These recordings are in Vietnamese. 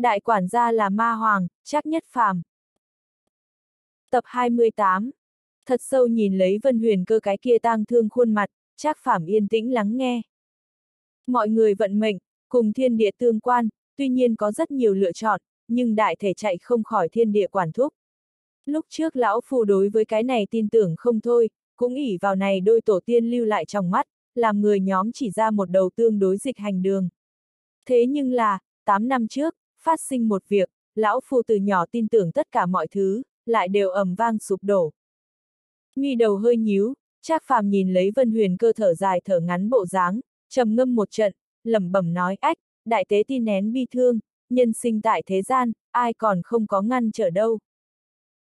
Đại quản gia là ma hoàng, chắc nhất phàm. Tập 28 Thật sâu nhìn lấy Vân Huyền cơ cái kia tang thương khuôn mặt, chắc phàm yên tĩnh lắng nghe. Mọi người vận mệnh, cùng thiên địa tương quan, tuy nhiên có rất nhiều lựa chọn, nhưng đại thể chạy không khỏi thiên địa quản thúc. Lúc trước lão phù đối với cái này tin tưởng không thôi, cũng ỉ vào này đôi tổ tiên lưu lại trong mắt, làm người nhóm chỉ ra một đầu tương đối dịch hành đường. Thế nhưng là, 8 năm trước, phát sinh một việc, lão phu từ nhỏ tin tưởng tất cả mọi thứ, lại đều ầm vang sụp đổ. nghi đầu hơi nhíu, Trác Phàm nhìn lấy Vân Huyền cơ thở dài thở ngắn bộ dáng, trầm ngâm một trận, lẩm bẩm nói ách, đại tế tin nén bi thương, nhân sinh tại thế gian, ai còn không có ngăn trở đâu.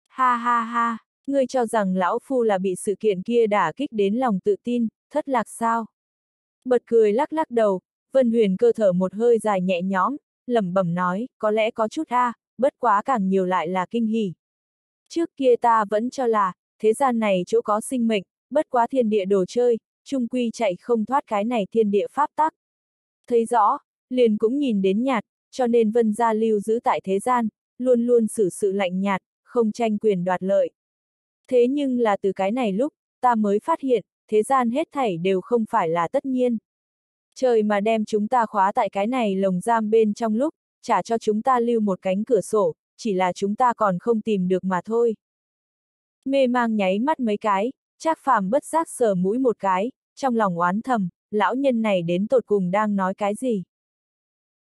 Ha ha ha, ngươi cho rằng lão phu là bị sự kiện kia đả kích đến lòng tự tin, thất lạc sao? Bật cười lắc lắc đầu, Vân Huyền cơ thở một hơi dài nhẹ nhõm, lẩm bẩm nói, có lẽ có chút a, à, bất quá càng nhiều lại là kinh hỉ. Trước kia ta vẫn cho là, thế gian này chỗ có sinh mệnh, bất quá thiên địa đồ chơi, trung quy chạy không thoát cái này thiên địa pháp tắc. Thấy rõ, liền cũng nhìn đến nhạt, cho nên vân gia lưu giữ tại thế gian, luôn luôn xử sự lạnh nhạt, không tranh quyền đoạt lợi. Thế nhưng là từ cái này lúc, ta mới phát hiện, thế gian hết thảy đều không phải là tất nhiên. Trời mà đem chúng ta khóa tại cái này lồng giam bên trong lúc, trả cho chúng ta lưu một cánh cửa sổ, chỉ là chúng ta còn không tìm được mà thôi. Mê mang nháy mắt mấy cái, Trác phàm bất giác sờ mũi một cái, trong lòng oán thầm, lão nhân này đến tột cùng đang nói cái gì.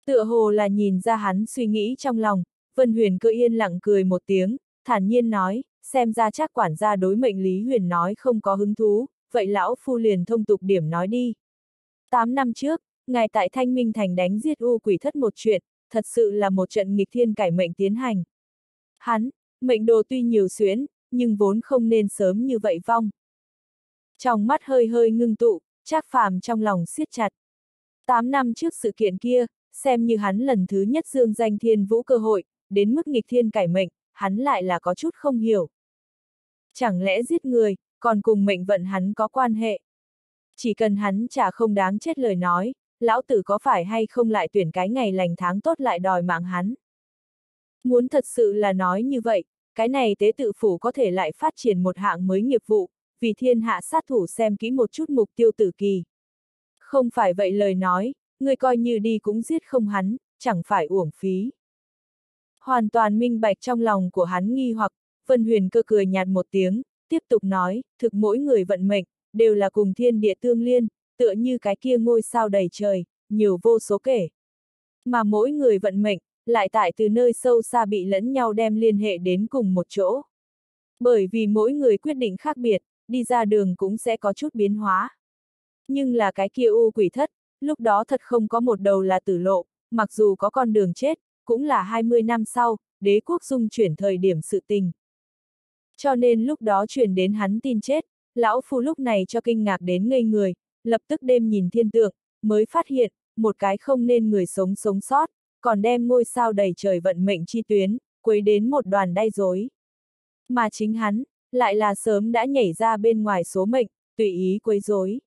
Tựa hồ là nhìn ra hắn suy nghĩ trong lòng, Vân Huyền cơ yên lặng cười một tiếng, thản nhiên nói, xem ra chắc quản gia đối mệnh Lý Huyền nói không có hứng thú, vậy lão phu liền thông tục điểm nói đi. Tám năm trước, ngài tại Thanh Minh Thành đánh giết u quỷ thất một chuyện, thật sự là một trận nghịch thiên cải mệnh tiến hành. Hắn, mệnh đồ tuy nhiều xuyến, nhưng vốn không nên sớm như vậy vong. Trong mắt hơi hơi ngưng tụ, Trác phàm trong lòng siết chặt. Tám năm trước sự kiện kia, xem như hắn lần thứ nhất dương danh thiên vũ cơ hội, đến mức nghịch thiên cải mệnh, hắn lại là có chút không hiểu. Chẳng lẽ giết người, còn cùng mệnh vận hắn có quan hệ? Chỉ cần hắn chả không đáng chết lời nói, lão tử có phải hay không lại tuyển cái ngày lành tháng tốt lại đòi mạng hắn? Muốn thật sự là nói như vậy, cái này tế tự phủ có thể lại phát triển một hạng mới nghiệp vụ, vì thiên hạ sát thủ xem kỹ một chút mục tiêu tử kỳ. Không phải vậy lời nói, người coi như đi cũng giết không hắn, chẳng phải uổng phí. Hoàn toàn minh bạch trong lòng của hắn nghi hoặc, Vân Huyền cơ cười nhạt một tiếng, tiếp tục nói, thực mỗi người vận mệnh, đều là cùng thiên địa tương liên, tựa như cái kia ngôi sao đầy trời, nhiều vô số kể. Mà mỗi người vận mệnh, lại tại từ nơi sâu xa bị lẫn nhau đem liên hệ đến cùng một chỗ. Bởi vì mỗi người quyết định khác biệt, đi ra đường cũng sẽ có chút biến hóa. Nhưng là cái kia u quỷ thất, lúc đó thật không có một đầu là tử lộ, mặc dù có con đường chết, cũng là 20 năm sau, đế quốc dung chuyển thời điểm sự tình. Cho nên lúc đó truyền đến hắn tin chết, lão phu lúc này cho kinh ngạc đến ngây người, lập tức đêm nhìn thiên tượng, mới phát hiện, một cái không nên người sống sống sót, còn đem ngôi sao đầy trời vận mệnh chi tuyến, quấy đến một đoàn đay rối. Mà chính hắn, lại là sớm đã nhảy ra bên ngoài số mệnh, tùy ý quấy rối.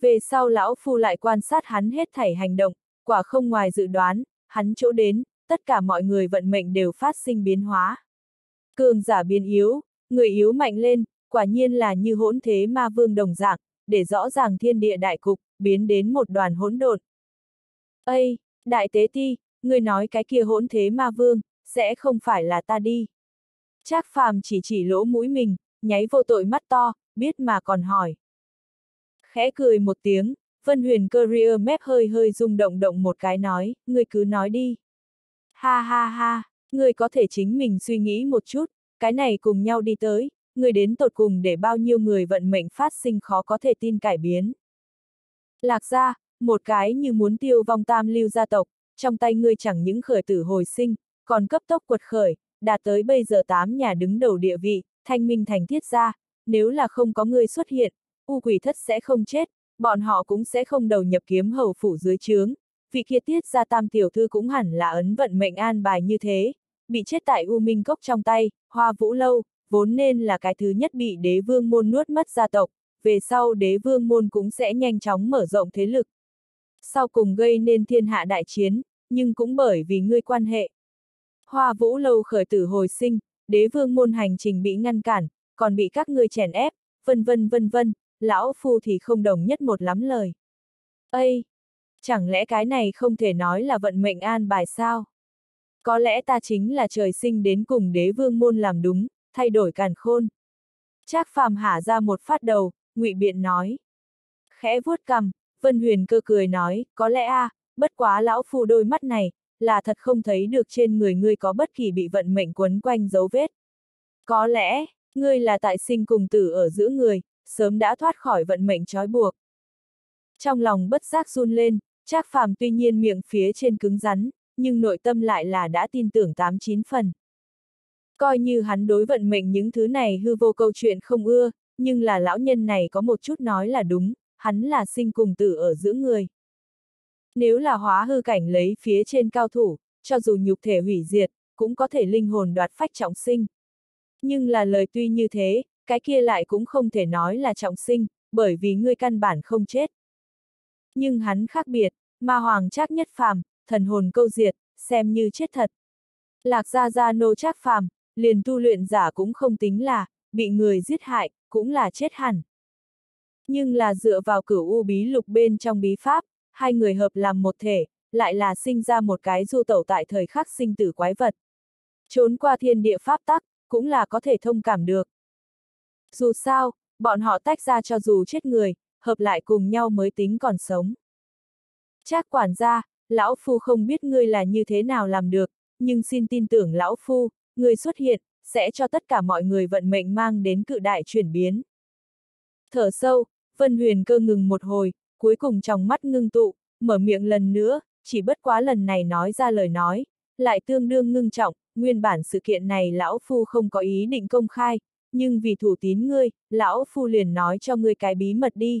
Về sau lão phu lại quan sát hắn hết thảy hành động, quả không ngoài dự đoán, hắn chỗ đến, tất cả mọi người vận mệnh đều phát sinh biến hóa. Cường giả biến yếu, người yếu mạnh lên, quả nhiên là như hỗn thế ma vương đồng dạng, để rõ ràng thiên địa đại cục, biến đến một đoàn hỗn độn. Ây, đại tế ti, người nói cái kia hỗn thế ma vương, sẽ không phải là ta đi. Trác phàm chỉ chỉ lỗ mũi mình, nháy vô tội mắt to, biết mà còn hỏi. Khẽ cười một tiếng, Vân Huyền Courier mép hơi hơi rung động động một cái nói, người cứ nói đi. Ha ha ha, người có thể chính mình suy nghĩ một chút, cái này cùng nhau đi tới, người đến tột cùng để bao nhiêu người vận mệnh phát sinh khó có thể tin cải biến. Lạc ra, một cái như muốn tiêu vong tam lưu gia tộc, trong tay ngươi chẳng những khởi tử hồi sinh, còn cấp tốc quật khởi, đạt tới bây giờ tám nhà đứng đầu địa vị, thanh minh thành thiết gia, nếu là không có ngươi xuất hiện, u quỷ thất sẽ không chết, bọn họ cũng sẽ không đầu nhập kiếm hầu phủ dưới trướng, vị kia tiết gia tam tiểu thư cũng hẳn là ấn vận mệnh an bài như thế, bị chết tại U Minh Cốc trong tay, hoa vũ lâu, vốn nên là cái thứ nhất bị đế vương môn nuốt mất gia tộc, về sau đế vương môn cũng sẽ nhanh chóng mở rộng thế lực. Sau cùng gây nên thiên hạ đại chiến, nhưng cũng bởi vì ngươi quan hệ. Hoa vũ lâu khởi tử hồi sinh, đế vương môn hành trình bị ngăn cản, còn bị các ngươi chèn ép, vân vân vân vân, lão phu thì không đồng nhất một lắm lời. Ây! Chẳng lẽ cái này không thể nói là vận mệnh an bài sao? Có lẽ ta chính là trời sinh đến cùng đế vương môn làm đúng, thay đổi càn khôn. Trác phàm hả ra một phát đầu, ngụy biện nói. Khẽ vuốt cầm, Vân Huyền cơ cười nói, có lẽ a, à, bất quá lão phu đôi mắt này, là thật không thấy được trên người ngươi có bất kỳ bị vận mệnh quấn quanh dấu vết. Có lẽ, ngươi là tại sinh cùng tử ở giữa người, sớm đã thoát khỏi vận mệnh trói buộc. Trong lòng bất giác run lên, Trác Phàm tuy nhiên miệng phía trên cứng rắn, nhưng nội tâm lại là đã tin tưởng tám chín phần. Coi như hắn đối vận mệnh những thứ này hư vô câu chuyện không ưa, nhưng là lão nhân này có một chút nói là đúng, hắn là sinh cùng tử ở giữa người. Nếu là hóa hư cảnh lấy phía trên cao thủ, cho dù nhục thể hủy diệt, cũng có thể linh hồn đoạt phách trọng sinh. Nhưng là lời tuy như thế, cái kia lại cũng không thể nói là trọng sinh, bởi vì ngươi căn bản không chết. Nhưng hắn khác biệt, ma hoàng chắc nhất phàm, thần hồn câu diệt, xem như chết thật. Lạc gia gia nô chắc phàm, liền tu luyện giả cũng không tính là, bị người giết hại, cũng là chết hẳn. Nhưng là dựa vào cửu u bí lục bên trong bí pháp, hai người hợp làm một thể, lại là sinh ra một cái du tẩu tại thời khắc sinh tử quái vật. Trốn qua thiên địa pháp tắc, cũng là có thể thông cảm được. Dù sao, bọn họ tách ra cho dù chết người, hợp lại cùng nhau mới tính còn sống. Trác quản gia, lão phu không biết ngươi là như thế nào làm được, nhưng xin tin tưởng lão phu, ngươi xuất hiện, sẽ cho tất cả mọi người vận mệnh mang đến cự đại chuyển biến. Thở sâu, Vân Huyền cơ ngừng một hồi, cuối cùng trong mắt ngưng tụ, mở miệng lần nữa, chỉ bất quá lần này nói ra lời nói, lại tương đương ngưng trọng, nguyên bản sự kiện này lão phu không có ý định công khai, nhưng vì thủ tín ngươi, lão phu liền nói cho ngươi cái bí mật đi.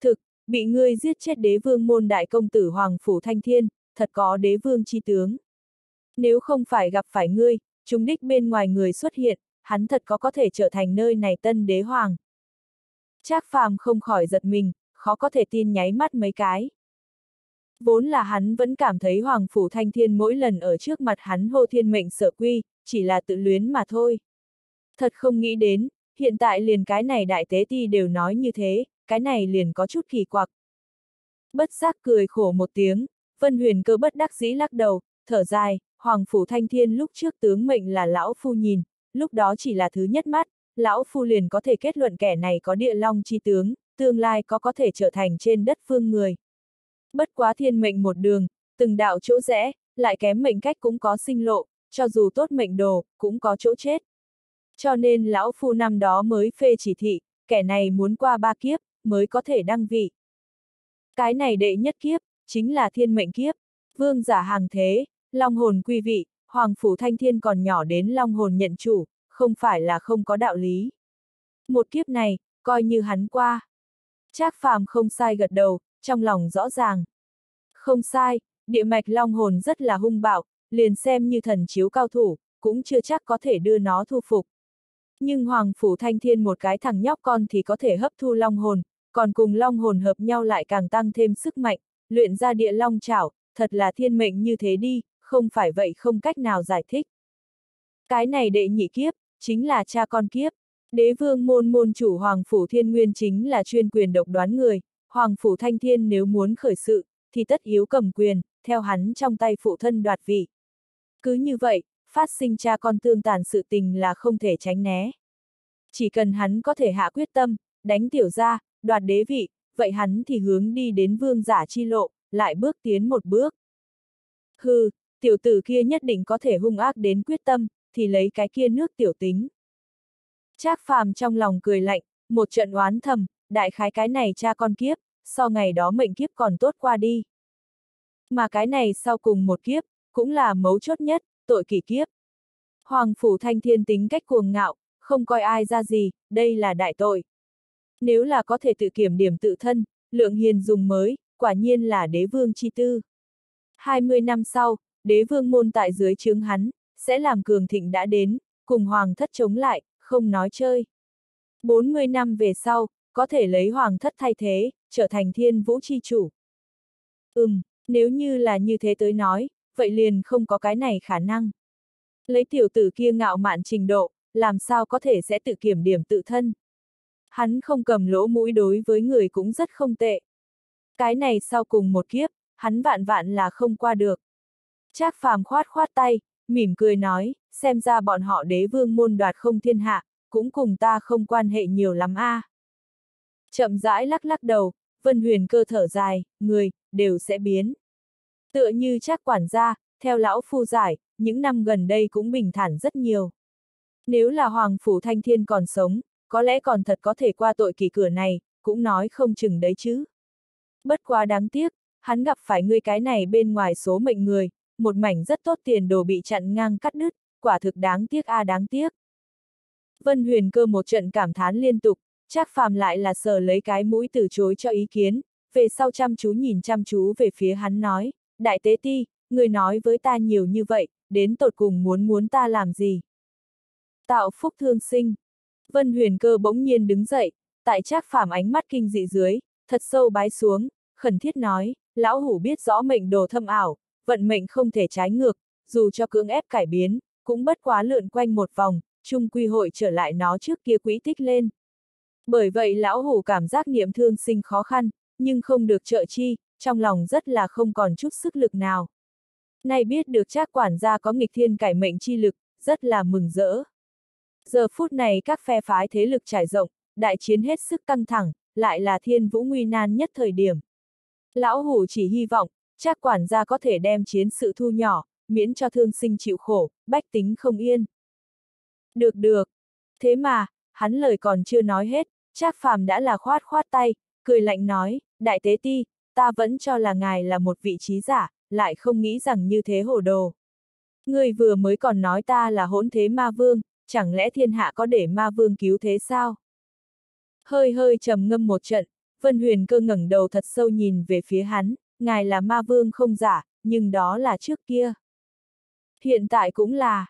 Thực, bị ngươi giết chết đế vương môn đại công tử Hoàng Phủ Thanh Thiên, thật có đế vương chi tướng. Nếu không phải gặp phải ngươi, chúng đích bên ngoài người xuất hiện, hắn thật có có thể trở thành nơi này tân đế hoàng. Trác phàm không khỏi giật mình, khó có thể tin nháy mắt mấy cái. Vốn là hắn vẫn cảm thấy Hoàng Phủ Thanh Thiên mỗi lần ở trước mặt hắn hô thiên mệnh sở quy, chỉ là tự luyến mà thôi. Thật không nghĩ đến, hiện tại liền cái này đại tế ti đều nói như thế, cái này liền có chút kỳ quặc. Bất giác cười khổ một tiếng, Vân Huyền cơ bất đắc dĩ lắc đầu, thở dài, Hoàng Phủ Thanh Thiên lúc trước tướng mệnh là lão phu nhìn, lúc đó chỉ là thứ nhất mắt, lão phu liền có thể kết luận kẻ này có địa long chi tướng, tương lai có có thể trở thành trên đất phương người. Bất quá thiên mệnh một đường, từng đạo chỗ rẽ, lại kém mệnh cách cũng có sinh lộ, cho dù tốt mệnh đồ, cũng có chỗ chết. Cho nên lão phu năm đó mới phê chỉ thị, kẻ này muốn qua ba kiếp, mới có thể đăng vị. Cái này đệ nhất kiếp, chính là thiên mệnh kiếp, vương giả hàng thế, long hồn quy vị, hoàng phủ thanh thiên còn nhỏ đến long hồn nhận chủ, không phải là không có đạo lý. Một kiếp này, coi như hắn qua. Trác phàm không sai gật đầu, trong lòng rõ ràng. Không sai, địa mạch long hồn rất là hung bạo, liền xem như thần chiếu cao thủ, cũng chưa chắc có thể đưa nó thu phục. Nhưng Hoàng Phủ Thanh Thiên một cái thằng nhóc con thì có thể hấp thu long hồn, còn cùng long hồn hợp nhau lại càng tăng thêm sức mạnh, luyện ra địa long chảo, thật là thiên mệnh như thế đi, không phải vậy không cách nào giải thích. Cái này đệ nhị kiếp, chính là cha con kiếp. Đế vương môn môn chủ Hoàng Phủ Thiên Nguyên chính là chuyên quyền độc đoán người, Hoàng Phủ Thanh Thiên nếu muốn khởi sự, thì tất yếu cầm quyền, theo hắn trong tay phụ thân đoạt vị. Cứ như vậy, phát sinh cha con tương tàn sự tình là không thể tránh né. Chỉ cần hắn có thể hạ quyết tâm, đánh tiểu ra, đoạt đế vị, vậy hắn thì hướng đi đến vương giả chi lộ, lại bước tiến một bước. Hừ, tiểu tử kia nhất định có thể hung ác đến quyết tâm, thì lấy cái kia nước tiểu tính. Trác phàm trong lòng cười lạnh, một trận oán thầm, đại khái cái này cha con kiếp, sau ngày đó mệnh kiếp còn tốt qua đi. Mà cái này sau cùng một kiếp, cũng là mấu chốt nhất, tội kỷ kiếp. Hoàng Phủ Thanh Thiên tính cách cuồng ngạo, không coi ai ra gì, đây là đại tội. Nếu là có thể tự kiểm điểm tự thân, lượng hiền dùng mới, quả nhiên là đế vương chi tư. 20 năm sau, đế vương môn tại dưới chướng hắn, sẽ làm cường thịnh đã đến, cùng hoàng thất chống lại, không nói chơi. 40 năm về sau, có thể lấy hoàng thất thay thế, trở thành thiên vũ chi chủ. Ừm, Nếu như là như thế tới nói, vậy liền không có cái này khả năng. Lấy tiểu tử kia ngạo mạn trình độ, làm sao có thể sẽ tự kiểm điểm tự thân. Hắn không cầm lỗ mũi đối với người cũng rất không tệ. Cái này sau cùng một kiếp, hắn vạn vạn là không qua được. Trác phàm khoát khoát tay, mỉm cười nói, xem ra bọn họ đế vương môn đoạt không thiên hạ, cũng cùng ta không quan hệ nhiều lắm a. À. Chậm rãi lắc lắc đầu, Vân Huyền cơ thở dài, người, đều sẽ biến. Tựa như Trác quản gia, theo lão phu giải, những năm gần đây cũng bình thản rất nhiều. Nếu là Hoàng Phủ Thanh Thiên còn sống, có lẽ còn thật có thể qua tội kỳ cửa này, cũng nói không chừng đấy chứ. Bất quá đáng tiếc, hắn gặp phải ngươi cái này bên ngoài số mệnh người, một mảnh rất tốt tiền đồ bị chặn ngang cắt đứt, quả thực đáng tiếc a à đáng tiếc. Vân huyền cơ một trận cảm thán liên tục, chắc phàm lại là sờ lấy cái mũi từ chối cho ý kiến, về sau chăm chú nhìn chăm chú về phía hắn nói, đại tế ti, người nói với ta nhiều như vậy, đến tột cùng muốn muốn ta làm gì? Tạo phúc thương sinh. Vân huyền cơ bỗng nhiên đứng dậy, tại trác phàm ánh mắt kinh dị dưới, thật sâu bái xuống, khẩn thiết nói, lão hủ biết rõ mệnh đồ thâm ảo, vận mệnh không thể trái ngược, dù cho cưỡng ép cải biến, cũng bất quá lượn quanh một vòng, chung quy hội trở lại nó trước kia quỹ tích lên. Bởi vậy lão hủ cảm giác niệm thương sinh khó khăn, nhưng không được trợ chi, trong lòng rất là không còn chút sức lực nào. Nay biết được trác quản gia có nghịch thiên cải mệnh chi lực, rất là mừng rỡ. Giờ phút này các phe phái thế lực trải rộng, đại chiến hết sức căng thẳng, lại là thiên vũ nguy nan nhất thời điểm. Lão hủ chỉ hy vọng, trác quản gia có thể đem chiến sự thu nhỏ, miễn cho thương sinh chịu khổ, bách tính không yên. Được được. Thế mà, hắn lời còn chưa nói hết, trác phàm đã là khoát khoát tay, cười lạnh nói, đại tế ti, ta vẫn cho là ngài là một vị trí giả, lại không nghĩ rằng như thế hồ đồ. Người vừa mới còn nói ta là hỗn thế ma vương, chẳng lẽ thiên hạ có để ma vương cứu thế sao? Hơi hơi trầm ngâm một trận, Vân Huyền cơ ngẩng đầu thật sâu nhìn về phía hắn, ngài là ma vương không giả, nhưng đó là trước kia. Hiện tại cũng là.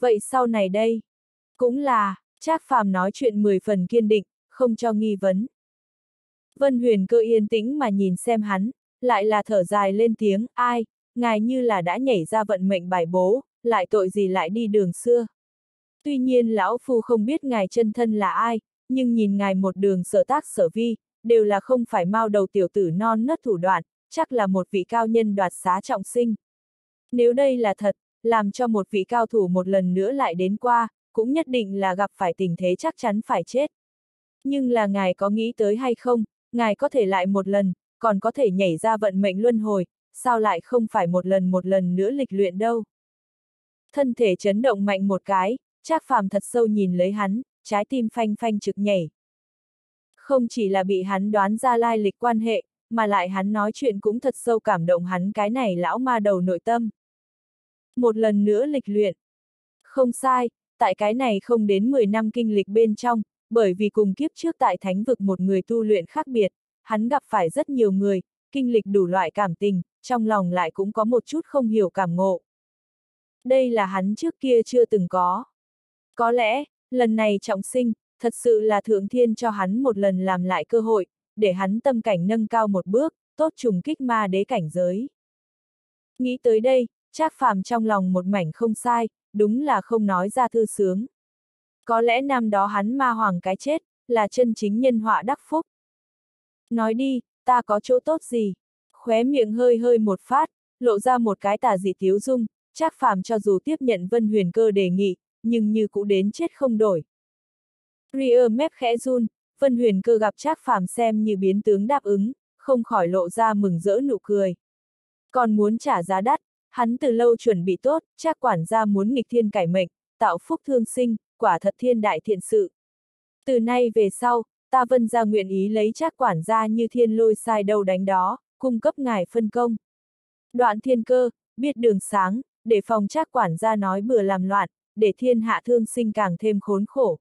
Vậy sau này đây? Cũng là, Trác Phàm nói chuyện mười phần kiên định, không cho nghi vấn. Vân Huyền cơ yên tĩnh mà nhìn xem hắn, lại là thở dài lên tiếng, ai, ngài như là đã nhảy ra vận mệnh bài bố, lại tội gì lại đi đường xưa. Tuy nhiên lão phu không biết ngài chân thân là ai, nhưng nhìn ngài một đường sở tác sở vi, đều là không phải mau đầu tiểu tử non nớt thủ đoạn, chắc là một vị cao nhân đoạt xá trọng sinh. Nếu đây là thật, làm cho một vị cao thủ một lần nữa lại đến qua, cũng nhất định là gặp phải tình thế chắc chắn phải chết. Nhưng là ngài có nghĩ tới hay không, ngài có thể lại một lần, còn có thể nhảy ra vận mệnh luân hồi, sao lại không phải một lần một lần nữa lịch luyện đâu. Thân thể chấn động mạnh một cái, Trác phàm thật sâu nhìn lấy hắn, trái tim phanh phanh trực nhảy. Không chỉ là bị hắn đoán ra lai lịch quan hệ, mà lại hắn nói chuyện cũng thật sâu cảm động hắn cái này lão ma đầu nội tâm. Một lần nữa lịch luyện. Không sai, tại cái này không đến 10 năm kinh lịch bên trong, bởi vì cùng kiếp trước tại thánh vực một người tu luyện khác biệt, hắn gặp phải rất nhiều người, kinh lịch đủ loại cảm tình, trong lòng lại cũng có một chút không hiểu cảm ngộ. Đây là hắn trước kia chưa từng có. Có lẽ, lần này trọng sinh, thật sự là thượng thiên cho hắn một lần làm lại cơ hội, để hắn tâm cảnh nâng cao một bước, tốt trùng kích ma đế cảnh giới. Nghĩ tới đây, Trác Phàm trong lòng một mảnh không sai, đúng là không nói ra thư sướng. Có lẽ năm đó hắn ma hoàng cái chết, là chân chính nhân họa đắc phúc. Nói đi, ta có chỗ tốt gì? Khóe miệng hơi hơi một phát, lộ ra một cái tà dị tiếu dung, Trác Phàm cho dù tiếp nhận Vân Huyền Cơ đề nghị, nhưng như cũ đến chết không đổi. Rear mép khẽ run, Vân Huyền Cơ gặp Trác Phàm xem như biến tướng đáp ứng, không khỏi lộ ra mừng rỡ nụ cười. Còn muốn trả giá đắt, hắn từ lâu chuẩn bị tốt, Trác quản gia muốn nghịch thiên cải mệnh, tạo phúc thương sinh, quả thật thiên đại thiện sự. Từ nay về sau, ta vân ra nguyện ý lấy Trác quản gia như thiên lôi sai đâu đánh đó, cung cấp ngài phân công. Đoạn thiên cơ, biết đường sáng, để phòng Trác quản gia nói bừa làm loạn, để thiên hạ thương sinh càng thêm khốn khổ.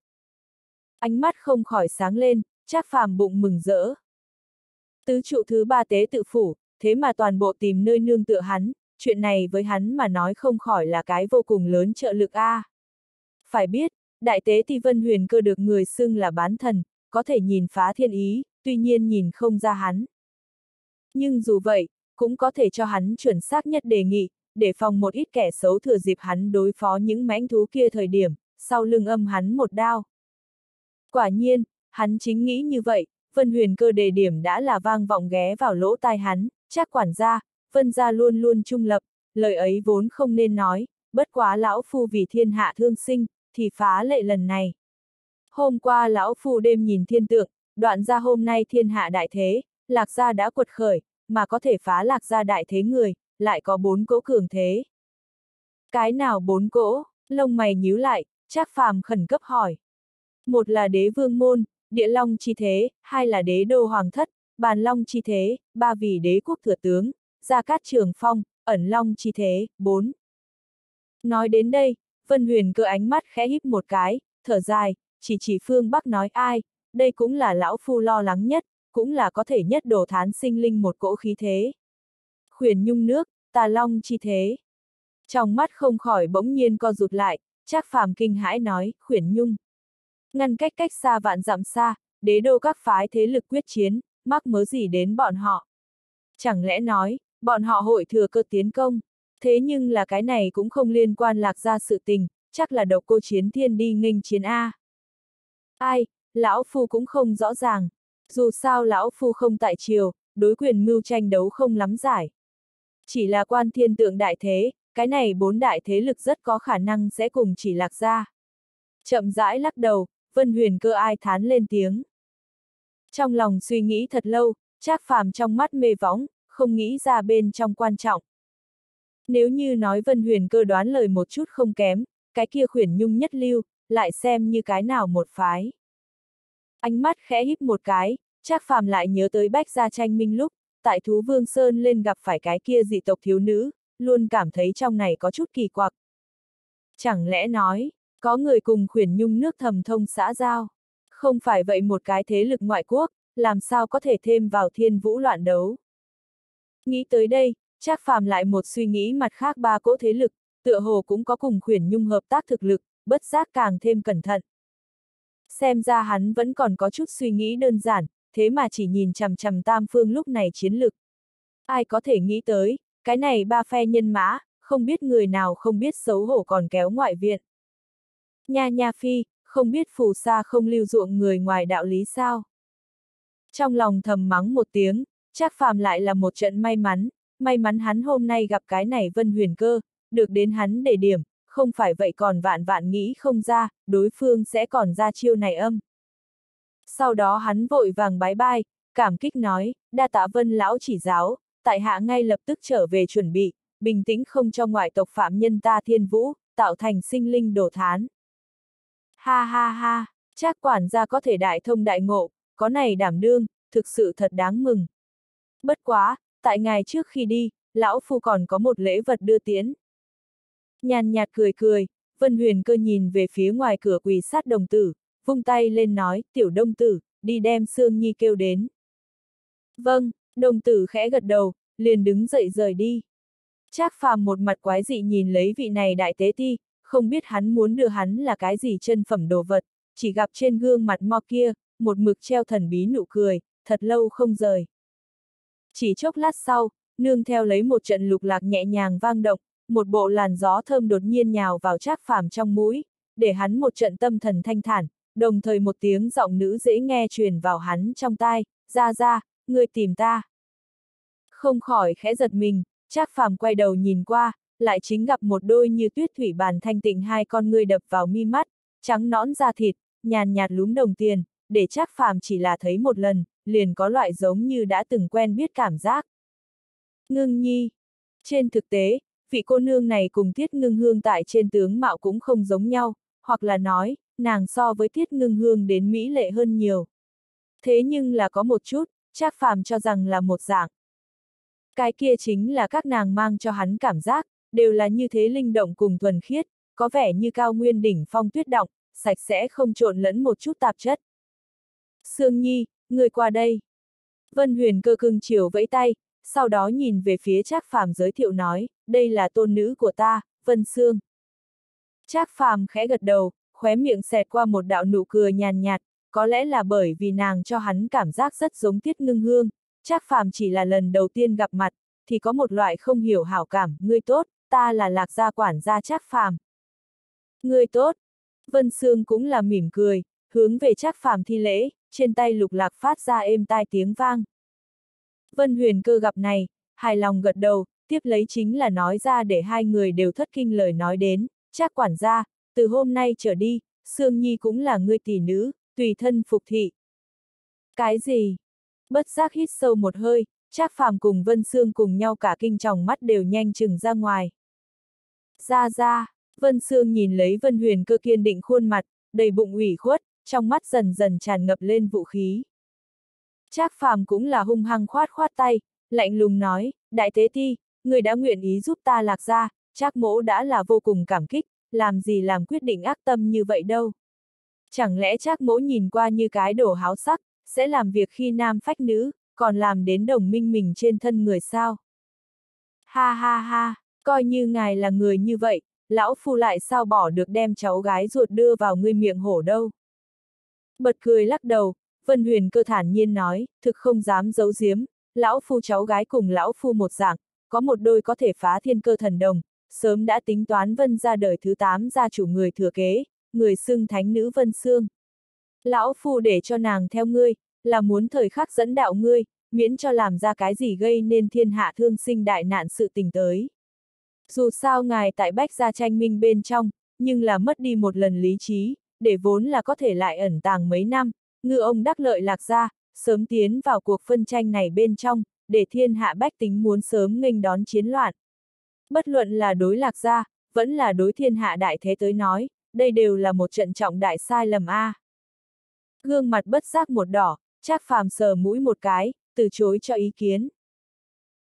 Ánh mắt không khỏi sáng lên, Trác phàm bụng mừng rỡ. Tứ trụ thứ ba tế tự phủ, thế mà toàn bộ tìm nơi nương tựa hắn, chuyện này với hắn mà nói không khỏi là cái vô cùng lớn trợ lực a. À. Phải biết, đại tế ti vân huyền cơ được người xưng là bán thần, có thể nhìn phá thiên ý, tuy nhiên nhìn không ra hắn. Nhưng dù vậy, cũng có thể cho hắn chuẩn xác nhất đề nghị, để phòng một ít kẻ xấu thừa dịp hắn đối phó những mãnh thú kia thời điểm, sau lưng âm hắn một đao. Quả nhiên, hắn chính nghĩ như vậy, Vân Huyền cơ đề điểm đã là vang vọng ghé vào lỗ tai hắn, chắc quản gia, Vân gia luôn luôn trung lập, lời ấy vốn không nên nói, bất quá lão phu vì thiên hạ thương sinh, thì phá lệ lần này. Hôm qua lão phu đêm nhìn thiên tượng, đoạn ra hôm nay thiên hạ đại thế, lạc gia đã quật khởi, mà có thể phá lạc gia đại thế người, lại có bốn cỗ cường thế. Cái nào bốn cỗ, lông mày nhíu lại, chắc phàm khẩn cấp hỏi. Một là đế vương môn, địa long chi thế, hai là đế đô hoàng thất, bàn long chi thế, ba vì đế quốc thừa tướng, gia cát trường phong, ẩn long chi thế, bốn. Nói đến đây, Vân Huyền cơ ánh mắt khẽ híp một cái, thở dài, chỉ chỉ phương Bắc nói ai, đây cũng là lão phu lo lắng nhất, cũng là có thể nhất đồ thán sinh linh một cỗ khí thế. Khuyển nhung nước, tà long chi thế. Trong mắt không khỏi bỗng nhiên co rụt lại, chắc phàm kinh hãi nói, khuyển nhung. Ngăn cách cách xa vạn dặm xa, đế đô các phái thế lực quyết chiến, mắc mớ gì đến bọn họ. Chẳng lẽ nói, bọn họ hội thừa cơ tiến công, thế nhưng là cái này cũng không liên quan lạc ra sự tình, chắc là độc cô chiến thiên đi nghênh chiến A. Ai, lão phu cũng không rõ ràng, dù sao lão phu không tại triều, đối quyền mưu tranh đấu không lắm giải. Chỉ là quan thiên tượng đại thế, cái này bốn đại thế lực rất có khả năng sẽ cùng chỉ lạc ra. Chậm rãi lắc đầu, Vân Huyền cơ ai thán lên tiếng. Trong lòng suy nghĩ thật lâu, Trác Phàm trong mắt mê võng, không nghĩ ra bên trong quan trọng. Nếu như nói Vân Huyền cơ đoán lời một chút không kém, cái kia khuyển nhung nhất lưu, lại xem như cái nào một phái. Ánh mắt khẽ híp một cái, Trác Phàm lại nhớ tới Bách Gia tranh minh lúc, tại Thú Vương Sơn lên gặp phải cái kia dị tộc thiếu nữ, luôn cảm thấy trong này có chút kỳ quặc. Chẳng lẽ nói, có người cùng khuyển nhung nước thầm thông xã giao? Không phải vậy một cái thế lực ngoại quốc, làm sao có thể thêm vào thiên vũ loạn đấu? Nghĩ tới đây, Trác Phàm lại một suy nghĩ mặt khác ba cỗ thế lực, tựa hồ cũng có cùng khuyển nhung hợp tác thực lực, bất giác càng thêm cẩn thận. Xem ra hắn vẫn còn có chút suy nghĩ đơn giản, thế mà chỉ nhìn chằm chằm tam phương lúc này chiến lực. Ai có thể nghĩ tới, cái này ba phe nhân mã, không biết người nào không biết xấu hổ còn kéo ngoại viện. Nha nha phi, không biết phù sa không lưu ruộng người ngoài đạo lý sao. Trong lòng thầm mắng một tiếng, chắc phàm lại là một trận may mắn, may mắn hắn hôm nay gặp cái này vân huyền cơ, được đến hắn để điểm, không phải vậy còn vạn vạn nghĩ không ra, đối phương sẽ còn ra chiêu này âm. Sau đó hắn vội vàng bái bai, cảm kích nói, đa tạ vân lão chỉ giáo, tại hạ ngay lập tức trở về chuẩn bị, bình tĩnh không cho ngoại tộc phạm nhân ta thiên vũ, tạo thành sinh linh đổ thán. Ha ha ha, chắc quản gia có thể đại thông đại ngộ, có này đảm đương, thực sự thật đáng mừng. Bất quá, tại ngài trước khi đi, lão phu còn có một lễ vật đưa tiến. Nhàn nhạt cười cười, Vân Huyền cơ nhìn về phía ngoài cửa quỳ sát đồng tử, vung tay lên nói, tiểu đông tử, đi đem Sương Nhi kêu đến. Vâng, đồng tử khẽ gật đầu, liền đứng dậy rời đi. Trác phàm một mặt quái dị nhìn lấy vị này đại tế ti, không biết hắn muốn đưa hắn là cái gì chân phẩm đồ vật, chỉ gặp trên gương mặt mo kia, một mực treo thần bí nụ cười, thật lâu không rời. Chỉ chốc lát sau, nương theo lấy một trận lục lạc nhẹ nhàng vang động, một bộ làn gió thơm đột nhiên nhào vào trác phàm trong mũi, để hắn một trận tâm thần thanh thản, đồng thời một tiếng giọng nữ dễ nghe truyền vào hắn trong tai, ra ra, người tìm ta. Không khỏi khẽ giật mình, Trác phàm quay đầu nhìn qua, lại chính gặp một đôi như tuyết thủy bàn thanh tịnh hai con ngươi đập vào mi mắt, trắng nõn da thịt, nhàn nhạt lúm đồng tiền, để Trác phàm chỉ là thấy một lần, liền có loại giống như đã từng quen biết cảm giác. Ngưng nhi. Trên thực tế, vị cô nương này cùng Tiết Ngưng Hương tại trên tướng mạo cũng không giống nhau, hoặc là nói, nàng so với Tiết Ngưng Hương đến Mỹ lệ hơn nhiều. Thế nhưng là có một chút, Trác Phàm cho rằng là một dạng. Cái kia chính là các nàng mang cho hắn cảm giác, đều là như thế linh động cùng thuần khiết, có vẻ như cao nguyên đỉnh phong tuyết động, sạch sẽ không trộn lẫn một chút tạp chất. Sương Nhi, người qua đây. Vân Huyền cơ cưng chiều vẫy tay, sau đó nhìn về phía Trác Phàm giới thiệu nói, đây là tôn nữ của ta, Vân Sương. Trác Phàm khẽ gật đầu, khóe miệng xẹt qua một đạo nụ cười nhàn nhạt, có lẽ là bởi vì nàng cho hắn cảm giác rất giống Tiết Ngưng Hương, Trác Phàm chỉ là lần đầu tiên gặp mặt, thì có một loại không hiểu hảo cảm, ngươi tốt, ta là lạc gia quản gia Trác Phàm. Ngươi tốt. Vân Sương cũng là mỉm cười, hướng về Trác Phàm thi lễ, trên tay lục lạc phát ra êm tai tiếng vang. Vân Huyền cơ gặp này, hài lòng gật đầu, tiếp lấy chính là nói ra để hai người đều thất kinh lời nói đến, Trác quản gia, từ hôm nay trở đi, Sương Nhi cũng là người tỷ nữ, tùy thân phục thị. Cái gì? Bất giác hít sâu một hơi, Trác Phàm cùng Vân Sương cùng nhau cả kinh tròng mắt đều nhanh chừng ra ngoài. Ra ra, Vân Sương nhìn lấy Vân Huyền cơ kiên định khuôn mặt, đầy bụng ủy khuất, trong mắt dần dần tràn ngập lên vũ khí. Trác Phàm cũng là hung hăng khoát khoát tay, lạnh lùng nói, đại tế ti, người đã nguyện ý giúp ta lạc ra, Trác mỗ đã là vô cùng cảm kích, làm gì làm quyết định ác tâm như vậy đâu. Chẳng lẽ Trác mỗ nhìn qua như cái đồ háo sắc, sẽ làm việc khi nam phách nữ, còn làm đến đồng minh mình trên thân người sao? Ha ha ha, coi như ngài là người như vậy, lão phu lại sao bỏ được đem cháu gái ruột đưa vào ngươi miệng hổ đâu. Bật cười lắc đầu, Vân Huyền cơ thản nhiên nói, thực không dám giấu giếm, lão phu cháu gái cùng lão phu một dạng, có một đôi có thể phá thiên cơ thần đồng, sớm đã tính toán Vân ra đời thứ tám gia chủ người thừa kế, người xưng thánh nữ Vân Sương. Lão phu để cho nàng theo ngươi, là muốn thời khắc dẫn đạo ngươi, miễn cho làm ra cái gì gây nên thiên hạ thương sinh đại nạn sự tình tới. Dù sao ngài tại bách gia tranh minh bên trong, nhưng là mất đi một lần lý trí, để vốn là có thể lại ẩn tàng mấy năm, ngư ông đắc lợi lạc ra, sớm tiến vào cuộc phân tranh này bên trong, để thiên hạ bách tính muốn sớm nghênh đón chiến loạn. Bất luận là đối lạc gia, vẫn là đối thiên hạ đại thế tới nói, đây đều là một trận trọng đại sai lầm a. Gương mặt bất giác một đỏ, Trác phàm sờ mũi một cái, từ chối cho ý kiến.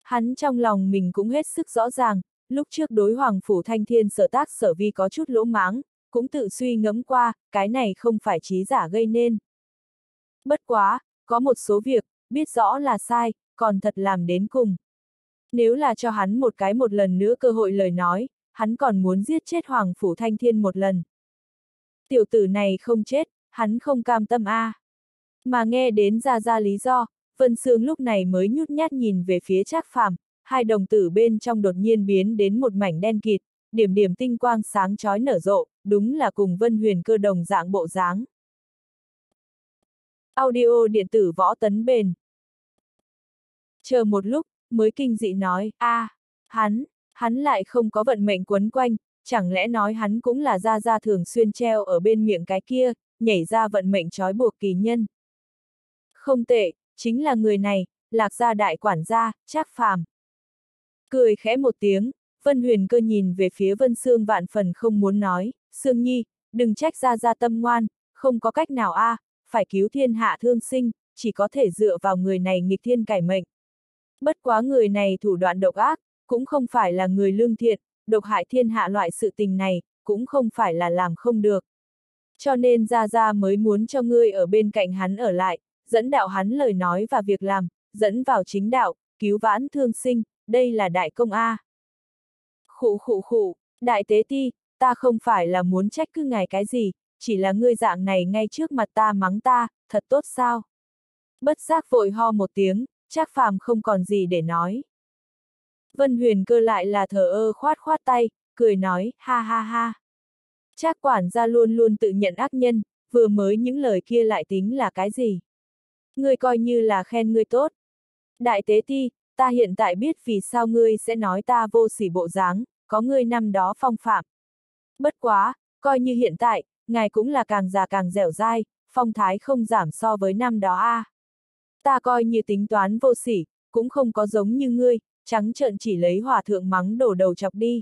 Hắn trong lòng mình cũng hết sức rõ ràng, lúc trước đối Hoàng Phủ Thanh Thiên sở tác sở vi có chút lỗ máng, cũng tự suy ngẫm qua, cái này không phải trí giả gây nên. Bất quá, có một số việc, biết rõ là sai, còn thật làm đến cùng. Nếu là cho hắn một cái một lần nữa cơ hội lời nói, hắn còn muốn giết chết Hoàng Phủ Thanh Thiên một lần. Tiểu tử này không chết, hắn không cam tâm a. À. Mà nghe đến ra ra lý do, Vân Sương lúc này mới nhút nhát nhìn về phía Trác Phàm, hai đồng tử bên trong đột nhiên biến đến một mảnh đen kịt, điểm điểm tinh quang sáng chói nở rộ, đúng là cùng Vân Huyền cơ đồng dạng bộ dáng. Audio điện tử võ tấn bền. Chờ một lúc, mới kinh dị nói, a, à, hắn, hắn lại không có vận mệnh quấn quanh, chẳng lẽ nói hắn cũng là ra ra thường xuyên treo ở bên miệng cái kia, nhảy ra vận mệnh trói buộc kỳ nhân. Không tệ, chính là người này, lạc gia đại quản gia, Trác Phàm. Cười khẽ một tiếng, Vân Huyền cơ nhìn về phía Vân Sương vạn phần không muốn nói, Sương Nhi, đừng trách ra ra tâm ngoan, không có cách nào a, à, phải cứu thiên hạ thương sinh, chỉ có thể dựa vào người này nghịch thiên cải mệnh. Bất quá người này thủ đoạn độc ác, cũng không phải là người lương thiện, độc hại thiên hạ loại sự tình này, cũng không phải là làm không được. Cho nên Gia Gia mới muốn cho ngươi ở bên cạnh hắn ở lại, dẫn đạo hắn lời nói và việc làm, dẫn vào chính đạo, cứu vãn thương sinh, đây là đại công A. Khụ khụ khụ, đại tế ti, ta không phải là muốn trách cứ ngài cái gì, chỉ là ngươi dạng này ngay trước mặt ta mắng ta, thật tốt sao? Bất giác vội ho một tiếng, trác phàm không còn gì để nói. Vân huyền cơ lại là thờ ơ khoát khoát tay, cười nói, ha ha ha. trác quản gia luôn luôn tự nhận ác nhân, vừa mới những lời kia lại tính là cái gì? Ngươi coi như là khen ngươi tốt. Đại tế ti, ta hiện tại biết vì sao ngươi sẽ nói ta vô sỉ bộ dáng, có ngươi năm đó phong phạm. Bất quá, coi như hiện tại, ngài cũng là càng già càng dẻo dai, phong thái không giảm so với năm đó a. À. Ta coi như tính toán vô sỉ, cũng không có giống như ngươi, trắng trợn chỉ lấy hòa thượng mắng đổ đầu chọc đi.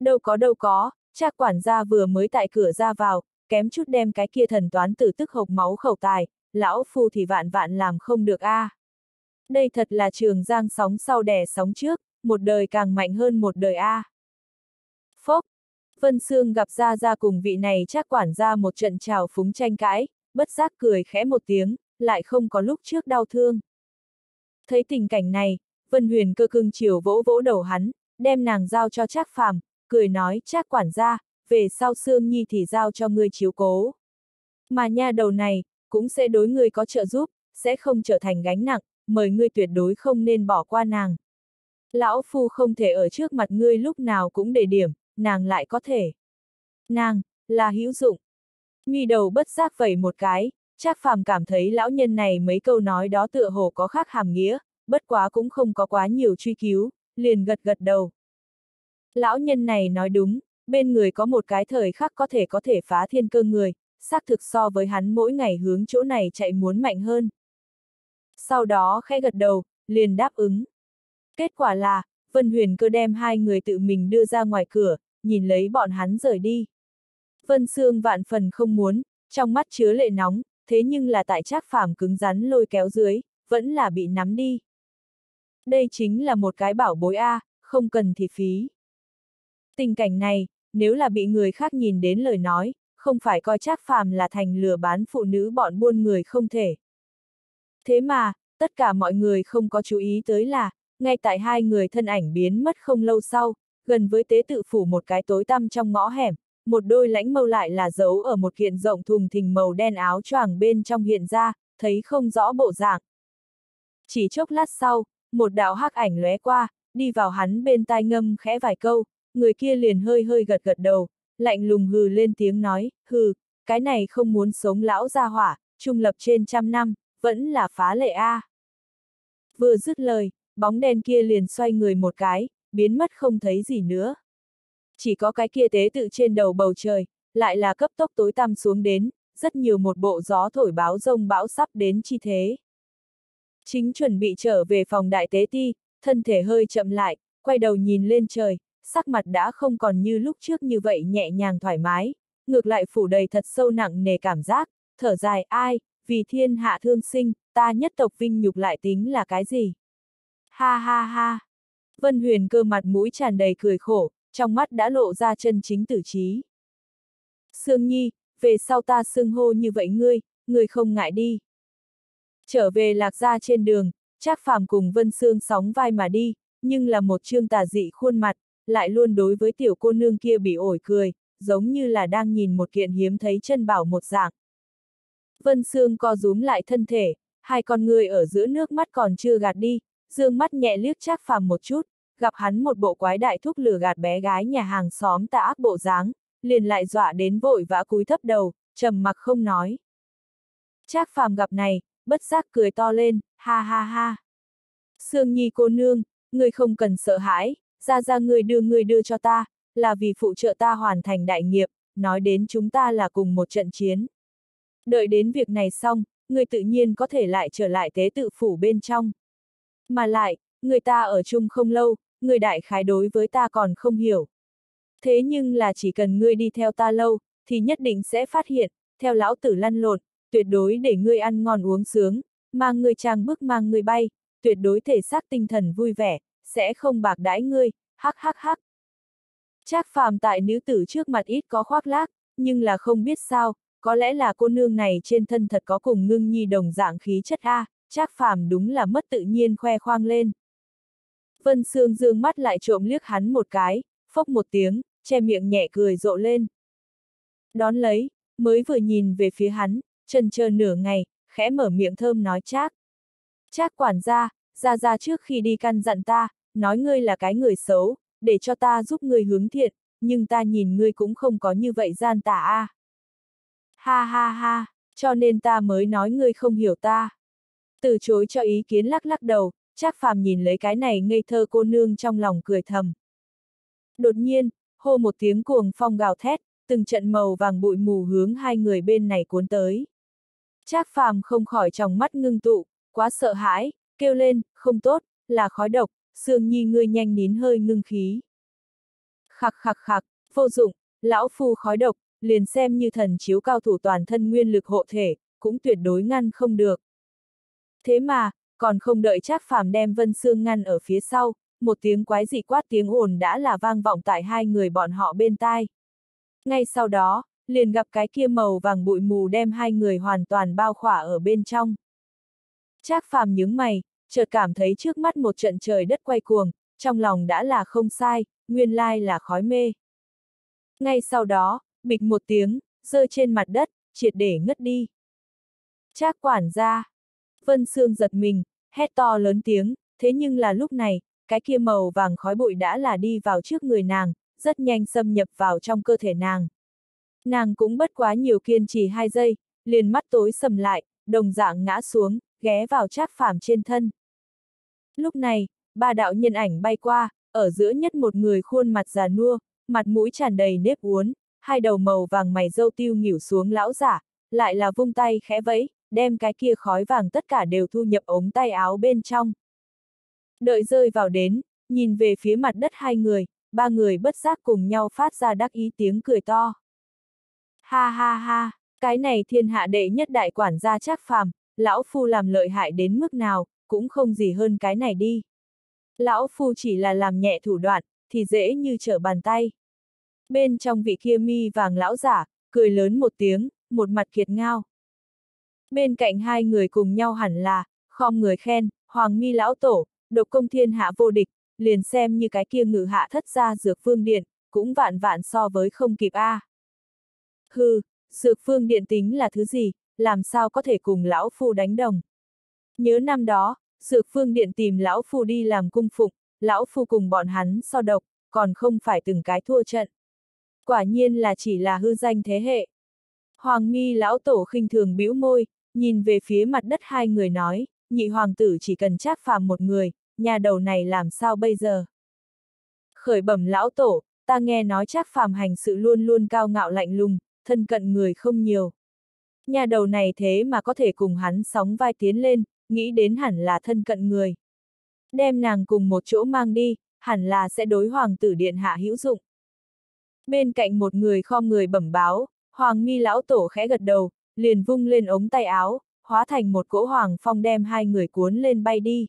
Đâu có đâu có, cha quản gia vừa mới tại cửa ra vào, kém chút đem cái kia thần toán tử tức hộc máu khẩu tài, lão phu thì vạn vạn làm không được a. À. Đây thật là trường giang sóng sau đè sóng trước, một đời càng mạnh hơn một đời a. Phốc, Vân Sương gặp ra ra cùng vị này chắc quản ra một trận trào phúng tranh cãi, bất giác cười khẽ một tiếng, lại không có lúc trước đau thương. Thấy tình cảnh này, Vân Huyền cơ cưng chiều vỗ vỗ đầu hắn, đem nàng giao cho Trác Phàm, cười nói Trác quản gia, về sau Sương Nhi thì giao cho ngươi chiếu cố. Mà nha đầu này, cũng sẽ đối ngươi có trợ giúp, sẽ không trở thành gánh nặng, mời ngươi tuyệt đối không nên bỏ qua nàng. Lão Phu không thể ở trước mặt ngươi lúc nào cũng để điểm, nàng lại có thể. Nàng, là hữu dụng. Mi đầu bất giác vẩy một cái, Trác phàm cảm thấy lão nhân này mấy câu nói đó tựa hồ có khác hàm nghĩa, bất quá cũng không có quá nhiều truy cứu, liền gật gật đầu. Lão nhân này nói đúng, bên người có một cái thời khắc có thể có thể phá thiên cơ người, xác thực so với hắn mỗi ngày hướng chỗ này chạy muốn mạnh hơn. Sau đó khẽ gật đầu, liền đáp ứng. Kết quả là, Vân Huyền cơ đem hai người tự mình đưa ra ngoài cửa, nhìn lấy bọn hắn rời đi. Vân Sương vạn phần không muốn, trong mắt chứa lệ nóng, thế nhưng là tại trác phàm cứng rắn lôi kéo dưới, vẫn là bị nắm đi. Đây chính là một cái bảo bối A, không cần thì phí. Tình cảnh này, nếu là bị người khác nhìn đến lời nói, không phải coi trác phàm là thành lừa bán phụ nữ bọn buôn người không thể. Thế mà, tất cả mọi người không có chú ý tới là, ngay tại hai người thân ảnh biến mất không lâu sau, gần với tế tự phủ một cái tối tăm trong ngõ hẻm, một đôi lãnh mâu lại là giấu ở một kiện rộng thùng thình màu đen áo choàng bên trong hiện ra, thấy không rõ bộ dạng. Chỉ chốc lát sau, một đạo hắc ảnh lóe qua, đi vào hắn bên tai ngâm khẽ vài câu, người kia liền hơi hơi gật gật đầu, lạnh lùng hừ lên tiếng nói, hừ, cái này không muốn sống lão gia hỏa, trung lập trên trăm năm, vẫn là phá lệ a. Vừa dứt lời, bóng đen kia liền xoay người một cái, biến mất không thấy gì nữa. Chỉ có cái kia tế tự trên đầu bầu trời, lại là cấp tốc tối tăm xuống đến, rất nhiều một bộ gió thổi báo rông bão sắp đến chi thế. Chính chuẩn bị trở về phòng đại tế ti, thân thể hơi chậm lại, quay đầu nhìn lên trời, sắc mặt đã không còn như lúc trước như vậy nhẹ nhàng thoải mái, ngược lại phủ đầy thật sâu nặng nề cảm giác, thở dài ai, vì thiên hạ thương sinh, ta nhất tộc vinh nhục lại tính là cái gì? Ha ha ha! Vân huyền cơ mặt mũi tràn đầy cười khổ, trong mắt đã lộ ra chân chính tử trí. Sương Nhi, về sau ta xưng hô như vậy ngươi, ngươi không ngại đi. Trở về lạc gia trên đường, Trác Phàm cùng Vân Sương sóng vai mà đi, nhưng là một trương tà dị khuôn mặt, lại luôn đối với tiểu cô nương kia bị ổi cười, giống như là đang nhìn một kiện hiếm thấy chân bảo một dạng. Vân Sương co rúm lại thân thể, hai con người ở giữa nước mắt còn chưa gạt đi, dương mắt nhẹ liếc Trác Phàm một chút, gặp hắn một bộ quái đại thúc lừa gạt bé gái nhà hàng xóm tà ác bộ dáng, liền lại dọa đến vội vã cúi thấp đầu, trầm mặc không nói. Trác phàm gặp này, bất giác cười to lên, ha ha ha. Sương Nhi cô nương, người không cần sợ hãi, ra ra người đưa người đưa cho ta, là vì phụ trợ ta hoàn thành đại nghiệp, nói đến chúng ta là cùng một trận chiến. Đợi đến việc này xong, người tự nhiên có thể lại trở lại tế tự phủ bên trong. Mà lại, người ta ở chung không lâu, người đại khái đối với ta còn không hiểu. Thế nhưng là chỉ cần ngươi đi theo ta lâu, thì nhất định sẽ phát hiện, theo lão tử lăn lộn, tuyệt đối để ngươi ăn ngon uống sướng, mang ngươi trang bức mang ngươi bay, tuyệt đối thể xác tinh thần vui vẻ, sẽ không bạc đãi ngươi, hắc hắc hắc. Trác phàm tại nữ tử trước mặt ít có khoác lác, nhưng là không biết sao, có lẽ là cô nương này trên thân thật có cùng ngưng nhi đồng dạng khí chất A, Trác phàm đúng là mất tự nhiên khoe khoang lên. Vân Sương dương mắt lại trộm liếc hắn một cái, phốc một tiếng, che miệng nhẹ cười rộ lên. Đón lấy, mới vừa nhìn về phía hắn, chân chờ nửa ngày, khẽ mở miệng thơm nói trác trác quản gia, ra ra trước khi đi căn dặn ta, nói ngươi là cái người xấu, để cho ta giúp ngươi hướng thiện, nhưng ta nhìn ngươi cũng không có như vậy gian tà a. À. Ha ha ha, cho nên ta mới nói ngươi không hiểu ta. Từ chối cho ý kiến lắc lắc đầu, Trác phàm nhìn lấy cái này ngây thơ cô nương trong lòng cười thầm. Đột nhiên, hô một tiếng cuồng phong gào thét, từng trận màu vàng bụi mù hướng hai người bên này cuốn tới. Trác phàm không khỏi trong mắt ngưng tụ, quá sợ hãi, kêu lên, không tốt, là khói độc, Sương Nhi ngươi nhanh nín hơi ngưng khí. Khặc khặc khặc, vô dụng, lão phu khói độc, liền xem như thần chiếu cao thủ toàn thân nguyên lực hộ thể, cũng tuyệt đối ngăn không được. Thế mà, còn không đợi Trác Phàm đem Vân Sương ngăn ở phía sau, một tiếng quái dị quát tiếng ồn đã là vang vọng tại hai người bọn họ bên tai. Ngay sau đó, liền gặp cái kia màu vàng bụi mù đem hai người hoàn toàn bao khỏa ở bên trong. Trác Phàm nhướng mày, chợt cảm thấy trước mắt một trận trời đất quay cuồng, trong lòng đã là không sai, nguyên lai là khói mê. Ngay sau đó, bịch một tiếng, rơi trên mặt đất, triệt để ngất đi. Trác quản gia. Vân Sương giật mình, hét to lớn tiếng, thế nhưng là lúc này, cái kia màu vàng khói bụi đã là đi vào trước người nàng, rất nhanh xâm nhập vào trong cơ thể nàng. Nàng cũng bất quá nhiều kiên trì hai giây, liền mắt tối sầm lại, đồng dạng ngã xuống, ghé vào trác phàm trên thân. Lúc này, ba đạo nhân ảnh bay qua, ở giữa nhất một người khuôn mặt già nua, mặt mũi tràn đầy nếp uốn, hai đầu màu vàng mày râu tiêu nghỉu xuống lão giả, lại là vung tay khẽ vẫy, đem cái kia khói vàng tất cả đều thu nhập ống tay áo bên trong. Đợi rơi vào đến, nhìn về phía mặt đất hai người, ba người bất giác cùng nhau phát ra đắc ý tiếng cười to. Ha ha ha, cái này thiên hạ đệ nhất đại quản gia chắc phàm, lão phu làm lợi hại đến mức nào, cũng không gì hơn cái này đi. Lão phu chỉ là làm nhẹ thủ đoạn, thì dễ như trở bàn tay. Bên trong vị kia mi vàng lão giả, cười lớn một tiếng, một mặt kiệt ngao. Bên cạnh hai người cùng nhau hẳn là, khom người khen, hoàng mi lão tổ, độc công thiên hạ vô địch, liền xem như cái kia ngự hạ thất gia dược phương điện, cũng vạn vạn so với không kịp a. À. Hừ, dược phương điện tính là thứ gì, làm sao có thể cùng lão phu đánh đồng. Nhớ năm đó, dược phương điện tìm lão phu đi làm cung phụng, lão phu cùng bọn hắn so độc, còn không phải từng cái thua trận. Quả nhiên là chỉ là hư danh thế hệ. Hoàng mi lão tổ khinh thường bĩu môi, nhìn về phía mặt đất hai người nói, nhị hoàng tử chỉ cần trác phàm một người, nhà đầu này làm sao bây giờ? Khởi bẩm lão tổ, ta nghe nói trác phàm hành sự luôn luôn cao ngạo lạnh lùng, thân cận người không nhiều. Nhà đầu này thế mà có thể cùng hắn sóng vai tiến lên, nghĩ đến hẳn là thân cận người. Đem nàng cùng một chỗ mang đi, hẳn là sẽ đối hoàng tử điện hạ hữu dụng. Bên cạnh một người khom người bẩm báo, hoàng mi lão tổ khẽ gật đầu, liền vung lên ống tay áo, hóa thành một cỗ hoàng phong đem hai người cuốn lên bay đi.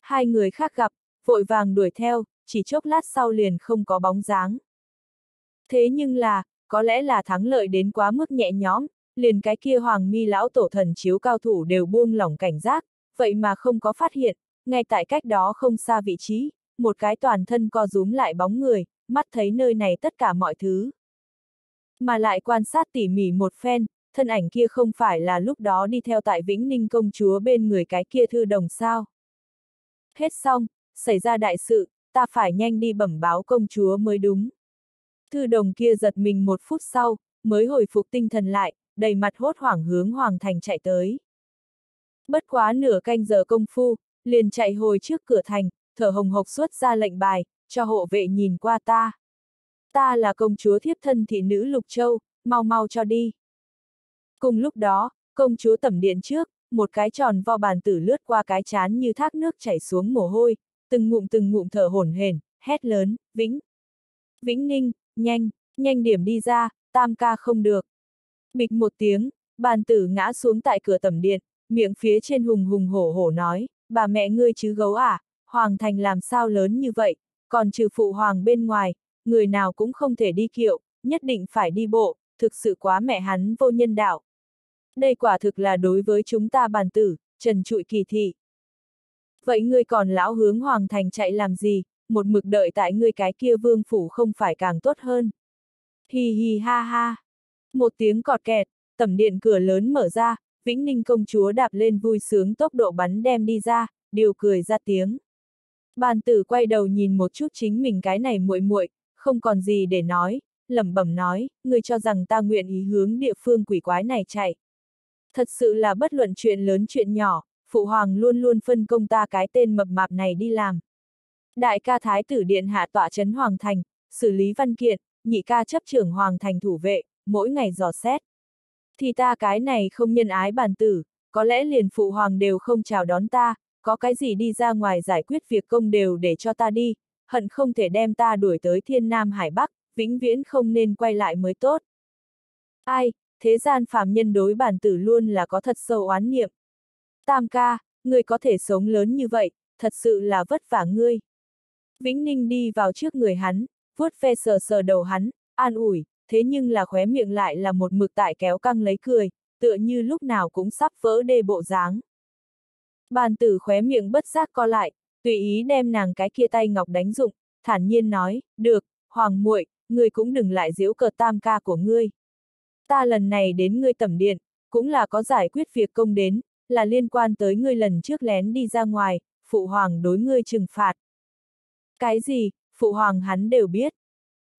Hai người khác gặp, vội vàng đuổi theo, chỉ chốc lát sau liền không có bóng dáng. Thế nhưng là, có lẽ là thắng lợi đến quá mức nhẹ nhõm, liền cái kia hoàng mi lão tổ thần chiếu cao thủ đều buông lỏng cảnh giác, vậy mà không có phát hiện, ngay tại cách đó không xa vị trí, một cái toàn thân co rúm lại bóng người, mắt thấy nơi này tất cả mọi thứ. Mà lại quan sát tỉ mỉ một phen, thân ảnh kia không phải là lúc đó đi theo tại Vĩnh Ninh công chúa bên người cái kia thư đồng sao. Hết xong, xảy ra đại sự, ta phải nhanh đi bẩm báo công chúa mới đúng. Thư đồng kia giật mình một phút sau, mới hồi phục tinh thần lại, đầy mặt hốt hoảng hướng Hoàng Thành chạy tới. Bất quá nửa canh giờ công phu, liền chạy hồi trước cửa thành, thở hồng hộc xuất ra lệnh bài, cho hộ vệ nhìn qua ta. Ta là công chúa thiếp thân thị nữ Lục Châu, mau mau cho đi. Cùng lúc đó, công chúa tẩm điện trước, một cái tròn vo bàn tử lướt qua cái chán như thác nước chảy xuống mồ hôi, từng ngụm từng ngụm thở hổn hển, hét lớn, Vĩnh. Vĩnh Ninh, nhanh, nhanh điểm đi ra, tam ca không được. Bịch một tiếng, bàn tử ngã xuống tại cửa tẩm điện, miệng phía trên hùng hùng hổ hổ nói, bà mẹ ngươi chứ gấu à, hoàng thành làm sao lớn như vậy, còn trừ phụ hoàng bên ngoài, người nào cũng không thể đi kiệu, nhất định phải đi bộ, thực sự quá mẹ hắn vô nhân đạo. Đây quả thực là đối với chúng ta bàn tử, trần trụi kỳ thị. Vậy ngươi còn lão hướng hoàng thành chạy làm gì, một mực đợi tại ngươi cái kia vương phủ không phải càng tốt hơn. Hi hi ha ha. Một tiếng cọt kẹt, tẩm điện cửa lớn mở ra, Vĩnh Ninh công chúa đạp lên vui sướng tốc độ bắn đem đi ra, điều cười ra tiếng. Bàn tử quay đầu nhìn một chút chính mình cái này muội muội, không còn gì để nói, lẩm bẩm nói, người cho rằng ta nguyện ý hướng địa phương quỷ quái này chạy. Thật sự là bất luận chuyện lớn chuyện nhỏ, Phụ Hoàng luôn luôn phân công ta cái tên mập mạp này đi làm. Đại ca Thái tử Điện hạ tọa chấn Hoàng Thành, xử lý văn kiện, nhị ca chấp trưởng Hoàng Thành thủ vệ, mỗi ngày dò xét. Thì ta cái này không nhân ái bàn tử, có lẽ liền Phụ Hoàng đều không chào đón ta, có cái gì đi ra ngoài giải quyết việc công đều để cho ta đi, hận không thể đem ta đuổi tới thiên nam hải bắc, vĩnh viễn không nên quay lại mới tốt. Ai, thế gian phàm nhân đối bản tử luôn là có thật sâu oán niệm. Tam ca, người có thể sống lớn như vậy, thật sự là vất vả ngươi. Vĩnh Ninh đi vào trước người hắn, vuốt ve sờ sờ đầu hắn, an ủi, thế nhưng là khóe miệng lại là một mực tại kéo căng lấy cười, tựa như lúc nào cũng sắp vỡ đê bộ dáng. Bàn tử khóe miệng bất giác co lại, tùy ý đem nàng cái kia tay ngọc đánh dụng, thản nhiên nói, được, hoàng muội, ngươi cũng đừng lại giễu cợt tam ca của ngươi. Ta lần này đến ngươi tẩm điện, cũng là có giải quyết việc công đến, là liên quan tới ngươi lần trước lén đi ra ngoài, phụ hoàng đối ngươi trừng phạt. Cái gì, phụ hoàng hắn đều biết.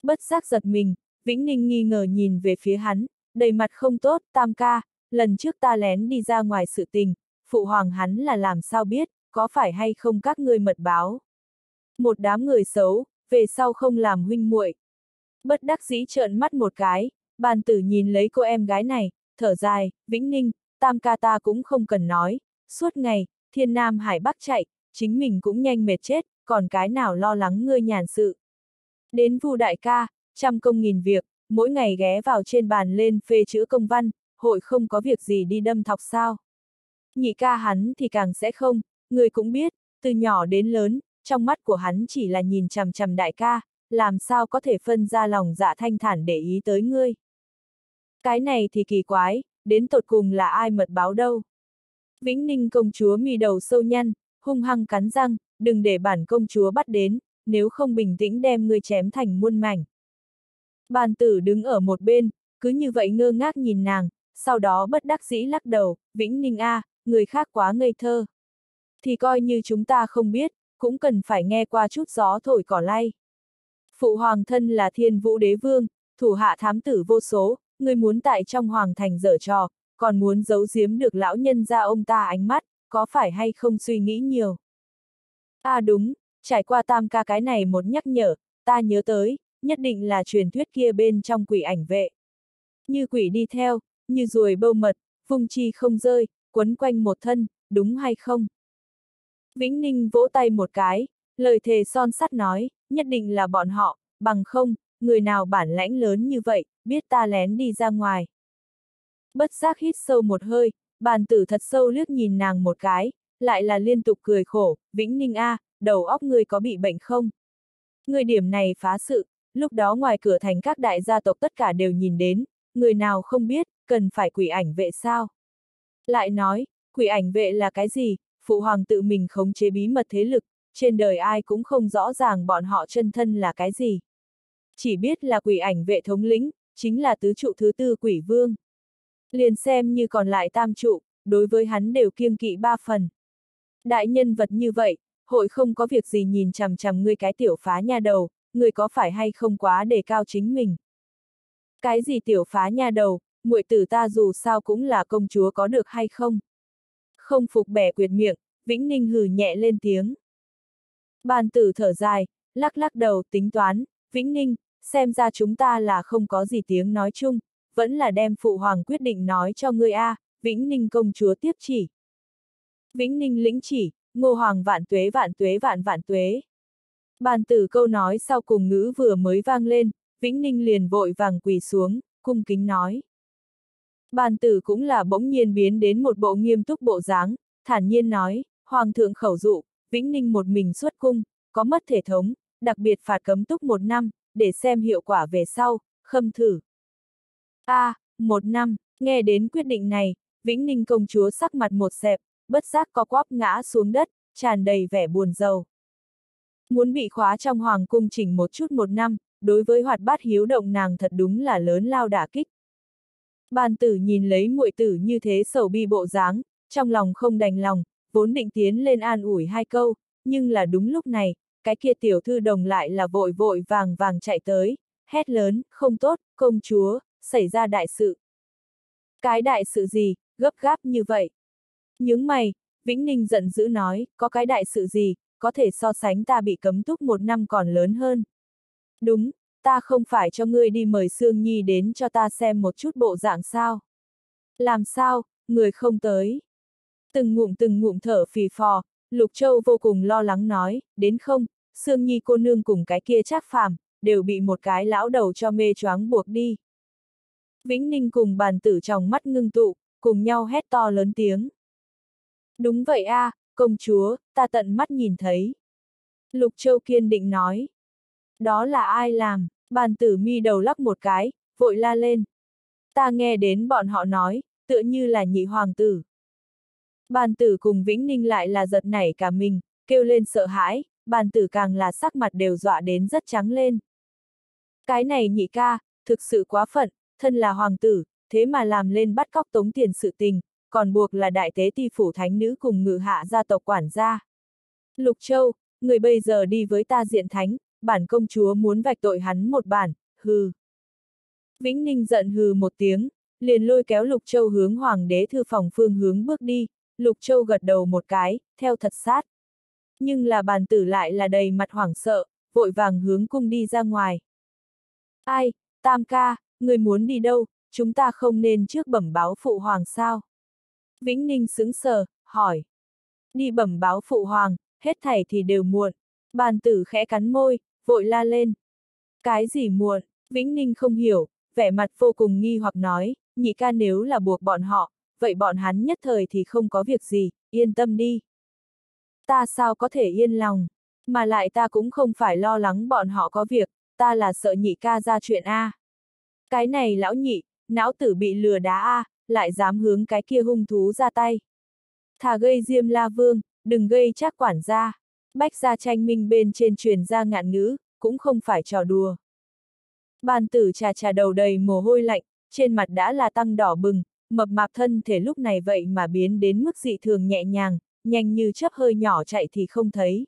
Bất giác giật mình, Vĩnh Ninh nghi ngờ nhìn về phía hắn, đầy mặt không tốt, tam ca, lần trước ta lén đi ra ngoài sự tình, phụ hoàng hắn là làm sao biết, có phải hay không các ngươi mật báo. Một đám người xấu, về sau không làm huynh muội. Bất đắc dĩ trợn mắt một cái, bàn tử nhìn lấy cô em gái này, thở dài, Vĩnh Ninh, tam ca ta cũng không cần nói, suốt ngày, thiên nam hải bắc chạy, chính mình cũng nhanh mệt chết, còn cái nào lo lắng ngươi nhàn sự. Đến vu đại ca, trăm công nghìn việc, mỗi ngày ghé vào trên bàn lên phê chữ công văn, hội không có việc gì đi đâm thọc sao. Nhị ca hắn thì càng sẽ không, người cũng biết, từ nhỏ đến lớn, trong mắt của hắn chỉ là nhìn chằm chằm đại ca, làm sao có thể phân ra lòng dạ thanh thản để ý tới ngươi. Cái này thì kỳ quái, đến tột cùng là ai mật báo đâu. Vĩnh Ninh công chúa mì đầu sâu nhăn, hung hăng cắn răng, đừng để bản công chúa bắt đến, nếu không bình tĩnh đem ngươi chém thành muôn mảnh. Bàn tử đứng ở một bên, cứ như vậy ngơ ngác nhìn nàng, sau đó bất đắc dĩ lắc đầu, Vĩnh Ninh A, người khác quá ngây thơ. Thì coi như chúng ta không biết, cũng cần phải nghe qua chút gió thổi cỏ lay. Phụ hoàng thân là thiên vũ đế vương, thủ hạ thám tử vô số, người muốn tại trong hoàng thành dở trò, còn muốn giấu giếm được lão nhân ra ông ta ánh mắt, có phải hay không suy nghĩ nhiều. À đúng, trải qua tam ca cái này một nhắc nhở, ta nhớ tới, nhất định là truyền thuyết kia bên trong quỷ ảnh vệ. Như quỷ đi theo, như ruồi bâu mật, phung chi không rơi, quấn quanh một thân, đúng hay không? Vĩnh Ninh vỗ tay một cái, lời thề son sắt nói, nhất định là bọn họ, bằng không, người nào bản lãnh lớn như vậy, biết ta lén đi ra ngoài. Bất giác hít sâu một hơi, bàn tử thật sâu liếc nhìn nàng một cái, lại là liên tục cười khổ, Vĩnh Ninh A, đầu óc người có bị bệnh không? Người điểm này phá sự, lúc đó ngoài cửa thành các đại gia tộc tất cả đều nhìn đến, người nào không biết, cần phải quỷ ảnh vệ sao? Lại nói, quỷ ảnh vệ là cái gì? Phụ hoàng tự mình khống chế bí mật thế lực, trên đời ai cũng không rõ ràng bọn họ chân thân là cái gì. Chỉ biết là quỷ ảnh vệ thống lĩnh, chính là tứ trụ thứ tư quỷ vương. Liền xem như còn lại tam trụ, đối với hắn đều kiêng kỵ ba phần. Đại nhân vật như vậy, hội không có việc gì nhìn chằm chằm ngươi cái tiểu phá nhà đầu, người có phải hay không quá đề cao chính mình. Cái gì tiểu phá nhà đầu, muội tử ta dù sao cũng là công chúa có được hay không? Không phục bẻ quyệt miệng, Vĩnh Ninh hừ nhẹ lên tiếng. Bàn tử thở dài, lắc lắc đầu tính toán, Vĩnh Ninh, xem ra chúng ta là không có gì tiếng nói chung, vẫn là đem phụ hoàng quyết định nói cho ngươi a, Vĩnh Ninh công chúa tiếp chỉ. Vĩnh Ninh lĩnh chỉ, ngô hoàng vạn tuế vạn tuế vạn vạn tuế. Bàn tử câu nói sau cùng ngữ vừa mới vang lên, Vĩnh Ninh liền vội vàng quỳ xuống, cung kính nói. Bàn tử cũng là bỗng nhiên biến đến một bộ nghiêm túc bộ dáng, thản nhiên nói, Hoàng thượng khẩu dụ, Vĩnh Ninh một mình xuất cung, có mất thể thống, đặc biệt phạt cấm túc một năm, để xem hiệu quả về sau, khâm thử. a à, một năm, nghe đến quyết định này, Vĩnh Ninh công chúa sắc mặt một xẹp, bất giác có quắp ngã xuống đất, tràn đầy vẻ buồn rầu. Muốn bị khóa trong hoàng cung chỉnh một chút một năm, đối với hoạt bát hiếu động nàng thật đúng là lớn lao đả kích. Bàn tử nhìn lấy muội tử như thế sầu bi bộ dáng, trong lòng không đành lòng, vốn định tiến lên an ủi hai câu, nhưng là đúng lúc này, cái kia tiểu thư đồng lại là vội vội vàng vàng chạy tới, hét lớn, không tốt, công chúa, xảy ra đại sự. Cái đại sự gì, gấp gáp như vậy? những mày, Vĩnh Ninh giận dữ nói, có cái đại sự gì, có thể so sánh ta bị cấm túc một năm còn lớn hơn. Đúng, ta không phải cho ngươi đi mời Sương Nhi đến cho ta xem một chút bộ dạng sao. Làm sao, người không tới. Từng ngụm từng ngụm thở phì phò, Lục Châu vô cùng lo lắng nói, đến không, Sương Nhi cô nương cùng cái kia chắc phàm, đều bị một cái lão đầu cho mê choáng buộc đi. Vĩnh Ninh cùng bàn tử trong mắt ngưng tụ, cùng nhau hét to lớn tiếng. Đúng vậy a, à, công chúa, ta tận mắt nhìn thấy. Lục Châu kiên định nói. Đó là ai làm, bàn tử mi đầu lắc một cái, vội la lên. Ta nghe đến bọn họ nói, tựa như là nhị hoàng tử. Bàn tử cùng Vĩnh Ninh lại là giật nảy cả mình, kêu lên sợ hãi, bàn tử càng là sắc mặt đều dọa đến rất trắng lên. Cái này nhị ca, thực sự quá phận, thân là hoàng tử, thế mà làm lên bắt cóc tống tiền sự tình, còn buộc là đại tế ti phủ thánh nữ cùng ngự hạ gia tộc quản gia. Lục Châu, người bây giờ đi với ta diện thánh, bản công chúa muốn vạch tội hắn một bản, hừ. Vĩnh Ninh giận hừ một tiếng, liền lôi kéo Lục Châu hướng Hoàng đế thư phòng phương hướng bước đi, Lục Châu gật đầu một cái, theo thật sát. Nhưng là bàn tử lại là đầy mặt hoảng sợ, vội vàng hướng cung đi ra ngoài. Ai, Tam ca, người muốn đi đâu, chúng ta không nên trước bẩm báo phụ hoàng sao? Vĩnh Ninh sững sờ, hỏi. Đi bẩm báo phụ hoàng, hết thảy thì đều muộn. Bàn tử khẽ cắn môi, vội la lên. Cái gì muộn? Vĩnh Ninh không hiểu, vẻ mặt vô cùng nghi hoặc nói, nhị ca nếu là buộc bọn họ, vậy bọn hắn nhất thời thì không có việc gì, yên tâm đi. Ta sao có thể yên lòng, mà lại ta cũng không phải lo lắng bọn họ có việc, ta là sợ nhị ca ra chuyện A. Cái này lão nhị, não tử bị lừa đá A, lại dám hướng cái kia hung thú ra tay. Thà gây diêm la vương, đừng gây chắc quản gia. Bách gia tranh minh bên trên truyền ra ngạn ngữ, cũng không phải trò đùa. Bàn tử trà trà đầu đầy mồ hôi lạnh, trên mặt đã là tăng đỏ bừng, mập mạp thân thể lúc này vậy mà biến đến mức dị thường nhẹ nhàng, nhanh như chấp hơi nhỏ chạy thì không thấy.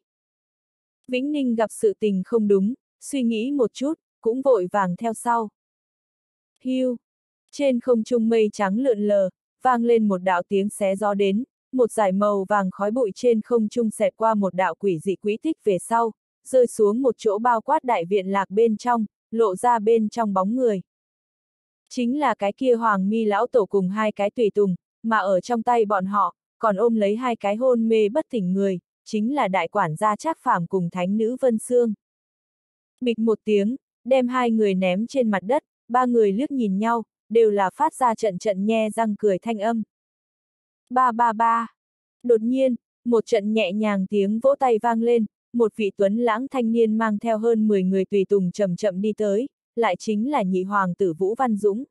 Vĩnh Ninh gặp sự tình không đúng, suy nghĩ một chút, cũng vội vàng theo sau. Hiu! Trên không trung mây trắng lượn lờ, vang lên một đạo tiếng xé gió đến, một dải màu vàng khói bụi trên không trung xẹt qua một đạo quỷ dị quý tích về sau, rơi xuống một chỗ bao quát đại viện lạc bên trong, lộ ra bên trong bóng người. Chính là cái kia hoàng mi lão tổ cùng hai cái tùy tùng, mà ở trong tay bọn họ, còn ôm lấy hai cái hôn mê bất tỉnh người, chính là đại quản gia Trác Phàm cùng thánh nữ Vân Sương. Bịch một tiếng, đem hai người ném trên mặt đất, ba người liếc nhìn nhau, đều là phát ra trận trận nhe răng cười thanh âm. Ba ba ba. Đột nhiên, một trận nhẹ nhàng tiếng vỗ tay vang lên, một vị tuấn lãng thanh niên mang theo hơn 10 người tùy tùng chậm chậm đi tới, lại chính là nhị hoàng tử Vũ Văn Dũng.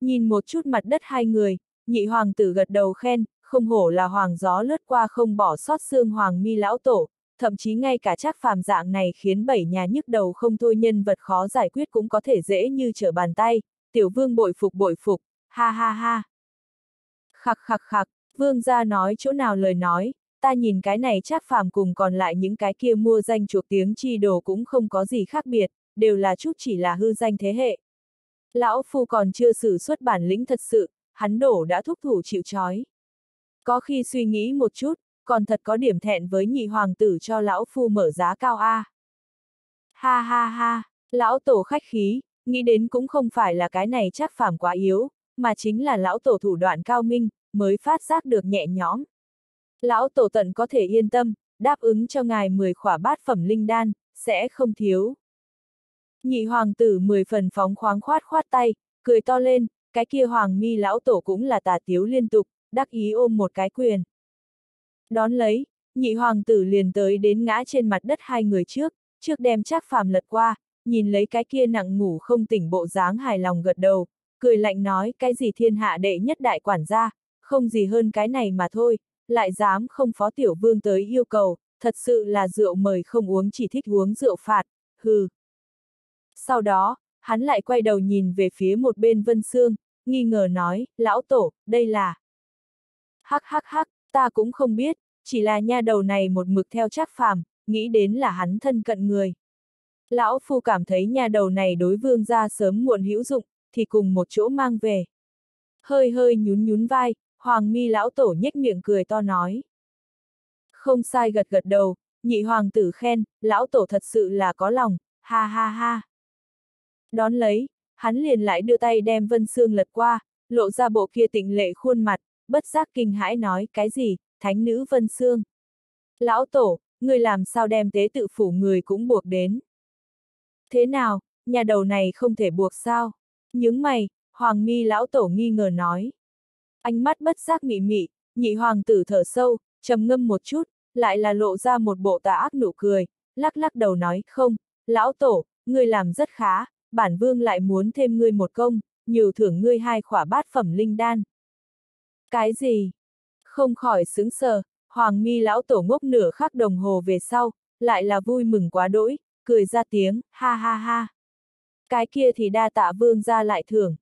Nhìn một chút mặt đất hai người, nhị hoàng tử gật đầu khen, không hổ là hoàng gió lướt qua không bỏ sót xương hoàng mi lão tổ, thậm chí ngay cả chắc phàm dạng này khiến bảy nhà nhức đầu không thôi nhân vật khó giải quyết cũng có thể dễ như trở bàn tay, tiểu vương bội phục bội phục, ha ha ha. Khặc khặc khặc, vương gia nói chỗ nào lời nói, ta nhìn cái này chắc phàm cùng còn lại những cái kia mua danh chuộc tiếng chi đồ cũng không có gì khác biệt, đều là chút chỉ là hư danh thế hệ. Lão Phu còn chưa xử xuất bản lĩnh thật sự, hắn đổ đã thúc thủ chịu trói. Có khi suy nghĩ một chút, còn thật có điểm thẹn với nhị hoàng tử cho lão Phu mở giá cao A. Ha ha ha, lão tổ khách khí, nghĩ đến cũng không phải là cái này chắc phàm quá yếu, mà chính là lão tổ thủ đoạn cao minh, mới phát giác được nhẹ nhõm. Lão tổ tận có thể yên tâm, đáp ứng cho ngài 10 khỏa bát phẩm linh đan, sẽ không thiếu. Nhị hoàng tử 10 phần phóng khoáng khoát khoát tay, cười to lên, cái kia hoàng mi lão tổ cũng là tà tiếu liên tục, đắc ý ôm một cái quyền. Đón lấy, nhị hoàng tử liền tới đến ngã trên mặt đất hai người trước, trước đem chắc phàm lật qua, nhìn lấy cái kia nặng ngủ không tỉnh bộ dáng hài lòng gật đầu, cười lạnh nói cái gì thiên hạ đệ nhất đại quản gia, không gì hơn cái này mà thôi, lại dám không phó tiểu vương tới yêu cầu, thật sự là rượu mời không uống chỉ thích uống rượu phạt, hừ. Sau đó, hắn lại quay đầu nhìn về phía một bên Vân Sương, nghi ngờ nói, lão tổ, đây là... Hắc hắc hắc, ta cũng không biết, chỉ là nha đầu này một mực theo trác phàm, nghĩ đến là hắn thân cận người. Lão Phu cảm thấy nhà đầu này đối vương ra sớm muộn hữu dụng, thì cùng một chỗ mang về. Hơi hơi nhún nhún vai, Hoàng mi lão tổ nhếch miệng cười to nói. Không sai gật gật đầu, nhị hoàng tử khen, lão tổ thật sự là có lòng, ha ha ha. Đón lấy, hắn liền lại đưa tay đem Vân Sương lật qua, lộ ra bộ kia tịnh lệ khuôn mặt, bất giác kinh hãi nói, cái gì, thánh nữ Vân Sương. Lão tổ, người làm sao đem tế tự phủ người cũng buộc đến. Thế nào, nhà đầu này không thể buộc sao? Những mày, Hoàng mi lão tổ nghi ngờ nói. Ánh mắt bất giác mị mị, nhị hoàng tử thở sâu, trầm ngâm một chút, lại là lộ ra một bộ tà ác nụ cười, lắc lắc đầu nói, không, lão tổ, ngươi làm rất khá, bản vương lại muốn thêm ngươi một công, nhiều thưởng ngươi hai khỏa bát phẩm linh đan. Cái gì? Không khỏi sướng sờ, hoàng mi lão tổ ngốc nửa khắc đồng hồ về sau, lại là vui mừng quá đỗi, cười ra tiếng, ha ha ha. Cái kia thì đa tạ vương ra lại thưởng.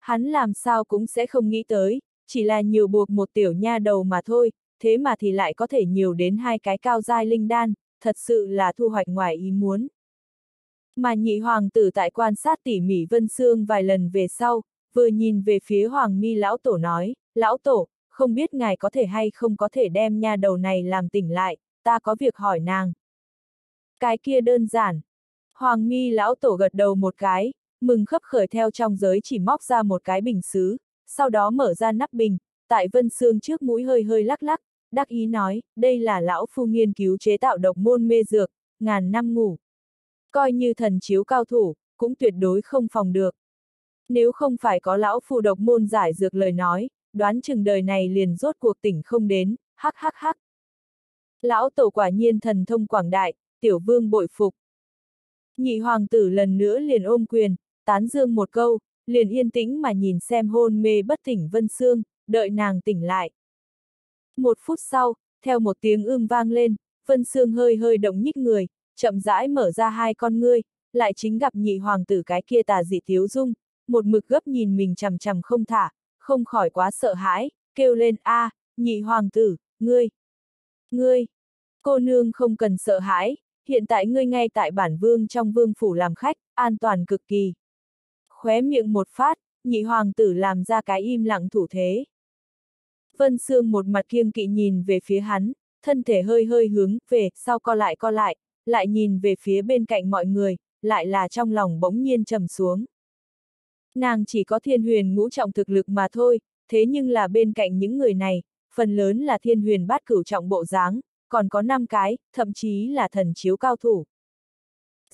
Hắn làm sao cũng sẽ không nghĩ tới, chỉ là nhiều buộc một tiểu nha đầu mà thôi, thế mà thì lại có thể nhiều đến hai cái cao giai linh đan, thật sự là thu hoạch ngoài ý muốn. Mà nhị hoàng tử tại quan sát tỉ mỉ Vân Sương vài lần về sau, vừa nhìn về phía hoàng mi lão tổ nói, lão tổ, không biết ngài có thể hay không có thể đem nha đầu này làm tỉnh lại, ta có việc hỏi nàng. Cái kia đơn giản. Hoàng mi lão tổ gật đầu một cái, mừng khấp khởi theo trong giới chỉ móc ra một cái bình xứ, sau đó mở ra nắp bình, tại Vân Sương trước mũi hơi hơi lắc lắc, đắc ý nói, đây là lão phu nghiên cứu chế tạo độc môn mê dược, ngàn năm ngủ. Coi như thần chiếu cao thủ, cũng tuyệt đối không phòng được. Nếu không phải có lão phu độc môn giải dược lời nói, đoán chừng đời này liền rốt cuộc tỉnh không đến, hắc hắc hắc. Lão tổ quả nhiên thần thông quảng đại, tiểu vương bội phục. Nhị hoàng tử lần nữa liền ôm quyền, tán dương một câu, liền yên tĩnh mà nhìn xem hôn mê bất tỉnh Vân Sương, đợi nàng tỉnh lại. Một phút sau, theo một tiếng ưm vang lên, Vân Sương hơi hơi động nhích người, chậm rãi mở ra hai con ngươi, lại chính gặp nhị hoàng tử cái kia tà dị thiếu dung, một mực gấp nhìn mình chằm chằm không thả, không khỏi quá sợ hãi, kêu lên a, nhị hoàng tử, ngươi, ngươi, cô nương không cần sợ hãi, hiện tại ngươi ngay tại bản vương trong vương phủ làm khách, an toàn cực kỳ. Khóe miệng một phát, nhị hoàng tử làm ra cái im lặng thủ thế. Vân Sương một mặt kiêng kỵ nhìn về phía hắn, thân thể hơi hơi hướng về, sau co lại co lại, lại nhìn về phía bên cạnh mọi người, lại là trong lòng bỗng nhiên trầm xuống. Nàng chỉ có thiên huyền ngũ trọng thực lực mà thôi, thế nhưng là bên cạnh những người này, phần lớn là thiên huyền bát cửu trọng bộ dáng, còn có 5 cái, thậm chí là thần chiếu cao thủ.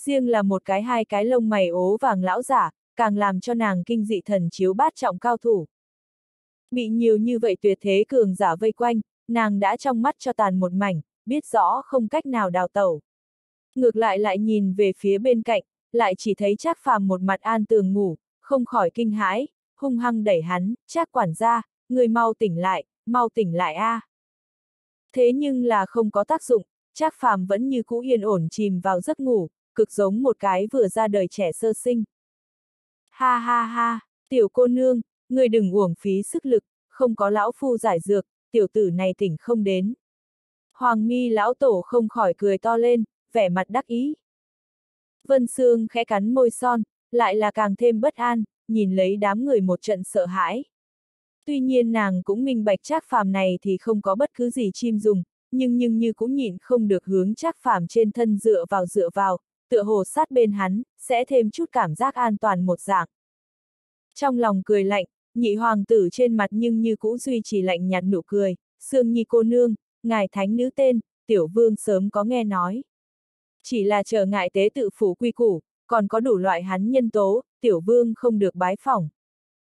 Riêng là một cái hai cái lông mày ố vàng lão giả, càng làm cho nàng kinh dị thần chiếu bát trọng cao thủ. Bị nhiều như vậy tuyệt thế cường giả vây quanh, nàng đã trong mắt cho tàn một mảnh, biết rõ không cách nào đào tẩu. Ngược lại lại nhìn về phía bên cạnh, lại chỉ thấy Trác Phàm một mặt an tường ngủ, không khỏi kinh hãi, hung hăng đẩy hắn, Trác quản gia, người mau tỉnh lại, mau tỉnh lại a. À. Thế nhưng là không có tác dụng, Trác Phàm vẫn như cũ yên ổn chìm vào giấc ngủ, cực giống một cái vừa ra đời trẻ sơ sinh. Ha ha ha, tiểu cô nương, người đừng uổng phí sức lực, không có lão phu giải dược, tiểu tử này tỉnh không đến. Hoàng mi lão tổ không khỏi cười to lên, vẻ mặt đắc ý. Vân Sương khẽ cắn môi son, lại là càng thêm bất an, nhìn lấy đám người một trận sợ hãi. Tuy nhiên nàng cũng minh bạch trác phàm này thì không có bất cứ gì chim dùng, nhưng nhưng như cũng nhịn không được hướng trác phàm trên thân dựa vào dựa vào, tựa hồ sát bên hắn, sẽ thêm chút cảm giác an toàn một dạng. Trong lòng cười lạnh, nhị hoàng tử trên mặt nhưng như cũ duy trì lạnh nhạt nụ cười, Sương Nhi cô nương, ngài thánh nữ tên, tiểu vương sớm có nghe nói. Chỉ là trở ngại tế tự phủ quy củ, còn có đủ loại hắn nhân tố, tiểu vương không được bái phỏng.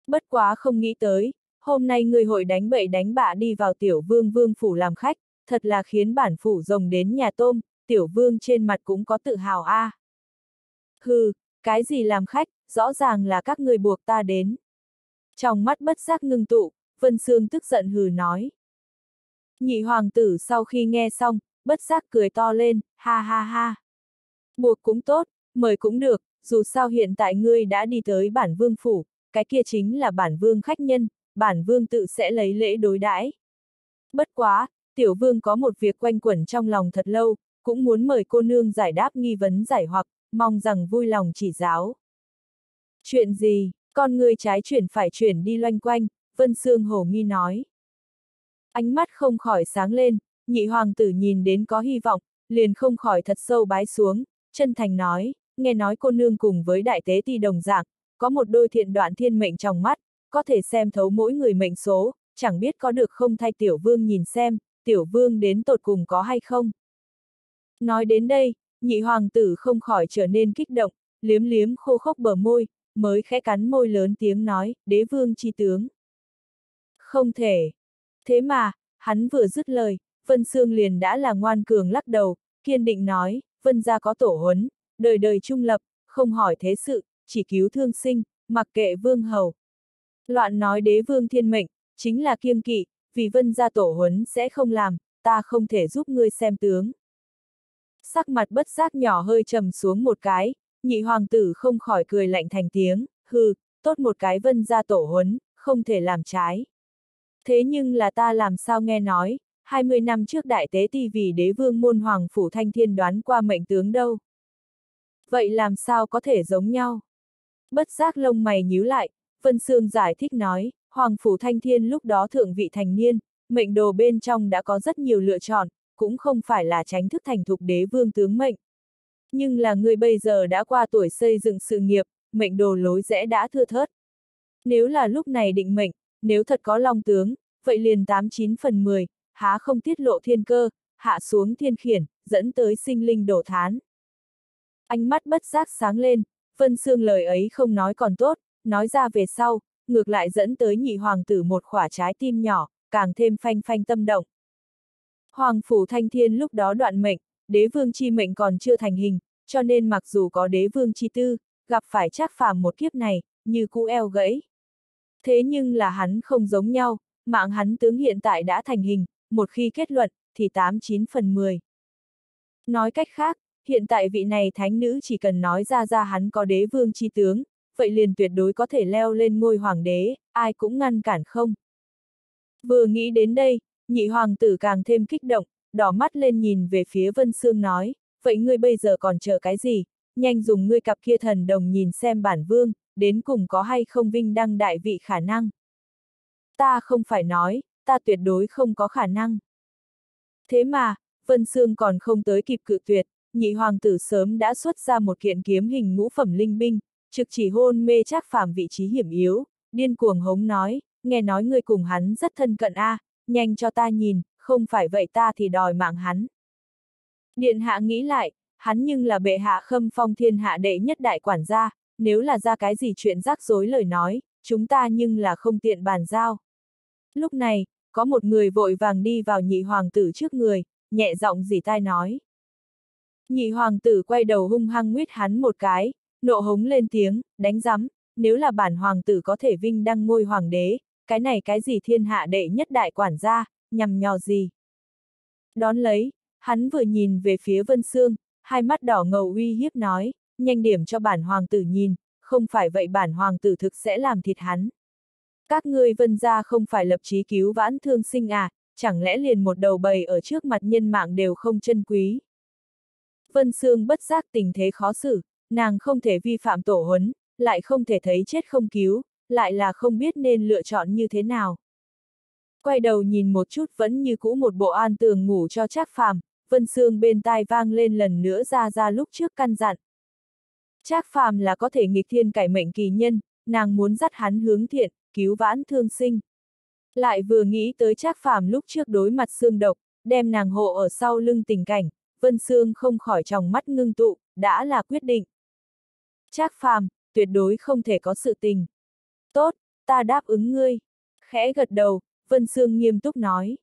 Bất quá không nghĩ tới, hôm nay người hội đánh bậy đánh bạ đi vào tiểu vương vương phủ làm khách, thật là khiến bản phủ rồng đến nhà tôm, tiểu vương trên mặt cũng có tự hào a. À. Hừ, cái gì làm khách, rõ ràng là các người buộc ta đến. Trong mắt bất giác ngưng tụ, Vân Sương tức giận hừ nói. Nhị hoàng tử sau khi nghe xong, bất giác cười to lên, ha ha ha. Buộc cũng tốt, mời cũng được, dù sao hiện tại ngươi đã đi tới bản vương phủ, cái kia chính là bản vương khách nhân, bản vương tự sẽ lấy lễ đối đãi. Bất quá, tiểu vương có một việc quanh quẩn trong lòng thật lâu, cũng muốn mời cô nương giải đáp nghi vấn giải hoặc, mong rằng vui lòng chỉ giáo. Chuyện gì, con người trái chuyển phải chuyển đi loanh quanh, Vân Sương Hổ nghi nói. Ánh mắt không khỏi sáng lên, nhị hoàng tử nhìn đến có hy vọng, liền không khỏi thật sâu bái xuống, chân thành nói, nghe nói cô nương cùng với đại tế ti đồng dạng, có một đôi thiện đoạn thiên mệnh trong mắt, có thể xem thấu mỗi người mệnh số, chẳng biết có được không thay tiểu vương nhìn xem, tiểu vương đến tột cùng có hay không. Nói đến đây, nhị hoàng tử không khỏi trở nên kích động, liếm liếm khô khốc bờ môi, mới khẽ cắn môi lớn tiếng nói, đế vương chi tướng. Không thể. Thế mà, hắn vừa dứt lời, Vân Sương liền đã là ngoan cường lắc đầu, kiên định nói, Vân gia có tổ huấn, đời đời trung lập, không hỏi thế sự, chỉ cứu thương sinh, mặc kệ vương hầu. Loạn nói đế vương thiên mệnh, chính là kiêng kỵ, vì vân gia tổ huấn sẽ không làm, ta không thể giúp ngươi xem tướng. Sắc mặt bất giác nhỏ hơi trầm xuống một cái, nhị hoàng tử không khỏi cười lạnh thành tiếng, hừ, tốt một cái vân gia tổ huấn, không thể làm trái. Thế nhưng là ta làm sao nghe nói, 20 năm trước đại tế ti vì đế vương môn hoàng phủ thanh thiên đoán qua mệnh tướng đâu. Vậy làm sao có thể giống nhau? Bất giác lông mày nhíu lại, Vân Sương giải thích nói, Hoàng Phủ Thanh Thiên lúc đó thượng vị thành niên, mệnh đồ bên trong đã có rất nhiều lựa chọn, cũng không phải là tránh thức thành thục đế vương tướng mệnh. Nhưng là người bây giờ đã qua tuổi xây dựng sự nghiệp, mệnh đồ lối rẽ đã thưa thớt. Nếu là lúc này định mệnh, nếu thật có long tướng, vậy liền 89 phần 10, há không tiết lộ thiên cơ, hạ xuống thiên khiển, dẫn tới sinh linh đổ thán. Ánh mắt bất giác sáng lên, Vân Sương lời ấy không nói còn tốt, nói ra về sau, ngược lại dẫn tới nhị hoàng tử một khỏa trái tim nhỏ, càng thêm phanh phanh tâm động. Hoàng phủ thanh thiên lúc đó đoạn mệnh, đế vương chi mệnh còn chưa thành hình, cho nên mặc dù có đế vương chi tư, gặp phải trác phàm một kiếp này, như cũ eo gãy. Thế nhưng là hắn không giống nhau, mạng hắn tướng hiện tại đã thành hình, một khi kết luận, thì 89 phần 10. Nói cách khác, hiện tại vị này thánh nữ chỉ cần nói ra ra hắn có đế vương chi tướng, vậy liền tuyệt đối có thể leo lên ngôi hoàng đế, ai cũng ngăn cản không. Vừa nghĩ đến đây, nhị hoàng tử càng thêm kích động, đỏ mắt lên nhìn về phía Vân Sương nói, vậy ngươi bây giờ còn chờ cái gì, nhanh dùng ngươi cặp kia thần đồng nhìn xem bản vương, đến cùng có hay không vinh đăng đại vị khả năng. Ta không phải nói, ta tuyệt đối không có khả năng. Thế mà, Vân Sương còn không tới kịp cự tuyệt, nhị hoàng tử sớm đã xuất ra một kiện kiếm hình ngũ phẩm linh binh, trực chỉ hôn mê chắc phàm vị trí hiểm yếu, điên cuồng hống nói, nghe nói ngươi cùng hắn rất thân cận a, à, nhanh cho ta nhìn, không phải vậy ta thì đòi mạng hắn. Điện hạ nghĩ lại, hắn nhưng là bệ hạ khâm phong thiên hạ đệ nhất đại quản gia, nếu là ra cái gì chuyện rắc rối lời nói, chúng ta nhưng là không tiện bàn giao. Lúc này, có một người vội vàng đi vào nhị hoàng tử trước người, nhẹ giọng dì tai nói. Nhị hoàng tử quay đầu hung hăng nguyết hắn một cái, nộ hống lên tiếng, đánh rắm, nếu là bản hoàng tử có thể vinh đăng ngôi hoàng đế, cái này cái gì thiên hạ đệ nhất đại quản gia, nhằm nhò gì. Đón lấy, hắn vừa nhìn về phía Vân Sương, hai mắt đỏ ngầu uy hiếp nói, nhanh điểm cho bản hoàng tử nhìn, không phải vậy bản hoàng tử thực sẽ làm thịt hắn. Các ngươi vân gia không phải lập chí cứu vãn thương sinh à, chẳng lẽ liền một đầu bầy ở trước mặt nhân mạng đều không chân quý. Vân Sương bất giác tình thế khó xử, nàng không thể vi phạm tổ huấn, lại không thể thấy chết không cứu, lại là không biết nên lựa chọn như thế nào. Quay đầu nhìn một chút vẫn như cũ một bộ an tường ngủ cho chắc phàm, Vân Sương bên tai vang lên lần nữa ra ra lúc trước căn dặn. Trác phàm là có thể nghịch thiên cải mệnh kỳ nhân, nàng muốn dắt hắn hướng thiện, cứu vãn thương sinh. Lại vừa nghĩ tới Trác phàm lúc trước đối mặt xương độc, đem nàng hộ ở sau lưng tình cảnh, Vân Sương không khỏi tròng mắt ngưng tụ, đã là quyết định. Trác phàm, tuyệt đối không thể có sự tình. Tốt, ta đáp ứng ngươi. Khẽ gật đầu, Vân Sương nghiêm túc nói.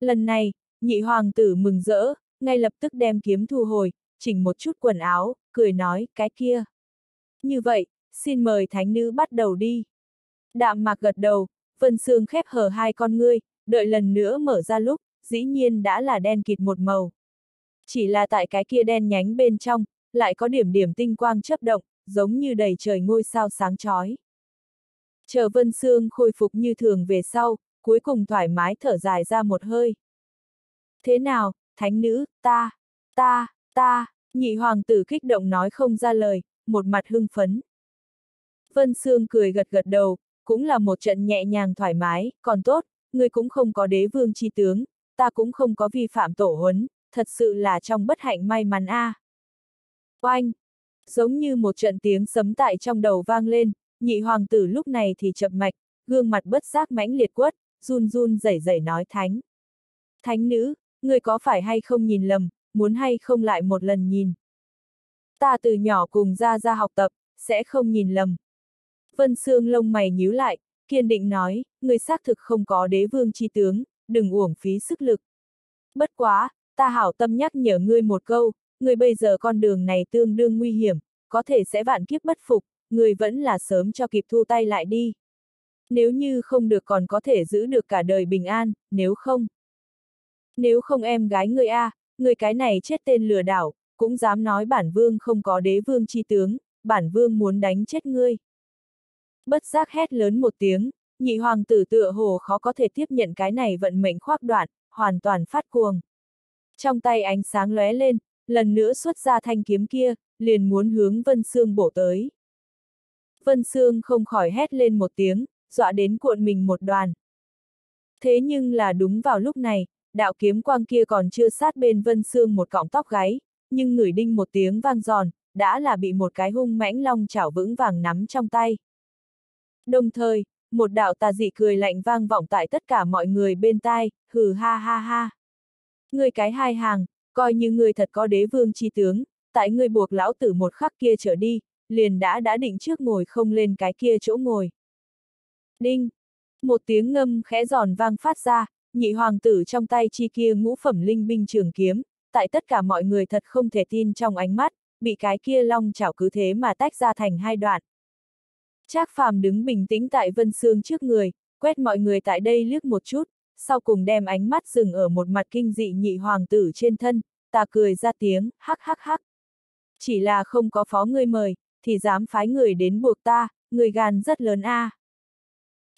Lần này, nhị hoàng tử mừng rỡ, ngay lập tức đem kiếm thu hồi, chỉnh một chút quần áo, cười nói, cái kia. Như vậy, xin mời thánh nữ bắt đầu đi. Đạm mạc gật đầu, Vân Sương khép hờ hai con ngươi, đợi lần nữa mở ra lúc, dĩ nhiên đã là đen kịt một màu. Chỉ là tại cái kia đen nhánh bên trong, lại có điểm điểm tinh quang chấp động, giống như đầy trời ngôi sao sáng chói. Chờ Vân Sương khôi phục như thường về sau, cuối cùng thoải mái thở dài ra một hơi. Thế nào, thánh nữ, ta, ta, ta, nhị hoàng tử kích động nói không ra lời, một mặt hưng phấn. Vân Sương cười gật gật đầu, cũng là một trận nhẹ nhàng thoải mái, còn tốt, ngươi cũng không có đế vương chi tướng, ta cũng không có vi phạm tổ huấn, thật sự là trong bất hạnh may mắn a. À. Oanh! Giống như một trận tiếng sấm tại trong đầu vang lên, nhị hoàng tử lúc này thì chậm mạch, gương mặt bất giác mãnh liệt quất, run run rẩy rẩy nói thánh. Thánh nữ, người có phải hay không nhìn lầm, muốn hay không lại một lần nhìn. Ta từ nhỏ cùng ra ra học tập, sẽ không nhìn lầm. Vân Sương lông mày nhíu lại, kiên định nói, người xác thực không có đế vương chi tướng, đừng uổng phí sức lực. Bất quá, ta hảo tâm nhắc nhở ngươi một câu, ngươi bây giờ con đường này tương đương nguy hiểm, có thể sẽ vạn kiếp bất phục, Người vẫn là sớm cho kịp thu tay lại đi. Nếu như không được còn có thể giữ được cả đời bình an, nếu không. Nếu không em gái người a, người cái này chết tên lừa đảo, cũng dám nói bản vương không có đế vương chi tướng, bản vương muốn đánh chết ngươi. Bất giác hét lớn một tiếng, nhị hoàng tử tựa hồ khó có thể tiếp nhận cái này vận mệnh khoác đoạn, hoàn toàn phát cuồng. Trong tay ánh sáng lóe lên, lần nữa xuất ra thanh kiếm kia, liền muốn hướng Vân Sương bổ tới. Vân Sương không khỏi hét lên một tiếng, dọa đến cuộn mình một đoàn. Thế nhưng là đúng vào lúc này, đạo kiếm quang kia còn chưa sát bên Vân Sương một cọng tóc gáy, nhưng người đinh một tiếng vang giòn, đã là bị một cái hung mãnh long chảo vững vàng nắm trong tay. Đồng thời, một đạo tà dị cười lạnh vang vọng tại tất cả mọi người bên tai, hừ ha ha ha. Người cái hai hàng, coi như người thật có đế vương chi tướng, tại người buộc lão tử một khắc kia trở đi, liền đã đã định trước ngồi không lên cái kia chỗ ngồi. Đinh! Một tiếng ngâm khẽ giòn vang phát ra, nhị hoàng tử trong tay chi kia ngũ phẩm linh binh trường kiếm, tại tất cả mọi người thật không thể tin trong ánh mắt, bị cái kia long chảo cứ thế mà tách ra thành hai đoạn. Trác phàm đứng bình tĩnh tại vân xương trước người, quét mọi người tại đây liếc một chút, sau cùng đem ánh mắt dừng ở một mặt kinh dị nhị hoàng tử trên thân, ta cười ra tiếng, hắc hắc hắc. Chỉ là không có phó ngươi mời, thì dám phái người đến buộc ta, người gan rất lớn a. À.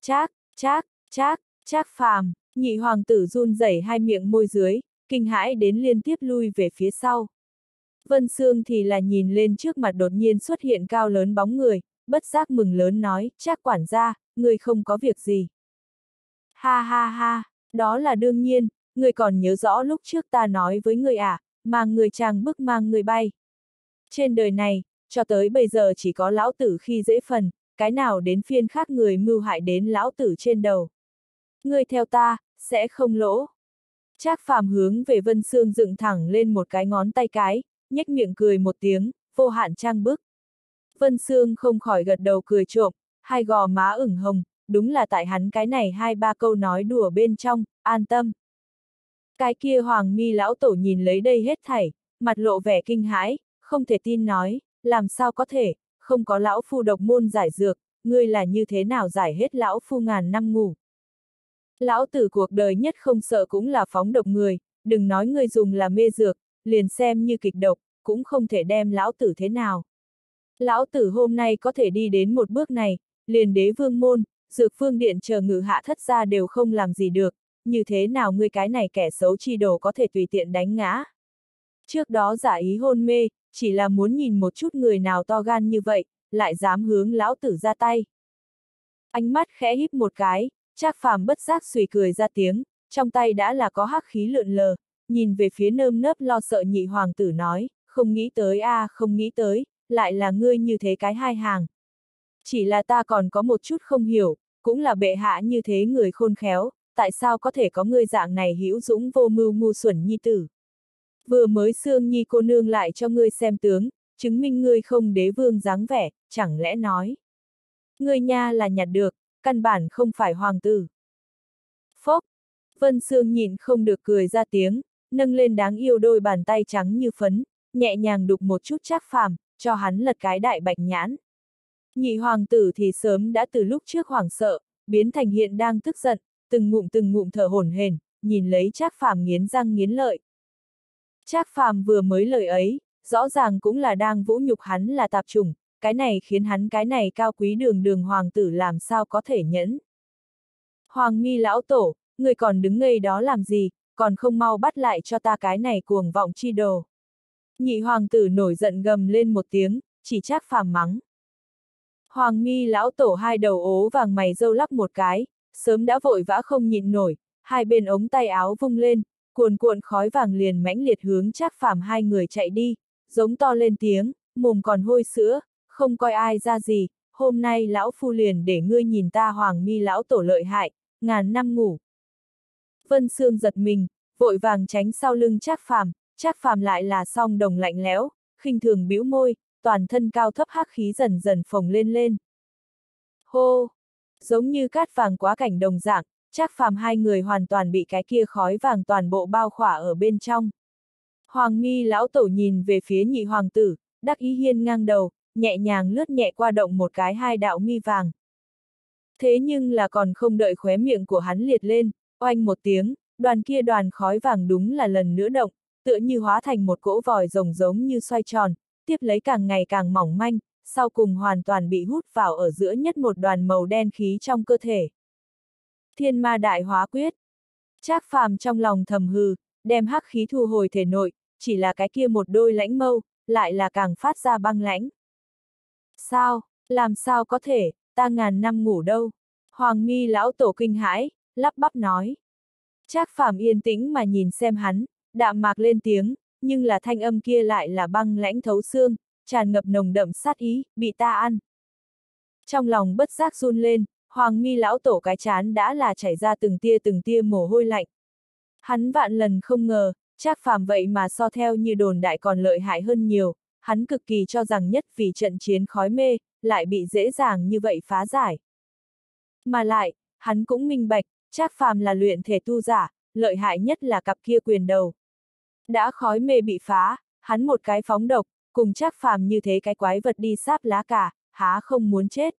Trác, trác, trác, trác phàm, nhị hoàng tử run rẩy hai miệng môi dưới, kinh hãi đến liên tiếp lui về phía sau. Vân Sương thì là nhìn lên trước mặt đột nhiên xuất hiện cao lớn bóng người, bất giác mừng lớn nói, chắc quản gia, người không có việc gì. Ha ha ha, đó là đương nhiên, người còn nhớ rõ lúc trước ta nói với người à, mang người chàng bức mang người bay. Trên đời này, cho tới bây giờ chỉ có lão tử khi dễ phần, cái nào đến phiên khác người mưu hại đến lão tử trên đầu. ngươi theo ta, sẽ không lỗ. Trác phàm hướng về Vân Sương dựng thẳng lên một cái ngón tay cái, nhếch miệng cười một tiếng, vô hạn trang bức. Vân Sương không khỏi gật đầu cười trộm, hai gò má ửng hồng, đúng là tại hắn cái này hai ba câu nói đùa bên trong, an tâm. Cái kia hoàng mi lão tổ nhìn lấy đây hết thảy, mặt lộ vẻ kinh hãi, không thể tin nói, làm sao có thể, không có lão phu độc môn giải dược, ngươi là như thế nào giải hết lão phu ngàn năm ngủ. Lão tử cuộc đời nhất không sợ cũng là phóng độc người, đừng nói ngươi dùng là mê dược, liền xem như kịch độc, cũng không thể đem lão tử thế nào. Lão tử hôm nay có thể đi đến một bước này, liền đế vương môn, dược phương điện chờ ngự hạ thất ra đều không làm gì được, như thế nào ngươi cái này kẻ xấu chi đồ có thể tùy tiện đánh ngã. Trước đó giả ý hôn mê, chỉ là muốn nhìn một chút người nào to gan như vậy, lại dám hướng lão tử ra tay. Ánh mắt khẽ híp một cái, Trác phàm bất giác suy cười ra tiếng, trong tay đã là có hắc khí lượn lờ, nhìn về phía nơm nớp lo sợ nhị hoàng tử nói, không nghĩ tới a à, không nghĩ tới, lại là ngươi như thế cái hai hàng. Chỉ là ta còn có một chút không hiểu, cũng là bệ hạ như thế người khôn khéo, tại sao có thể có ngươi dạng này hữu dũng vô mưu ngu xuẩn nhi tử. Vừa mới xương nhi cô nương lại cho ngươi xem tướng, chứng minh ngươi không đế vương dáng vẻ, chẳng lẽ nói. Ngươi nha là nhặt được, căn bản không phải hoàng tử. Phốc! Vân Sương nhìn không được cười ra tiếng, nâng lên đáng yêu đôi bàn tay trắng như phấn, nhẹ nhàng đục một chút chắc phàm, cho hắn lật cái đại bạch nhãn. Nhị hoàng tử thì sớm đã từ lúc trước hoàng sợ, biến thành hiện đang tức giận, từng ngụm từng ngụm thở hổn hển, nhìn lấy Trác Phàm nghiến răng nghiến lợi. Trác Phàm vừa mới lời ấy, rõ ràng cũng là đang vũ nhục hắn là tạp chủng, cái này khiến hắn cái này cao quý đường đường hoàng tử làm sao có thể nhẫn. Hoàng mi lão tổ, người còn đứng ngây đó làm gì, còn không mau bắt lại cho ta cái này cuồng vọng chi đồ. Nhị hoàng tử nổi giận gầm lên một tiếng, chỉ Trác phàm mắng. Hoàng mi lão tổ hai đầu ố vàng mày dâu lắc một cái, sớm đã vội vã không nhịn nổi, hai bên ống tay áo vung lên, cuồn cuộn khói vàng liền mãnh liệt hướng Trác phàm hai người chạy đi, giống to lên tiếng, mồm còn hôi sữa, không coi ai ra gì, hôm nay lão phu liền để ngươi nhìn ta hoàng mi lão tổ lợi hại, ngàn năm ngủ. Vân Sương giật mình, vội vàng tránh sau lưng Trác Phàm, Trác Phàm lại là song đồng lạnh lẽo, khinh thường bĩu môi, toàn thân cao thấp hắc khí dần dần phồng lên lên. Hô! Giống như cát vàng quá cảnh đồng dạng, Trác Phàm hai người hoàn toàn bị cái kia khói vàng toàn bộ bao khỏa ở bên trong. Hoàng mi lão tổ nhìn về phía nhị hoàng tử, đắc ý hiên ngang đầu, nhẹ nhàng lướt nhẹ qua động một cái hai đạo mi vàng. Thế nhưng là còn không đợi khóe miệng của hắn liệt lên, oanh một tiếng, đoàn kia đoàn khói vàng đúng là lần nữa động, tựa như hóa thành một cỗ vòi rồng giống như xoay tròn, tiếp lấy càng ngày càng mỏng manh, sau cùng hoàn toàn bị hút vào ở giữa nhất một đoàn màu đen khí trong cơ thể. Thiên ma đại hóa quyết. Trác phàm trong lòng thầm hừ, đem hắc khí thu hồi thể nội, chỉ là cái kia một đôi lãnh mâu, lại là càng phát ra băng lãnh. Sao, làm sao có thể, ta ngàn năm ngủ đâu? Hoàng mi lão tổ kinh hãi, lắp bắp nói. Trác phàm yên tĩnh mà nhìn xem hắn, đạm mạc lên tiếng, nhưng là thanh âm kia lại là băng lãnh thấu xương, tràn ngập nồng đậm sát ý, bị ta ăn. Trong lòng bất giác run lên, hoàng mi lão tổ cái chán đã là chảy ra từng tia từng tia mồ hôi lạnh. Hắn vạn lần không ngờ, Trác phàm vậy mà so theo như đồn đại còn lợi hại hơn nhiều, hắn cực kỳ cho rằng nhất vì trận chiến khói mê, lại bị dễ dàng như vậy phá giải. Mà lại, hắn cũng minh bạch, Trác phàm là luyện thể tu giả, lợi hại nhất là cặp kia quyền đầu. Đã khói mê bị phá, hắn một cái phóng độc, cùng Trác phàm như thế cái quái vật đi sáp lá cả, há không muốn chết.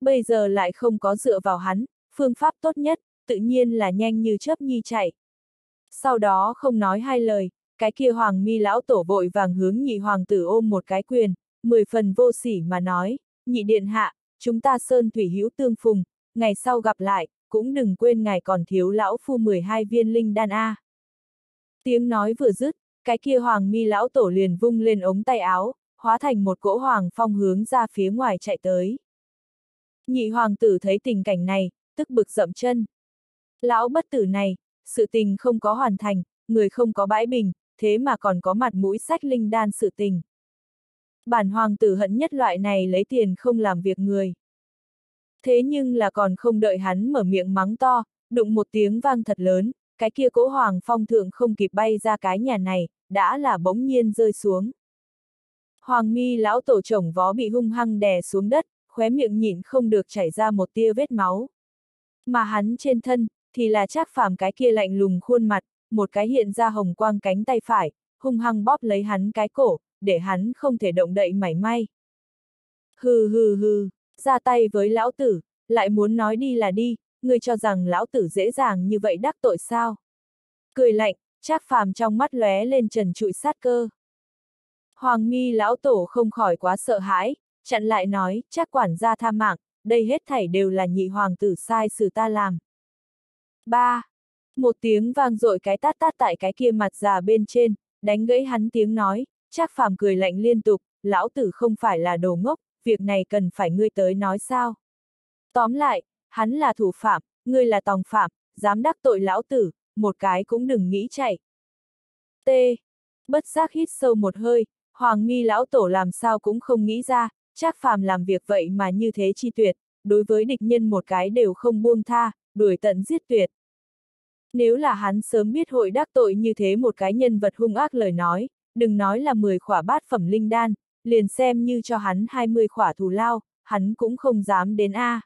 Bây giờ lại không có dựa vào hắn, phương pháp tốt nhất, tự nhiên là nhanh như chớp nhi chạy. Sau đó không nói hai lời, cái kia hoàng mi lão tổ vội vàng hướng nhị hoàng tử ôm một cái quyền, mười phần vô sỉ mà nói, nhị điện hạ, chúng ta sơn thủy hữu tương phùng, ngày sau gặp lại, cũng đừng quên ngài còn thiếu lão phu 12 viên linh đan A. Tiếng nói vừa dứt, cái kia hoàng mi lão tổ liền vung lên ống tay áo, hóa thành một cỗ hoàng phong hướng ra phía ngoài chạy tới. Nhị hoàng tử thấy tình cảnh này, tức bực dậm chân. Lão bất tử này, sự tình không có hoàn thành, người không có bãi bình, thế mà còn có mặt mũi sách linh đan sự tình. Bản hoàng tử hận nhất loại này lấy tiền không làm việc người. Thế nhưng là còn không đợi hắn mở miệng mắng to, đụng một tiếng vang thật lớn, cái kia cỗ hoàng phong thượng không kịp bay ra cái nhà này, đã là bỗng nhiên rơi xuống. Hoàng mi lão tổ chồng vó bị hung hăng đè xuống đất, khóe miệng nhịn không được chảy ra một tia vết máu. Mà hắn trên thân, thì là Trác phàm cái kia lạnh lùng khuôn mặt, một cái hiện ra hồng quang cánh tay phải, hung hăng bóp lấy hắn cái cổ, để hắn không thể động đậy mảy may. Hừ hừ hừ, ra tay với lão tử, lại muốn nói đi là đi, ngươi cho rằng lão tử dễ dàng như vậy đắc tội sao? Cười lạnh, Trác phàm trong mắt lóe lên trần trụi sát cơ. Hoàng mi lão tổ không khỏi quá sợ hãi, chặn lại nói, chắc quản gia tha mạng, đây hết thảy đều là nhị hoàng tử sai sự ta làm. Ba. Một tiếng vang dội cái tát tát tại cái kia mặt già bên trên, đánh gãy hắn tiếng nói, chắc phàm cười lạnh liên tục, lão tử không phải là đồ ngốc, việc này cần phải ngươi tới nói sao. Tóm lại, hắn là thủ phạm, ngươi là tòng phạm, dám đắc tội lão tử, một cái cũng đừng nghĩ chạy. T. Bất giác hít sâu một hơi, hoàng mi lão tổ làm sao cũng không nghĩ ra, Trác phàm làm việc vậy mà như thế chi tuyệt, đối với địch nhân một cái đều không buông tha, đuổi tận giết tuyệt. Nếu là hắn sớm biết hội đắc tội như thế một cái nhân vật hung ác lời nói, đừng nói là 10 khỏa bát phẩm linh đan, liền xem như cho hắn 20 khỏa thù lao, hắn cũng không dám đến A.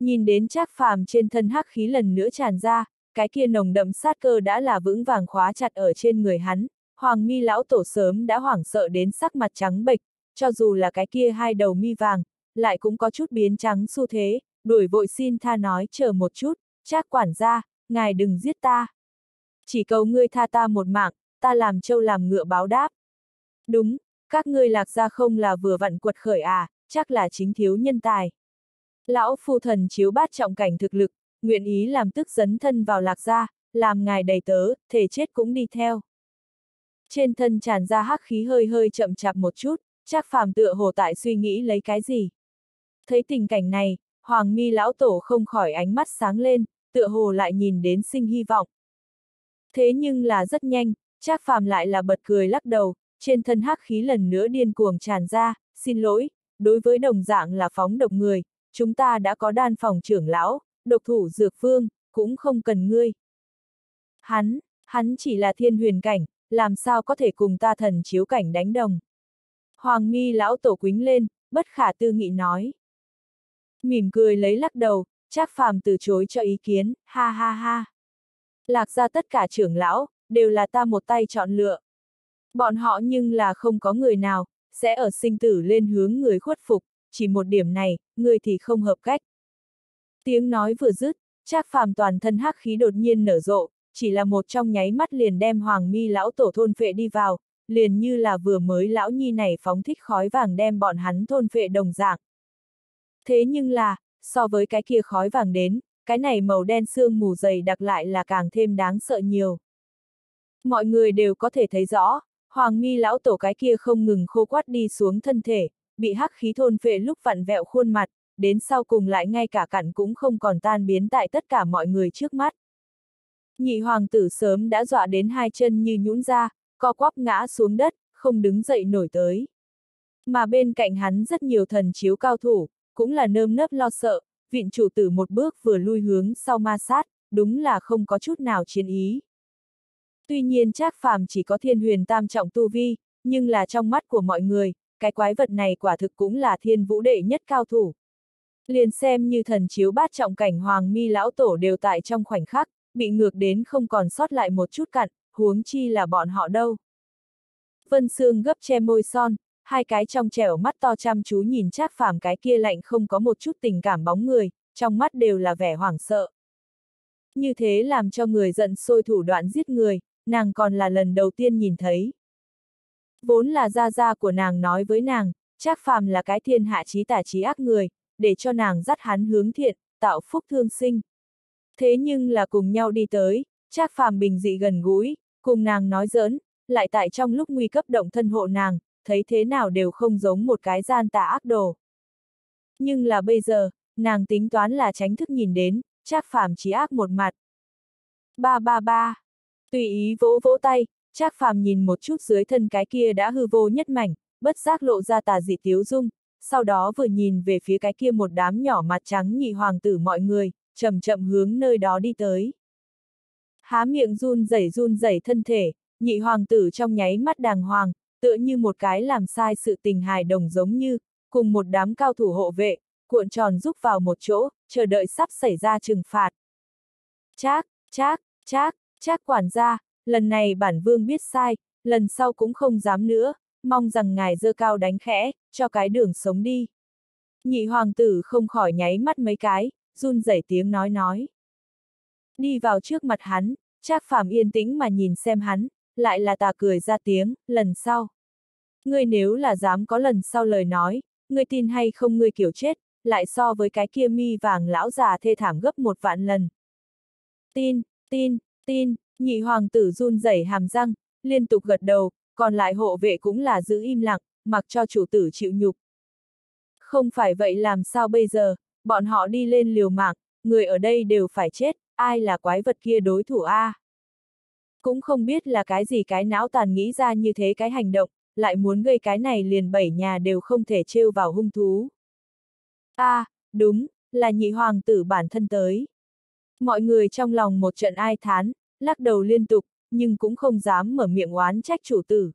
Nhìn đến Trác phàm trên thân hắc khí lần nữa tràn ra, cái kia nồng đậm sát cơ đã là vững vàng khóa chặt ở trên người hắn, hoàng mi lão tổ sớm đã hoảng sợ đến sắc mặt trắng bệch, cho dù là cái kia hai đầu mi vàng, lại cũng có chút biến trắng xu thế, đuổi vội xin tha nói chờ một chút, chắc quản gia, ngài đừng giết ta. Chỉ cầu ngươi tha ta một mạng, ta làm trâu làm ngựa báo đáp. Đúng, các ngươi lạc gia không là vừa vặn quật khởi à, chắc là chính thiếu nhân tài. Lão phu thần chiếu bát trọng cảnh thực lực, nguyện ý làm tức dấn thân vào lạc gia, làm ngài đầy tớ, thể chết cũng đi theo. Trên thân tràn ra hắc khí hơi hơi chậm chạp một chút, Trác phàm tựa hồ tại suy nghĩ lấy cái gì. Thấy tình cảnh này, Hoàng mi lão tổ không khỏi ánh mắt sáng lên, tựa hồ lại nhìn đến sinh hy vọng. Thế nhưng là rất nhanh, Trác Phàm lại là bật cười lắc đầu, trên thân hắc khí lần nữa điên cuồng tràn ra, xin lỗi, đối với đồng dạng là phóng độc người, chúng ta đã có đan phòng trưởng lão, độc thủ dược phương, cũng không cần ngươi. Hắn, hắn chỉ là thiên huyền cảnh, làm sao có thể cùng ta thần chiếu cảnh đánh đồng. Hoàng mi lão tổ quính lên, bất khả tư nghị nói. Mỉm cười lấy lắc đầu, Trác phàm từ chối cho ý kiến, ha ha ha. Lạc ra tất cả trưởng lão, đều là ta một tay chọn lựa. Bọn họ nhưng là không có người nào, sẽ ở sinh tử lên hướng người khuất phục, chỉ một điểm này, người thì không hợp cách. Tiếng nói vừa dứt, Trác phàm toàn thân hắc khí đột nhiên nở rộ, chỉ là một trong nháy mắt liền đem hoàng mi lão tổ thôn phệ đi vào, liền như là vừa mới lão nhi này phóng thích khói vàng đem bọn hắn thôn phệ đồng dạng. Thế nhưng là, so với cái kia khói vàng đến, cái này màu đen sương mù dày đặc lại là càng thêm đáng sợ nhiều. Mọi người đều có thể thấy rõ, Hoàng mi lão tổ cái kia không ngừng khô quát đi xuống thân thể, bị hắc khí thôn phệ lúc vặn vẹo khuôn mặt, đến sau cùng lại ngay cả cặn cũng không còn tan biến tại tất cả mọi người trước mắt. Nhị hoàng tử sớm đã dọa đến hai chân như nhũn ra, co quắp ngã xuống đất, không đứng dậy nổi tới. Mà bên cạnh hắn rất nhiều thần chiếu cao thủ, cũng là nơm nớp lo sợ, viện chủ tử một bước vừa lui hướng sau ma sát, đúng là không có chút nào chiến ý. Tuy nhiên Trác Phàm chỉ có thiên huyền tam trọng tu vi, nhưng là trong mắt của mọi người, cái quái vật này quả thực cũng là thiên vũ đệ nhất cao thủ. Liền xem như thần chiếu bát trọng cảnh hoàng mi lão tổ đều tại trong khoảnh khắc, bị ngược đến không còn sót lại một chút cặn, huống chi là bọn họ đâu. Vân Sương gấp che môi son, hai cái trong trẻo mắt to chăm chú nhìn Trác Phàm cái kia lạnh không có một chút tình cảm bóng người, trong mắt đều là vẻ hoảng sợ. Như thế làm cho người giận sôi thủ đoạn giết người, nàng còn là lần đầu tiên nhìn thấy. Vốn là gia gia của nàng nói với nàng, Trác Phàm là cái thiên hạ trí tả trí ác người, để cho nàng dắt hắn hướng thiện, tạo phúc thương sinh. Thế nhưng là cùng nhau đi tới, Trác Phàm bình dị gần gũi, cùng nàng nói giỡn, lại tại trong lúc nguy cấp động thân hộ nàng, thấy thế nào đều không giống một cái gian tà ác đồ. Nhưng là bây giờ, nàng tính toán là tránh thức nhìn đến, Trác Phàm trí ác một mặt. Ba ba ba. Tùy ý vỗ vỗ tay, Trác Phàm nhìn một chút dưới thân cái kia đã hư vô nhất mảnh, bất giác lộ ra tà dị tiếu dung, sau đó vừa nhìn về phía cái kia một đám nhỏ mặt trắng nhị hoàng tử mọi người, chậm chậm hướng nơi đó đi tới. Há miệng run rẩy run rẩy thân thể, nhị hoàng tử trong nháy mắt đàng hoàng, tựa như một cái làm sai sự tình hài đồng giống như, cùng một đám cao thủ hộ vệ, cuộn tròn rúc vào một chỗ, chờ đợi sắp xảy ra trừng phạt. Chác, chác, chác, chác quản gia, lần này bản vương biết sai, lần sau cũng không dám nữa, mong rằng ngài dơ cao đánh khẽ, cho cái đường sống đi. Nhị hoàng tử không khỏi nháy mắt mấy cái, run rẩy tiếng nói nói. Đi vào trước mặt hắn, Trác Phàm yên tĩnh mà nhìn xem hắn, lại là tà cười ra tiếng, lần sau. Ngươi nếu là dám có lần sau lời nói, ngươi tin hay không ngươi kiểu chết, lại so với cái kia mi vàng lão già thê thảm gấp một vạn lần. Tin, tin, tin, nhị hoàng tử run rẩy hàm răng, liên tục gật đầu, còn lại hộ vệ cũng là giữ im lặng, mặc cho chủ tử chịu nhục. Không phải vậy làm sao bây giờ, bọn họ đi lên liều mạng, người ở đây đều phải chết, ai là quái vật kia đối thủ A. Cũng không biết là cái gì cái não tàn nghĩ ra như thế cái hành động, lại muốn gây cái này liền bảy nhà đều không thể trêu vào hung thú. A, à, đúng, là nhị hoàng tử bản thân tới. Mọi người trong lòng một trận ai thán, lắc đầu liên tục, nhưng cũng không dám mở miệng oán trách chủ tử.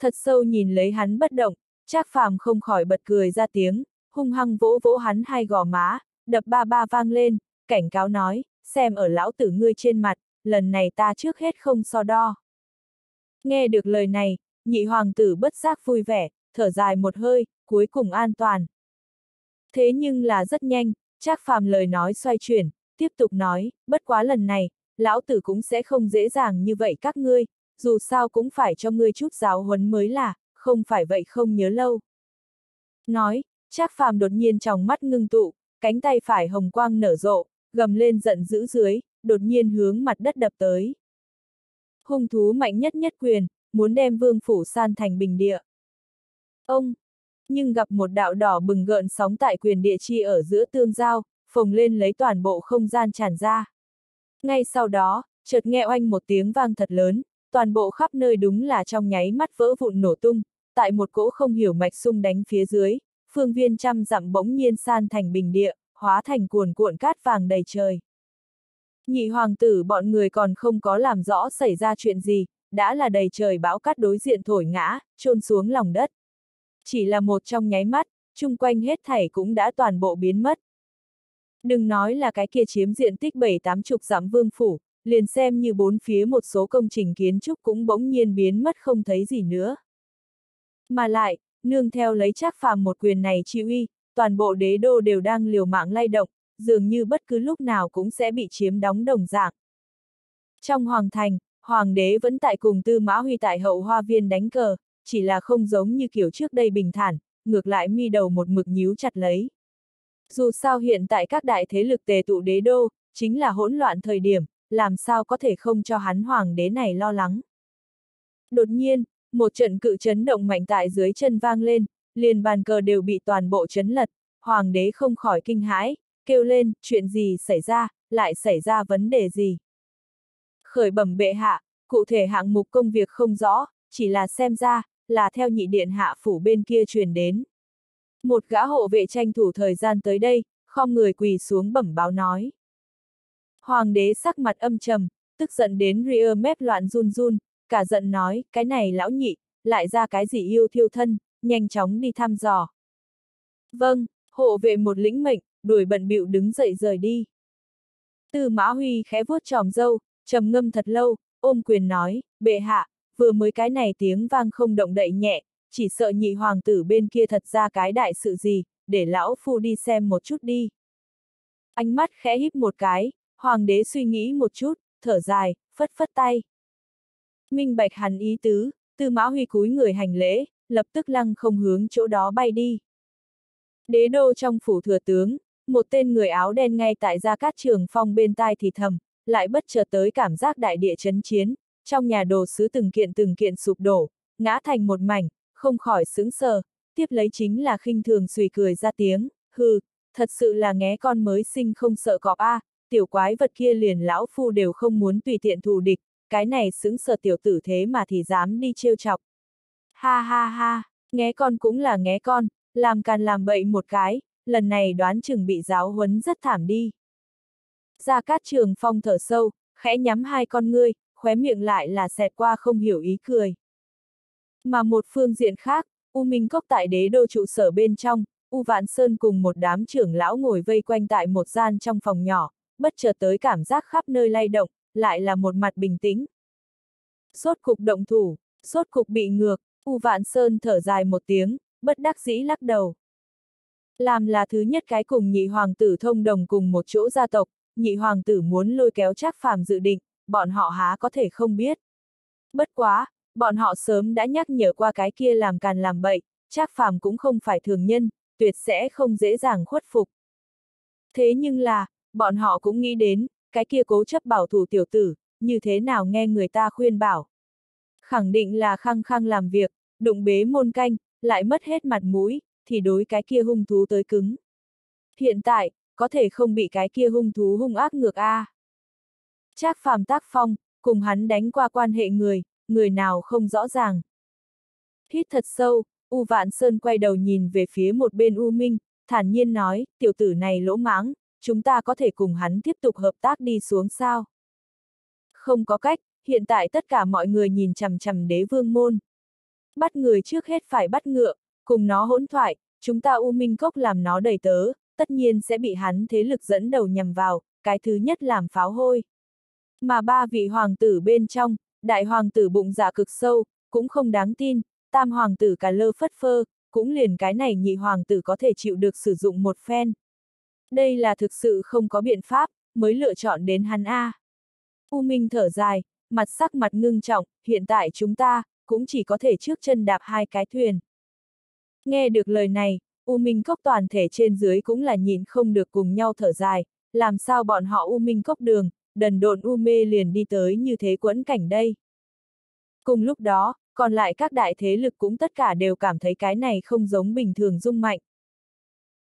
Thật sâu nhìn lấy hắn bất động, Trác Phàm không khỏi bật cười ra tiếng, hung hăng vỗ vỗ hắn hai gò má, đập ba ba vang lên, cảnh cáo nói, xem ở lão tử ngươi trên mặt, lần này ta trước hết không so đo. Nghe được lời này, nhị hoàng tử bất giác vui vẻ, thở dài một hơi, cuối cùng an toàn. Thế nhưng là rất nhanh, Trác Phàm lời nói xoay chuyển, tiếp tục nói, bất quá lần này, lão tử cũng sẽ không dễ dàng như vậy các ngươi, dù sao cũng phải cho ngươi chút giáo huấn mới là, không phải vậy không nhớ lâu. Nói, Trác Phàm đột nhiên trong mắt ngưng tụ, cánh tay phải hồng quang nở rộ, gầm lên giận dữ dưới, đột nhiên hướng mặt đất đập tới. Hung thú mạnh nhất nhất quyền, muốn đem vương phủ san thành bình địa. Ông, nhưng gặp một đạo đỏ bừng gợn sóng tại quyền địa chi ở giữa tương giao, phồng lên lấy toàn bộ không gian tràn ra. Ngay sau đó, chợt nghe oanh một tiếng vang thật lớn, toàn bộ khắp nơi đúng là trong nháy mắt vỡ vụn nổ tung, tại một cỗ không hiểu mạch sung đánh phía dưới, phương viên trăm dặm bỗng nhiên san thành bình địa, hóa thành cuồn cuộn cát vàng đầy trời. Nhị hoàng tử bọn người còn không có làm rõ xảy ra chuyện gì, đã là đầy trời bão cát đối diện thổi ngã, trôn xuống lòng đất. Chỉ là một trong nháy mắt, chung quanh hết thảy cũng đã toàn bộ biến mất. Đừng nói là cái kia chiếm diện tích bảy tám chục dặm vương phủ, liền xem như bốn phía một số công trình kiến trúc cũng bỗng nhiên biến mất không thấy gì nữa. Mà lại, nương theo lấy chắc phàm một quyền này chi uy, toàn bộ đế đô đều đang liều mạng lay động, dường như bất cứ lúc nào cũng sẽ bị chiếm đóng đồng dạng. Trong hoàng thành, hoàng đế vẫn tại cùng tư mã huy tại hậu hoa viên đánh cờ, chỉ là không giống như kiểu trước đây bình thản, ngược lại mi đầu một mực nhíu chặt lấy. Dù sao hiện tại các đại thế lực tề tụ đế đô, chính là hỗn loạn thời điểm, làm sao có thể không cho hắn hoàng đế này lo lắng. Đột nhiên, một trận cự chấn động mạnh tại dưới chân vang lên, liền bàn cờ đều bị toàn bộ chấn lật, hoàng đế không khỏi kinh hãi, kêu lên, chuyện gì xảy ra, lại xảy ra vấn đề gì. Khởi bẩm bệ hạ, cụ thể hạng mục công việc không rõ, chỉ là xem ra, là theo nhị điện hạ phủ bên kia truyền đến. Một gã hộ vệ tranh thủ thời gian tới đây, khom người quỳ xuống bẩm báo nói. Hoàng đế sắc mặt âm trầm, tức giận đến ria mép loạn run run, cả giận nói, cái này lão nhị, lại ra cái gì yêu thiêu thân, nhanh chóng đi thăm dò. Vâng, hộ vệ một lĩnh mệnh, đuổi bận bịu đứng dậy rời đi. Tư Mã Huy khẽ vuốt tròm dâu, trầm ngâm thật lâu, ôm quyền nói, bệ hạ, vừa mới cái này tiếng vang không động đậy nhẹ, chỉ sợ nhị hoàng tử bên kia thật ra cái đại sự gì, để lão phu đi xem một chút đi. Ánh mắt khẽ híp một cái, hoàng đế suy nghĩ một chút, thở dài, phất phất tay. Minh bạch hắn ý tứ, tư mã huy cúi người hành lễ, lập tức lăng không hướng chỗ đó bay đi. Đế đô trong phủ thừa tướng, một tên người áo đen ngay tại gia cát trường phong bên tai thì thầm, lại bất chợt tới cảm giác đại địa chấn chiến, trong nhà đồ sứ từng kiện từng kiện sụp đổ, ngã thành một mảnh, không khỏi sững sờ, tiếp lấy chính là khinh thường suy cười ra tiếng, hừ, thật sự là nghe con mới sinh không sợ cọp a, tiểu quái vật kia liền lão phu đều không muốn tùy tiện thù địch, cái này sững sờ tiểu tử thế mà thì dám đi trêu chọc. Ha ha ha, nghe con cũng là nghe con, làm càn làm bậy một cái, lần này đoán chừng bị giáo huấn rất thảm đi. Gia Cát Trường Phong thở sâu, khẽ nhắm hai con ngươi, khóe miệng lại là xẹt qua không hiểu ý cười. Mà một phương diện khác, U Minh Cốc tại đế đô trụ sở bên trong, U Vạn Sơn cùng một đám trưởng lão ngồi vây quanh tại một gian trong phòng nhỏ, bất chợt tới cảm giác khắp nơi lay động, lại là một mặt bình tĩnh. Sốt cục động thủ, sốt cục bị ngược, U Vạn Sơn thở dài một tiếng, bất đắc dĩ lắc đầu. Làm là thứ nhất cái cùng nhị hoàng tử thông đồng cùng một chỗ gia tộc, nhị hoàng tử muốn lôi kéo chắc phàm dự định, bọn họ há có thể không biết. Bất quá, bọn họ sớm đã nhắc nhở qua cái kia làm càn làm bậy, chắc phàm cũng không phải thường nhân, tuyệt sẽ không dễ dàng khuất phục. Thế nhưng là, bọn họ cũng nghĩ đến, cái kia cố chấp bảo thủ tiểu tử, như thế nào nghe người ta khuyên bảo. Khẳng định là khăng khăng làm việc, đụng bế môn canh, lại mất hết mặt mũi, thì đối cái kia hung thú tới cứng. Hiện tại, có thể không bị cái kia hung thú hung ác ngược a. À. Trác phàm tác phong, cùng hắn đánh qua quan hệ người, người nào không rõ ràng. Hít thật sâu, U Vạn Sơn quay đầu nhìn về phía một bên U Minh, thản nhiên nói, tiểu tử này lỗ mãng, chúng ta có thể cùng hắn tiếp tục hợp tác đi xuống sao? Không có cách, hiện tại tất cả mọi người nhìn chằm chằm đế vương môn. Bắt người trước hết phải bắt ngựa, cùng nó hỗn thoại, chúng ta U Minh Cốc làm nó đầy tớ, tất nhiên sẽ bị hắn thế lực dẫn đầu nhằm vào, cái thứ nhất làm pháo hôi. Mà ba vị hoàng tử bên trong, đại hoàng tử bụng dạ cực sâu, cũng không đáng tin, tam hoàng tử cả lơ phất phơ, cũng liền cái này nhị hoàng tử có thể chịu được sử dụng một phen. Đây là thực sự không có biện pháp, mới lựa chọn đến hắn A. U Minh thở dài, mặt sắc mặt ngưng trọng, hiện tại chúng ta, cũng chỉ có thể trước chân đạp hai cái thuyền. Nghe được lời này, U Minh Cốc toàn thể trên dưới cũng là nhìn không được cùng nhau thở dài, làm sao bọn họ U Minh Cốc đường, đần độn U Mê liền đi tới như thế quẫn cảnh đây. Cùng lúc đó, còn lại các đại thế lực cũng tất cả đều cảm thấy cái này không giống bình thường dung mạnh.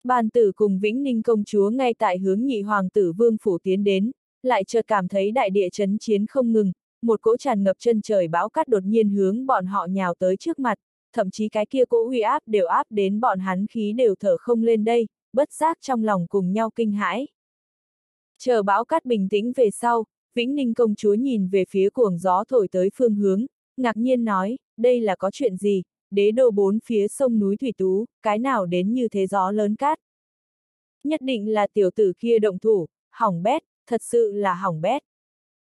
Bàn tử cùng Vĩnh Ninh công chúa ngay tại hướng nhị hoàng tử vương phủ tiến đến, lại chợt cảm thấy đại địa chấn chiến không ngừng, một cỗ tràn ngập chân trời bão cát đột nhiên hướng bọn họ nhào tới trước mặt, thậm chí cái kia cỗ uy áp đều áp đến bọn hắn khí đều thở không lên đây, bất giác trong lòng cùng nhau kinh hãi. Chờ bão cát bình tĩnh về sau, Vĩnh Ninh công chúa nhìn về phía cuồng gió thổi tới phương hướng, ngạc nhiên nói, đây là có chuyện gì, đế đô bốn phía sông núi Thủy Tú, cái nào đến như thế gió lớn cát. Nhất định là tiểu tử kia động thủ, hỏng bét, thật sự là hỏng bét.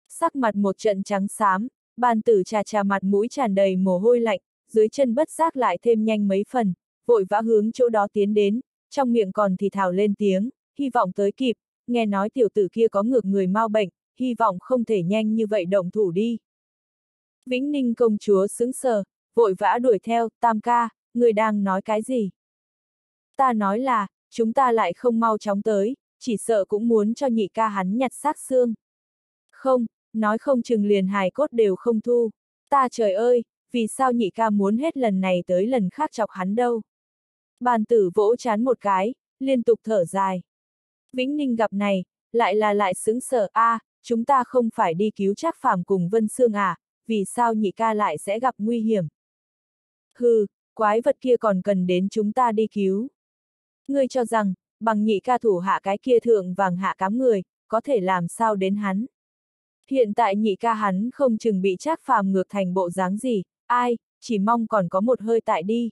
Sắc mặt một trận trắng xám, bàn tử trà trà mặt mũi tràn đầy mồ hôi lạnh, dưới chân bất giác lại thêm nhanh mấy phần, vội vã hướng chỗ đó tiến đến, trong miệng còn thì thào lên tiếng, hy vọng tới kịp, nghe nói tiểu tử kia có ngược người mau bệnh, hy vọng không thể nhanh như vậy động thủ đi. Vĩnh Ninh công chúa sững sờ, vội vã đuổi theo, tam ca, người đang nói cái gì? Ta nói là, chúng ta lại không mau chóng tới, chỉ sợ cũng muốn cho nhị ca hắn nhặt xác xương. Không, nói không chừng liền hài cốt đều không thu. Ta trời ơi, vì sao nhị ca muốn hết lần này tới lần khác chọc hắn đâu. Bàn tử vỗ chán một cái, liên tục thở dài. Vĩnh Ninh gặp này, lại là lại sướng sở a, à, chúng ta không phải đi cứu Trác Phàm cùng Vân Sương à, vì sao nhị ca lại sẽ gặp nguy hiểm? Hừ, quái vật kia còn cần đến chúng ta đi cứu. Ngươi cho rằng, bằng nhị ca thủ hạ cái kia thượng vàng hạ cám người, có thể làm sao đến hắn. Hiện tại nhị ca hắn không chừng bị Trác Phàm ngược thành bộ dáng gì, ai, chỉ mong còn có một hơi tại đi.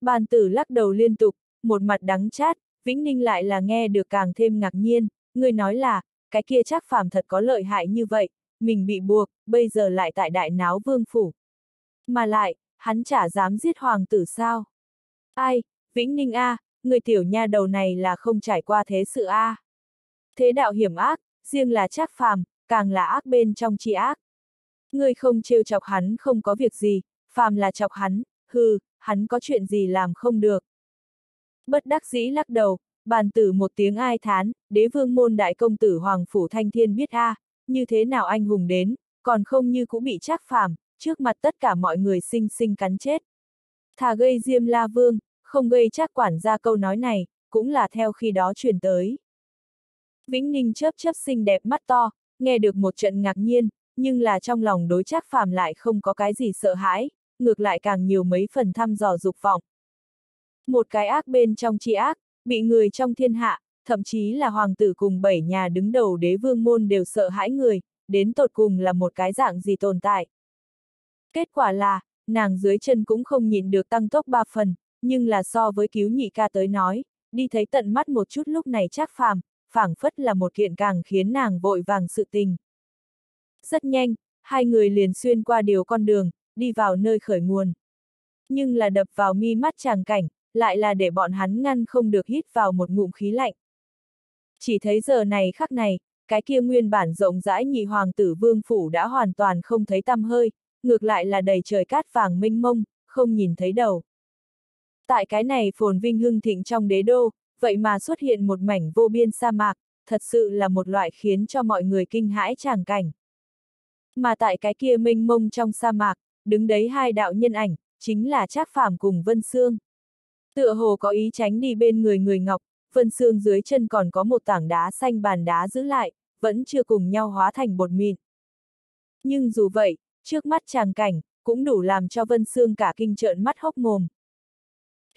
Bàn tử lắc đầu liên tục, một mặt đắng chát, Vĩnh Ninh lại là nghe được càng thêm ngạc nhiên, người nói là, cái kia chắc phàm thật có lợi hại như vậy, mình bị buộc, bây giờ lại tại đại náo vương phủ. Mà lại, hắn chả dám giết hoàng tử sao? Ai, Vĩnh Ninh A, người tiểu nha đầu này là không trải qua thế sự A. Thế đạo hiểm ác, riêng là chắc phàm, càng là ác bên trong chi ác. ngươi không trêu chọc hắn không có việc gì, phàm là chọc hắn, hừ, hắn có chuyện gì làm không được. Bất đắc dĩ lắc đầu, bàn tử một tiếng ai thán, đế vương môn đại công tử Hoàng Phủ Thanh Thiên biết a, như thế nào anh hùng đến, còn không như cũng bị trác phàm, trước mặt tất cả mọi người sinh sinh cắn chết. Thà gây diêm la vương, không gây trác quản ra câu nói này, cũng là theo khi đó truyền tới. Vĩnh Ninh chớp chớp xinh đẹp mắt to, nghe được một trận ngạc nhiên, nhưng là trong lòng đối trác phàm lại không có cái gì sợ hãi, ngược lại càng nhiều mấy phần thăm dò dục vọng. Một cái ác bên trong chi ác, bị người trong thiên hạ, thậm chí là hoàng tử cùng bảy nhà đứng đầu đế vương môn đều sợ hãi người, đến tột cùng là một cái dạng gì tồn tại. Kết quả là, nàng dưới chân cũng không nhìn được tăng tốc ba phần, nhưng là so với cứu nhị ca tới nói, đi thấy tận mắt một chút lúc này chắc phàm, phảng phất là một kiện càng khiến nàng vội vàng sự tình. Rất nhanh, hai người liền xuyên qua điều con đường, đi vào nơi khởi nguồn. Nhưng là đập vào mi mắt chàng cảnh, lại là để bọn hắn ngăn không được hít vào một ngụm khí lạnh. Chỉ thấy giờ này khắc này, cái kia nguyên bản rộng rãi nhị hoàng tử vương phủ đã hoàn toàn không thấy tăm hơi, ngược lại là đầy trời cát vàng minh mông, không nhìn thấy đầu. Tại cái này phồn vinh hưng thịnh trong đế đô, vậy mà xuất hiện một mảnh vô biên sa mạc, thật sự là một loại khiến cho mọi người kinh hãi tràng cảnh. Mà tại cái kia mênh mông trong sa mạc, đứng đấy hai đạo nhân ảnh, chính là Trác Phàm cùng Vân Sương. Tựa hồ có ý tránh đi bên người người Ngọc, Vân Sương dưới chân còn có một tảng đá xanh bàn đá giữ lại, vẫn chưa cùng nhau hóa thành bột mịn. Nhưng dù vậy, trước mắt tràng cảnh, cũng đủ làm cho Vân Sương cả kinh trợn mắt hốc mồm.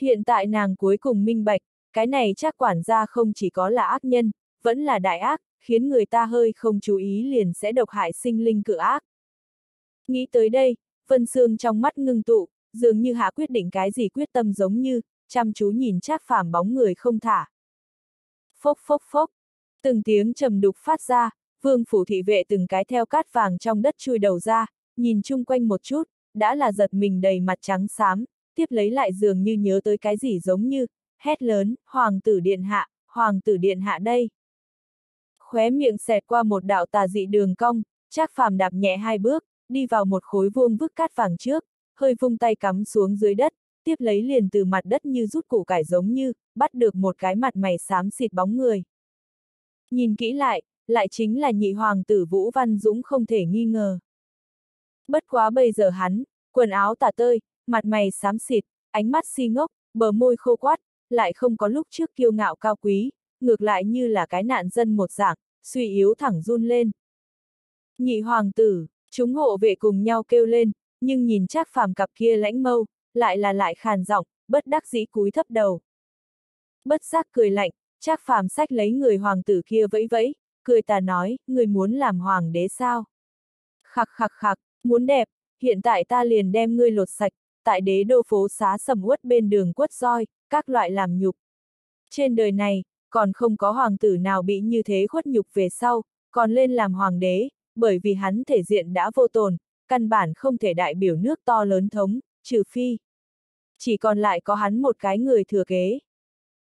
Hiện tại nàng cuối cùng minh bạch, cái này chắc quản gia không chỉ có là ác nhân, vẫn là đại ác, khiến người ta hơi không chú ý liền sẽ độc hại sinh linh cự ác. Nghĩ tới đây, Vân Sương trong mắt ngưng tụ, dường như hạ quyết định cái gì quyết tâm giống như, chăm chú nhìn chắc Phàm bóng người không thả. Phốc phốc phốc, từng tiếng trầm đục phát ra, vương phủ thị vệ từng cái theo cát vàng trong đất chui đầu ra, nhìn chung quanh một chút, đã là giật mình đầy mặt trắng xám, tiếp lấy lại dường như nhớ tới cái gì giống như, hét lớn, hoàng tử điện hạ, hoàng tử điện hạ đây. Khóe miệng xẹt qua một đạo tà dị đường cong, Trác Phàm đạp nhẹ hai bước, đi vào một khối vuông vức cát vàng trước, hơi vung tay cắm xuống dưới đất, tiếp lấy liền từ mặt đất như rút củ cải giống như, bắt được một cái mặt mày xám xịt bóng người. Nhìn kỹ lại, lại chính là nhị hoàng tử Vũ Văn Dũng không thể nghi ngờ. Bất quá bây giờ hắn, quần áo tả tơi, mặt mày xám xịt, ánh mắt si ngốc, bờ môi khô quát, lại không có lúc trước kiêu ngạo cao quý, ngược lại như là cái nạn dân một dạng, suy yếu thẳng run lên. Nhị hoàng tử, chúng hộ vệ cùng nhau kêu lên, nhưng nhìn chắc phàm cặp kia lãnh mâu, lại là lại khàn giọng, bất đắc dĩ cúi thấp đầu. Bất giác cười lạnh, chắc phàm sách lấy người hoàng tử kia vẫy vẫy, cười ta nói, người muốn làm hoàng đế sao? Khặc khặc khặc, muốn đẹp, hiện tại ta liền đem ngươi lột sạch, tại đế đô phố xá sầm uất bên đường quất roi, các loại làm nhục. Trên đời này, còn không có hoàng tử nào bị như thế khuất nhục về sau, còn lên làm hoàng đế, bởi vì hắn thể diện đã vô tồn, căn bản không thể đại biểu nước to lớn thống, trừ phi. Chỉ còn lại có hắn một cái người thừa kế.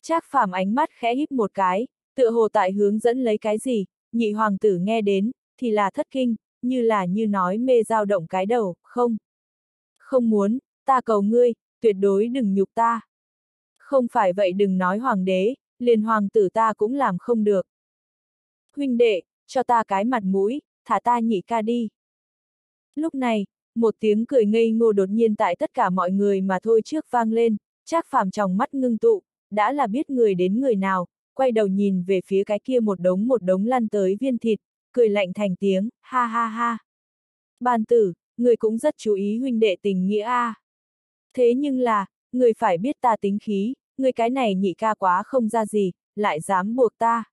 Trác phàm ánh mắt khẽ híp một cái, tựa hồ tại hướng dẫn lấy cái gì, nhị hoàng tử nghe đến, thì là thất kinh, như là như nói mê dao động cái đầu, không. Không muốn, ta cầu ngươi, tuyệt đối đừng nhục ta. Không phải vậy đừng nói hoàng đế, liền hoàng tử ta cũng làm không được. Huynh đệ, cho ta cái mặt mũi, thả ta nhị ca đi. Lúc này, một tiếng cười ngây ngô đột nhiên tại tất cả mọi người mà thôi trước vang lên, Trác phàm trong mắt ngưng tụ, đã là biết người đến người nào, quay đầu nhìn về phía cái kia một đống một đống lăn tới viên thịt, cười lạnh thành tiếng, ha ha ha. Bàn tử, người cũng rất chú ý huynh đệ tình nghĩa a. À. Thế nhưng là, người phải biết ta tính khí, người cái này nhị ca quá không ra gì, lại dám buộc ta.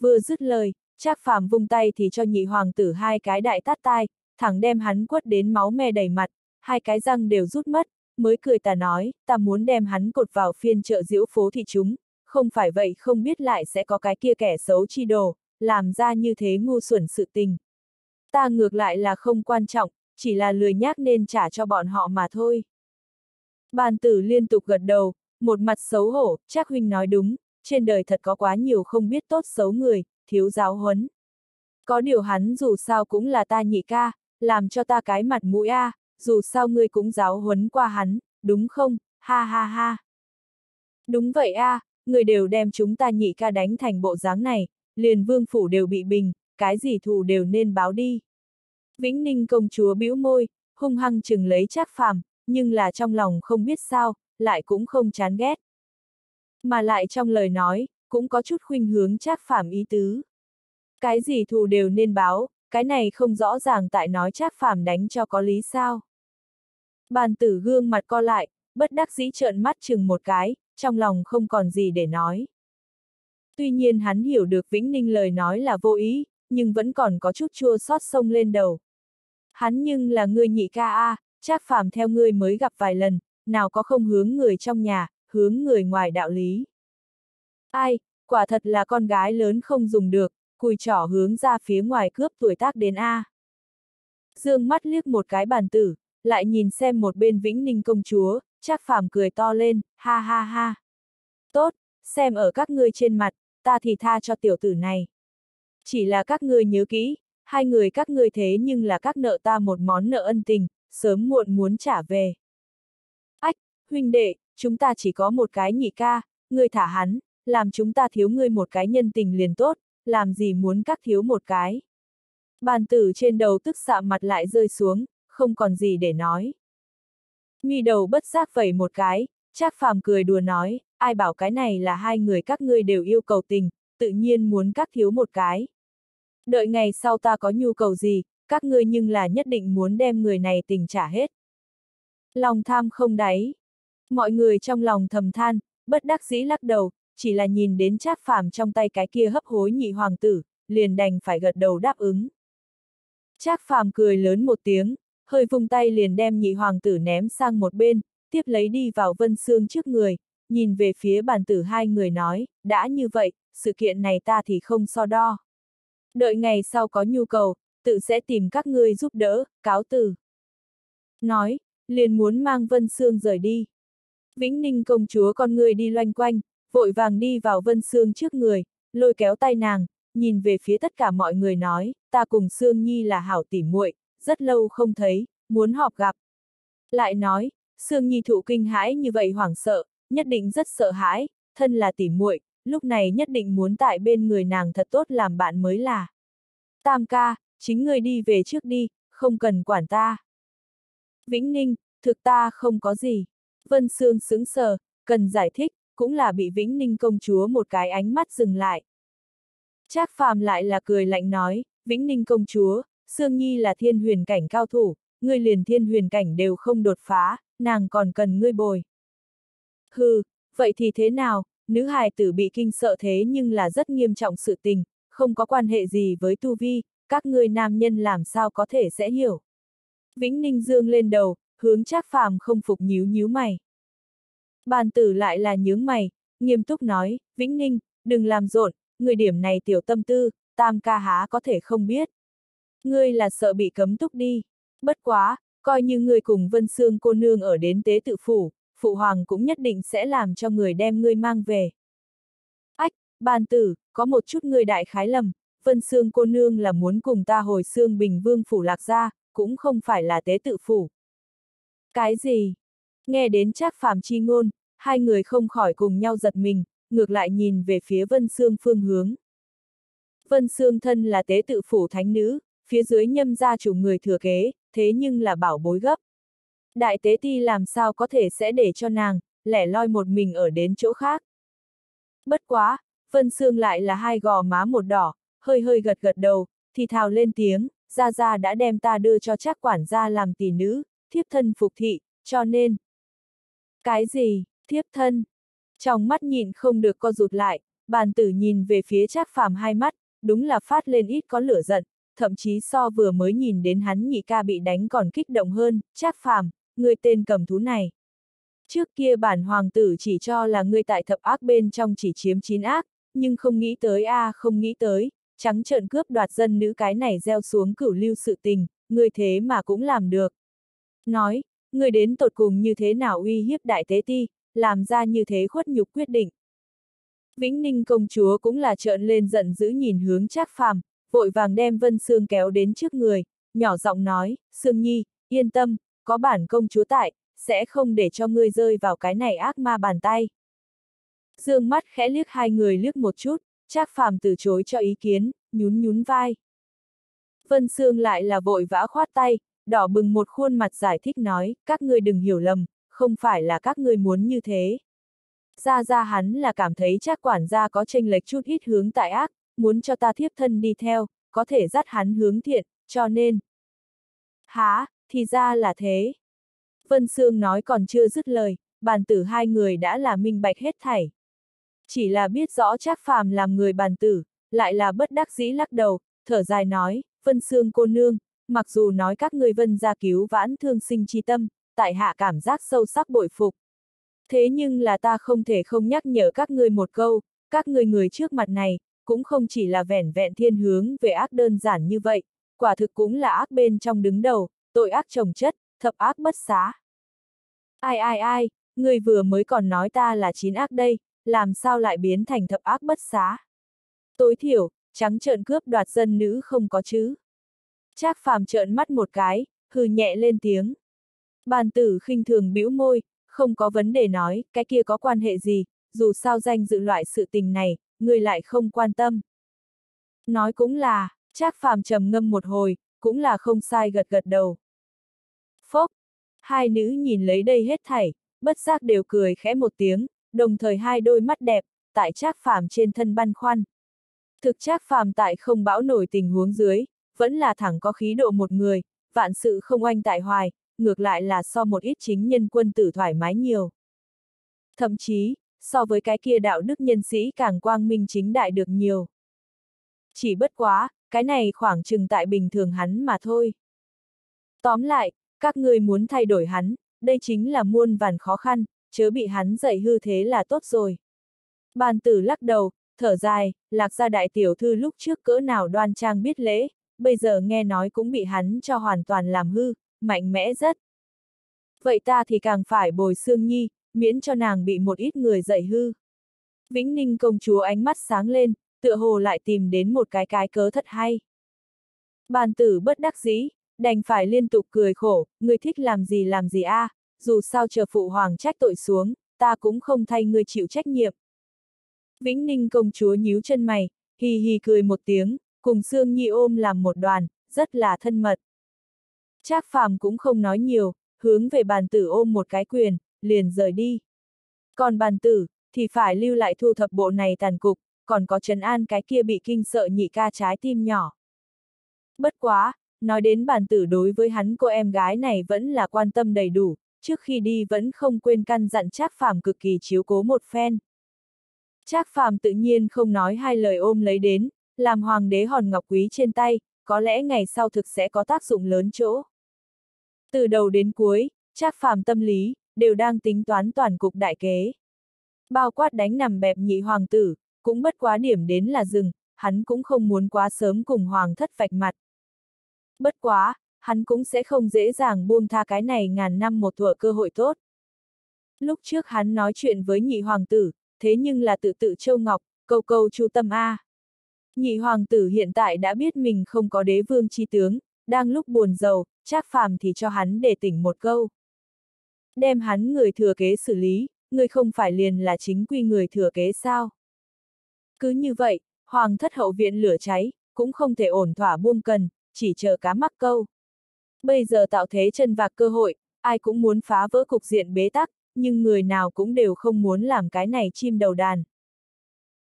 Vừa dứt lời, Trác phàm vung tay thì cho nhị hoàng tử hai cái đại tát tai, thẳng đem hắn quất đến máu me đầy mặt, hai cái răng đều rút mất, mới cười ta nói, ta muốn đem hắn cột vào phiên chợ diễu phố thị chúng, không phải vậy không biết lại sẽ có cái kia kẻ xấu chi đồ, làm ra như thế ngu xuẩn sự tình. Ta ngược lại là không quan trọng, chỉ là lười nhác nên trả cho bọn họ mà thôi. Bàn tử liên tục gật đầu, một mặt xấu hổ, chắc huynh nói đúng, trên đời thật có quá nhiều không biết tốt xấu người, thiếu giáo huấn. Có điều hắn dù sao cũng là ta nhị ca, làm cho ta cái mặt mũi a, dù sao ngươi cũng giáo huấn qua hắn, đúng không, ha ha ha. Đúng vậy a, à, người đều đem chúng ta nhị ca đánh thành bộ dáng này, liền vương phủ đều bị bình, cái gì thù đều nên báo đi. Vĩnh Ninh công chúa bĩu môi, hung hăng chừng lấy Trác phàm, nhưng là trong lòng không biết sao, lại cũng không chán ghét. Mà lại trong lời nói, cũng có chút khuynh hướng Trác phàm ý tứ. Cái gì thù đều nên báo, cái này không rõ ràng tại nói Trác phàm đánh cho có lý sao. Bàn tử gương mặt co lại, bất đắc dĩ trợn mắt chừng một cái, trong lòng không còn gì để nói. Tuy nhiên hắn hiểu được Vĩnh Ninh lời nói là vô ý, nhưng vẫn còn có chút chua xót sông lên đầu. Hắn nhưng là người nhị ca a, Trác phàm theo ngươi mới gặp vài lần, nào có không hướng người trong nhà, hướng người ngoài đạo lý. Ai, quả thật là con gái lớn không dùng được, cùi trỏ hướng ra phía ngoài cướp tuổi tác đến A. Dương mắt liếc một cái bàn tử, lại nhìn xem một bên Vĩnh Ninh công chúa, Trác phàm cười to lên, ha ha ha. Tốt, xem ở các ngươi trên mặt, ta thì tha cho tiểu tử này. Chỉ là các ngươi nhớ kỹ, hai người các ngươi thế nhưng là các nợ ta một món nợ ân tình, sớm muộn muốn trả về. Ách, huynh đệ, chúng ta chỉ có một cái nhị ca, ngươi thả hắn, làm chúng ta thiếu ngươi một cái nhân tình liền tốt, làm gì muốn các thiếu một cái. Bàn tử trên đầu tức xạ mặt lại rơi xuống, không còn gì để nói. Nghi đầu bất giác vẩy một cái, Trác phàm cười đùa nói, ai bảo cái này là hai người các ngươi đều yêu cầu tình, tự nhiên muốn các thiếu một cái. Đợi ngày sau ta có nhu cầu gì, các ngươi nhưng là nhất định muốn đem người này tình trả hết. Lòng tham không đáy. Mọi người trong lòng thầm than, bất đắc dĩ lắc đầu, chỉ là nhìn đến Trác phàm trong tay cái kia hấp hối nhị hoàng tử, liền đành phải gật đầu đáp ứng. Trác phàm cười lớn một tiếng, hơi vung tay liền đem nhị hoàng tử ném sang một bên, tiếp lấy đi vào Vân xương trước người, nhìn về phía bàn tử hai người nói, đã như vậy, sự kiện này ta thì không so đo. Đợi ngày sau có nhu cầu, tự sẽ tìm các ngươi giúp đỡ, cáo từ. Nói, liền muốn mang Vân Sương rời đi. Vĩnh Ninh công chúa con người đi loanh quanh, vội vàng đi vào Vân Sương trước người, lôi kéo tay nàng, nhìn về phía tất cả mọi người nói, ta cùng Sương Nhi là hảo tỉ muội, rất lâu không thấy, muốn họp gặp. Lại nói, Sương Nhi thụ kinh hãi như vậy hoảng sợ, nhất định rất sợ hãi, thân là tỉ muội, lúc này nhất định muốn tại bên người nàng thật tốt làm bạn mới là. Tam ca, chính ngươi đi về trước đi, không cần quản ta. Vĩnh Ninh, thực ta không có gì. Vân Sương sững sờ, cần giải thích, cũng là bị Vĩnh Ninh công chúa một cái ánh mắt dừng lại. Trác phàm lại là cười lạnh nói, Vĩnh Ninh công chúa, Sương Nhi là thiên huyền cảnh cao thủ, ngươi liền thiên huyền cảnh đều không đột phá, nàng còn cần ngươi bồi. Hừ, vậy thì thế nào, nữ hài tử bị kinh sợ thế nhưng là rất nghiêm trọng sự tình, không có quan hệ gì với tu vi, các ngươi nam nhân làm sao có thể sẽ hiểu. Vĩnh Ninh dương lên đầu, hướng Trác phàm không phục nhíu nhíu mày. Bàn tử lại là nhướng mày, nghiêm túc nói, Vĩnh Ninh, đừng làm rộn, người điểm này tiểu tâm tư, tam ca há có thể không biết. Ngươi là sợ bị cấm túc đi. Bất quá, coi như ngươi cùng Vân Sương cô nương ở đến tế tự phủ, phụ hoàng cũng nhất định sẽ làm cho người đem ngươi mang về. Ách, bàn tử, có một chút người đại khái lầm, Vân Sương cô nương là muốn cùng ta hồi xương Bình Vương phủ lạc ra, cũng không phải là tế tự phủ. Cái gì? Nghe đến Trác phàm chi ngôn, Hai người không khỏi cùng nhau giật mình, ngược lại nhìn về phía Vân Sương phương hướng. Vân Sương thân là tế tự phủ thánh nữ, phía dưới nhâm gia chủ người thừa kế, thế nhưng là bảo bối gấp. Đại tế ti làm sao có thể sẽ để cho nàng, lẻ loi một mình ở đến chỗ khác. Bất quá, Vân Sương lại là hai gò má một đỏ, hơi hơi gật gật đầu, thì thào lên tiếng, Gia Gia đã đem ta đưa cho trác quản gia làm tỷ nữ, thiếp thân phục thị, cho nên. Cái gì, thiếp thân? Trong mắt nhìn không được co rụt lại, bàn tử nhìn về phía trác phàm hai mắt, đúng là phát lên ít có lửa giận, thậm chí so vừa mới nhìn đến hắn nhị ca bị đánh còn kích động hơn, trác phàm, người tên cầm thú này. Trước kia bản hoàng tử chỉ cho là ngươi tại thập ác bên trong chỉ chiếm chín ác, nhưng không nghĩ tới a à, không nghĩ tới, trắng trợn cướp đoạt dân nữ cái này gieo xuống cửu lưu sự tình, người thế mà cũng làm được. Nói, người đến tột cùng như thế nào uy hiếp đại tế ti, làm ra như thế khuất nhục quyết định. Vĩnh Ninh công chúa cũng là trợn lên giận dữ nhìn hướng Trác Phàm, vội vàng đem Vân Sương kéo đến trước người, nhỏ giọng nói, Sương Nhi, yên tâm, có bản công chúa tại, sẽ không để cho ngươi rơi vào cái này ác ma bàn tay. Dương mắt khẽ liếc hai người liếc một chút, Trác Phàm từ chối cho ý kiến, nhún nhún vai. Vân Sương lại là vội vã khoát tay, đỏ bừng một khuôn mặt giải thích nói, các ngươi đừng hiểu lầm, không phải là các ngươi muốn như thế. Ra ra hắn là cảm thấy Trác quản gia có tranh lệch chút ít hướng tại ác, muốn cho ta thiếp thân đi theo, có thể dắt hắn hướng thiện, cho nên. Há, thì ra là thế. Vân Sương nói còn chưa dứt lời, bàn tử hai người đã là minh bạch hết thảy. Chỉ là biết rõ trác phàm làm người bàn tử, lại là bất đắc dĩ lắc đầu, thở dài nói, Vân Sương cô nương, mặc dù nói các người vân gia cứu vãn thương sinh chi tâm, tại hạ cảm giác sâu sắc bội phục. Thế nhưng là ta không thể không nhắc nhở các ngươi một câu, các người người trước mặt này, cũng không chỉ là vẻn vẹn thiên hướng về ác đơn giản như vậy, quả thực cũng là ác bên trong đứng đầu, tội ác trồng chất, thập ác bất xá. Ai ai ai, người vừa mới còn nói ta là chín ác đây, làm sao lại biến thành thập ác bất xá? Tối thiểu, trắng trợn cướp đoạt dân nữ không có chứ. Trác phàm trợn mắt một cái, hừ nhẹ lên tiếng. Bàn tử khinh thường bĩu môi, không có vấn đề nói, cái kia có quan hệ gì, dù sao danh dự loại sự tình này, người lại không quan tâm. Nói cũng là, Trác phàm trầm ngâm một hồi, cũng là không sai gật gật đầu. Phốc, hai nữ nhìn lấy đây hết thảy, bất giác đều cười khẽ một tiếng, đồng thời hai đôi mắt đẹp, tại Trác phàm trên thân băn khoăn. Thực Trác phàm tại không bão nổi tình huống dưới, vẫn là thẳng có khí độ một người, vạn sự không oanh tại hoài, ngược lại là so một ít chính nhân quân tử thoải mái nhiều. Thậm chí, so với cái kia đạo đức nhân sĩ càng quang minh chính đại được nhiều. Chỉ bất quá, cái này khoảng chừng tại bình thường hắn mà thôi. Tóm lại, các người muốn thay đổi hắn, đây chính là muôn vàn khó khăn, chớ bị hắn dạy hư thế là tốt rồi. Bàn tử lắc đầu, thở dài, lạc gia đại tiểu thư lúc trước cỡ nào đoan trang biết lễ, bây giờ nghe nói cũng bị hắn cho hoàn toàn làm hư, mạnh mẽ rất. Vậy ta thì càng phải bồi xương nhi, miễn cho nàng bị một ít người dạy hư. Vĩnh Ninh công chúa ánh mắt sáng lên, tựa hồ lại tìm đến một cái cái cớ thật hay. Bàn tử bất đắc dĩ, đành phải liên tục cười khổ, người thích làm gì làm gì a, à, dù sao chờ phụ hoàng trách tội xuống, ta cũng không thay người chịu trách nhiệm. Vĩnh Ninh công chúa nhíu chân mày, hì hì cười một tiếng, cùng Sương Nhi ôm làm một đoàn, rất là thân mật. Trác phàm cũng không nói nhiều, hướng về bàn tử ôm một cái quyền, liền rời đi. Còn bàn tử, thì phải lưu lại thu thập bộ này tàn cục, còn có trấn an cái kia bị kinh sợ nhị ca trái tim nhỏ. Bất quá, nói đến bàn tử đối với hắn cô em gái này vẫn là quan tâm đầy đủ, trước khi đi vẫn không quên căn dặn Trác Phàm cực kỳ chiếu cố một phen. Trác Phàm tự nhiên không nói hai lời ôm lấy đến, làm hoàng đế hòn ngọc quý trên tay, có lẽ ngày sau thực sẽ có tác dụng lớn chỗ. Từ đầu đến cuối, Trác Phàm tâm lý, đều đang tính toán toàn cục đại kế. Bao quát đánh nằm bẹp nhị hoàng tử, cũng bất quá điểm đến là dừng, hắn cũng không muốn quá sớm cùng hoàng thất vạch mặt. Bất quá, hắn cũng sẽ không dễ dàng buông tha cái này ngàn năm một thuở cơ hội tốt. Lúc trước hắn nói chuyện với nhị hoàng tử, thế nhưng là tự tự châu ngọc, câu câu chu tâm A. Nhị hoàng tử hiện tại đã biết mình không có đế vương chi tướng, đang lúc buồn giàu, Trác phàm thì cho hắn để tỉnh một câu. Đem hắn người thừa kế xử lý, người không phải liền là chính quy người thừa kế sao? Cứ như vậy, hoàng thất hậu viện lửa cháy, cũng không thể ổn thỏa buông cần, chỉ chờ cá mắc câu. Bây giờ tạo thế chân vạc cơ hội, ai cũng muốn phá vỡ cục diện bế tắc, nhưng người nào cũng đều không muốn làm cái này chim đầu đàn.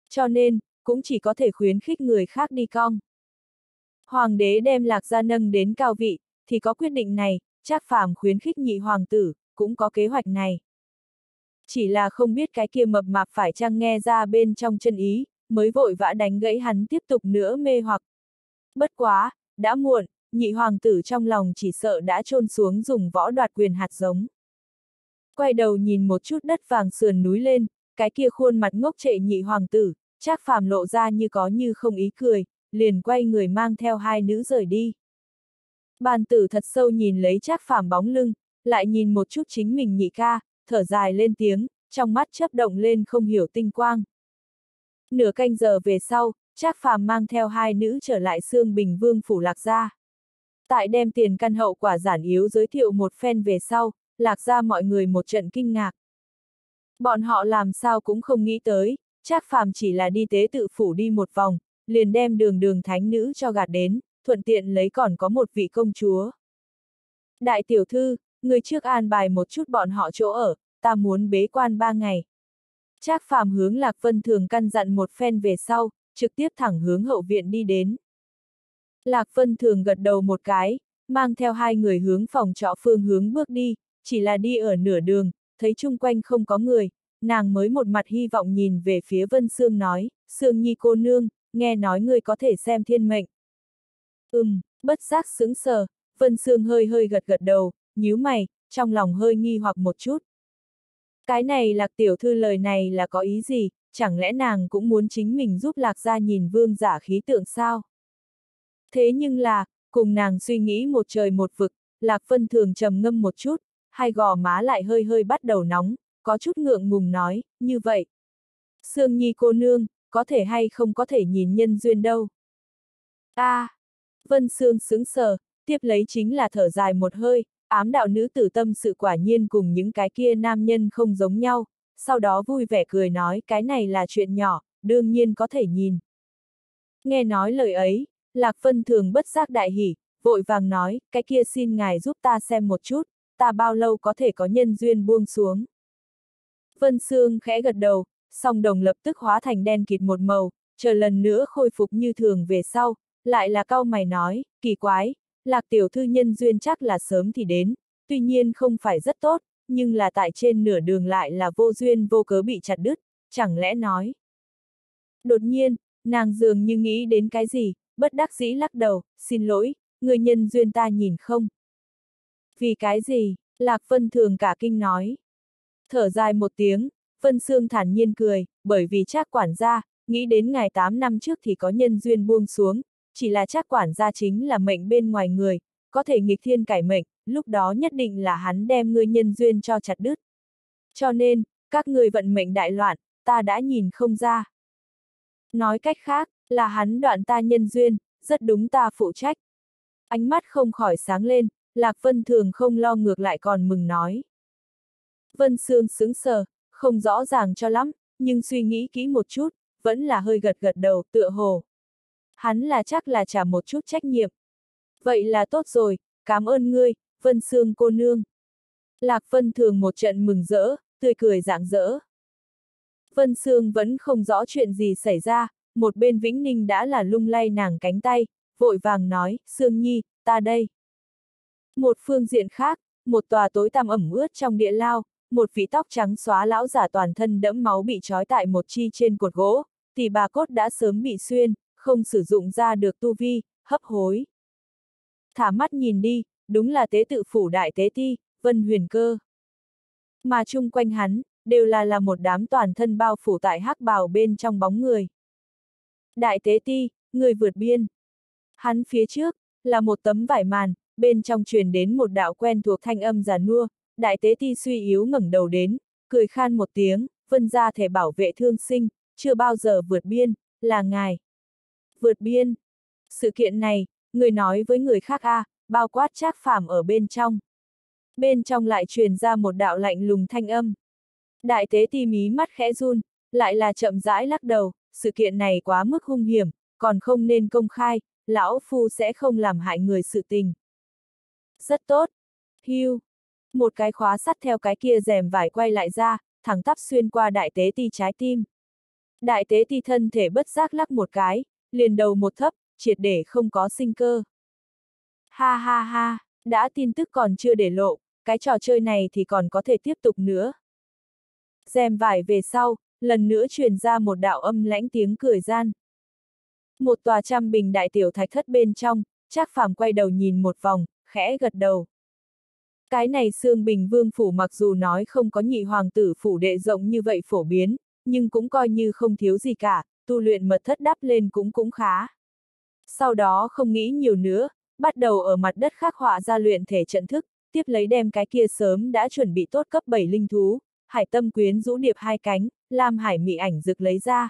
Cho nên, cũng chỉ có thể khuyến khích người khác đi cong. Hoàng đế đem lạc gia nâng đến cao vị, thì có quyết định này, chắc phàm khuyến khích nhị hoàng tử, cũng có kế hoạch này. Chỉ là không biết cái kia mập mạp phải chăng nghe ra bên trong chân ý, mới vội vã đánh gãy hắn tiếp tục nữa mê hoặc. Bất quá, đã muộn, nhị hoàng tử trong lòng chỉ sợ đã trôn xuống dùng võ đoạt quyền hạt giống. Quay đầu nhìn một chút đất vàng sườn núi lên, cái kia khuôn mặt ngốc trệ nhị hoàng tử, chắc phàm lộ ra như có như không ý cười, liền quay người mang theo hai nữ rời đi. Bàn tử thật sâu nhìn lấy chắc phàm bóng lưng, lại nhìn một chút chính mình nhị ca, thở dài lên tiếng, trong mắt chấp động lên không hiểu tinh quang. Nửa canh giờ về sau, Trác Phàm mang theo hai nữ trở lại xương Bình Vương phủ Lạc Gia. Tại đem tiền căn hậu quả giản yếu giới thiệu một phen về sau, Lạc ra mọi người một trận kinh ngạc. Bọn họ làm sao cũng không nghĩ tới, Trác Phàm chỉ là đi tế tự phủ đi một vòng, liền đem đường đường thánh nữ cho gạt đến, thuận tiện lấy còn có một vị công chúa. Đại tiểu thư, người trước an bài một chút bọn họ chỗ ở, ta muốn bế quan ba ngày. Trác phàm hướng Lạc Vân Thường căn dặn một phen về sau, trực tiếp thẳng hướng hậu viện đi đến. Lạc Vân Thường gật đầu một cái, mang theo hai người hướng phòng trọ phương hướng bước đi, chỉ là đi ở nửa đường, thấy chung quanh không có người, nàng mới một mặt hy vọng nhìn về phía Vân Sương nói, Sương Nhi cô nương, nghe nói người có thể xem thiên mệnh. Ừm, bất giác sững sờ, Vân Sương hơi hơi gật gật đầu, nhíu mày, trong lòng hơi nghi hoặc một chút. Cái này lạc tiểu thư lời này là có ý gì, chẳng lẽ nàng cũng muốn chính mình giúp lạc gia nhìn vương giả khí tượng sao? Thế nhưng là, cùng nàng suy nghĩ một trời một vực, lạc vân thường trầm ngâm một chút, hai gò má lại hơi hơi bắt đầu nóng, có chút ngượng ngùng nói, như vậy. Sương Nhi cô nương, có thể hay không có thể nhìn nhân duyên đâu. a à, Vân Sương sững sờ, tiếp lấy chính là thở dài một hơi, ám đạo nữ tử tâm sự quả nhiên cùng những cái kia nam nhân không giống nhau, sau đó vui vẻ cười nói cái này là chuyện nhỏ, đương nhiên có thể nhìn. Nghe nói lời ấy, Lạc Vân thường bất giác đại hỉ, vội vàng nói, cái kia xin ngài giúp ta xem một chút, ta bao lâu có thể có nhân duyên buông xuống. Vân Sương khẽ gật đầu, song đồng lập tức hóa thành đen kịt một màu, chờ lần nữa khôi phục như thường về sau, lại là cao mày nói, kỳ quái, lạc tiểu thư nhân duyên chắc là sớm thì đến, tuy nhiên không phải rất tốt, nhưng là tại trên nửa đường lại là vô duyên vô cớ bị chặt đứt, chẳng lẽ nói. Đột nhiên, nàng dường như nghĩ đến cái gì, bất đắc dĩ lắc đầu, xin lỗi, người nhân duyên ta nhìn không. Vì cái gì, Lạc Vân thường cả kinh nói. Thở dài một tiếng, Vân Sương thản nhiên cười, bởi vì chắc quản gia, nghĩ đến ngày 8 năm trước thì có nhân duyên buông xuống, chỉ là chắc quản gia chính là mệnh bên ngoài người, có thể nghịch thiên cải mệnh, lúc đó nhất định là hắn đem ngươi nhân duyên cho chặt đứt. Cho nên, các người vận mệnh đại loạn, ta đã nhìn không ra. Nói cách khác, là hắn đoạn ta nhân duyên, rất đúng ta phụ trách. Ánh mắt không khỏi sáng lên, Lạc Vân thường không lo ngược lại còn mừng nói. Vân Sương sững sờ, không rõ ràng cho lắm, nhưng suy nghĩ kỹ một chút, vẫn là hơi gật gật đầu, tựa hồ hắn là chắc là trả một chút trách nhiệm. Vậy là tốt rồi, cảm ơn ngươi, Vân Sương cô nương. Lạc Vân thường một trận mừng rỡ, tươi cười rạng rỡ. Vân Sương vẫn không rõ chuyện gì xảy ra, một bên Vĩnh Ninh đã là lung lay nàng cánh tay, vội vàng nói, Sương Nhi, ta đây. Một phương diện khác, một tòa tối tăm ẩm ướt trong địa lao, một vị tóc trắng xóa lão giả toàn thân đẫm máu bị trói tại một chi trên cột gỗ, thì bà cốt đã sớm bị xuyên, không sử dụng ra được tu vi, hấp hối. Thả mắt nhìn đi, đúng là tế tự phủ đại tế ti, vân huyền cơ. Mà chung quanh hắn, đều là là một đám toàn thân bao phủ tại hắc bào bên trong bóng người. Đại tế ti, người vượt biên. Hắn phía trước, là một tấm vải màn, bên trong truyền đến một đạo quen thuộc thanh âm giả nua, đại tế ti suy yếu ngẩng đầu đến, cười khan một tiếng, vân ra thể bảo vệ thương sinh, chưa bao giờ vượt biên, là ngài vượt biên. Sự kiện này, người nói với người khác a, à, bao quát trác phàm ở bên trong. Bên trong lại truyền ra một đạo lạnh lùng thanh âm. Đại tế ti mí mắt khẽ run, lại là chậm rãi lắc đầu, sự kiện này quá mức hung hiểm, còn không nên công khai, lão phu sẽ không làm hại người sự tình. Rất tốt. Hưu. Một cái khóa sắt theo cái kia rèm vải quay lại ra, thẳng tắp xuyên qua đại tế ti trái tim. Đại tế ti thân thể bất giác lắc một cái, liền đầu một thấp, triệt để không có sinh cơ. Ha ha ha, đã tin tức còn chưa để lộ, cái trò chơi này thì còn có thể tiếp tục nữa. Dèm vải về sau, lần nữa truyền ra một đạo âm lãnh tiếng cười gian. Một tòa trăm bình đại tiểu thạch thất bên trong, Trác Phàm quay đầu nhìn một vòng, khẽ gật đầu. Cái này xương bình vương phủ mặc dù nói không có nhị hoàng tử phủ đệ rộng như vậy phổ biến, nhưng cũng coi như không thiếu gì cả, tu luyện mật thất đắp lên cũng cũng khá. Sau đó không nghĩ nhiều nữa, bắt đầu ở mặt đất khắc họa ra luyện thể trận thức, tiếp lấy đem cái kia sớm đã chuẩn bị tốt cấp 7 linh thú, hải tâm quyến rũ điệp hai cánh, lam hải mị ảnh rực lấy ra.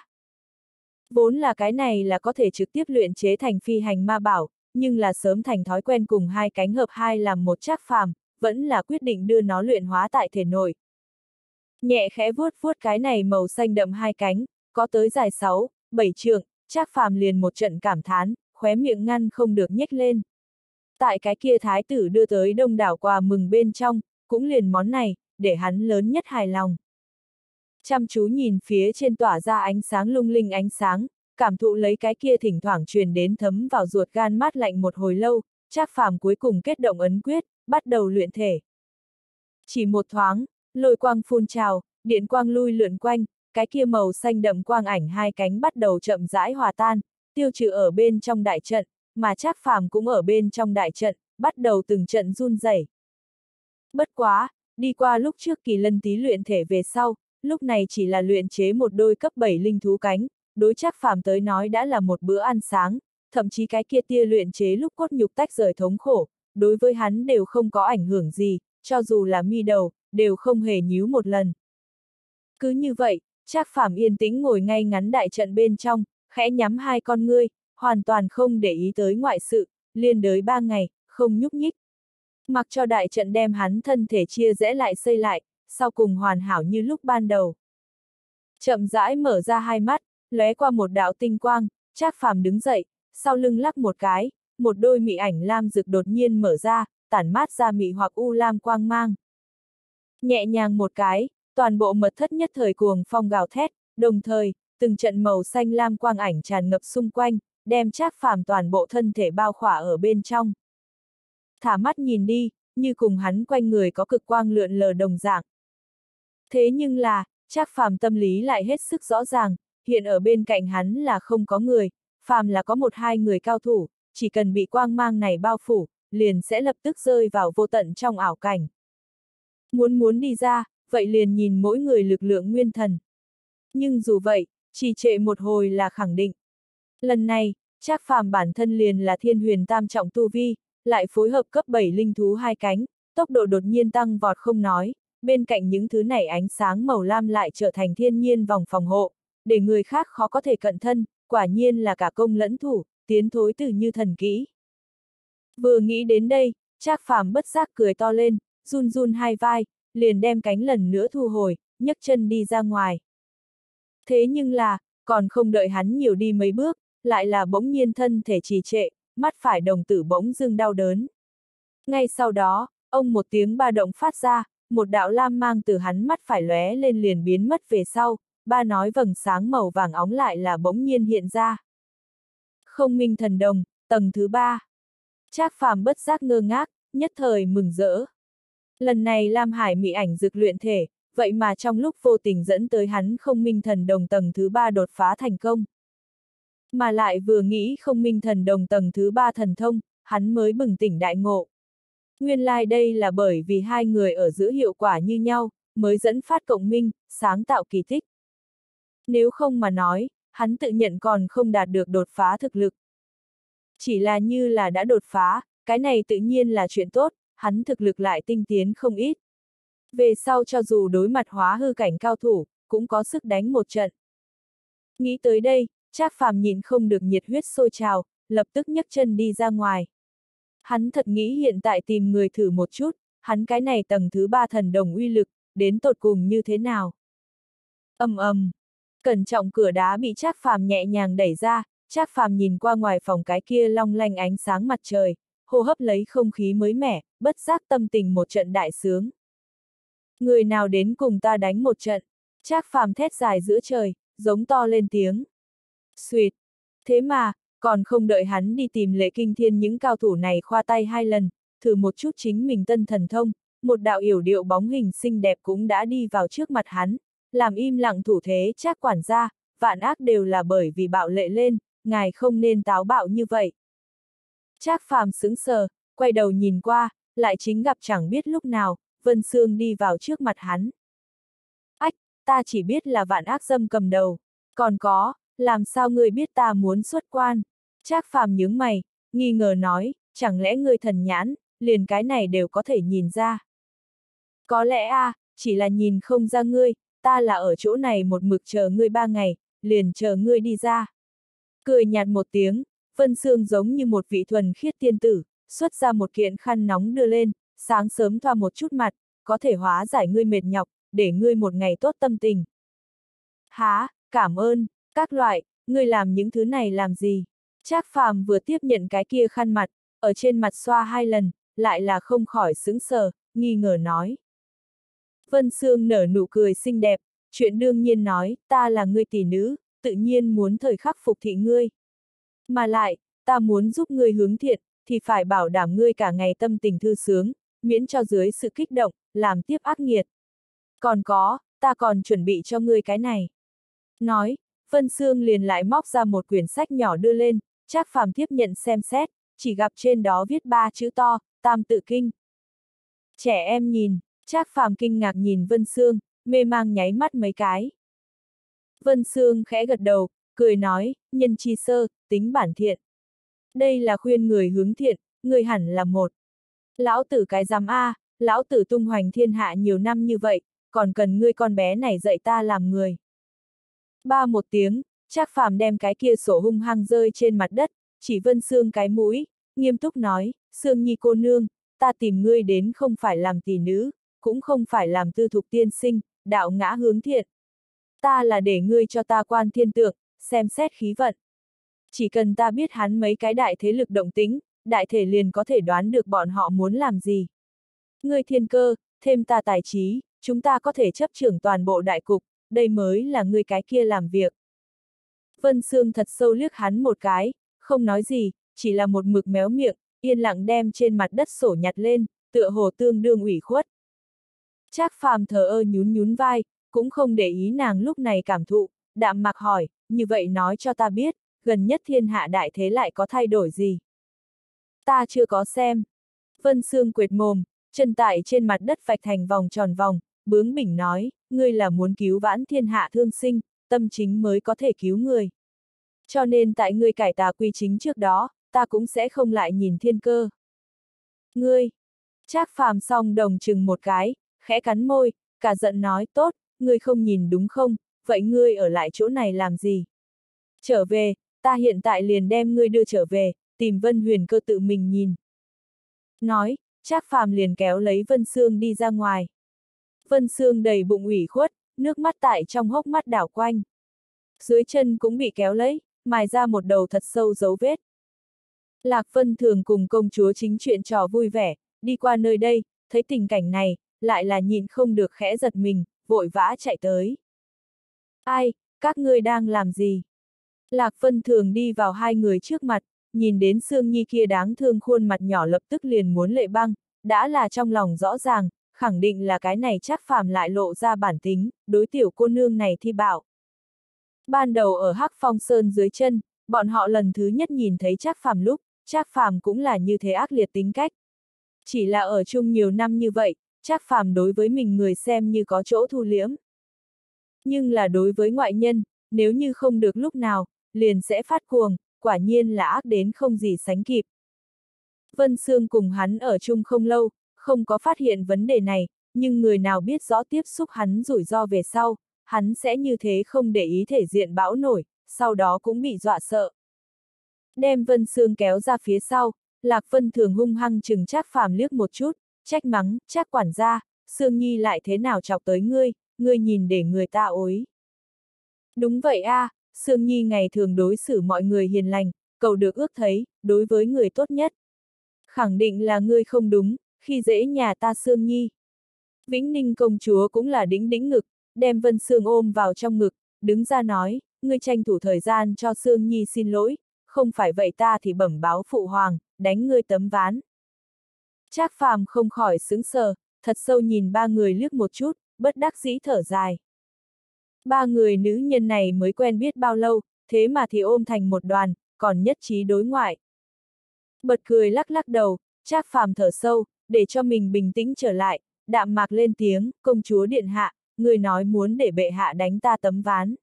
Vốn là cái này là có thể trực tiếp luyện chế thành phi hành ma bảo, nhưng là sớm thành thói quen cùng hai cánh hợp hai làm một chắc phàm, vẫn là quyết định đưa nó luyện hóa tại thể nội. Nhẹ khẽ vuốt vuốt cái này màu xanh đậm hai cánh, có tới dài 6, 7 trượng, chắc phàm liền một trận cảm thán, khóe miệng ngăn không được nhếch lên. Tại cái kia thái tử đưa tới đông đảo quà mừng bên trong, cũng liền món này, để hắn lớn nhất hài lòng. Chăm chú nhìn phía trên tỏa ra ánh sáng lung linh ánh sáng, cảm thụ lấy cái kia thỉnh thoảng truyền đến thấm vào ruột gan mát lạnh một hồi lâu, Trác Phàm cuối cùng kết động ấn quyết, bắt đầu luyện thể. Chỉ một thoáng, lôi quang phun trào, điện quang lui lượn quanh, cái kia màu xanh đậm quang ảnh hai cánh bắt đầu chậm rãi hòa tan, tiêu trừ ở bên trong đại trận, mà Trác Phàm cũng ở bên trong đại trận, bắt đầu từng trận run rẩy. Bất quá, đi qua lúc trước kỳ lân tí luyện thể về sau, lúc này chỉ là luyện chế một đôi cấp 7 linh thú cánh, đối chắc phàm tới nói đã là một bữa ăn sáng, thậm chí cái kia tia luyện chế lúc cốt nhục tách rời thống khổ, đối với hắn đều không có ảnh hưởng gì, cho dù là mi đầu, đều không hề nhíu một lần. Cứ như vậy, Trác Phàm yên tĩnh ngồi ngay ngắn đại trận bên trong, khẽ nhắm hai con ngươi, hoàn toàn không để ý tới ngoại sự, liên đới ba ngày, không nhúc nhích. Mặc cho đại trận đem hắn thân thể chia rẽ lại xây lại, sau cùng hoàn hảo như lúc ban đầu. Chậm rãi mở ra hai mắt, lóe qua một đạo tinh quang, Trác Phàm đứng dậy, sau lưng lắc một cái, một đôi mị ảnh lam rực đột nhiên mở ra, tản mát ra mị hoặc u lam quang mang. Nhẹ nhàng một cái, toàn bộ mật thất nhất thời cuồng phong gào thét, đồng thời, từng trận màu xanh lam quang ảnh tràn ngập xung quanh, đem Trác Phàm toàn bộ thân thể bao khỏa ở bên trong. Thả mắt nhìn đi, như cùng hắn quanh người có cực quang lượn lờ đồng dạng. Thế nhưng là, Trác Phàm tâm lý lại hết sức rõ ràng, hiện ở bên cạnh hắn là không có người, phàm là có một hai người cao thủ, chỉ cần bị quang mang này bao phủ, liền sẽ lập tức rơi vào vô tận trong ảo cảnh. Muốn muốn đi ra, vậy liền nhìn mỗi người lực lượng nguyên thần. Nhưng dù vậy, chỉ trệ một hồi là khẳng định. Lần này, Trác Phàm bản thân liền là thiên huyền tam trọng tu vi, lại phối hợp cấp 7 linh thú hai cánh, tốc độ đột nhiên tăng vọt không nói, bên cạnh những thứ này ánh sáng màu lam lại trở thành thiên nhiên vòng phòng hộ, để người khác khó có thể cận thân, quả nhiên là cả công lẫn thủ, tiến thối từ như thần kỹ. Vừa nghĩ đến đây, Trác Phàm bất giác cười to lên, run run hai vai, liền đem cánh lần nữa thu hồi, nhấc chân đi ra ngoài. Thế nhưng là, còn không đợi hắn nhiều đi mấy bước, lại là bỗng nhiên thân thể trì trệ, mắt phải đồng tử bỗng dưng đau đớn. Ngay sau đó, ông một tiếng ba động phát ra, một đạo lam mang từ hắn mắt phải lóe lên liền biến mất về sau, ba nói vầng sáng màu vàng óng lại là bỗng nhiên hiện ra. Không minh thần đồng, tầng thứ ba. Trác phàm bất giác ngơ ngác, nhất thời mừng rỡ. Lần này Lam Hải mị ảnh dược luyện thể, vậy mà trong lúc vô tình dẫn tới hắn không minh thần đồng tầng thứ ba đột phá thành công. Mà lại vừa nghĩ không minh thần đồng tầng thứ ba thần thông, hắn mới bừng tỉnh đại ngộ. Nguyên lai like đây là bởi vì hai người ở giữa hiệu quả như nhau, mới dẫn phát cộng minh, sáng tạo kỳ tích. Nếu không mà nói, hắn tự nhận còn không đạt được đột phá thực lực. Chỉ là như là đã đột phá, cái này tự nhiên là chuyện tốt, hắn thực lực lại tinh tiến không ít. Về sau cho dù đối mặt hóa hư cảnh cao thủ, cũng có sức đánh một trận. Nghĩ tới đây, Trác Phàm nhìn không được nhiệt huyết sôi trào, lập tức nhấc chân đi ra ngoài. Hắn thật nghĩ hiện tại tìm người thử một chút, hắn cái này tầng thứ ba thần đồng uy lực, đến tột cùng như thế nào. ầm ầm, cẩn trọng cửa đá bị Trác Phàm nhẹ nhàng đẩy ra, Trác Phàm nhìn qua ngoài phòng cái kia long lanh ánh sáng mặt trời, hô hấp lấy không khí mới mẻ, bất giác tâm tình một trận đại sướng. Người nào đến cùng ta đánh một trận, Trác Phàm thét dài giữa trời, giống to lên tiếng. Xuyệt! Thế mà, còn không đợi hắn đi tìm lệ kinh thiên những cao thủ này khoa tay hai lần, thử một chút chính mình tân thần thông, một đạo yểu điệu bóng hình xinh đẹp cũng đã đi vào trước mặt hắn, làm im lặng thủ thế chắc quản gia, vạn ác đều là bởi vì bạo lệ lên, ngài không nên táo bạo như vậy. Trác phàm sững sờ, quay đầu nhìn qua, lại chính gặp chẳng biết lúc nào, Vân Sương đi vào trước mặt hắn. Ách, ta chỉ biết là vạn ác dâm cầm đầu, còn có, làm sao ngươi biết ta muốn xuất quan? Trác phàm nhướng mày, nghi ngờ nói, chẳng lẽ ngươi thần nhãn, liền cái này đều có thể nhìn ra. Có lẽ a, à, chỉ là nhìn không ra ngươi, ta là ở chỗ này một mực chờ ngươi ba ngày, liền chờ ngươi đi ra. Cười nhạt một tiếng, Vân Sương giống như một vị thuần khiết tiên tử, xuất ra một kiện khăn nóng đưa lên, sáng sớm thoa một chút mặt, có thể hóa giải ngươi mệt nhọc, để ngươi một ngày tốt tâm tình. Há, cảm ơn, các loại, ngươi làm những thứ này làm gì? Trác phàm vừa tiếp nhận cái kia khăn mặt, ở trên mặt xoa hai lần, lại là không khỏi sững sờ, nghi ngờ nói. Vân Sương nở nụ cười xinh đẹp, chuyện đương nhiên nói, ta là ngươi tỷ nữ, tự nhiên muốn thời khắc phục thị ngươi. Mà lại, ta muốn giúp ngươi hướng thiện, thì phải bảo đảm ngươi cả ngày tâm tình thư sướng, miễn cho dưới sự kích động, làm tiếp ác nghiệt. Còn có, ta còn chuẩn bị cho ngươi cái này. Nói, Vân Sương liền lại móc ra một quyển sách nhỏ đưa lên, Trác Phàm tiếp nhận xem xét, chỉ gặp trên đó viết ba chữ to, Tam Tự Kinh. Trẻ em nhìn, Trác Phàm kinh ngạc nhìn Vân Sương, mê mang nháy mắt mấy cái. Vân Sương khẽ gật đầu, cười nói, nhân chi sơ, tính bản thiện. Đây là khuyên người hướng thiện, người hẳn là một. Lão tử cái giám A, lão tử tung hoành thiên hạ nhiều năm như vậy, còn cần ngươi con bé này dạy ta làm người. Ba một tiếng, Trác Phàm đem cái kia sổ hung hăng rơi trên mặt đất, chỉ Vân Sương cái mũi, nghiêm túc nói, Sương Nhi cô nương, ta tìm ngươi đến không phải làm tỷ nữ, cũng không phải làm tư thục tiên sinh, đạo ngã hướng thiện. Ta là để ngươi cho ta quan thiên tượng, xem xét khí vận. Chỉ cần ta biết hắn mấy cái đại thế lực động tính, đại thể liền có thể đoán được bọn họ muốn làm gì. Ngươi thiên cơ, thêm ta tài trí, chúng ta có thể chấp trưởng toàn bộ đại cục, đây mới là người cái kia làm việc. Vân Sương thật sâu liếc hắn một cái, không nói gì, chỉ là một mực méo miệng, yên lặng đem trên mặt đất sổ nhặt lên, tựa hồ tương đương ủy khuất. Trác phàm thờ ơ nhún nhún vai, cũng không để ý nàng lúc này cảm thụ, đạm mạc hỏi, như vậy nói cho ta biết, gần nhất thiên hạ đại thế lại có thay đổi gì? Ta chưa có xem. Vân Sương quệt mồm, chân tại trên mặt đất vạch thành vòng tròn vòng, bướng bỉnh nói, ngươi là muốn cứu vãn thiên hạ thương sinh, tâm chính mới có thể cứu người. Cho nên tại ngươi cải tà quy chính trước đó, ta cũng sẽ không lại nhìn thiên cơ. Ngươi! Trác phàm song đồng chừng một cái, khẽ cắn môi, cả giận nói, tốt, ngươi không nhìn đúng không, vậy ngươi ở lại chỗ này làm gì? Trở về, ta hiện tại liền đem ngươi đưa trở về, tìm Vân Huyền cơ tự mình nhìn. Nói, Trác phàm liền kéo lấy Vân Sương đi ra ngoài. Vân Sương đầy bụng ủy khuất, nước mắt tại trong hốc mắt đảo quanh. Dưới chân cũng bị kéo lấy, mài ra một đầu thật sâu dấu vết. Lạc Vân thường cùng công chúa chính chuyện trò vui vẻ, đi qua nơi đây, thấy tình cảnh này, lại là nhìn không được khẽ giật mình, vội vã chạy tới. Ai, các ngươi đang làm gì? Lạc Vân thường đi vào hai người trước mặt, nhìn đến Sương Nhi kia đáng thương khuôn mặt nhỏ lập tức liền muốn lệ băng, đã là trong lòng rõ ràng, khẳng định là cái này chắc phàm lại lộ ra bản tính, đối tiểu cô nương này thi bảo. Ban đầu ở Hắc Phong Sơn dưới chân, bọn họ lần thứ nhất nhìn thấy chắc phàm lúc, chắc phàm cũng là như thế ác liệt tính cách. Chỉ là ở chung nhiều năm như vậy, chắc phàm đối với mình người xem như có chỗ thu liễm Nhưng là đối với ngoại nhân, nếu như không được lúc nào, liền sẽ phát cuồng, quả nhiên là ác đến không gì sánh kịp. Vân Sương cùng hắn ở chung không lâu, không có phát hiện vấn đề này, nhưng người nào biết rõ tiếp xúc hắn rủi ro về sau, hắn sẽ như thế không để ý thể diện bão nổi, sau đó cũng bị dọa sợ. Đem Vân Sương kéo ra phía sau, Lạc Vân thường hung hăng chừng chắc phàm liếc một chút, trách mắng, chắc quản gia, Sương Nhi lại thế nào chọc tới ngươi, ngươi nhìn để người ta ối. Đúng vậy a, à, Sương Nhi ngày thường đối xử mọi người hiền lành, cầu được ước thấy, đối với người tốt nhất. Khẳng định là ngươi không đúng, khi dễ nhà ta Sương Nhi. Vĩnh Ninh công chúa cũng là đĩnh đĩnh ngực, đem Vân Sương ôm vào trong ngực, đứng ra nói, ngươi tranh thủ thời gian cho Sương Nhi xin lỗi, không phải vậy ta thì bẩm báo phụ hoàng, đánh ngươi tấm ván. Trác phàm không khỏi sững sờ, thật sâu nhìn ba người liếc một chút, bất đắc dĩ thở dài. Ba người nữ nhân này mới quen biết bao lâu, thế mà thì ôm thành một đoàn, còn nhất trí đối ngoại. Bật cười lắc lắc đầu, Trác phàm thở sâu, để cho mình bình tĩnh trở lại, đạm mạc lên tiếng, công chúa điện hạ, người nói muốn để bệ hạ đánh ta tấm ván.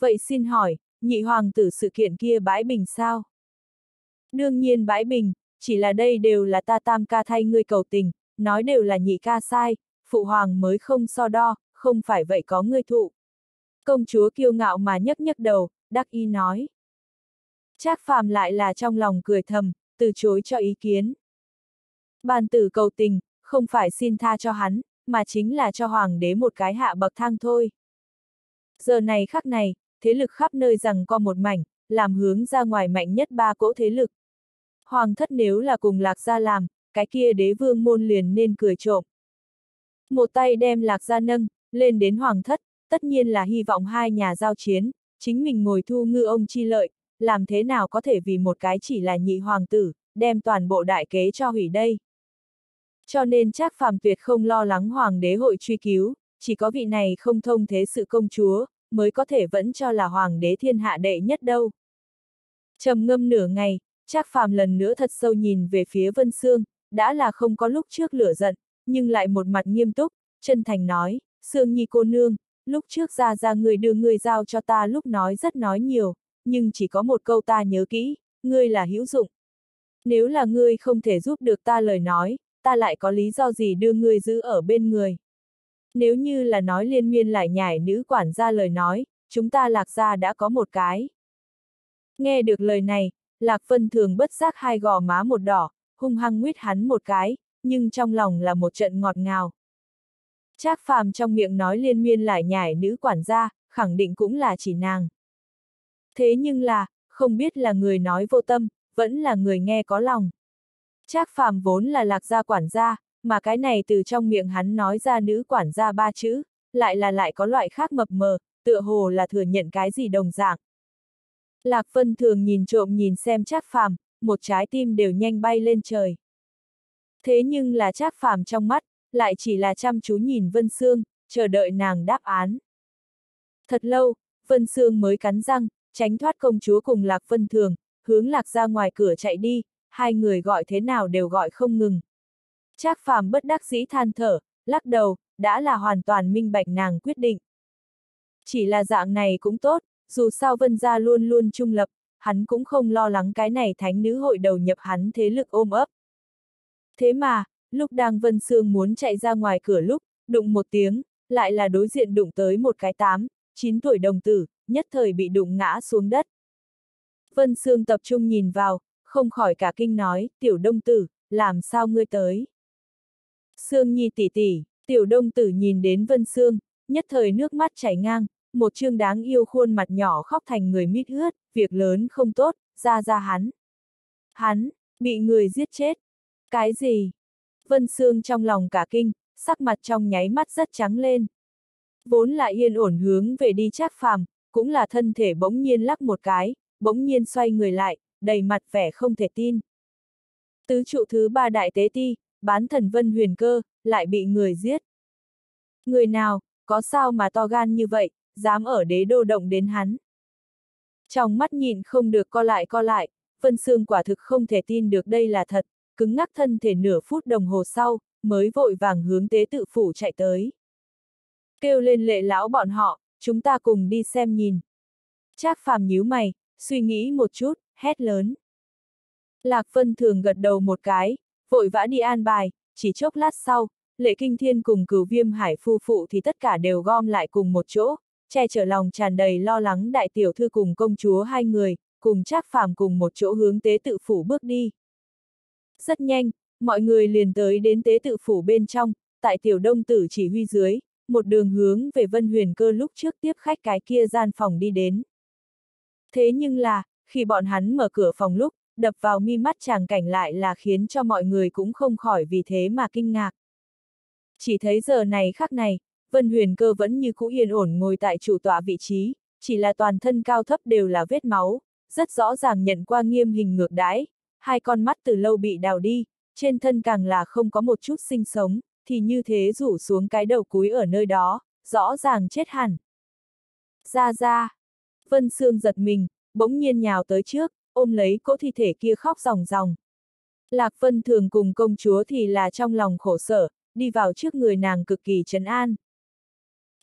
Vậy xin hỏi, nhị hoàng tử sự kiện kia bãi bình sao? Đương nhiên bãi bình, chỉ là đây đều là ta tam ca thay ngươi cầu tình, nói đều là nhị ca sai, phụ hoàng mới không so đo, không phải vậy có ngươi thụ. Công chúa kiêu ngạo mà nhấc nhấc đầu, đắc y nói. Trác phàm lại là trong lòng cười thầm, từ chối cho ý kiến. Bàn tử cầu tình, không phải xin tha cho hắn, mà chính là cho hoàng đế một cái hạ bậc thang thôi. Giờ này khắc này, thế lực khắp nơi rằng co một mảnh, làm hướng ra ngoài mạnh nhất ba cỗ thế lực. Hoàng thất nếu là cùng lạc gia làm, cái kia đế vương môn liền nên cười trộm. Một tay đem lạc gia nâng, lên đến hoàng thất, tất nhiên là hy vọng hai nhà giao chiến, chính mình ngồi thu ngư ông chi lợi, làm thế nào có thể vì một cái chỉ là nhị hoàng tử, đem toàn bộ đại kế cho hủy đây. Cho nên trác phàm tuyệt không lo lắng hoàng đế hội truy cứu, chỉ có vị này không thông thế sự công chúa, mới có thể vẫn cho là hoàng đế thiên hạ đệ nhất đâu. trầm ngâm nửa ngày, trác phàm lần nữa thật sâu nhìn về phía Vân Sương, đã là không có lúc trước lửa giận, nhưng lại một mặt nghiêm túc, chân thành nói, Sương Nhi cô nương, lúc trước ra ra người đưa người giao cho ta lúc nói rất nói nhiều, nhưng chỉ có một câu ta nhớ kỹ, ngươi là hữu dụng. Nếu là ngươi không thể giúp được ta lời nói, ta lại có lý do gì đưa ngươi giữ ở bên người. Nếu như là nói liên miên lại nhảy nữ quản gia lời nói, chúng ta lạc ra đã có một cái. Nghe được lời này, lạc vân thường bất giác hai gò má một đỏ, hung hăng nguyết hắn một cái, nhưng trong lòng là một trận ngọt ngào. Trác phàm trong miệng nói liên miên lại nhảy nữ quản gia, khẳng định cũng là chỉ nàng. Thế nhưng là, không biết là người nói vô tâm, vẫn là người nghe có lòng. Trác phàm vốn là lạc gia quản gia, mà cái này từ trong miệng hắn nói ra nữ quản gia ba chữ, lại là lại có loại khác mập mờ, tựa hồ là thừa nhận cái gì đồng dạng. Lạc Vân thường nhìn trộm nhìn xem Trác phàm, một trái tim đều nhanh bay lên trời. Thế nhưng là Trác phàm trong mắt, lại chỉ là chăm chú nhìn Vân Sương, chờ đợi nàng đáp án. Thật lâu, Vân Sương mới cắn răng, tránh thoát công chúa cùng Lạc Vân Thường, hướng Lạc ra ngoài cửa chạy đi, hai người gọi thế nào đều gọi không ngừng. Trác phàm bất đắc dĩ than thở, lắc đầu, đã là hoàn toàn minh bạch nàng quyết định. Chỉ là dạng này cũng tốt, dù sao vân gia luôn luôn trung lập, hắn cũng không lo lắng cái này thánh nữ hội đầu nhập hắn thế lực ôm ấp. Thế mà, lúc đang vân sương muốn chạy ra ngoài cửa lúc, đụng một tiếng, lại là đối diện đụng tới một cái tám, chín tuổi đồng tử, nhất thời bị đụng ngã xuống đất. Vân Sương tập trung nhìn vào, không khỏi cả kinh nói, tiểu đông tử, làm sao ngươi tới? Sương Nhi tỷ tỷ, tiểu đông tử nhìn đến Vân Sương, nhất thời nước mắt chảy ngang, một chương đáng yêu khuôn mặt nhỏ khóc thành người mít ướt, việc lớn không tốt, ra ra hắn. Hắn, bị người giết chết. Cái gì? Vân Sương trong lòng cả kinh, sắc mặt trong nháy mắt rất trắng lên. Vốn là yên ổn hướng về đi chắc phàm, cũng là thân thể bỗng nhiên lắc một cái, bỗng nhiên xoay người lại, đầy mặt vẻ không thể tin. Tứ trụ thứ ba đại tế ti, bán thần vân huyền cơ, lại bị người giết. Người nào, có sao mà to gan như vậy, dám ở đế đô động đến hắn. Trong mắt nhìn không được co lại co lại, Vân Sương quả thực không thể tin được đây là thật, cứng ngắc thân thể nửa phút đồng hồ sau, mới vội vàng hướng tế tự phủ chạy tới. Kêu lên lệ lão bọn họ, chúng ta cùng đi xem nhìn. Trác phàm nhíu mày, suy nghĩ một chút, hét lớn. Lạc Vân thường gật đầu một cái, vội vã đi an bài, chỉ chốc lát sau, lệ kinh thiên cùng cửu viêm hải phu phụ thì tất cả đều gom lại cùng một chỗ, che chở lòng tràn đầy lo lắng đại tiểu thư cùng công chúa hai người, cùng Trác phàm cùng một chỗ hướng tế tự phủ bước đi. Rất nhanh, mọi người liền tới đến tế tự phủ bên trong, tại tiểu đông tử chỉ huy dưới, một đường hướng về Vân Huyền Cơ lúc trước tiếp khách cái kia gian phòng đi đến. Thế nhưng là, khi bọn hắn mở cửa phòng lúc, đập vào mi mắt chàng cảnh lại là khiến cho mọi người cũng không khỏi vì thế mà kinh ngạc. Chỉ thấy giờ này khắc này, Vân Huyền Cơ vẫn như cũ yên ổn ngồi tại chủ tọa vị trí, chỉ là toàn thân cao thấp đều là vết máu, rất rõ ràng nhận qua nghiêm hình ngược đãi, hai con mắt từ lâu bị đào đi, trên thân càng là không có một chút sinh sống, thì như thế rủ xuống cái đầu cúi ở nơi đó, rõ ràng chết hẳn. Ra ra, Vân Sương giật mình, bỗng nhiên nhào tới trước, ôm lấy cỗ thi thể kia khóc ròng ròng. Lạc Vân thường cùng công chúa thì là trong lòng khổ sở, đi vào trước người nàng cực kỳ trấn an.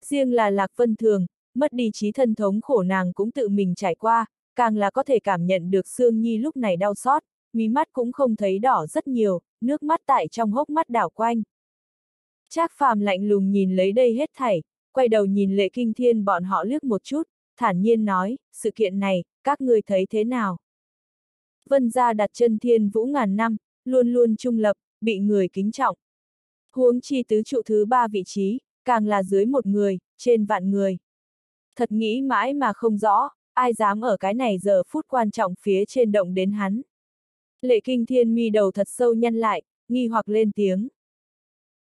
Riêng là Lạc Vân thường, mất đi trí thân thống khổ nàng cũng tự mình trải qua, càng là có thể cảm nhận được Sương Nhi lúc này đau xót, mí mắt cũng không thấy đỏ rất nhiều, nước mắt tại trong hốc mắt đảo quanh. Trác phàm lạnh lùng nhìn lấy đây hết thảy, quay đầu nhìn lệ kinh thiên bọn họ liếc một chút, thản nhiên nói, sự kiện này, các người thấy thế nào? Vân gia đặt chân thiên vũ ngàn năm, luôn luôn trung lập, bị người kính trọng. Huống chi tứ trụ thứ ba vị trí, càng là dưới một người, trên vạn người. Thật nghĩ mãi mà không rõ, ai dám ở cái này giờ phút quan trọng phía trên động đến hắn. Lệ kinh thiên mi đầu thật sâu nhăn lại, nghi hoặc lên tiếng.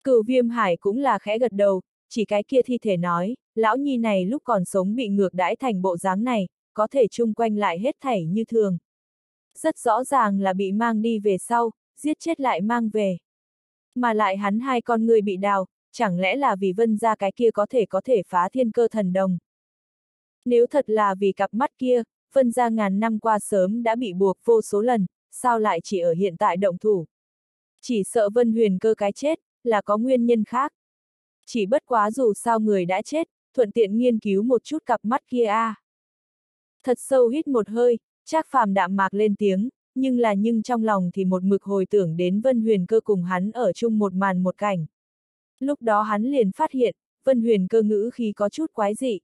Cửu viêm hải cũng là khẽ gật đầu, chỉ cái kia thi thể nói, lão nhi này lúc còn sống bị ngược đãi thành bộ dáng này, có thể chung quanh lại hết thảy như thường. Rất rõ ràng là bị mang đi về sau, giết chết lại mang về. Mà lại hắn hai con người bị đào, chẳng lẽ là vì vân ra cái kia có thể có thể phá thiên cơ thần đồng. Nếu thật là vì cặp mắt kia, vân ra ngàn năm qua sớm đã bị buộc vô số lần, sao lại chỉ ở hiện tại động thủ. Chỉ sợ vân huyền cơ cái chết, là có nguyên nhân khác. Chỉ bất quá dù sao người đã chết, thuận tiện nghiên cứu một chút cặp mắt kia a. À. Thật sâu hít một hơi, Trác phàm đạm mạc lên tiếng, nhưng là nhưng trong lòng thì một mực hồi tưởng đến Vân Huyền cơ cùng hắn ở chung một màn một cảnh. Lúc đó hắn liền phát hiện, Vân Huyền cơ ngữ khi có chút quái dị.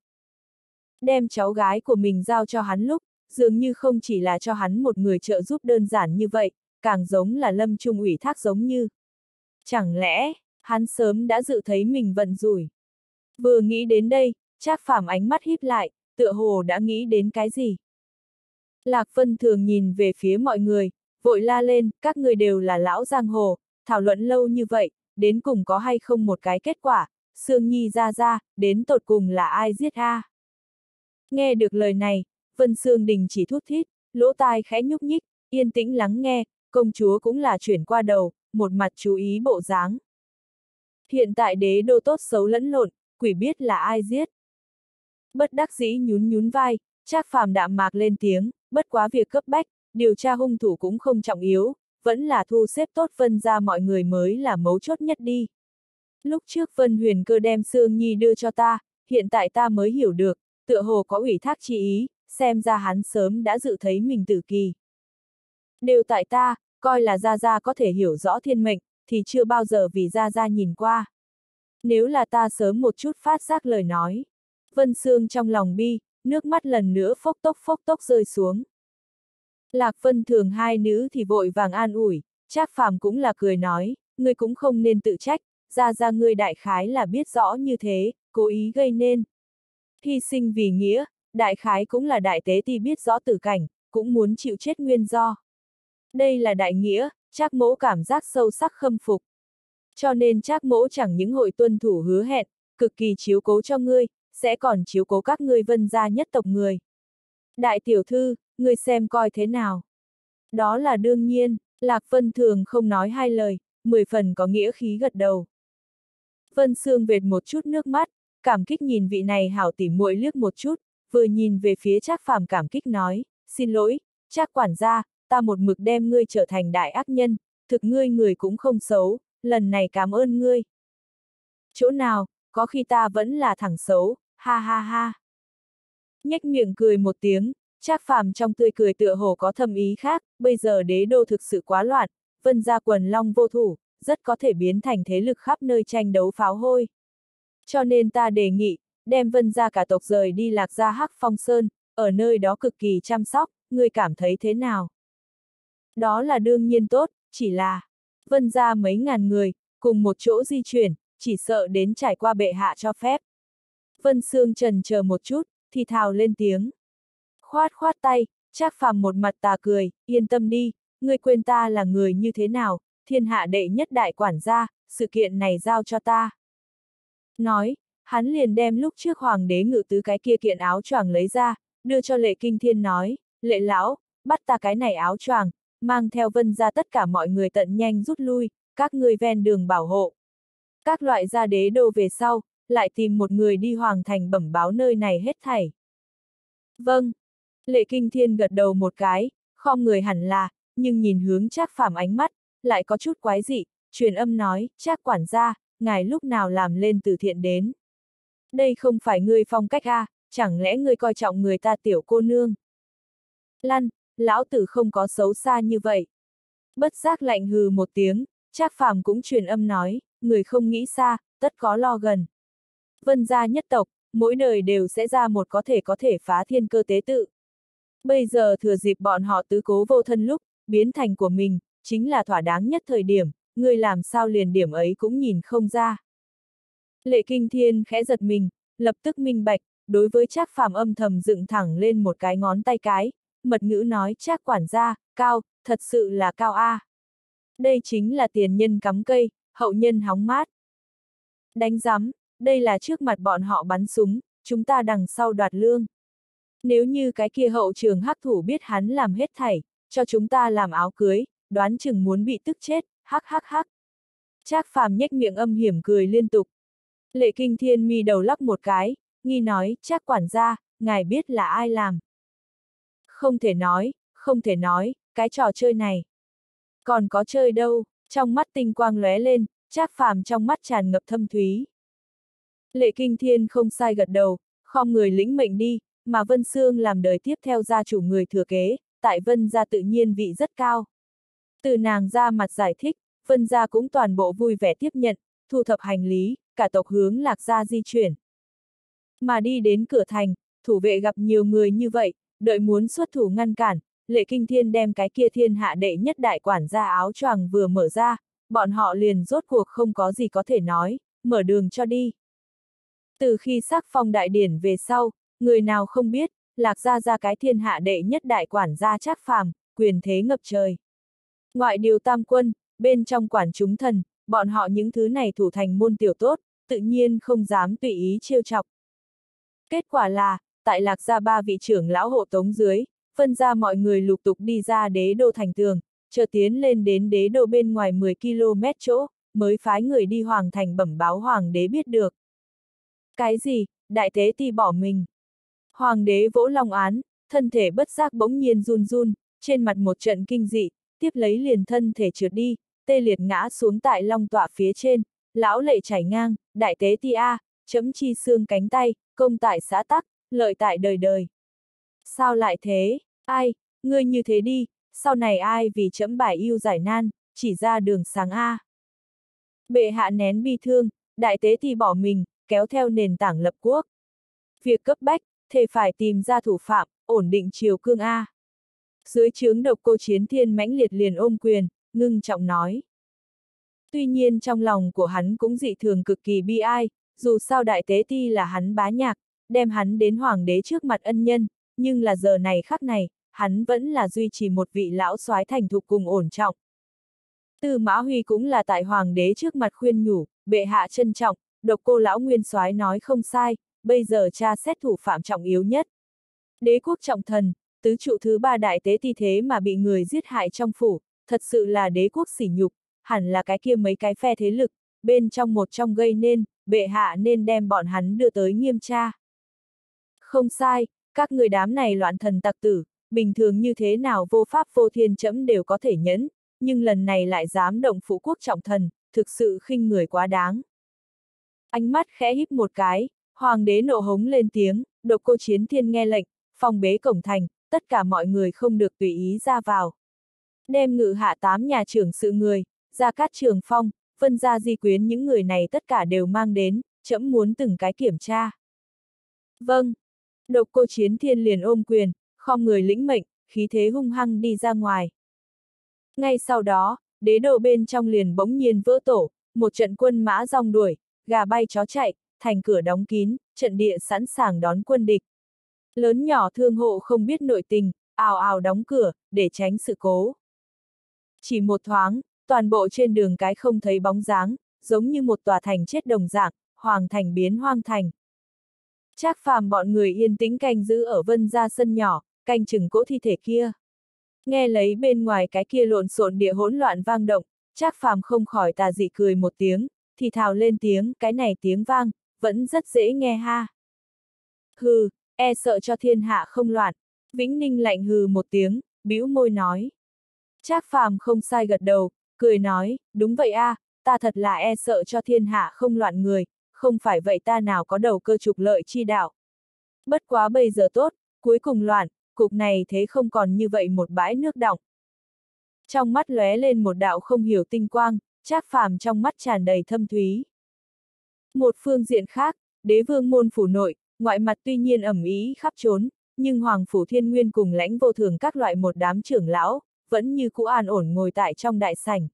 Đem cháu gái của mình giao cho hắn lúc, dường như không chỉ là cho hắn một người trợ giúp đơn giản như vậy, càng giống là lâm trung ủy thác giống như. Chẳng lẽ, hắn sớm đã dự thấy mình vận rủi. Vừa nghĩ đến đây, Trác Phàm ánh mắt híp lại, tựa hồ đã nghĩ đến cái gì. Lạc Vân thường nhìn về phía mọi người, vội la lên, các người đều là lão giang hồ, thảo luận lâu như vậy, đến cùng có hay không một cái kết quả, Sương Nhi ra ra, đến tột cùng là ai giết a? Nghe được lời này, Vân Sương Đình chỉ thút thít, lỗ tai khẽ nhúc nhích, yên tĩnh lắng nghe, công chúa cũng là chuyển qua đầu, một mặt chú ý bộ dáng. Hiện tại đế đô tốt xấu lẫn lộn, quỷ biết là ai giết. Bất đắc dĩ nhún nhún vai, Trác phàm đạm mạc lên tiếng, bất quá việc cấp bách, điều tra hung thủ cũng không trọng yếu, vẫn là thu xếp tốt vân ra mọi người mới là mấu chốt nhất đi. Lúc trước Vân Huyền cơ đem Sương Nhi đưa cho ta, hiện tại ta mới hiểu được, tựa hồ có ủy thác chi ý, xem ra hắn sớm đã dự thấy mình tử kỳ. Đều tại ta, coi là Gia Gia có thể hiểu rõ thiên mệnh, thì chưa bao giờ vì Gia Gia nhìn qua. Nếu là ta sớm một chút phát giác lời nói. Vân Sương trong lòng bi, nước mắt lần nữa phốc tốc phốc tốc rơi xuống. Lạc Vân thường hai nữ thì vội vàng an ủi, Trác Phàm cũng là cười nói, ngươi cũng không nên tự trách, ra ra ngươi đại khái là biết rõ như thế, cố ý gây nên. Hy sinh vì nghĩa, đại khái cũng là đại tế ti biết rõ tử cảnh, cũng muốn chịu chết nguyên do. Đây là đại nghĩa, Trác mẫu cảm giác sâu sắc khâm phục. Cho nên Trác mẫu chẳng những hội tuân thủ hứa hẹn, cực kỳ chiếu cố cho ngươi, sẽ còn chiếu cố các ngươi vân gia nhất tộc người. Đại tiểu thư, ngươi xem coi thế nào. Đó là đương nhiên, Lạc Vân thường không nói hai lời, mười phần có nghĩa khí gật đầu. Vân Sương vệt một chút nước mắt, cảm kích nhìn vị này hảo tỉ muội liếc một chút, vừa nhìn về phía Trác Phàm cảm kích nói, xin lỗi, Trác quản gia, ta một mực đem ngươi trở thành đại ác nhân, thực ngươi người cũng không xấu, lần này cảm ơn ngươi. Chỗ nào, có khi ta vẫn là thằng xấu, ha ha ha. Nhếch miệng cười một tiếng, Trác phàm trong tươi cười tựa hồ có thâm ý khác, bây giờ đế đô thực sự quá loạn, vân gia quần long vô thủ, rất có thể biến thành thế lực khắp nơi tranh đấu pháo hôi. Cho nên ta đề nghị, đem vân gia cả tộc rời đi lạc gia hắc phong sơn, ở nơi đó cực kỳ chăm sóc, người cảm thấy thế nào? Đó là đương nhiên tốt, chỉ là, vân ra mấy ngàn người, cùng một chỗ di chuyển, chỉ sợ đến trải qua bệ hạ cho phép. Vân Sương trần chờ một chút, thì thào lên tiếng. Khoát khoát tay, Trác phàm một mặt tà cười, yên tâm đi, ngươi quên ta là người như thế nào, thiên hạ đệ nhất đại quản gia, sự kiện này giao cho ta. Nói, hắn liền đem lúc trước hoàng đế ngự tứ cái kia kiện áo choàng lấy ra, đưa cho lệ kinh thiên nói, lệ lão, bắt ta cái này áo choàng, mang theo vân ra tất cả mọi người tận nhanh rút lui, các người ven đường bảo hộ. Các loại gia đế đô về sau, lại tìm một người đi hoàng thành bẩm báo nơi này hết thảy. Vâng. Lệ kinh thiên gật đầu một cái, khom người hẳn là, nhưng nhìn hướng trác phàm ánh mắt, lại có chút quái dị, truyền âm nói, trác quản gia, ngài lúc nào làm lên từ thiện đến. Đây không phải ngươi phong cách a, à, chẳng lẽ ngươi coi trọng người ta tiểu cô nương. Lăn, lão tử không có xấu xa như vậy. Bất giác lạnh hừ một tiếng, Trác Phàm cũng truyền âm nói, người không nghĩ xa, tất có lo gần. Vân gia nhất tộc, mỗi đời đều sẽ ra một có thể có thể phá thiên cơ tế tự. Bây giờ thừa dịp bọn họ tứ cố vô thân lúc, biến thành của mình, chính là thỏa đáng nhất thời điểm, người làm sao liền điểm ấy cũng nhìn không ra. Lệ kinh thiên khẽ giật mình, lập tức minh bạch, đối với Trác Phàm âm thầm dựng thẳng lên một cái ngón tay cái, mật ngữ nói Trác quản gia, cao, thật sự là cao a. Đây chính là tiền nhân cắm cây, hậu nhân hóng mát. Đánh giám, đây là trước mặt bọn họ bắn súng, chúng ta đằng sau đoạt lương. Nếu như cái kia hậu trường hắc thủ biết hắn làm hết thảy, cho chúng ta làm áo cưới, đoán chừng muốn bị tức chết, hắc hắc hắc. Trác phàm nhếch miệng âm hiểm cười liên tục. Lệ kinh thiên mi đầu lắc một cái, nghi nói, Trác quản gia, ngài biết là ai làm. Không thể nói, không thể nói, cái trò chơi này. Còn có chơi đâu, trong mắt tinh quang lóe lên, Trác phàm trong mắt tràn ngập thâm thúy. Lệ kinh thiên không sai gật đầu, không người lĩnh mệnh đi, mà Vân Sương làm đời tiếp theo gia chủ người thừa kế, tại Vân gia tự nhiên vị rất cao. Từ nàng ra mặt giải thích, Vân gia cũng toàn bộ vui vẻ tiếp nhận, thu thập hành lý, cả tộc hướng lạc gia di chuyển. Mà đi đến cửa thành, thủ vệ gặp nhiều người như vậy, đợi muốn xuất thủ ngăn cản, lệ kinh thiên đem cái kia thiên hạ đệ nhất đại quản gia áo choàng vừa mở ra, bọn họ liền rốt cuộc không có gì có thể nói, mở đường cho đi. Từ khi sắc phong đại điển về sau, người nào không biết, lạc ra ra cái thiên hạ đệ nhất đại quản gia trác phàm, quyền thế ngập trời. Ngoại điều tam quân, bên trong quản chúng thần, bọn họ những thứ này thủ thành môn tiểu tốt, tự nhiên không dám tùy ý trêu chọc. Kết quả là, tại lạc gia ba vị trưởng lão hộ tống dưới, phân ra mọi người lục tục đi ra đế đô thành tường, chờ tiến lên đến đế đô bên ngoài 10 km chỗ, mới phái người đi hoàng thành bẩm báo hoàng đế biết được. Cái gì, đại tế ti bỏ mình. Hoàng đế vỗ long án, thân thể bất giác bỗng nhiên run run, trên mặt một trận kinh dị, tiếp lấy liền thân thể trượt đi, tê liệt ngã xuống tại long tọa phía trên, lão lệ chảy ngang, đại tế ti a, chấm chi xương cánh tay, công tại xã tắc, lợi tại đời đời. Sao lại thế, ai, ngươi như thế đi, sau này ai vì chấm bài yêu giải nan, chỉ ra đường sáng A. Bệ hạ nén bi thương, đại tế thì bỏ mình, kéo theo nền tảng lập quốc. Việc cấp bách, thề phải tìm ra thủ phạm, ổn định triều cương A. Dưới chướng độc cô chiến thiên mãnh liệt liền ôm quyền, ngưng trọng nói. Tuy nhiên trong lòng của hắn cũng dị thường cực kỳ bi ai, dù sao đại tế ti là hắn bá nhạc, đem hắn đến hoàng đế trước mặt ân nhân, nhưng là giờ này khắc này, hắn vẫn là duy trì một vị lão soái thành thục cùng ổn trọng. Tư Mã Huy cũng là tại hoàng đế trước mặt khuyên nhủ, bệ hạ trân trọng, độc cô lão nguyên soái nói không sai, bây giờ cha xét thủ phạm trọng yếu nhất. Đế quốc trọng thần, tứ trụ thứ ba đại tế ti thế mà bị người giết hại trong phủ, thật sự là đế quốc sỉ nhục, hẳn là cái kia mấy cái phe thế lực, bên trong một trong gây nên, bệ hạ nên đem bọn hắn đưa tới nghiêm tra. Không sai, các người đám này loạn thần tặc tử, bình thường như thế nào vô pháp vô thiên chấm đều có thể nhẫn, nhưng lần này lại dám động phụ quốc trọng thần, thực sự khinh người quá đáng. Ánh mắt khẽ híp một cái, hoàng đế nộ hống lên tiếng, độc cô chiến thiên nghe lệnh, phòng bế cổng thành, tất cả mọi người không được tùy ý ra vào. Đem ngự hạ tám nhà trưởng sự người, ra cát trường phong, phân ra di quyến những người này tất cả đều mang đến, chấm muốn từng cái kiểm tra. Vâng. Độc cô chiến thiên liền ôm quyền, khom người lĩnh mệnh, khí thế hung hăng đi ra ngoài. Ngay sau đó, đế đô bên trong liền bỗng nhiên vỡ tổ, một trận quân mã rong đuổi, gà bay chó chạy, thành cửa đóng kín, trận địa sẵn sàng đón quân địch. Lớn nhỏ thương hộ không biết nội tình, ào ào đóng cửa, để tránh sự cố. Chỉ một thoáng, toàn bộ trên đường cái không thấy bóng dáng, giống như một tòa thành chết đồng dạng, hoàng thành biến hoang thành. Trác phàm bọn người yên tĩnh canh giữ ở vân gia sân nhỏ, canh chừng cỗ thi thể kia. Nghe lấy bên ngoài cái kia lộn xộn địa hỗn loạn vang động, Trác phàm không khỏi tà dị cười một tiếng, thì thào lên tiếng, cái này tiếng vang, vẫn rất dễ nghe ha. Hừ, e sợ cho thiên hạ không loạn, Vĩnh Ninh lạnh hừ một tiếng, bĩu môi nói. Trác phàm không sai gật đầu, cười nói, đúng vậy a, ta thật là e sợ cho thiên hạ không loạn người, không phải vậy ta nào có đầu cơ trục lợi chi đạo. Bất quá bây giờ tốt, cuối cùng loạn, cục này thế không còn như vậy một bãi nước động. Trong mắt lóe lên một đạo không hiểu tinh quang, Trác phàm trong mắt tràn đầy thâm thúy. Một phương diện khác, đế vương môn phủ nội, ngoại mặt tuy nhiên ẩm ý khắp trốn, nhưng Hoàng Phủ Thiên Nguyên cùng lãnh vô thường các loại một đám trưởng lão, vẫn như cũ an ổn ngồi tại trong đại sảnh.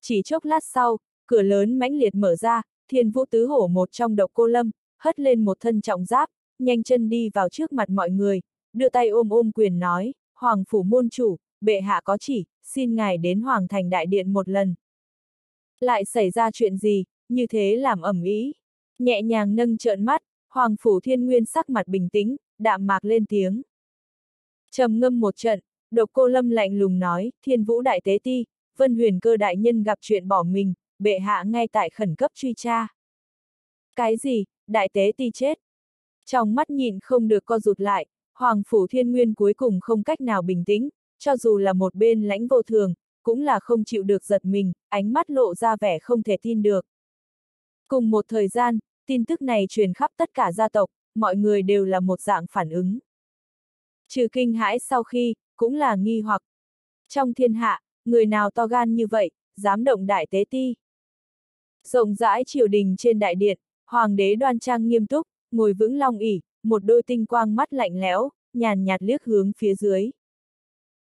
Chỉ chốc lát sau, cửa lớn mãnh liệt mở ra, thiên vũ tứ hổ một trong độc cô lâm, hất lên một thân trọng giáp, nhanh chân đi vào trước mặt mọi người, đưa tay ôm ôm quyền nói, Hoàng Phủ môn chủ, bệ hạ có chỉ, xin ngài đến Hoàng thành đại điện một lần. Lại xảy ra chuyện gì, như thế làm ẩm ý. Nhẹ nhàng nâng trợn mắt, Hoàng Phủ Thiên Nguyên sắc mặt bình tĩnh, đạm mạc lên tiếng. trầm ngâm một trận, độc cô lâm lạnh lùng nói, thiên vũ đại tế ti, vân huyền cơ đại nhân gặp chuyện bỏ mình, bệ hạ ngay tại khẩn cấp truy tra. Cái gì, đại tế ti chết? Trong mắt nhìn không được co rụt lại, Hoàng Phủ Thiên Nguyên cuối cùng không cách nào bình tĩnh, cho dù là một bên lãnh vô thường, cũng là không chịu được giật mình, ánh mắt lộ ra vẻ không thể tin được. Cùng một thời gian, tin tức này truyền khắp tất cả gia tộc, mọi người đều là một dạng phản ứng. Trừ kinh hãi sau khi, cũng là nghi hoặc. Trong thiên hạ, người nào to gan như vậy, dám động đại tế ti. Rộng rãi triều đình trên đại điện, hoàng đế đoan trang nghiêm túc, ngồi vững long ỉ, một đôi tinh quang mắt lạnh lẽo, nhàn nhạt liếc hướng phía dưới.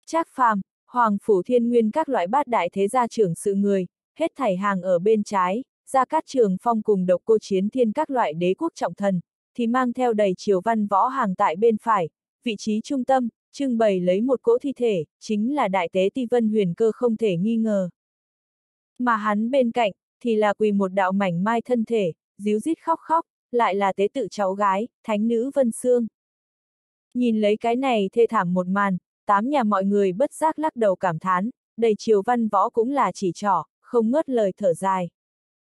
Trác phàm, hoàng phủ thiên nguyên các loại bát đại thế gia trưởng sự người, hết thảy hàng ở bên trái, ra cát trường phong cùng độc cô chiến thiên các loại đế quốc trọng thần, thì mang theo đầy triều văn võ hàng tại bên phải, vị trí trung tâm, trưng bày lấy một cỗ thi thể, chính là đại tế ti vân huyền cơ không thể nghi ngờ. Mà hắn bên cạnh, thì là quỳ một đạo mảnh mai thân thể, díu dít khóc khóc, lại là tế tự cháu gái, thánh nữ Vân Sương. Nhìn lấy cái này thê thảm một màn, tám nhà mọi người bất giác lắc đầu cảm thán, đầy triều văn võ cũng là chỉ trỏ, không ngớt lời thở dài.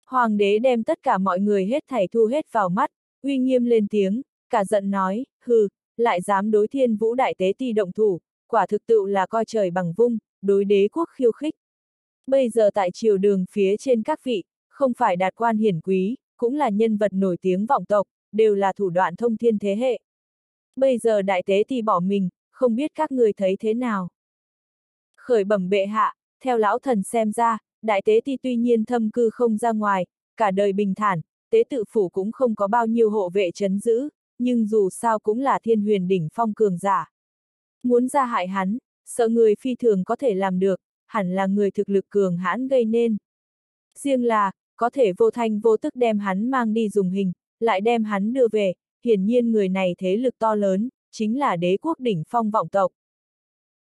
Hoàng đế đem tất cả mọi người hết thảy thu hết vào mắt, uy nghiêm lên tiếng, cả giận nói, hừ, lại dám đối thiên vũ đại tế ti động thủ, quả thực tự là coi trời bằng vung, đối đế quốc khiêu khích. Bây giờ tại triều đường phía trên các vị, không phải đạt quan hiển quý, cũng là nhân vật nổi tiếng vọng tộc, đều là thủ đoạn thông thiên thế hệ. Bây giờ đại tế thì bỏ mình, không biết các người thấy thế nào. Khởi bẩm bệ hạ, theo lão thần xem ra, đại tế thì tuy nhiên thâm cư không ra ngoài, cả đời bình thản, tế tự phủ cũng không có bao nhiêu hộ vệ chấn giữ, nhưng dù sao cũng là thiên huyền đỉnh phong cường giả. Muốn ra hại hắn, sợ người phi thường có thể làm được, hẳn là người thực lực cường hãn gây nên. Riêng là, có thể vô thanh vô tức đem hắn mang đi dùng hình, lại đem hắn đưa về, hiển nhiên người này thế lực to lớn, chính là đế quốc đỉnh phong vọng tộc.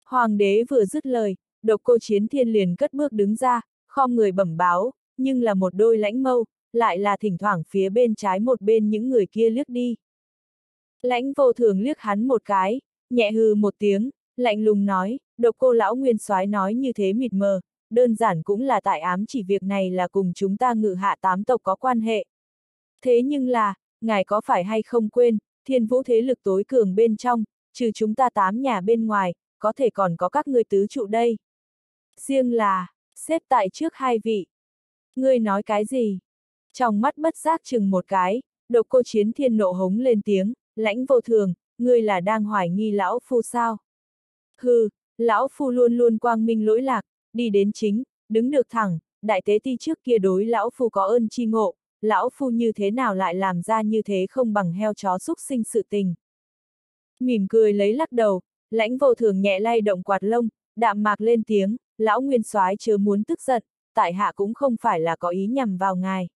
Hoàng đế vừa dứt lời, độc cô chiến thiên liền cất bước đứng ra, khom người bẩm báo, nhưng là một đôi lãnh mâu, lại là thỉnh thoảng phía bên trái một bên những người kia liếc đi. Lãnh vô thường liếc hắn một cái, nhẹ hư một tiếng, lạnh lùng nói, độc cô lão nguyên soái nói như thế mịt mờ, đơn giản cũng là tại ám chỉ việc này là cùng chúng ta ngự hạ tám tộc có quan hệ. Thế nhưng là, ngài có phải hay không quên, thiên vũ thế lực tối cường bên trong, trừ chúng ta tám nhà bên ngoài, có thể còn có các ngươi tứ trụ đây. Riêng là, xếp tại trước hai vị. Ngươi nói cái gì? Trong mắt bất giác chừng một cái, độc cô chiến thiên nộ hống lên tiếng, lãnh vô thường, ngươi là đang hoài nghi lão phu sao? Hừ, lão phu luôn luôn quang minh lỗi lạc, đi đến chính, đứng được thẳng, đại tế ti trước kia đối lão phu có ơn chi ngộ, lão phu như thế nào lại làm ra như thế không bằng heo chó xúc sinh sự tình. Mỉm cười lấy lắc đầu, lãnh vô thường nhẹ lay động quạt lông, đạm mạc lên tiếng, lão nguyên soái chớ muốn tức giận, tại hạ cũng không phải là có ý nhằm vào ngài.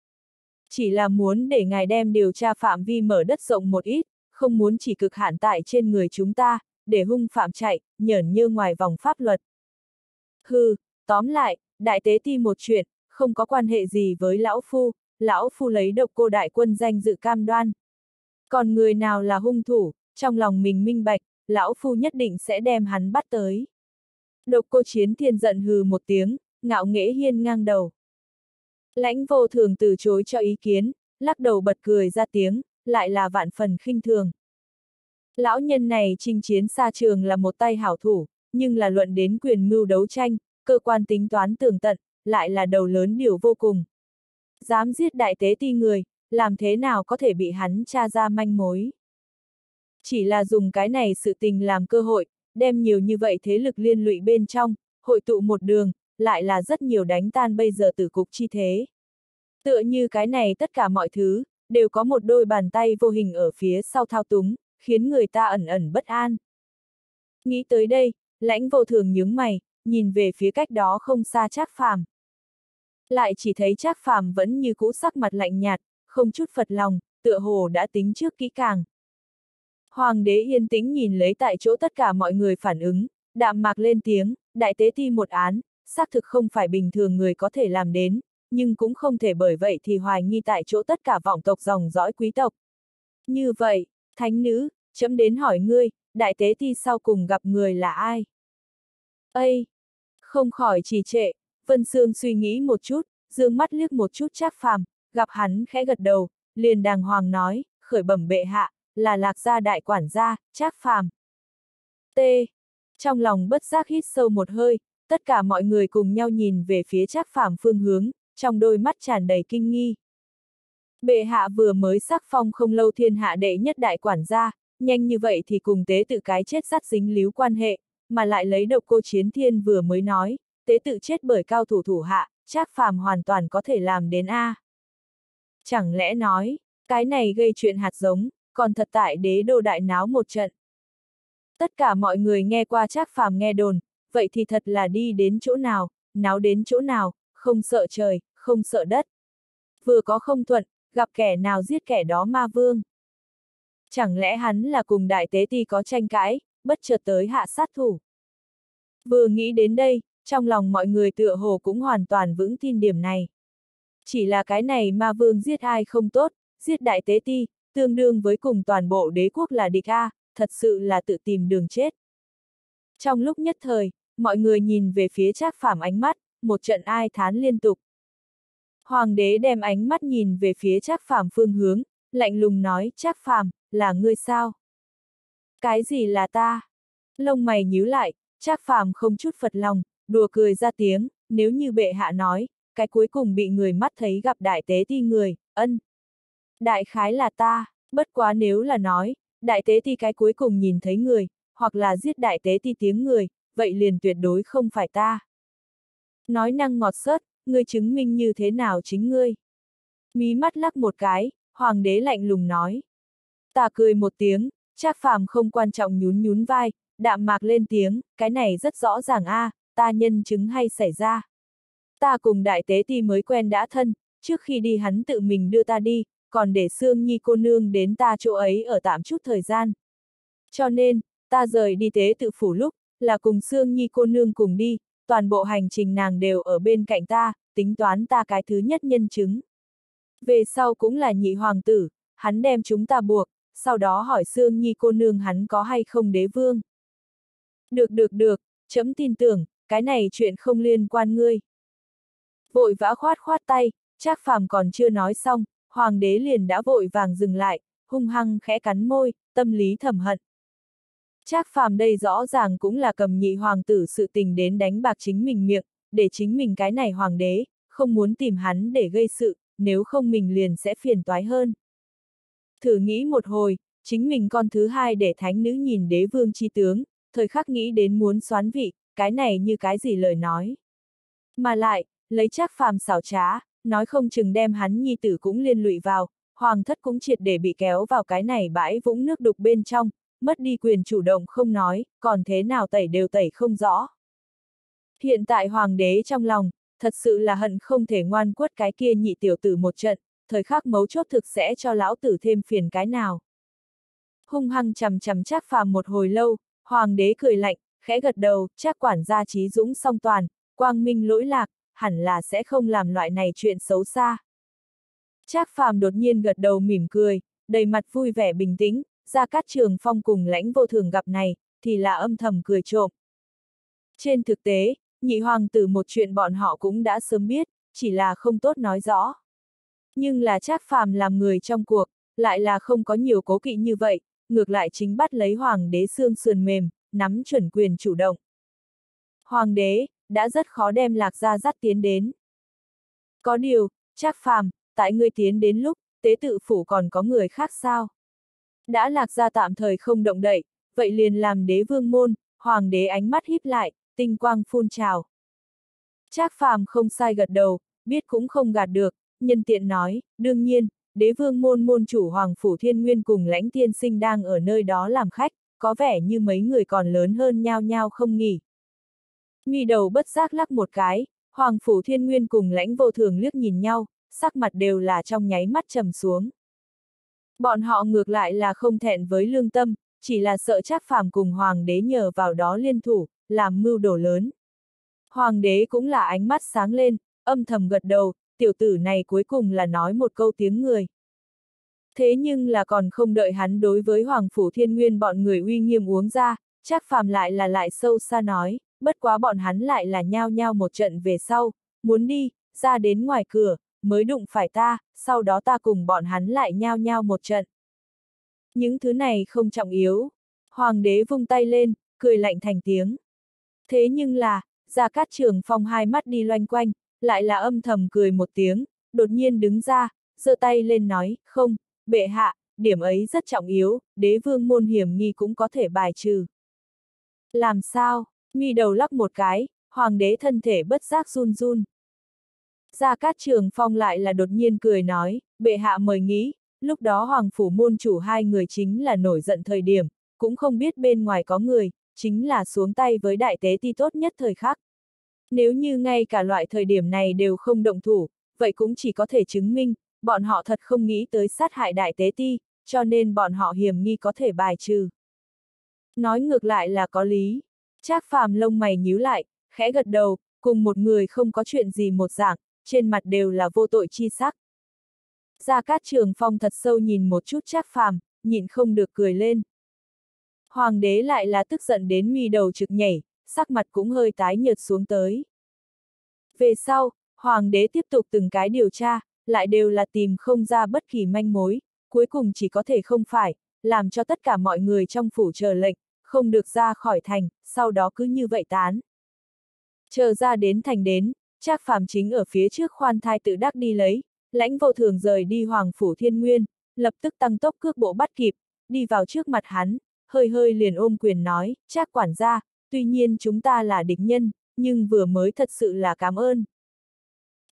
Chỉ là muốn để ngài đem điều tra phạm vi mở đất rộng một ít, không muốn chỉ cực hạn tại trên người chúng ta, để hung phạm chạy, nhởn như ngoài vòng pháp luật. Hừ, tóm lại, đại tế ti một chuyện, không có quan hệ gì với lão phu, lão phu lấy độc cô đại quân danh dự cam đoan. Còn người nào là hung thủ, trong lòng mình minh bạch, lão phu nhất định sẽ đem hắn bắt tới. Độc cô chiến thiên giận hừ một tiếng, ngạo nghễ hiên ngang đầu. Lãnh vô thường từ chối cho ý kiến, lắc đầu bật cười ra tiếng, lại là vạn phần khinh thường. Lão nhân này chinh chiến xa trường là một tay hảo thủ, nhưng là luận đến quyền mưu đấu tranh, cơ quan tính toán tường tận, lại là đầu lớn điều vô cùng. Dám giết đại tế ti người, làm thế nào có thể bị hắn tra ra manh mối. Chỉ là dùng cái này sự tình làm cơ hội, đem nhiều như vậy thế lực liên lụy bên trong, hội tụ một đường, lại là rất nhiều đánh tan bây giờ tử cục chi thế. Tựa như cái này tất cả mọi thứ, đều có một đôi bàn tay vô hình ở phía sau thao túng, khiến người ta ẩn ẩn bất an. Nghĩ tới đây, lãnh vô thường nhướng mày, nhìn về phía cách đó không xa Trác Phàm. Lại chỉ thấy Trác Phàm vẫn như cũ sắc mặt lạnh nhạt, không chút phật lòng, tựa hồ đã tính trước kỹ càng. Hoàng đế yên tĩnh nhìn lấy tại chỗ tất cả mọi người phản ứng, đạm mạc lên tiếng, đại tế thi một án, xác thực không phải bình thường người có thể làm đến, nhưng cũng không thể bởi vậy thì hoài nghi tại chỗ tất cả vọng tộc dòng dõi quý tộc. Như vậy, thánh nữ, chấm đến hỏi ngươi, đại tế thi sau cùng gặp người là ai? Ây! Không khỏi trì trệ, Vân Sương suy nghĩ một chút, dương mắt liếc một chút Trác Phàm, gặp hắn khẽ gật đầu, liền đàng hoàng nói, khởi bẩm bệ hạ, là lạc gia đại quản gia, Trác Phàm. T. Trong lòng bất giác hít sâu một hơi, tất cả mọi người cùng nhau nhìn về phía Trác Phàm phương hướng, trong đôi mắt tràn đầy kinh nghi. Bệ hạ vừa mới sắc phong không lâu thiên hạ đệ nhất đại quản gia, nhanh như vậy thì cùng tế tự cái chết sát dính líu quan hệ, mà lại lấy độc cô chiến thiên vừa mới nói, tế tự chết bởi cao thủ thủ hạ, chắc Phàm hoàn toàn có thể làm đến A. Chẳng lẽ nói, cái này gây chuyện hạt giống, còn thật tại đế đô đại náo một trận. Tất cả mọi người nghe qua chắc Phàm nghe đồn, vậy thì thật là đi đến chỗ nào, náo đến chỗ nào, không sợ trời, không sợ đất. Vừa có không thuận, gặp kẻ nào giết kẻ đó ma vương. Chẳng lẽ hắn là cùng đại tế ti có tranh cãi, bất chợt tới hạ sát thủ. Vừa nghĩ đến đây, trong lòng mọi người tựa hồ cũng hoàn toàn vững tin điểm này. Chỉ là cái này ma vương giết ai không tốt, giết đại tế ti, tương đương với cùng toàn bộ đế quốc là địch A, thật sự là tự tìm đường chết. Trong lúc nhất thời, mọi người nhìn về phía Trác phạm ánh mắt, một trận ai thán liên tục. Hoàng đế đem ánh mắt nhìn về phía Trác Phàm phương hướng, lạnh lùng nói, Trác Phàm, là ngươi sao? Cái gì là ta? Lông mày nhíu lại, Trác Phàm không chút phật lòng, đùa cười ra tiếng, nếu như bệ hạ nói, cái cuối cùng bị người mắt thấy gặp đại tế ti người, ân. Đại khái là ta, bất quá nếu là nói, đại tế ti cái cuối cùng nhìn thấy người, hoặc là giết đại tế ti tiếng người, vậy liền tuyệt đối không phải ta. Nói năng ngọt sớt, ngươi chứng minh như thế nào chính ngươi. Mí mắt lắc một cái, hoàng đế lạnh lùng nói. Ta cười một tiếng, Trác phàm không quan trọng nhún nhún vai, đạm mạc lên tiếng, cái này rất rõ ràng a, à, ta nhân chứng hay xảy ra. Ta cùng đại tế ti mới quen đã thân, trước khi đi hắn tự mình đưa ta đi, còn để Sương Nhi cô nương đến ta chỗ ấy ở tạm chút thời gian. Cho nên, ta rời đi tế tự phủ lúc, là cùng Sương Nhi cô nương cùng đi, toàn bộ hành trình nàng đều ở bên cạnh ta, tính toán ta cái thứ nhất nhân chứng. Về sau cũng là nhị hoàng tử, hắn đem chúng ta buộc, sau đó hỏi Sương Nhi cô nương hắn có hay không đế vương. Được được được, chấm tin tưởng, cái này chuyện không liên quan ngươi. Vội vã khoát khoát tay, Trác Phàm còn chưa nói xong, hoàng đế liền đã vội vàng dừng lại, hung hăng khẽ cắn môi, tâm lý thầm hận. Trác Phàm đây rõ ràng cũng là cầm nhị hoàng tử sự tình đến đánh bạc chính mình miệng, để chính mình cái này hoàng đế, không muốn tìm hắn để gây sự, nếu không mình liền sẽ phiền toái hơn. Thử nghĩ một hồi, chính mình con thứ hai để thánh nữ nhìn đế vương chi tướng, thời khắc nghĩ đến muốn xoán vị, cái này như cái gì lời nói. Mà lại, lấy Trác phàm xảo trá, nói không chừng đem hắn nhi tử cũng liên lụy vào, hoàng thất cũng triệt để bị kéo vào cái này bãi vũng nước đục bên trong, mất đi quyền chủ động không nói, còn thế nào tẩy đều tẩy không rõ. Hiện tại hoàng đế trong lòng, thật sự là hận không thể ngoan quất cái kia nhị tiểu tử một trận, thời khắc mấu chốt thực sẽ cho lão tử thêm phiền cái nào. Hung hăng chầm chầm chắc phàm một hồi lâu, hoàng đế cười lạnh, khẽ gật đầu, chắc quản gia trí dũng song toàn, quang minh lỗi lạc, hẳn là sẽ không làm loại này chuyện xấu xa. Trác phàm đột nhiên gật đầu mỉm cười, đầy mặt vui vẻ bình tĩnh, ra cát trường phong cùng lãnh vô thường gặp này, thì là âm thầm cười trộm. Trên thực tế, nhị hoàng tử một chuyện bọn họ cũng đã sớm biết, chỉ là không tốt nói rõ. Nhưng là Trác phàm làm người trong cuộc, lại là không có nhiều cố kỵ như vậy, ngược lại chính bắt lấy hoàng đế xương sườn mềm, nắm chuẩn quyền chủ động. Hoàng đế, đã rất khó đem lạc gia dắt tiến đến. Có điều, Trác phàm, tại ngươi tiến đến lúc, tế tự phủ còn có người khác sao? Đã lạc gia tạm thời không động đậy, vậy liền làm đế vương môn, hoàng đế ánh mắt híp lại, tinh quang phun trào. Trác phàm không sai gật đầu, biết cũng không gạt được, nhân tiện nói, đương nhiên, đế vương môn môn chủ hoàng phủ thiên nguyên cùng lãnh tiên sinh đang ở nơi đó làm khách, có vẻ như mấy người còn lớn hơn nhau nhau không nghỉ. nghi đầu bất giác lắc một cái, hoàng phủ thiên nguyên cùng lãnh vô thường liếc nhìn nhau, sắc mặt đều là trong nháy mắt trầm xuống. Bọn họ ngược lại là không thẹn với lương tâm, chỉ là sợ chắc phàm cùng hoàng đế nhờ vào đó liên thủ, làm mưu đồ lớn. Hoàng đế cũng là ánh mắt sáng lên, âm thầm gật đầu, tiểu tử này cuối cùng là nói một câu tiếng người. Thế nhưng là còn không đợi hắn đối với Hoàng Phủ Thiên Nguyên bọn người uy nghiêm uống ra, chắc phàm lại là lại sâu xa nói, bất quá bọn hắn lại là nhao nhao một trận về sau, muốn đi, ra đến ngoài cửa, mới đụng phải ta, sau đó ta cùng bọn hắn lại nhao nhao một trận. Những thứ này không trọng yếu. Hoàng đế vung tay lên, cười lạnh thành tiếng. Thế nhưng là, Gia Cát Trường Phong hai mắt đi loanh quanh, lại là âm thầm cười một tiếng, đột nhiên đứng ra, giơ tay lên nói, không, bệ hạ, điểm ấy rất trọng yếu, đế vương môn hiểm nghi cũng có thể bài trừ. Làm sao? Mi đầu lắc một cái, hoàng đế thân thể bất giác run run. Gia Cát Trường Phong lại là đột nhiên cười nói, bệ hạ mời nghĩ, lúc đó hoàng phủ môn chủ hai người chính là nổi giận thời điểm, cũng không biết bên ngoài có người, chính là xuống tay với đại tế ti tốt nhất thời khắc. Nếu như ngay cả loại thời điểm này đều không động thủ, vậy cũng chỉ có thể chứng minh, bọn họ thật không nghĩ tới sát hại đại tế ti, cho nên bọn họ hiểm nghi có thể bài trừ. Nói ngược lại là có lý. Trác phàm lông mày nhíu lại, khẽ gật đầu, cùng một người không có chuyện gì một dạng, trên mặt đều là vô tội chi sắc. Gia Cát Trường Phong thật sâu nhìn một chút Trác phàm, nhịn không được cười lên. Hoàng đế lại là tức giận đến mi đầu trực nhảy, sắc mặt cũng hơi tái nhợt xuống tới. Về sau, Hoàng đế tiếp tục từng cái điều tra, lại đều là tìm không ra bất kỳ manh mối, cuối cùng chỉ có thể không phải, làm cho tất cả mọi người trong phủ chờ lệnh, không được ra khỏi thành, sau đó cứ như vậy tán. Chờ ra đến thành đến, Trác Phàm chính ở phía trước khoan thai tự đắc đi lấy, lãnh vô thường rời đi Hoàng Phủ Thiên Nguyên, lập tức tăng tốc cước bộ bắt kịp, đi vào trước mặt hắn, hơi hơi liền ôm quyền nói, Trác quản gia, tuy nhiên chúng ta là địch nhân, nhưng vừa mới thật sự là cảm ơn.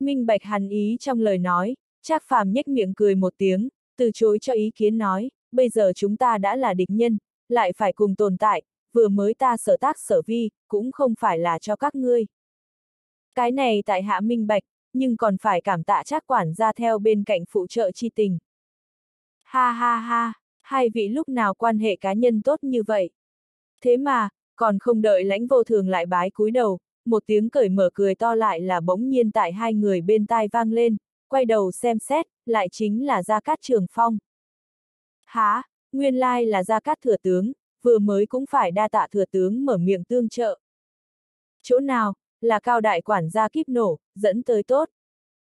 Minh bạch hàn ý trong lời nói, Trác Phàm nhếch miệng cười một tiếng, từ chối cho ý kiến nói, bây giờ chúng ta đã là địch nhân, lại phải cùng tồn tại, vừa mới ta sở tác sở vi, cũng không phải là cho các ngươi. Cái này tại hạ minh bạch, nhưng còn phải cảm tạ Trác quản gia theo bên cạnh phụ trợ chi tình. Ha ha ha, hai vị lúc nào quan hệ cá nhân tốt như vậy. Thế mà, còn không đợi lãnh vô thường lại bái cúi đầu, một tiếng cởi mở cười to lại là bỗng nhiên tại hai người bên tai vang lên, quay đầu xem xét, lại chính là Gia Cát Trường Phong. Há, nguyên lai là Gia Cát Thừa Tướng, vừa mới cũng phải đa tạ Thừa Tướng mở miệng tương trợ. Chỗ nào, là cao đại quản gia kíp nổ, dẫn tới tốt.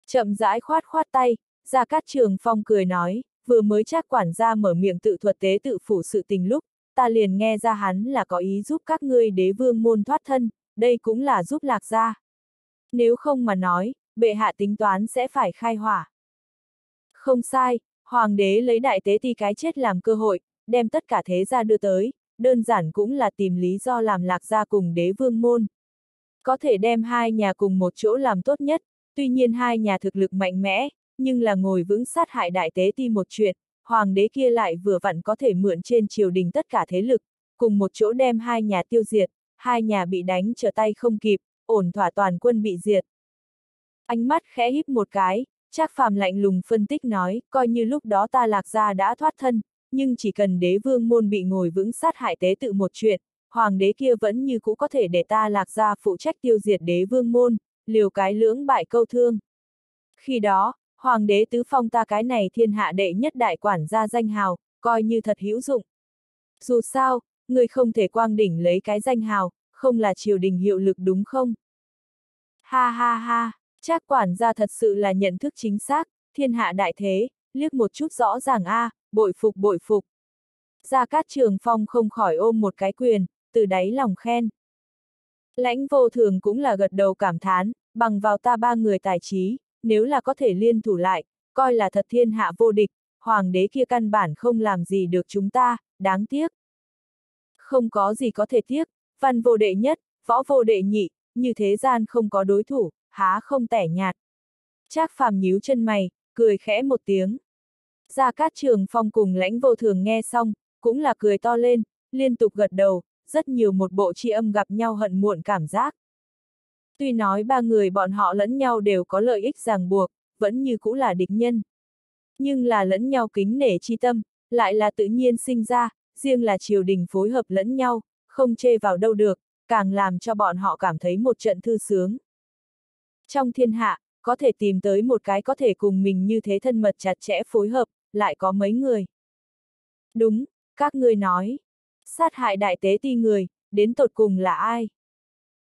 Chậm rãi khoát khoát tay, ra Cát Trường Phong cười nói, vừa mới chắc quản gia mở miệng tự thuật tế tự phủ sự tình lúc, ta liền nghe ra hắn là có ý giúp các ngươi đế vương môn thoát thân, đây cũng là giúp lạc gia. Nếu không mà nói, bệ hạ tính toán sẽ phải khai hỏa. Không sai, hoàng đế lấy đại tế ti cái chết làm cơ hội, đem tất cả thế gia đưa tới, đơn giản cũng là tìm lý do làm lạc gia cùng đế vương môn. Có thể đem hai nhà cùng một chỗ làm tốt nhất, tuy nhiên hai nhà thực lực mạnh mẽ, nhưng là ngồi vững sát hại đại tế ti một chuyện, hoàng đế kia lại vừa vặn có thể mượn trên triều đình tất cả thế lực, cùng một chỗ đem hai nhà tiêu diệt, hai nhà bị đánh trở tay không kịp, ổn thỏa toàn quân bị diệt. Ánh mắt khẽ híp một cái, Trác phàm lạnh lùng phân tích nói, coi như lúc đó ta lạc gia đã thoát thân, nhưng chỉ cần đế vương môn bị ngồi vững sát hại tế tự một chuyện, hoàng đế kia vẫn như cũ có thể để ta lạc gia phụ trách tiêu diệt đế vương môn, liều cái lưỡng bại câu thương. Khi đó, hoàng đế tứ phong ta cái này thiên hạ đệ nhất đại quản gia danh hào, coi như thật hữu dụng. Dù sao, người không thể quang đỉnh lấy cái danh hào, không là triều đình hiệu lực đúng không? Ha ha ha, chắc quản gia thật sự là nhận thức chính xác, thiên hạ đại thế, liếc một chút rõ ràng a, à, bội phục bội phục. Gia Cát Trường Phong không khỏi ôm một cái quyền, từ đáy lòng khen. Lãnh vô thường cũng là gật đầu cảm thán, bằng vào ta ba người tài trí, nếu là có thể liên thủ lại, coi là thật thiên hạ vô địch, hoàng đế kia căn bản không làm gì được chúng ta, đáng tiếc. Không có gì có thể tiếc, văn vô đệ nhất, võ vô đệ nhị, như thế gian không có đối thủ, há không tẻ nhạt. Trác phàm nhíu chân mày, cười khẽ một tiếng. Gia Cát Trường Phong cùng lãnh vô thường nghe xong, cũng là cười to lên, liên tục gật đầu, rất nhiều một bộ tri âm gặp nhau hận muộn cảm giác. Tuy nói ba người bọn họ lẫn nhau đều có lợi ích ràng buộc, vẫn như cũ là địch nhân. Nhưng là lẫn nhau kính nể chi tâm, lại là tự nhiên sinh ra, riêng là triều đình phối hợp lẫn nhau, không chê vào đâu được, càng làm cho bọn họ cảm thấy một trận thư sướng. Trong thiên hạ, có thể tìm tới một cái có thể cùng mình như thế thân mật chặt chẽ phối hợp, lại có mấy người. Đúng, các ngươi nói. Sát hại đại tế ti người, đến tột cùng là ai?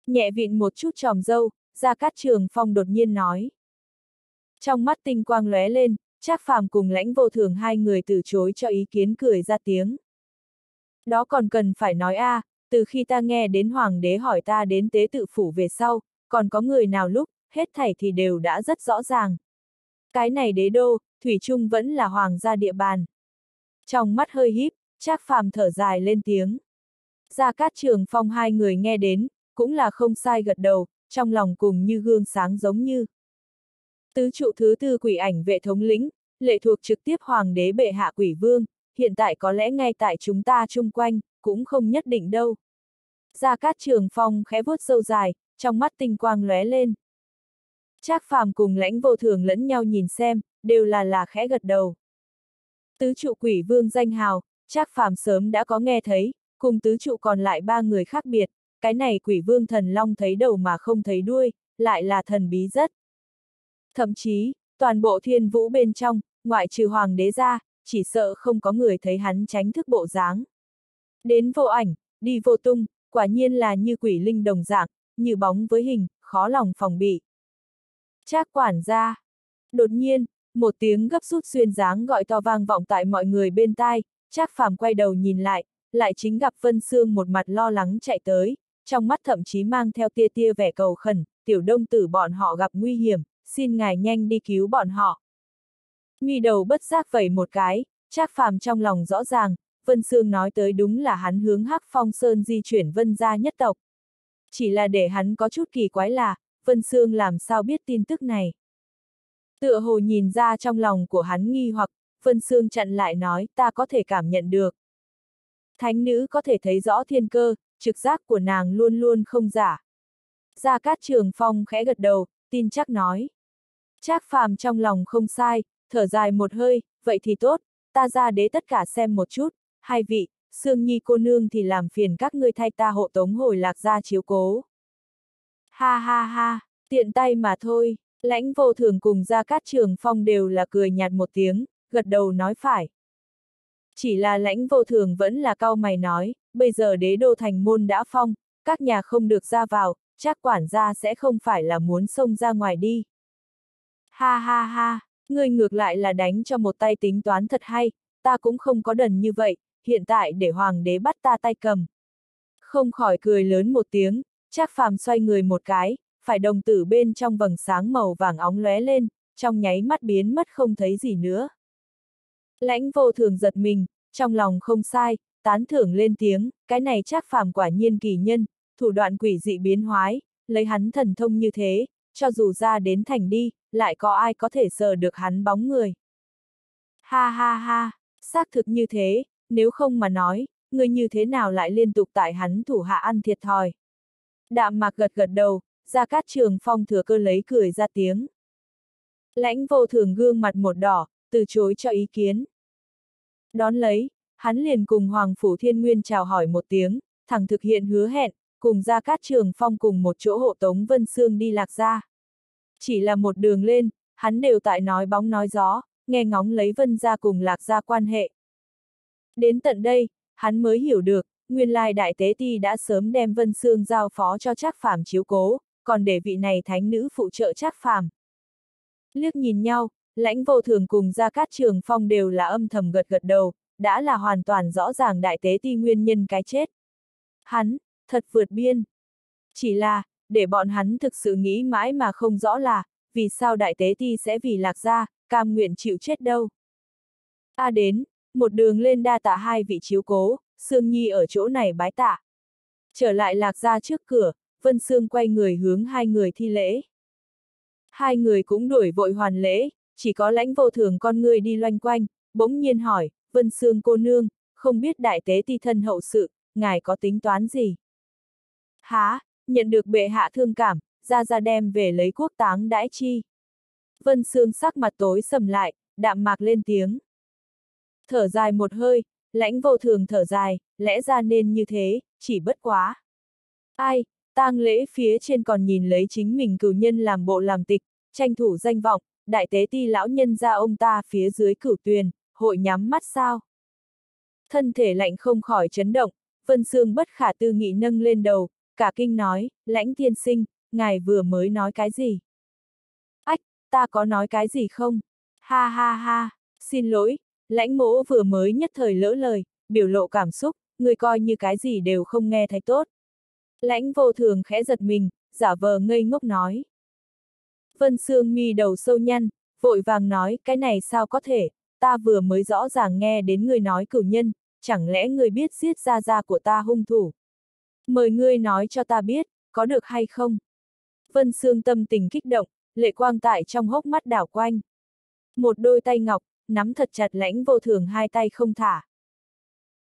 Nhẹ vịn một chút tròm dâu, ra cát trường phong đột nhiên nói. Trong mắt tinh quang lóe lên, Trác phàm cùng lãnh vô thường hai người từ chối cho ý kiến cười ra tiếng. Đó còn cần phải nói a, à, từ khi ta nghe đến hoàng đế hỏi ta đến tế tự phủ về sau, còn có người nào lúc, hết thảy thì đều đã rất rõ ràng. Cái này đế đô, Thủy Trung vẫn là hoàng gia địa bàn. Trong mắt hơi híp, Trác phàm thở dài lên tiếng. Gia Cát Trường Phong hai người nghe đến, cũng là không sai gật đầu, trong lòng cùng như gương sáng giống như. Tứ trụ thứ tư quỷ ảnh vệ thống lĩnh, lệ thuộc trực tiếp hoàng đế bệ hạ quỷ vương, hiện tại có lẽ ngay tại chúng ta chung quanh, cũng không nhất định đâu. Gia Cát Trường Phong khẽ vuốt sâu dài, trong mắt tinh quang lóe lên. Trác phàm cùng lãnh vô thường lẫn nhau nhìn xem, đều là là khẽ gật đầu. Tứ trụ quỷ vương danh hào, Trác phàm sớm đã có nghe thấy, cùng tứ trụ còn lại ba người khác biệt, cái này quỷ vương thần long thấy đầu mà không thấy đuôi, lại là thần bí rất. Thậm chí, toàn bộ thiên vũ bên trong, ngoại trừ hoàng đế ra, chỉ sợ không có người thấy hắn tránh thức bộ dáng. Đến vô ảnh, đi vô tung, quả nhiên là như quỷ linh đồng dạng, như bóng với hình, khó lòng phòng bị. Trác quản gia. Đột nhiên, một tiếng gấp rút xuyên dáng gọi to vang vọng tại mọi người bên tai, Trác phàm quay đầu nhìn lại, lại chính gặp Vân Sương một mặt lo lắng chạy tới, trong mắt thậm chí mang theo tia tia vẻ cầu khẩn, tiểu đông tử bọn họ gặp nguy hiểm, xin ngài nhanh đi cứu bọn họ. Nguy đầu bất giác vẩy một cái, Trác phàm trong lòng rõ ràng, Vân Sương nói tới đúng là hắn hướng Hắc Phong Sơn di chuyển Vân gia nhất tộc. Chỉ là để hắn có chút kỳ quái là, Vân Sương làm sao biết tin tức này. Tựa hồ nhìn ra trong lòng của hắn nghi hoặc, Vân Sương chặn lại nói ta có thể cảm nhận được. Thánh nữ có thể thấy rõ thiên cơ, trực giác của nàng luôn luôn không giả. Gia Cát Trường Phong khẽ gật đầu, tin chắc nói. Trác phàm trong lòng không sai, thở dài một hơi, vậy thì tốt, ta ra đế tất cả xem một chút, hai vị, Sương Nhi cô nương thì làm phiền các ngươi thay ta hộ tống hồi lạc ra chiếu cố. Ha ha ha, tiện tay mà thôi, lãnh vô thường cùng ra cát trường phong đều là cười nhạt một tiếng, gật đầu nói phải. Chỉ là lãnh vô thường vẫn là cao mày nói, bây giờ đế đô thành môn đã phong, các nhà không được ra vào, chắc quản gia sẽ không phải là muốn xông ra ngoài đi. Ha ha ha, người ngược lại là đánh cho một tay tính toán thật hay, ta cũng không có đần như vậy, hiện tại để hoàng đế bắt ta tay cầm. Không khỏi cười lớn một tiếng, chắc phàm xoay người một cái, phải đồng tử bên trong vầng sáng màu vàng óng lóe lên, trong nháy mắt biến mất không thấy gì nữa. Lãnh vô thường giật mình, trong lòng không sai, tán thưởng lên tiếng, cái này chắc phàm quả nhiên kỳ nhân, thủ đoạn quỷ dị biến hoái, lấy hắn thần thông như thế, cho dù ra đến thành đi, lại có ai có thể sờ được hắn bóng người. Ha ha ha, xác thực như thế, nếu không mà nói, người như thế nào lại liên tục tại hắn thủ hạ ăn thiệt thòi. Đạm mạc gật gật đầu, ra cát trường phong thừa cơ lấy cười ra tiếng. Lãnh vô thường gương mặt một đỏ, từ chối cho ý kiến. Đón lấy, hắn liền cùng Hoàng Phủ Thiên Nguyên chào hỏi một tiếng, thẳng thực hiện hứa hẹn, cùng ra cát trường phong cùng một chỗ hộ tống Vân Sương đi lạc ra. Chỉ là một đường lên, hắn đều tại nói bóng nói gió, nghe ngóng lấy Vân ra cùng lạc ra quan hệ. Đến tận đây, hắn mới hiểu được, nguyên lai đại tế ti đã sớm đem Vân Sương giao phó cho Trác Phàm chiếu cố, còn để vị này thánh nữ phụ trợ Trác Phàm. Liếc nhìn nhau, lãnh vô thường cùng Gia Cát Trường Phong đều là âm thầm gật gật đầu, đã là hoàn toàn rõ ràng đại tế ti nguyên nhân cái chết. Hắn, thật vượt biên. Chỉ là, để bọn hắn thực sự nghĩ mãi mà không rõ là, vì sao đại tế ti sẽ vì lạc gia, cam nguyện chịu chết đâu. A đến, một đường lên đa tạ hai vị chiếu cố, Sương Nhi ở chỗ này bái tạ. Trở lại lạc gia trước cửa, Vân Sương quay người hướng hai người thi lễ. Hai người cũng đuổi vội hoàn lễ, chỉ có lãnh vô thường con người đi loanh quanh, bỗng nhiên hỏi, Vân Sương cô nương, không biết đại tế ti thân hậu sự, ngài có tính toán gì? Há, nhận được bệ hạ thương cảm, ra ra đem về lấy quốc táng đãi chi. Vân Sương sắc mặt tối sầm lại, đạm mạc lên tiếng. Thở dài một hơi, lãnh vô thường thở dài, lẽ ra nên như thế, chỉ bất quá. Ai, tang lễ phía trên còn nhìn lấy chính mình cửu nhân làm bộ làm tịch, tranh thủ danh vọng, đại tế ti lão nhân ra ông ta phía dưới cửu tuyền, hội nhắm mắt sao. Thân thể lạnh không khỏi chấn động, Vân Sương bất khả tư nghị nâng lên đầu, cả kinh nói, lãnh tiên sinh, ngài vừa mới nói cái gì? Ách, ta có nói cái gì không? Ha ha ha, xin lỗi, lãnh mỗ vừa mới nhất thời lỡ lời, biểu lộ cảm xúc, người coi như cái gì đều không nghe thấy tốt. Lãnh vô thường khẽ giật mình, giả vờ ngây ngốc nói. Vân Sương mi đầu sâu nhăn, vội vàng nói, cái này sao có thể, ta vừa mới rõ ràng nghe đến người nói cửu nhân, chẳng lẽ người biết giết ra ra của ta hung thủ? Mời ngươi nói cho ta biết, có được hay không? Vân Sương tâm tình kích động, lệ quang tại trong hốc mắt đảo quanh. Một đôi tay ngọc, nắm thật chặt lãnh vô thường hai tay không thả.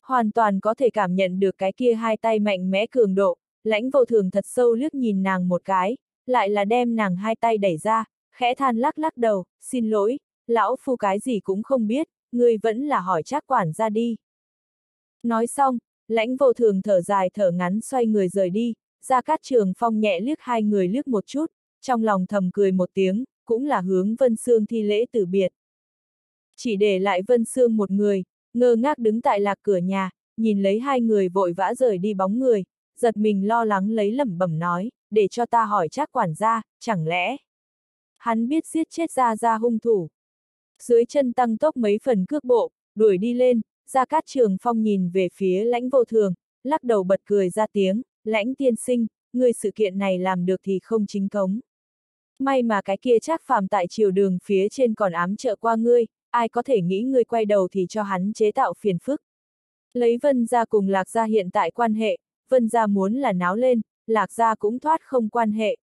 Hoàn toàn có thể cảm nhận được cái kia hai tay mạnh mẽ cường độ, lãnh vô thường thật sâu liếc nhìn nàng một cái, lại là đem nàng hai tay đẩy ra, khẽ than lắc lắc đầu, xin lỗi, lão phu cái gì cũng không biết, ngươi vẫn là hỏi trác quản ra đi. Nói xong, lãnh vô thường thở dài thở ngắn xoay người rời đi, ra cát trường phong nhẹ liếc hai người liếc một chút, trong lòng thầm cười một tiếng, cũng là hướng Vân Sương thi lễ từ biệt. Chỉ để lại Vân Sương một người, ngơ ngác đứng tại lạc cửa nhà, nhìn lấy hai người vội vã rời đi bóng người, giật mình lo lắng lấy lẩm bẩm nói, để cho ta hỏi chắc quản gia, chẳng lẽ hắn biết giết chết ra ra hung thủ. Dưới chân tăng tốc mấy phần cước bộ, đuổi đi lên, Gia Cát Trường Phong nhìn về phía lãnh vô thường, lắc đầu bật cười ra tiếng, lãnh tiên sinh, người sự kiện này làm được thì không chính cống. May mà cái kia chắc phàm tại chiều đường phía trên còn ám trợ qua ngươi, ai có thể nghĩ ngươi quay đầu thì cho hắn chế tạo phiền phức. Lấy vân gia cùng lạc gia hiện tại quan hệ, vân gia muốn là náo lên, lạc gia cũng thoát không quan hệ.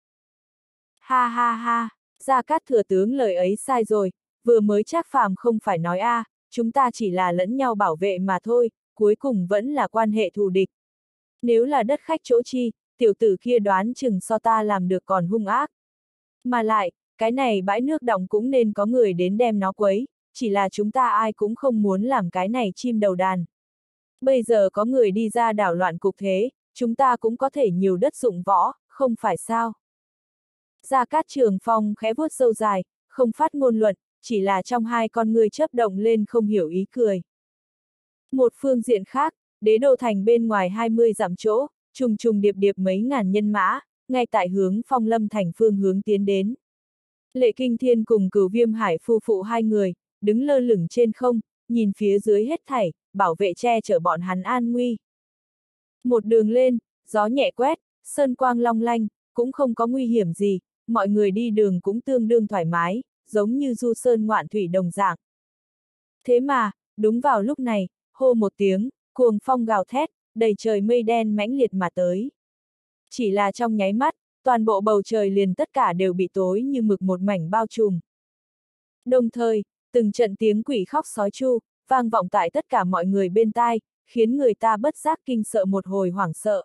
Ha ha ha, gia cát thừa tướng lời ấy sai rồi, vừa mới trác phàm không phải nói a, à, chúng ta chỉ là lẫn nhau bảo vệ mà thôi, cuối cùng vẫn là quan hệ thù địch. Nếu là đất khách chỗ chi, tiểu tử kia đoán chừng so ta làm được còn hung ác. Mà lại, cái này bãi nước động cũng nên có người đến đem nó quấy, chỉ là chúng ta ai cũng không muốn làm cái này chim đầu đàn. Bây giờ có người đi ra đảo loạn cục thế, chúng ta cũng có thể nhiều đất dụng võ, không phải sao? Gia Cát Trường Phong khẽ vuốt sâu dài, không phát ngôn luận, chỉ là trong hai con người chấp động lên không hiểu ý cười. Một phương diện khác, đế đô thành bên ngoài 20 dặm chỗ, trùng trùng điệp điệp mấy ngàn nhân mã, ngay tại hướng phong lâm thành phương hướng tiến đến. Lệ Kinh Thiên cùng cửu viêm hải phu phụ hai người, đứng lơ lửng trên không, nhìn phía dưới hết thảy, bảo vệ che chở bọn hắn an nguy. Một đường lên, gió nhẹ quét, sơn quang long lanh, cũng không có nguy hiểm gì, mọi người đi đường cũng tương đương thoải mái, giống như du sơn ngoạn thủy đồng dạng. Thế mà, đúng vào lúc này, hô một tiếng, cuồng phong gào thét, đầy trời mây đen mãnh liệt mà tới. Chỉ là trong nháy mắt, toàn bộ bầu trời liền tất cả đều bị tối như mực một mảnh bao trùm. Đồng thời, từng trận tiếng quỷ khóc sói chu, vang vọng tại tất cả mọi người bên tai, khiến người ta bất giác kinh sợ một hồi hoảng sợ.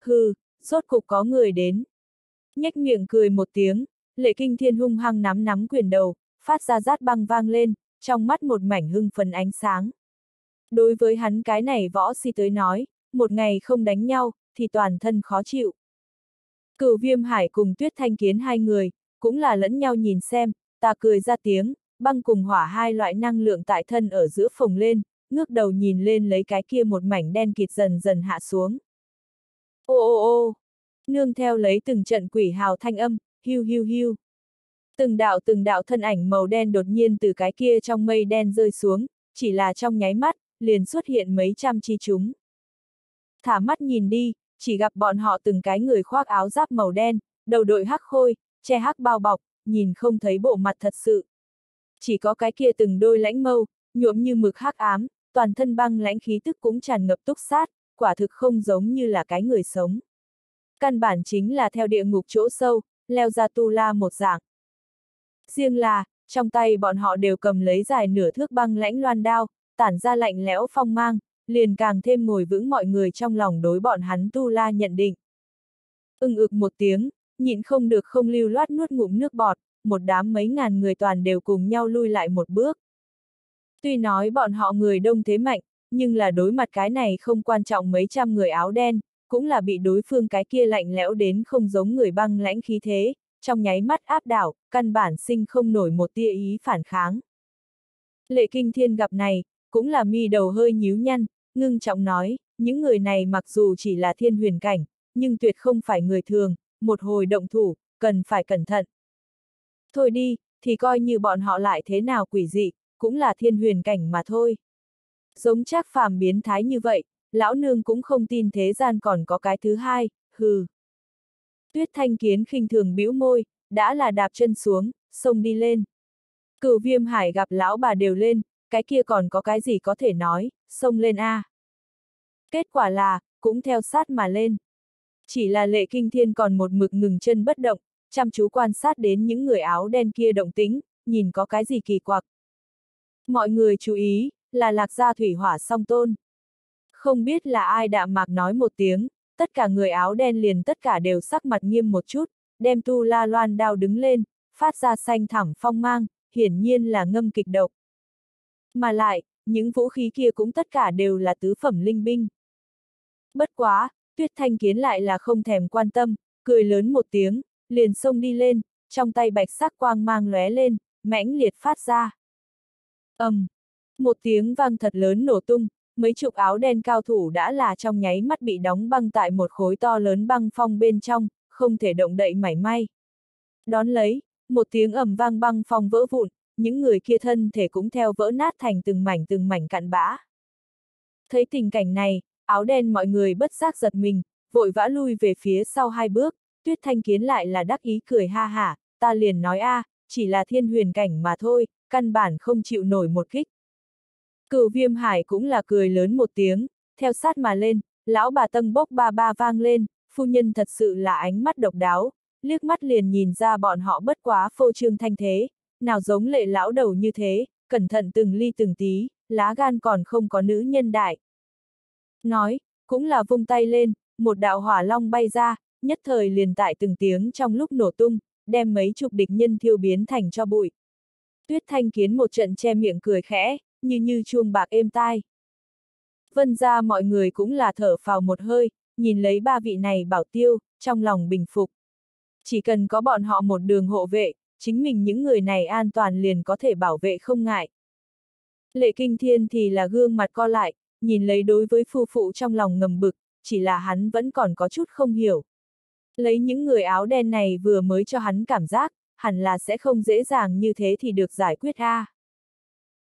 Hừ, rốt cục có người đến. Nhếch miệng cười một tiếng, Lệ kinh thiên hung hăng nắm nắm quyền đầu, phát ra rát băng vang lên, trong mắt một mảnh hưng phấn ánh sáng. Đối với hắn cái này võ si tới nói, một ngày không đánh nhau, thì toàn thân khó chịu. Cửu viêm hải cùng tuyết thanh kiến hai người, cũng là lẫn nhau nhìn xem, ta cười ra tiếng, băng cùng hỏa hai loại năng lượng tại thân ở giữa phồng lên, ngước đầu nhìn lên lấy cái kia một mảnh đen kịt dần dần hạ xuống. Ô ô ô, nương theo lấy từng trận quỷ hào thanh âm, hiu hiu hiu. Từng đạo từng đạo thân ảnh màu đen đột nhiên từ cái kia trong mây đen rơi xuống, chỉ là trong nháy mắt, liền xuất hiện mấy trăm chi chúng. Thả mắt nhìn đi, chỉ gặp bọn họ từng cái người khoác áo giáp màu đen, đầu đội hắc khôi, che hắc bao bọc, nhìn không thấy bộ mặt thật sự. Chỉ có cái kia từng đôi lãnh mâu, nhuộm như mực hắc ám, toàn thân băng lãnh khí tức cũng tràn ngập túc sát, quả thực không giống như là cái người sống. Căn bản chính là theo địa ngục chỗ sâu, leo ra tu la một dạng. Riêng là, trong tay bọn họ đều cầm lấy dài nửa thước băng lãnh loan đao, tản ra lạnh lẽo phong mang, liền càng thêm ngồi vững mọi người trong lòng đối bọn hắn tu la nhận định. Ưng ực một tiếng, nhịn không được không lưu loát nuốt ngụm nước bọt, một đám mấy ngàn người toàn đều cùng nhau lui lại một bước. Tuy nói bọn họ người đông thế mạnh, nhưng là đối mặt cái này không quan trọng mấy trăm người áo đen, cũng là bị đối phương cái kia lạnh lẽo đến không giống người băng lãnh khí thế, trong nháy mắt áp đảo, căn bản sinh không nổi một tia ý phản kháng. Lệ kinh thiên gặp này, cũng là mi đầu hơi nhíu nhăn, ngưng trọng nói, những người này mặc dù chỉ là thiên huyền cảnh, nhưng tuyệt không phải người thường, một hồi động thủ, cần phải cẩn thận. Thôi đi, thì coi như bọn họ lại thế nào quỷ dị, cũng là thiên huyền cảnh mà thôi. Giống chắc phàm biến thái như vậy, lão nương cũng không tin thế gian còn có cái thứ hai, hừ. Tuyết thanh kiến khinh thường bĩu môi, đã là đạp chân xuống, xông đi lên. Cửu viêm hải gặp lão bà đều lên, cái kia còn có cái gì có thể nói, xông lên a. Kết quả là, cũng theo sát mà lên. Chỉ là lệ kinh thiên còn một mực ngừng chân bất động, chăm chú quan sát đến những người áo đen kia động tính, nhìn có cái gì kỳ quặc. Mọi người chú ý, là lạc gia thủy hỏa song tôn. Không biết là ai đạm mạc nói một tiếng, tất cả người áo đen liền tất cả đều sắc mặt nghiêm một chút, đem tu la loan đao đứng lên, phát ra xanh thẳm phong mang, hiển nhiên là ngâm kịch độc. Mà lại, những vũ khí kia cũng tất cả đều là tứ phẩm linh binh. Bất quá, tuyết thanh kiến lại là không thèm quan tâm, cười lớn một tiếng, liền xông đi lên, trong tay bạch sắc quang mang lóe lên, mãnh liệt phát ra ầm, um, một tiếng vang thật lớn nổ tung, mấy chục áo đen cao thủ đã là trong nháy mắt bị đóng băng tại một khối to lớn băng phong bên trong, không thể động đậy mảy may. Đón lấy, một tiếng ầm vang băng phong vỡ vụn, những người kia thân thể cũng theo vỡ nát thành từng mảnh từng mảnh cạn bã. Thấy tình cảnh này, áo đen mọi người bất giác giật mình, vội vã lui về phía sau hai bước, tuyết thanh kiến lại là đắc ý cười ha hả, ta liền nói a, chỉ là thiên huyền cảnh mà thôi, căn bản không chịu nổi một kích. Cửu viêm hải cũng là cười lớn một tiếng, theo sát mà lên, lão bà tân bốc ba ba vang lên, phu nhân thật sự là ánh mắt độc đáo, liếc mắt liền nhìn ra bọn họ bất quá phô trương thanh thế, nào giống lệ lão đầu như thế, cẩn thận từng ly từng tí, lá gan còn không có nữ nhân đại. Nói, cũng là vung tay lên, một đạo hỏa long bay ra, nhất thời liền tại từng tiếng trong lúc nổ tung, đem mấy chục địch nhân thiêu biến thành cho bụi. Tuyết thanh kiến một trận che miệng cười khẽ, như như chuông bạc êm tai. Vân ra mọi người cũng là thở phào một hơi, nhìn lấy ba vị này bảo tiêu, trong lòng bình phục. Chỉ cần có bọn họ một đường hộ vệ, chính mình những người này an toàn liền có thể bảo vệ không ngại. Lệ kinh thiên thì là gương mặt co lại, nhìn lấy đối với phu phụ trong lòng ngầm bực, chỉ là hắn vẫn còn có chút không hiểu. Lấy những người áo đen này vừa mới cho hắn cảm giác, hẳn là sẽ không dễ dàng như thế thì được giải quyết a.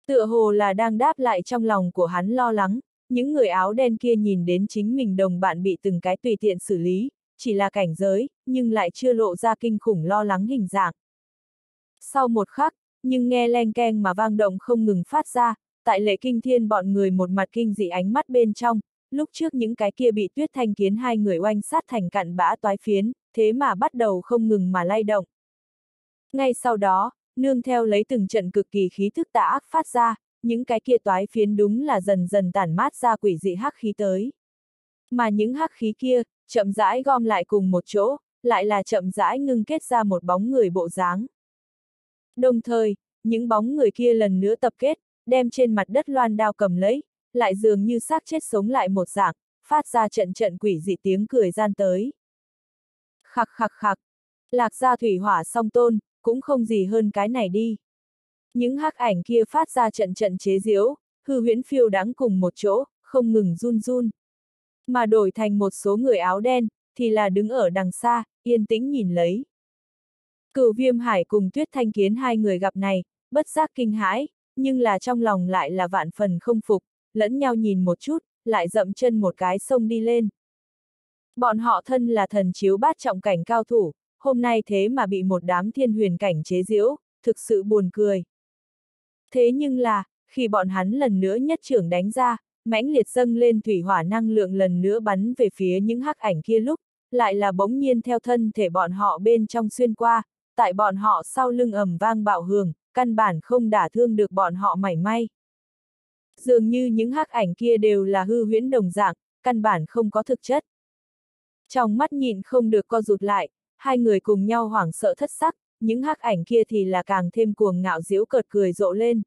Tựa hồ là đang đáp lại trong lòng của hắn lo lắng, những người áo đen kia nhìn đến chính mình đồng bạn bị từng cái tùy tiện xử lý, chỉ là cảnh giới, nhưng lại chưa lộ ra kinh khủng lo lắng hình dạng. Sau một khắc, nhưng nghe len keng mà vang động không ngừng phát ra, tại lệ kinh thiên bọn người một mặt kinh dị ánh mắt bên trong, lúc trước những cái kia bị tuyết thanh kiến hai người oanh sát thành cặn bã toái phiến, thế mà bắt đầu không ngừng mà lay động. Ngay sau đó, nương theo lấy từng trận cực kỳ khí thức tà ác phát ra, những cái kia toái phiến đúng là dần dần tản mát ra quỷ dị hắc khí tới. Mà những hắc khí kia, chậm rãi gom lại cùng một chỗ, lại là chậm rãi ngưng kết ra một bóng người bộ dáng. Đồng thời, những bóng người kia lần nữa tập kết, đem trên mặt đất loan đao cầm lấy, lại dường như xác chết sống lại một dạng, phát ra trận trận quỷ dị tiếng cười gian tới. Khắc khắc khắc, lạc gia thủy hỏa song tôn, cũng không gì hơn cái này đi. Những hắc ảnh kia phát ra trận trận chế diễu, hư huyễn phiêu đáng cùng một chỗ, không ngừng run run. Mà đổi thành một số người áo đen, thì là đứng ở đằng xa, yên tĩnh nhìn lấy. Cửu viêm hải cùng tuyết thanh kiến hai người gặp này, bất giác kinh hãi, nhưng là trong lòng lại là vạn phần không phục, lẫn nhau nhìn một chút, lại dậm chân một cái sông đi lên. Bọn họ thân là thần chiếu bát trọng cảnh cao thủ, hôm nay thế mà bị một đám thiên huyền cảnh chế giễu, thực sự buồn cười. Thế nhưng là, khi bọn hắn lần nữa nhất trưởng đánh ra, mãnh liệt dâng lên thủy hỏa năng lượng lần nữa bắn về phía những hắc ảnh kia lúc, lại là bỗng nhiên theo thân thể bọn họ bên trong xuyên qua, tại bọn họ sau lưng ầm vang bạo hưởng, căn bản không đả thương được bọn họ mảy may. Dường như những hắc ảnh kia đều là hư huyễn đồng dạng, căn bản không có thực chất. Trong mắt nhìn không được co rụt lại, hai người cùng nhau hoảng sợ thất sắc, những hắc ảnh kia thì là càng thêm cuồng ngạo diễu cợt cười rộ lên.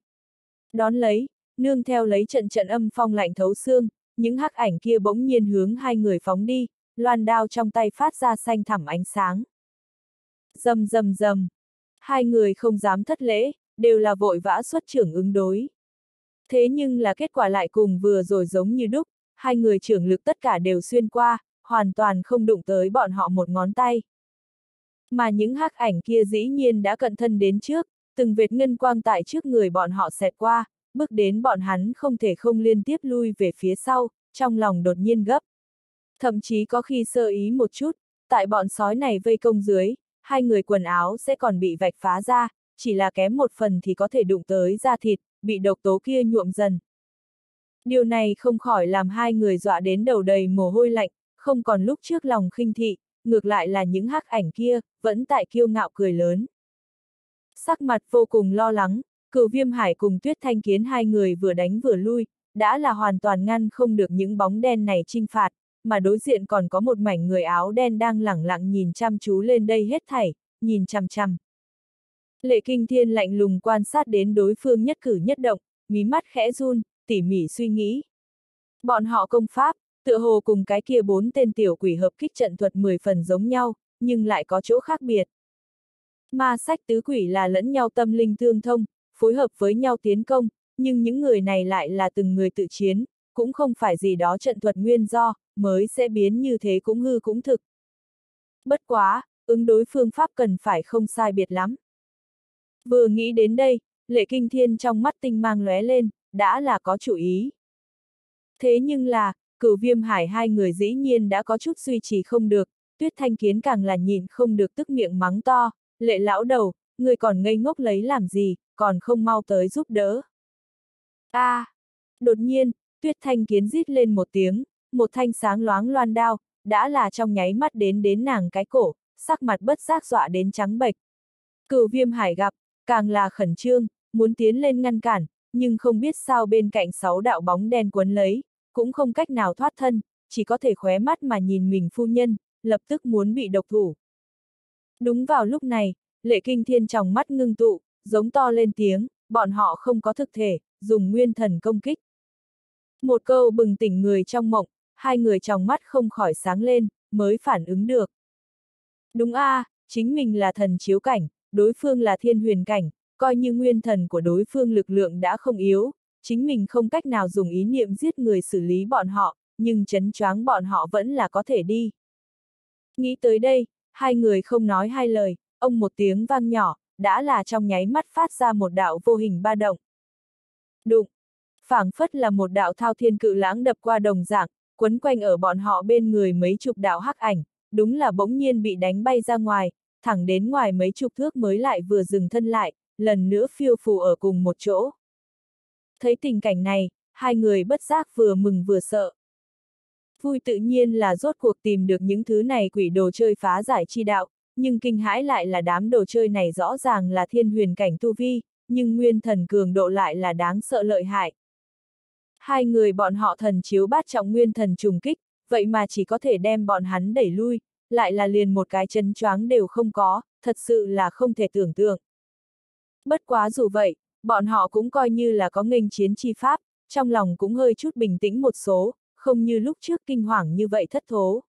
Đón lấy, nương theo lấy trận trận âm phong lạnh thấu xương, những hắc ảnh kia bỗng nhiên hướng hai người phóng đi, loan đao trong tay phát ra xanh thẳm ánh sáng. Dầm dầm dầm, hai người không dám thất lễ, đều là vội vã xuất trưởng ứng đối. Thế nhưng là kết quả lại cùng vừa rồi giống như đúc, hai người trưởng lực tất cả đều xuyên qua, hoàn toàn không đụng tới bọn họ một ngón tay. Mà những hắc ảnh kia dĩ nhiên đã cận thân đến trước, từng vệt ngân quang tại trước người bọn họ xẹt qua, bước đến bọn hắn không thể không liên tiếp lui về phía sau, trong lòng đột nhiên gấp. Thậm chí có khi sơ ý một chút, tại bọn sói này vây công dưới, hai người quần áo sẽ còn bị vạch phá ra, chỉ là kém một phần thì có thể đụng tới da thịt, bị độc tố kia nhuộm dần. Điều này không khỏi làm hai người dọa đến đầu đầy mồ hôi lạnh, không còn lúc trước lòng khinh thị, ngược lại là những hắc ảnh kia, vẫn tại kiêu ngạo cười lớn. Sắc mặt vô cùng lo lắng, cửu viêm hải cùng tuyết thanh kiến hai người vừa đánh vừa lui, đã là hoàn toàn ngăn không được những bóng đen này trinh phạt, mà đối diện còn có một mảnh người áo đen đang lẳng lặng nhìn chăm chú lên đây hết thảy, nhìn chăm chăm. Lệ kinh thiên lạnh lùng quan sát đến đối phương nhất cử nhất động, mí mắt khẽ run, tỉ mỉ suy nghĩ. Bọn họ công pháp, tựa hồ cùng cái kia bốn tên tiểu quỷ hợp kích trận thuật 10 phần giống nhau, nhưng lại có chỗ khác biệt. Ma sách tứ quỷ là lẫn nhau tâm linh tương thông, phối hợp với nhau tiến công, nhưng những người này lại là từng người tự chiến, cũng không phải gì đó trận thuật nguyên do, mới sẽ biến như thế cũng hư cũng thực. Bất quá, ứng đối phương pháp cần phải không sai biệt lắm. Vừa nghĩ đến đây, lệ kinh thiên trong mắt tinh mang lóe lên, đã là có chủ ý. Thế nhưng là, cửu viêm hải hai người dĩ nhiên đã có chút duy trì không được, tuyết thanh kiến càng là nhìn không được tức miệng mắng to, lệ lão đầu, người còn ngây ngốc lấy làm gì, còn không mau tới giúp đỡ. a à, đột nhiên, tuyết thanh kiến rít lên một tiếng, một thanh sáng loáng loan đao, đã là trong nháy mắt đến đến nàng cái cổ, sắc mặt bất giác dọa đến trắng bệch. Cửu viêm hải gặp, càng là khẩn trương, muốn tiến lên ngăn cản, nhưng không biết sao bên cạnh sáu đạo bóng đen quấn lấy, cũng không cách nào thoát thân, chỉ có thể khóe mắt mà nhìn mình phu nhân, lập tức muốn bị độc thủ. Đúng vào lúc này, lệ kinh thiên trong mắt ngưng tụ, giống to lên tiếng, bọn họ không có thực thể, dùng nguyên thần công kích. Một câu bừng tỉnh người trong mộng, hai người trong mắt không khỏi sáng lên, mới phản ứng được. Đúng a, à, chính mình là thần chiếu cảnh, đối phương là thiên huyền cảnh, coi như nguyên thần của đối phương lực lượng đã không yếu, chính mình không cách nào dùng ý niệm giết người xử lý bọn họ, nhưng chấn choáng bọn họ vẫn là có thể đi. Nghĩ tới đây, hai người không nói hai lời, ông một tiếng vang nhỏ, đã là trong nháy mắt phát ra một đạo vô hình ba động. Đụng! phảng phất là một đạo thao thiên cự lãng đập qua đồng dạng, quấn quanh ở bọn họ bên người mấy chục đạo hắc ảnh, đúng là bỗng nhiên bị đánh bay ra ngoài, thẳng đến ngoài mấy chục thước mới lại vừa dừng thân lại, lần nữa phiêu phù ở cùng một chỗ. Thấy tình cảnh này, hai người bất giác vừa mừng vừa sợ. Vui tự nhiên là rốt cuộc tìm được những thứ này quỷ đồ chơi phá giải chi đạo, nhưng kinh hãi lại là đám đồ chơi này rõ ràng là thiên huyền cảnh tu vi, nhưng nguyên thần cường độ lại là đáng sợ lợi hại. Hai người bọn họ thần chiếu bát trọng nguyên thần trùng kích, vậy mà chỉ có thể đem bọn hắn đẩy lui, lại là liền một cái chân choáng đều không có, thật sự là không thể tưởng tượng. Bất quá dù vậy, bọn họ cũng coi như là có nghênh chiến chi pháp, trong lòng cũng hơi chút bình tĩnh một số, không như lúc trước kinh hoàng như vậy thất thố.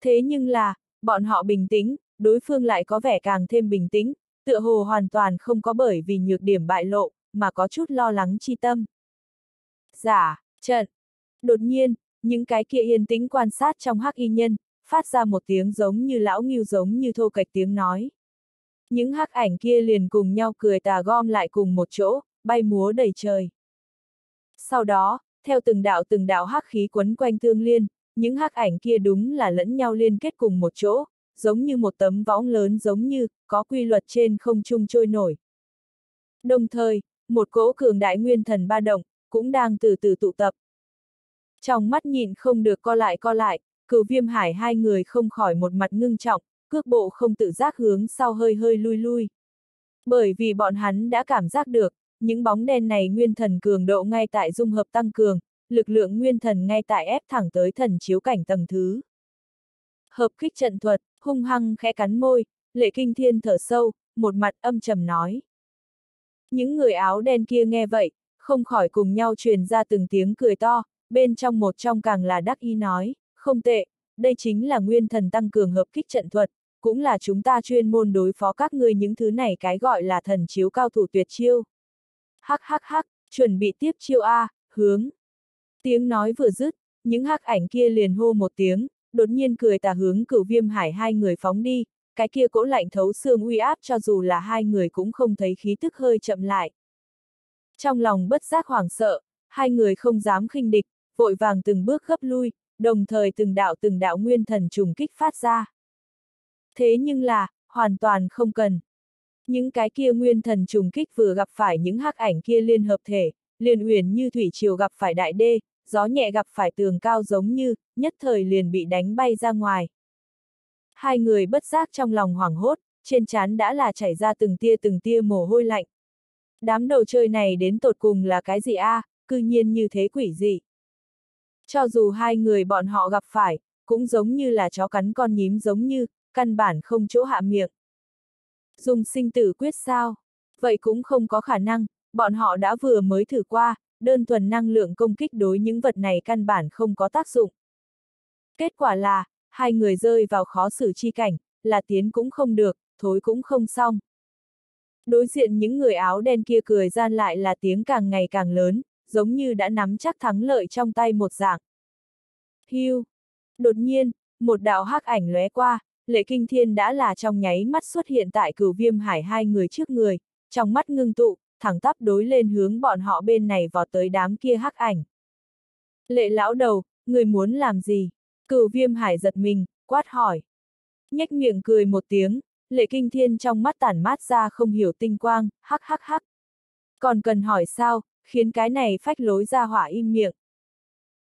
Thế nhưng là, bọn họ bình tĩnh, đối phương lại có vẻ càng thêm bình tĩnh, tựa hồ hoàn toàn không có bởi vì nhược điểm bại lộ, mà có chút lo lắng chi tâm. Giả, trận. Đột nhiên, những cái kia yên tĩnh quan sát trong hắc y nhân, phát ra một tiếng giống như lão nghiêu giống như thô kệch tiếng nói. Những hắc ảnh kia liền cùng nhau cười tà gom lại cùng một chỗ, bay múa đầy trời. Sau đó, theo từng đạo từng đạo hắc khí quấn quanh tương liên, những hắc ảnh kia đúng là lẫn nhau liên kết cùng một chỗ, giống như một tấm võng lớn giống như, có quy luật trên không trung trôi nổi. Đồng thời, một cỗ cường đại nguyên thần ba động, cũng đang từ từ tụ tập. Trong mắt nhìn không được co lại co lại, cửu viêm hải hai người không khỏi một mặt ngưng trọng, cước bộ không tự giác hướng sau hơi hơi lui lui. Bởi vì bọn hắn đã cảm giác được, những bóng đen này nguyên thần cường độ ngay tại dung hợp tăng cường, lực lượng nguyên thần ngay tại ép thẳng tới thần chiếu cảnh tầng thứ. Hợp kích trận thuật, hung hăng khẽ cắn môi, lệ kinh thiên thở sâu, một mặt âm trầm nói. Những người áo đen kia nghe vậy, không khỏi cùng nhau truyền ra từng tiếng cười to, bên trong một trong càng là đắc ý nói, không tệ, đây chính là nguyên thần tăng cường hợp kích trận thuật, cũng là chúng ta chuyên môn đối phó các ngươi những thứ này cái gọi là thần chiếu cao thủ tuyệt chiêu. Hắc hắc hắc, chuẩn bị tiếp chiêu A, hướng. Tiếng nói vừa dứt, những hắc ảnh kia liền hô một tiếng, đột nhiên cười tà hướng cửu viêm hải hai người phóng đi, cái kia cỗ lạnh thấu xương uy áp cho dù là hai người cũng không thấy khí tức hơi chậm lại. Trong lòng bất giác hoảng sợ, hai người không dám khinh địch, vội vàng từng bước gấp lui, đồng thời từng đạo từng đạo nguyên thần trùng kích phát ra. Thế nhưng là, hoàn toàn không cần. Những cái kia nguyên thần trùng kích vừa gặp phải những hắc ảnh kia liên hợp thể, liền uyển như thủy triều gặp phải đại đê, gió nhẹ gặp phải tường cao giống như, nhất thời liền bị đánh bay ra ngoài. Hai người bất giác trong lòng hoảng hốt, trên trán đã là chảy ra từng tia từng tia mồ hôi lạnh. Đám đồ chơi này đến tột cùng là cái gì a? À, cư nhiên như thế quỷ gì? Cho dù hai người bọn họ gặp phải, cũng giống như là chó cắn con nhím giống như, căn bản không chỗ hạ miệng. Dùng sinh tử quyết sao? Vậy cũng không có khả năng, bọn họ đã vừa mới thử qua, đơn thuần năng lượng công kích đối những vật này căn bản không có tác dụng. Kết quả là, hai người rơi vào khó xử chi cảnh, là tiến cũng không được, thối cũng không xong. Đối diện những người áo đen kia cười gian lại là tiếng càng ngày càng lớn, giống như đã nắm chắc thắng lợi trong tay một dạng. Hưu! Đột nhiên, một đạo hắc ảnh lóe qua, lệ kinh thiên đã là trong nháy mắt xuất hiện tại cửu viêm hải hai người trước người, trong mắt ngưng tụ, thẳng tắp đối lên hướng bọn họ bên này vọt tới đám kia hắc ảnh. Lệ lão đầu, người muốn làm gì? Cửu viêm hải giật mình, quát hỏi. Nhếch miệng cười một tiếng, lệ kinh thiên trong mắt tản mát ra không hiểu tinh quang, hắc hắc hắc. Còn cần hỏi sao, khiến cái này phách lối ra hỏa im miệng.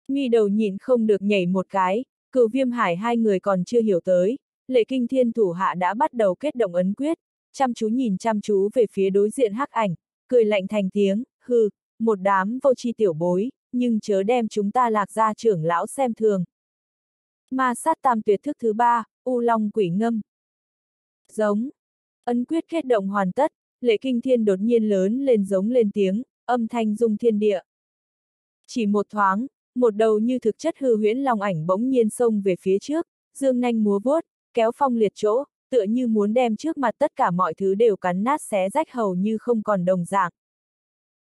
Nghi đầu nhịn không được nhảy một cái, cửu viêm hải hai người còn chưa hiểu tới, lệ kinh thiên thủ hạ đã bắt đầu kết động ấn quyết, chăm chú nhìn chăm chú về phía đối diện hắc ảnh, cười lạnh thành tiếng, hừ, một đám vô chi tiểu bối, nhưng chớ đem chúng ta lạc ra trưởng lão xem thường. Ma sát tam tuyệt thức thứ ba, U Long quỷ ngâm. Giống. Ấn quyết kết động hoàn tất, lệ kinh thiên đột nhiên lớn lên giống lên tiếng, âm thanh dung thiên địa. Chỉ một thoáng, một đầu như thực chất hư huyễn long ảnh bỗng nhiên xông về phía trước, dương nanh múa vuốt, kéo phong liệt chỗ, tựa như muốn đem trước mặt tất cả mọi thứ đều cắn nát xé rách hầu như không còn đồng dạng.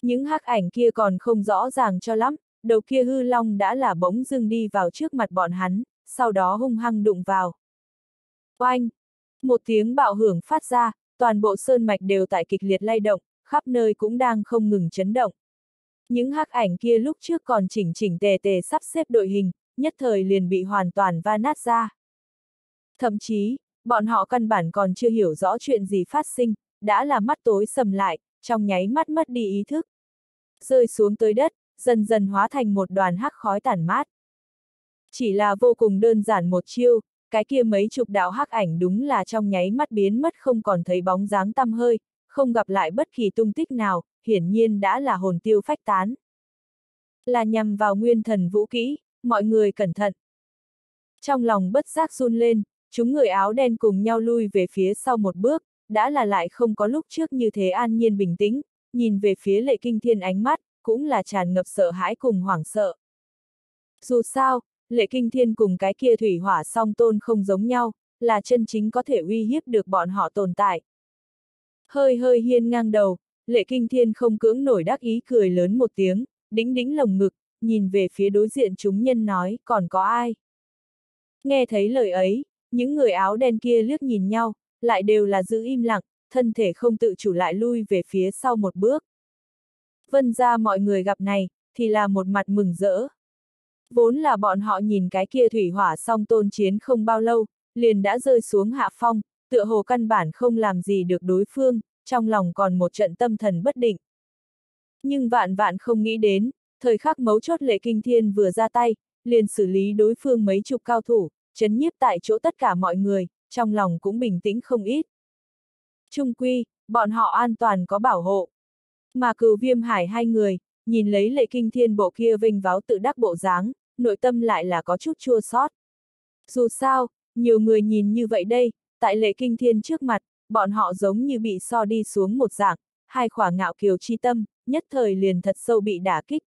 Những hắc ảnh kia còn không rõ ràng cho lắm, đầu kia hư long đã là bỗng dưng đi vào trước mặt bọn hắn, sau đó hung hăng đụng vào. Oanh! Một tiếng bạo hưởng phát ra, toàn bộ sơn mạch đều tại kịch liệt lay động, khắp nơi cũng đang không ngừng chấn động. Những hắc ảnh kia lúc trước còn chỉnh chỉnh tề tề sắp xếp đội hình, nhất thời liền bị hoàn toàn va nát ra. Thậm chí, bọn họ căn bản còn chưa hiểu rõ chuyện gì phát sinh, đã là mắt tối sầm lại, trong nháy mắt mất đi ý thức. Rơi xuống tới đất, dần dần hóa thành một đoàn hắc khói tản mát. Chỉ là vô cùng đơn giản một chiêu, cái kia mấy chục đạo hắc ảnh đúng là trong nháy mắt biến mất không còn thấy bóng dáng tăm hơi, không gặp lại bất kỳ tung tích nào, hiển nhiên đã là hồn tiêu phách tán. Là nhằm vào nguyên thần vũ kỹ, mọi người cẩn thận. Trong lòng bất giác run lên, chúng người áo đen cùng nhau lui về phía sau một bước, đã là lại không có lúc trước như thế an nhiên bình tĩnh, nhìn về phía lệ kinh thiên ánh mắt, cũng là tràn ngập sợ hãi cùng hoảng sợ. Dù sao, lệ kinh thiên cùng cái kia thủy hỏa song tôn không giống nhau, là chân chính có thể uy hiếp được bọn họ tồn tại. Hơi hơi hiên ngang đầu, lệ kinh thiên không cưỡng nổi đắc ý cười lớn một tiếng, đĩnh đĩnh lồng ngực, nhìn về phía đối diện chúng nhân nói, còn có ai? Nghe thấy lời ấy, những người áo đen kia liếc nhìn nhau, lại đều là giữ im lặng, thân thể không tự chủ lại lui về phía sau một bước. Vân ra mọi người gặp này, thì là một mặt mừng rỡ. Vốn là bọn họ nhìn cái kia thủy hỏa song tôn chiến không bao lâu, liền đã rơi xuống hạ phong, tựa hồ căn bản không làm gì được đối phương, trong lòng còn một trận tâm thần bất định. Nhưng vạn vạn không nghĩ đến, thời khắc mấu chốt lệ kinh thiên vừa ra tay, liền xử lý đối phương mấy chục cao thủ, chấn nhiếp tại chỗ tất cả mọi người, trong lòng cũng bình tĩnh không ít. Trung quy, bọn họ an toàn có bảo hộ. Mà cừu viêm hải hai người, nhìn lấy lệ kinh thiên bộ kia vinh váo tự đắc bộ dáng, nội tâm lại là có chút chua xót. Dù sao, nhiều người nhìn như vậy đây, tại lệ kinh thiên trước mặt, bọn họ giống như bị so đi xuống một dạng, hai khỏa ngạo kiều chi tâm, nhất thời liền thật sâu bị đả kích.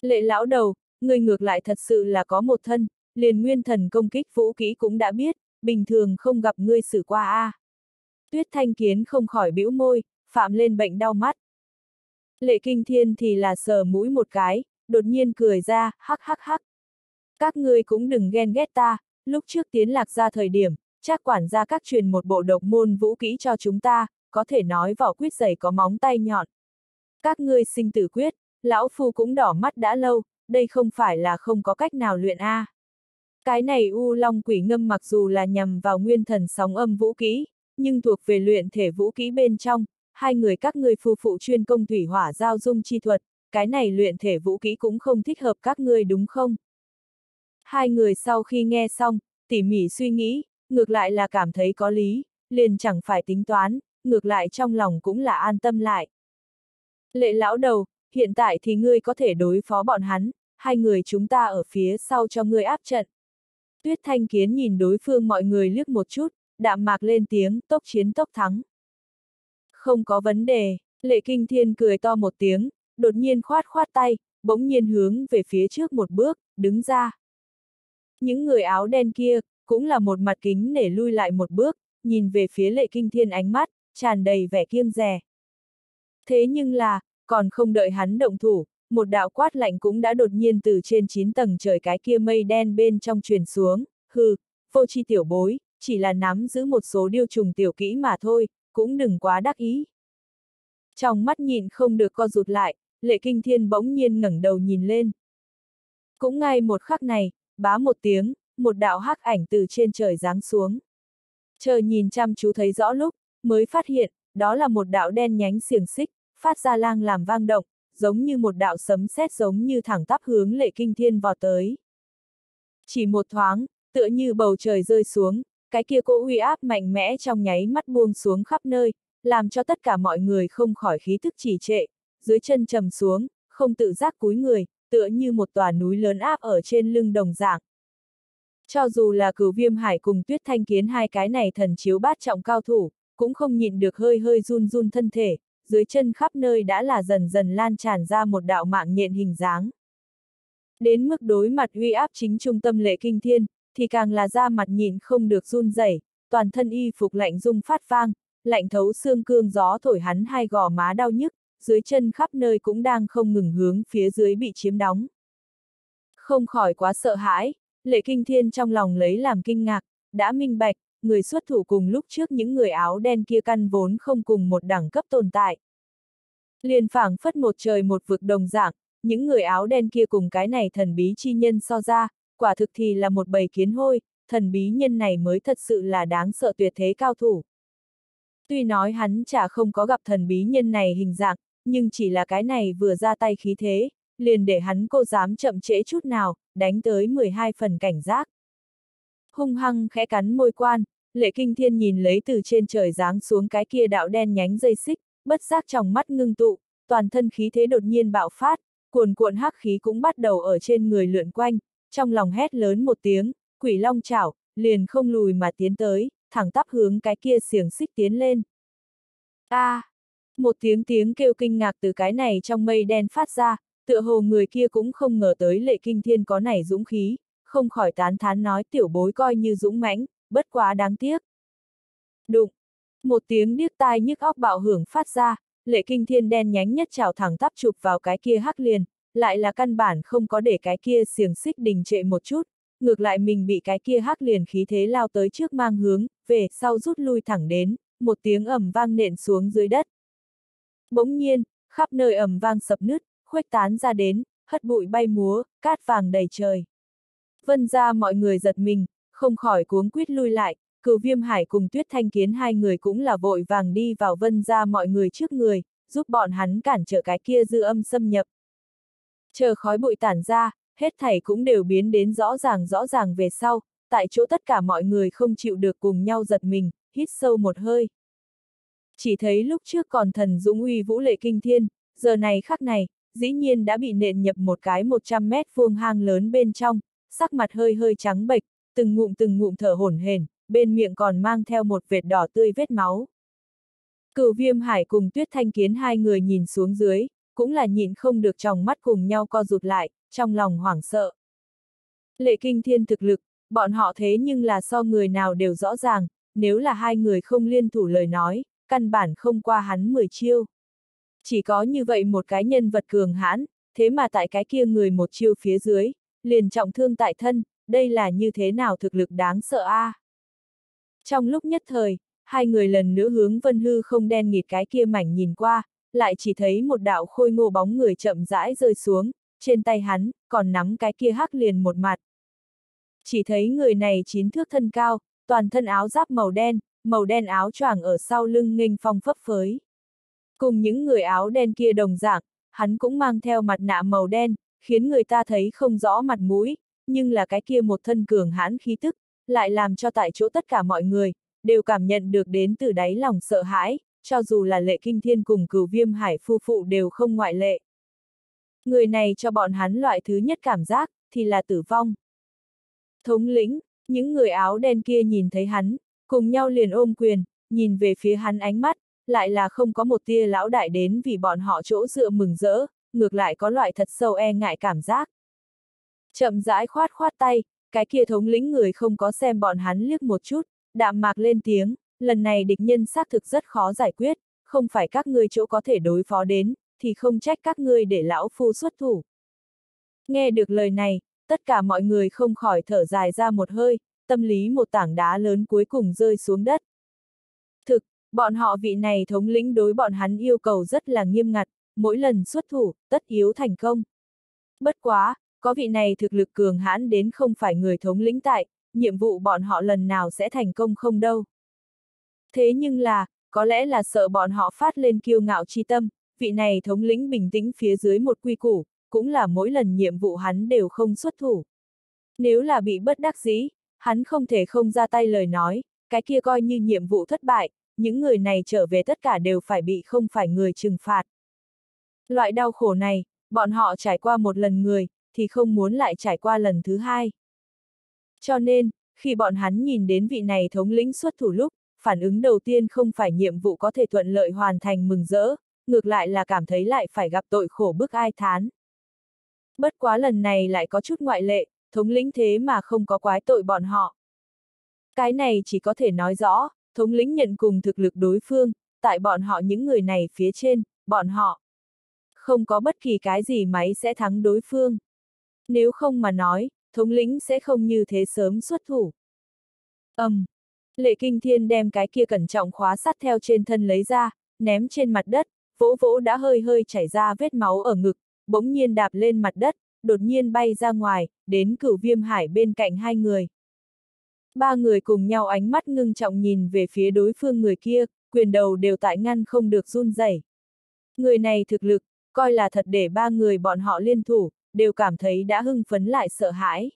Lệ lão đầu, người ngược lại thật sự là có một thân, liền nguyên thần công kích vũ kỹ cũng đã biết, bình thường không gặp ngươi xử qua a. À. Tuyết thanh kiến không khỏi bĩu môi, phạm lên bệnh đau mắt. Lệ kinh thiên thì là sờ mũi một cái, đột nhiên cười ra, hắc hắc hắc. Các ngươi cũng đừng ghen ghét ta, lúc trước tiến lạc ra thời điểm, chắc quản gia các truyền một bộ độc môn vũ kỹ cho chúng ta, có thể nói vỏ quyết giày có móng tay nhọn. Các ngươi sinh tử quyết, lão phu cũng đỏ mắt đã lâu, đây không phải là không có cách nào luyện A. Cái này U Long quỷ ngâm mặc dù là nhằm vào nguyên thần sóng âm vũ kỹ, nhưng thuộc về luyện thể vũ kỹ bên trong, hai người các ngươi phu phụ chuyên công thủy hỏa giao dung chi thuật, cái này luyện thể vũ kỹ cũng không thích hợp các ngươi đúng không? Hai người sau khi nghe xong, tỉ mỉ suy nghĩ, ngược lại là cảm thấy có lý, liền chẳng phải tính toán, ngược lại trong lòng cũng là an tâm lại. Lệ lão đầu, hiện tại thì ngươi có thể đối phó bọn hắn, hai người chúng ta ở phía sau cho ngươi áp trận. Tuyết Thanh Kiến nhìn đối phương mọi người liếc một chút, đạm mạc lên tiếng, tốc chiến tốc thắng. Không có vấn đề, Lệ Kinh Thiên cười to một tiếng, đột nhiên khoát khoát tay, bỗng nhiên hướng về phía trước một bước, đứng ra. Những người áo đen kia, cũng là một mặt kính để lui lại một bước, nhìn về phía Lệ Kinh Thiên ánh mắt, tràn đầy vẻ kiêng rè. Thế nhưng là, còn không đợi hắn động thủ, một đạo quát lạnh cũng đã đột nhiên từ trên 9 tầng trời cái kia mây đen bên trong truyền xuống, hừ, vô chi tiểu bối, chỉ là nắm giữ một số điêu trùng tiểu kỹ mà thôi, cũng đừng quá đắc ý. Trong mắt nhìn không được co rụt lại, lệ kinh thiên bỗng nhiên ngẩng đầu nhìn lên. Cũng ngay một khắc này, bá một tiếng, một đạo hắc ảnh từ trên trời giáng xuống. Chờ nhìn chăm chú thấy rõ lúc, mới phát hiện, đó là một đạo đen nhánh xiềng xích, phát ra lang làm vang động, giống như một đạo sấm sét giống như thẳng tắp hướng lệ kinh thiên vào tới. Chỉ một thoáng, tựa như bầu trời rơi xuống, cái kia cỗ uy áp mạnh mẽ trong nháy mắt buông xuống khắp nơi, làm cho tất cả mọi người không khỏi khí thức trì trệ, dưới chân trầm xuống, không tự giác cúi người, tựa như một tòa núi lớn áp ở trên lưng đồng dạng. Cho dù là cửu viêm hải cùng tuyết thanh kiến hai cái này thần chiếu bát trọng cao thủ, cũng không nhịn được hơi hơi run run thân thể, dưới chân khắp nơi đã là dần dần lan tràn ra một đạo mạng nhện hình dáng. Đến mức đối mặt uy áp chính trung tâm lệ kinh thiên, thì càng là da mặt nhịn không được run rẩy, toàn thân y phục lạnh rung phát vang, lạnh thấu xương cương gió thổi hắn hai gò má đau nhức, dưới chân khắp nơi cũng đang không ngừng hướng phía dưới bị chiếm đóng. Không khỏi quá sợ hãi, lệ kinh thiên trong lòng lấy làm kinh ngạc, đã minh bạch, người xuất thủ cùng lúc trước những người áo đen kia căn vốn không cùng một đẳng cấp tồn tại. Liền phảng phất một trời một vực đồng dạng, những người áo đen kia cùng cái này thần bí chi nhân so ra, quả thực thì là một bầy kiến hôi, thần bí nhân này mới thật sự là đáng sợ tuyệt thế cao thủ. Tuy nói hắn chả không có gặp thần bí nhân này hình dạng, nhưng chỉ là cái này vừa ra tay khí thế, liền để hắn cô dám chậm trễ chút nào, đánh tới 12 phần cảnh giác. Hung hăng khẽ cắn môi quan, lệ kinh thiên nhìn lấy từ trên trời giáng xuống cái kia đạo đen nhánh dây xích, bất giác trong mắt ngưng tụ, toàn thân khí thế đột nhiên bạo phát, cuồn cuộn hắc khí cũng bắt đầu ở trên người lượn quanh, trong lòng hét lớn một tiếng, quỷ long chảo, liền không lùi mà tiến tới, thẳng tắp hướng cái kia xiềng xích tiến lên. A! À, một tiếng tiếng kêu kinh ngạc từ cái này trong mây đen phát ra, tựa hồ người kia cũng không ngờ tới lệ kinh thiên có này dũng khí, không khỏi tán thán nói tiểu bối coi như dũng mãnh, bất quá đáng tiếc. Đụng! Một tiếng điếc tai nhức óc bạo hưởng phát ra, lệ kinh thiên đen nhánh nhất trào thẳng tắp chụp vào cái kia hắc liền, lại là căn bản không có để cái kia xiềng xích đình trệ một chút, ngược lại mình bị cái kia hắc liền khí thế lao tới trước mang hướng, về sau rút lui thẳng đến, một tiếng ầm vang nện xuống dưới đất. Bỗng nhiên, khắp nơi ầm vang sập nứt, khuếch tán ra đến, hất bụi bay múa, cát vàng đầy trời. Vân ra mọi người giật mình, không khỏi cuống quýt lui lại, cửu viêm hải cùng tuyết thanh kiến hai người cũng là vội vàng đi vào vân ra mọi người trước người, giúp bọn hắn cản trở cái kia dư âm xâm nhập. Chờ khói bụi tản ra, hết thảy cũng đều biến đến rõ ràng rõ ràng về sau, tại chỗ tất cả mọi người không chịu được cùng nhau giật mình, hít sâu một hơi. Chỉ thấy lúc trước còn thần dũng uy vũ lệ kinh thiên, giờ này khắc này, dĩ nhiên đã bị nện nhập một cái 100 mét vuông hang lớn bên trong, sắc mặt hơi hơi trắng bệch, từng ngụm từng ngụm thở hổn hển, bên miệng còn mang theo một vệt đỏ tươi vết máu. Cửu viêm hải cùng tuyết thanh kiến hai người nhìn xuống dưới, cũng là nhịn không được tròng mắt cùng nhau co rụt lại, trong lòng hoảng sợ. Lệ kinh thiên thực lực, bọn họ thế nhưng là so người nào đều rõ ràng, nếu là hai người không liên thủ lời nói, căn bản không qua hắn 10 chiêu. Chỉ có như vậy một cái nhân vật cường hãn, thế mà tại cái kia người một chiêu phía dưới, liền trọng thương tại thân, đây là như thế nào thực lực đáng sợ a? À? Trong lúc nhất thời, hai người lần nữa hướng vân hư không đen nghịt cái kia mảnh nhìn qua, lại chỉ thấy một đạo khôi ngô bóng người chậm rãi rơi xuống, trên tay hắn, còn nắm cái kia hắc liền một mặt. Chỉ thấy người này chín thước thân cao, toàn thân áo giáp màu đen, màu đen áo choàng ở sau lưng nghênh phong phấp phới. Cùng những người áo đen kia đồng dạng, hắn cũng mang theo mặt nạ màu đen, khiến người ta thấy không rõ mặt mũi, nhưng là cái kia một thân cường hãn khí tức, lại làm cho tại chỗ tất cả mọi người, đều cảm nhận được đến từ đáy lòng sợ hãi, cho dù là lệ kinh thiên cùng cửu viêm hải phu phụ đều không ngoại lệ. Người này cho bọn hắn loại thứ nhất cảm giác, thì là tử vong. Thống lĩnh, những người áo đen kia nhìn thấy hắn, cùng nhau liền ôm quyền, nhìn về phía hắn ánh mắt, lại là không có một tia lão đại đến vì bọn họ chỗ dựa mừng rỡ, ngược lại có loại thật sâu e ngại cảm giác. Chậm rãi khoát khoát tay, cái kia thống lĩnh người không có xem bọn hắn liếc một chút, đạm mạc lên tiếng, lần này địch nhân xác thực rất khó giải quyết, không phải các ngươi chỗ có thể đối phó đến, thì không trách các ngươi để lão phu xuất thủ. Nghe được lời này, tất cả mọi người không khỏi thở dài ra một hơi, tâm lý một tảng đá lớn cuối cùng rơi xuống đất. Bọn họ vị này thống lĩnh đối bọn hắn yêu cầu rất là nghiêm ngặt, mỗi lần xuất thủ, tất yếu thành công. Bất quá, có vị này thực lực cường hãn đến không phải người thống lĩnh tại, nhiệm vụ bọn họ lần nào sẽ thành công không đâu. Thế nhưng là, có lẽ là sợ bọn họ phát lên kiêu ngạo chi tâm, vị này thống lĩnh bình tĩnh phía dưới một quy củ, cũng là mỗi lần nhiệm vụ hắn đều không xuất thủ. Nếu là bị bất đắc dĩ, hắn không thể không ra tay lời nói, cái kia coi như nhiệm vụ thất bại, những người này trở về tất cả đều phải bị không phải người trừng phạt. Loại đau khổ này, bọn họ trải qua một lần người, thì không muốn lại trải qua lần thứ hai. Cho nên, khi bọn hắn nhìn đến vị này thống lĩnh xuất thủ lúc, phản ứng đầu tiên không phải nhiệm vụ có thể thuận lợi hoàn thành mừng rỡ, ngược lại là cảm thấy lại phải gặp tội khổ bức ai thán. Bất quá lần này lại có chút ngoại lệ, thống lĩnh thế mà không có quái tội bọn họ. Cái này chỉ có thể nói rõ, thống lĩnh nhận cùng thực lực đối phương, tại bọn họ những người này phía trên, bọn họ không có bất kỳ cái gì máy sẽ thắng đối phương. Nếu không mà nói, thống lĩnh sẽ không như thế sớm xuất thủ. Âm. Um, Lệ Kinh Thiên đem cái kia cẩn trọng khóa sắt theo trên thân lấy ra, ném trên mặt đất, vỗ vỗ đã hơi hơi chảy ra vết máu ở ngực, bỗng nhiên đạp lên mặt đất, đột nhiên bay ra ngoài, đến cửu viêm hải bên cạnh hai người. Ba người cùng nhau ánh mắt ngưng trọng nhìn về phía đối phương người kia, quyền đầu đều tại ngăn không được run rẩy. Người này thực lực, coi là thật để ba người bọn họ liên thủ, đều cảm thấy đã hưng phấn lại sợ hãi.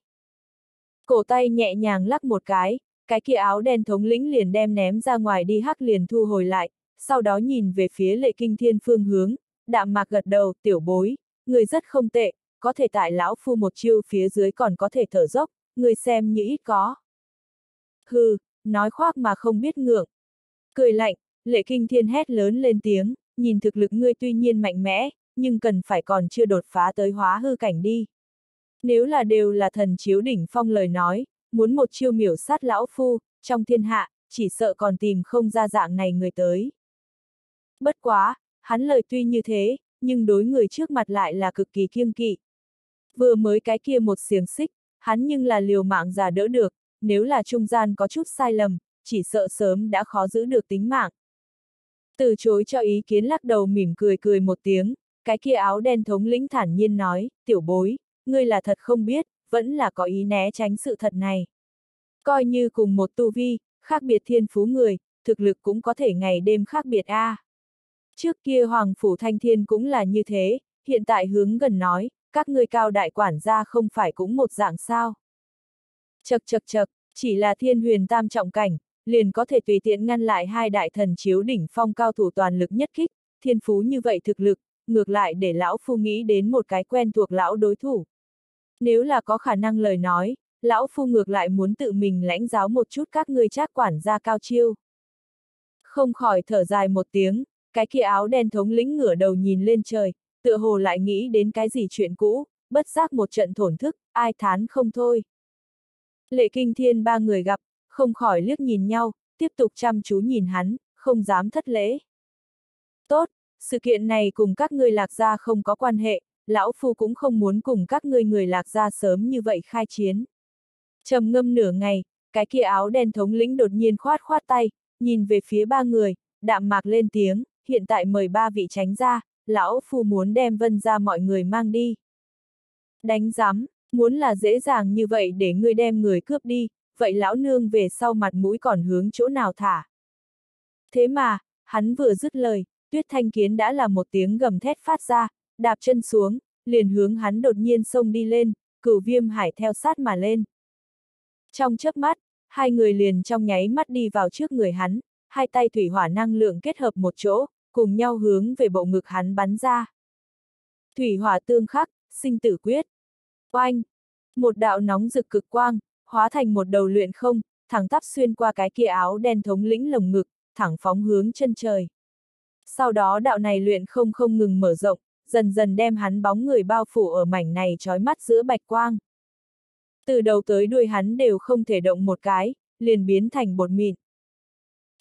Cổ tay nhẹ nhàng lắc một cái, cái kia áo đen thống lĩnh liền đem ném ra ngoài đi hắc liền thu hồi lại, sau đó nhìn về phía lệ kinh thiên phương hướng, đạm mạc gật đầu, tiểu bối, người rất không tệ, có thể tại lão phu một chiêu phía dưới còn có thể thở dốc, người xem như ít có. Hừ, nói khoác mà không biết ngượng. Cười lạnh, lệ kinh thiên hét lớn lên tiếng, nhìn thực lực ngươi tuy nhiên mạnh mẽ, nhưng cần phải còn chưa đột phá tới hóa hư cảnh đi. Nếu là đều là thần chiếu đỉnh phong lời nói, muốn một chiêu miểu sát lão phu, trong thiên hạ, chỉ sợ còn tìm không ra dạng này người tới. Bất quá, hắn lời tuy như thế, nhưng đối người trước mặt lại là cực kỳ kiêng kỵ. Vừa mới cái kia một xiềng xích, hắn nhưng là liều mạng giả đỡ được, nếu là trung gian có chút sai lầm, chỉ sợ sớm đã khó giữ được tính mạng. Từ chối cho ý kiến lắc đầu mỉm cười cười một tiếng, cái kia áo đen thống lĩnh thản nhiên nói, tiểu bối, ngươi là thật không biết, vẫn là có ý né tránh sự thật này. Coi như cùng một tu vi, khác biệt thiên phú người, thực lực cũng có thể ngày đêm khác biệt a. À. Trước kia Hoàng Phủ Thanh Thiên cũng là như thế, hiện tại hướng gần nói, các ngươi cao đại quản gia không phải cũng một dạng sao. Chật chật chật, chỉ là thiên huyền tam trọng cảnh, liền có thể tùy tiện ngăn lại hai đại thần chiếu đỉnh phong cao thủ toàn lực nhất kích, thiên phú như vậy thực lực, ngược lại để lão phu nghĩ đến một cái quen thuộc lão đối thủ. Nếu là có khả năng lời nói, lão phu ngược lại muốn tự mình lãnh giáo một chút các ngươi trác quản gia cao chiêu. Không khỏi thở dài một tiếng, cái kia áo đen thống lĩnh ngửa đầu nhìn lên trời, tựa hồ lại nghĩ đến cái gì chuyện cũ, bất giác một trận thổn thức, ai thán không thôi. Lệ kinh thiên ba người gặp, không khỏi liếc nhìn nhau, tiếp tục chăm chú nhìn hắn, không dám thất lễ. Tốt, sự kiện này cùng các ngươi lạc gia không có quan hệ, lão phu cũng không muốn cùng các ngươi người lạc gia sớm như vậy khai chiến. trầm ngâm nửa ngày, cái kia áo đen thống lĩnh đột nhiên khoát khoát tay, nhìn về phía ba người, đạm mạc lên tiếng, hiện tại mời ba vị tránh ra, lão phu muốn đem vân ra mọi người mang đi. Đánh giám, muốn là dễ dàng như vậy để ngươi đem người cướp đi, vậy lão nương về sau mặt mũi còn hướng chỗ nào thả. Thế mà, hắn vừa dứt lời, tuyết thanh kiến đã là một tiếng gầm thét phát ra, đạp chân xuống, liền hướng hắn đột nhiên xông đi lên, cửu viêm hải theo sát mà lên. Trong chớp mắt, hai người liền trong nháy mắt đi vào trước người hắn, hai tay thủy hỏa năng lượng kết hợp một chỗ, cùng nhau hướng về bộ ngực hắn bắn ra. Thủy hỏa tương khắc, sinh tử quyết. Oanh! Một đạo nóng rực cực quang, hóa thành một đầu luyện không, thẳng tắp xuyên qua cái kia áo đen thống lĩnh lồng ngực, thẳng phóng hướng chân trời. Sau đó đạo này luyện không không ngừng mở rộng, dần dần đem hắn bóng người bao phủ ở mảnh này trói mắt giữa bạch quang. Từ đầu tới đuôi hắn đều không thể động một cái, liền biến thành bột mịn.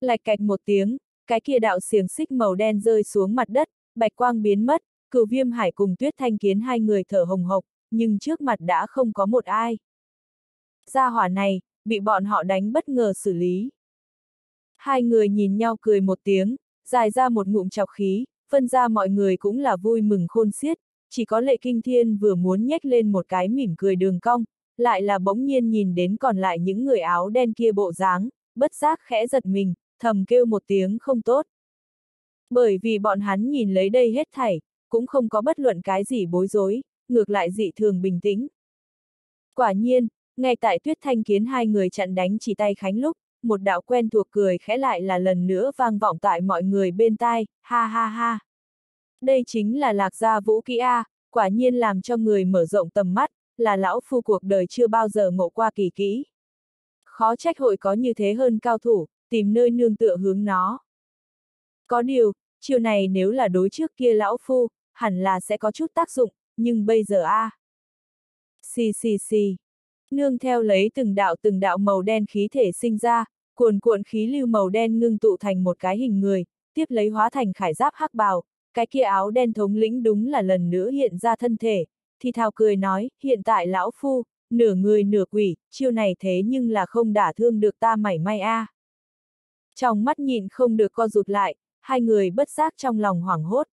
Lạch cạch một tiếng, cái kia đạo xiềng xích màu đen rơi xuống mặt đất, bạch quang biến mất, cửu viêm hải cùng tuyết thanh kiến hai người thở hồng hộc, nhưng trước mặt đã không có một ai. Gia hỏa này, bị bọn họ đánh bất ngờ xử lý. Hai người nhìn nhau cười một tiếng, dài ra một ngụm chọc khí, phân ra mọi người cũng là vui mừng khôn xiết, chỉ có lệ kinh thiên vừa muốn nhếch lên một cái mỉm cười đường cong, lại là bỗng nhiên nhìn đến còn lại những người áo đen kia bộ dáng, bất giác khẽ giật mình, thầm kêu một tiếng không tốt. Bởi vì bọn hắn nhìn lấy đây hết thảy, cũng không có bất luận cái gì bối rối, ngược lại dị thường bình tĩnh. Quả nhiên, ngay tại tuyết thanh kiến hai người chặn đánh chỉ tay khánh lúc, một đạo quen thuộc cười khẽ lại là lần nữa vang vọng tại mọi người bên tai, ha ha ha. Đây chính là lạc gia vũ kỹ A, quả nhiên làm cho người mở rộng tầm mắt, là lão phu cuộc đời chưa bao giờ ngộ qua kỳ kỹ. Khó trách hội có như thế hơn cao thủ, tìm nơi nương tựa hướng nó. Có điều, chiều này nếu là đối trước kia lão phu, hẳn là sẽ có chút tác dụng, nhưng bây giờ a Xì xì xì. Nương theo lấy từng đạo từng đạo màu đen khí thể sinh ra, cuồn cuộn khí lưu màu đen ngưng tụ thành một cái hình người, tiếp lấy hóa thành khải giáp hắc bào, cái kia áo đen thống lĩnh đúng là lần nữa hiện ra thân thể, thì thào cười nói, hiện tại lão phu, nửa người nửa quỷ, chiêu này thế nhưng là không đả thương được ta mảy may a. À. Trong mắt nhìn không được co rụt lại, hai người bất giác trong lòng hoảng hốt.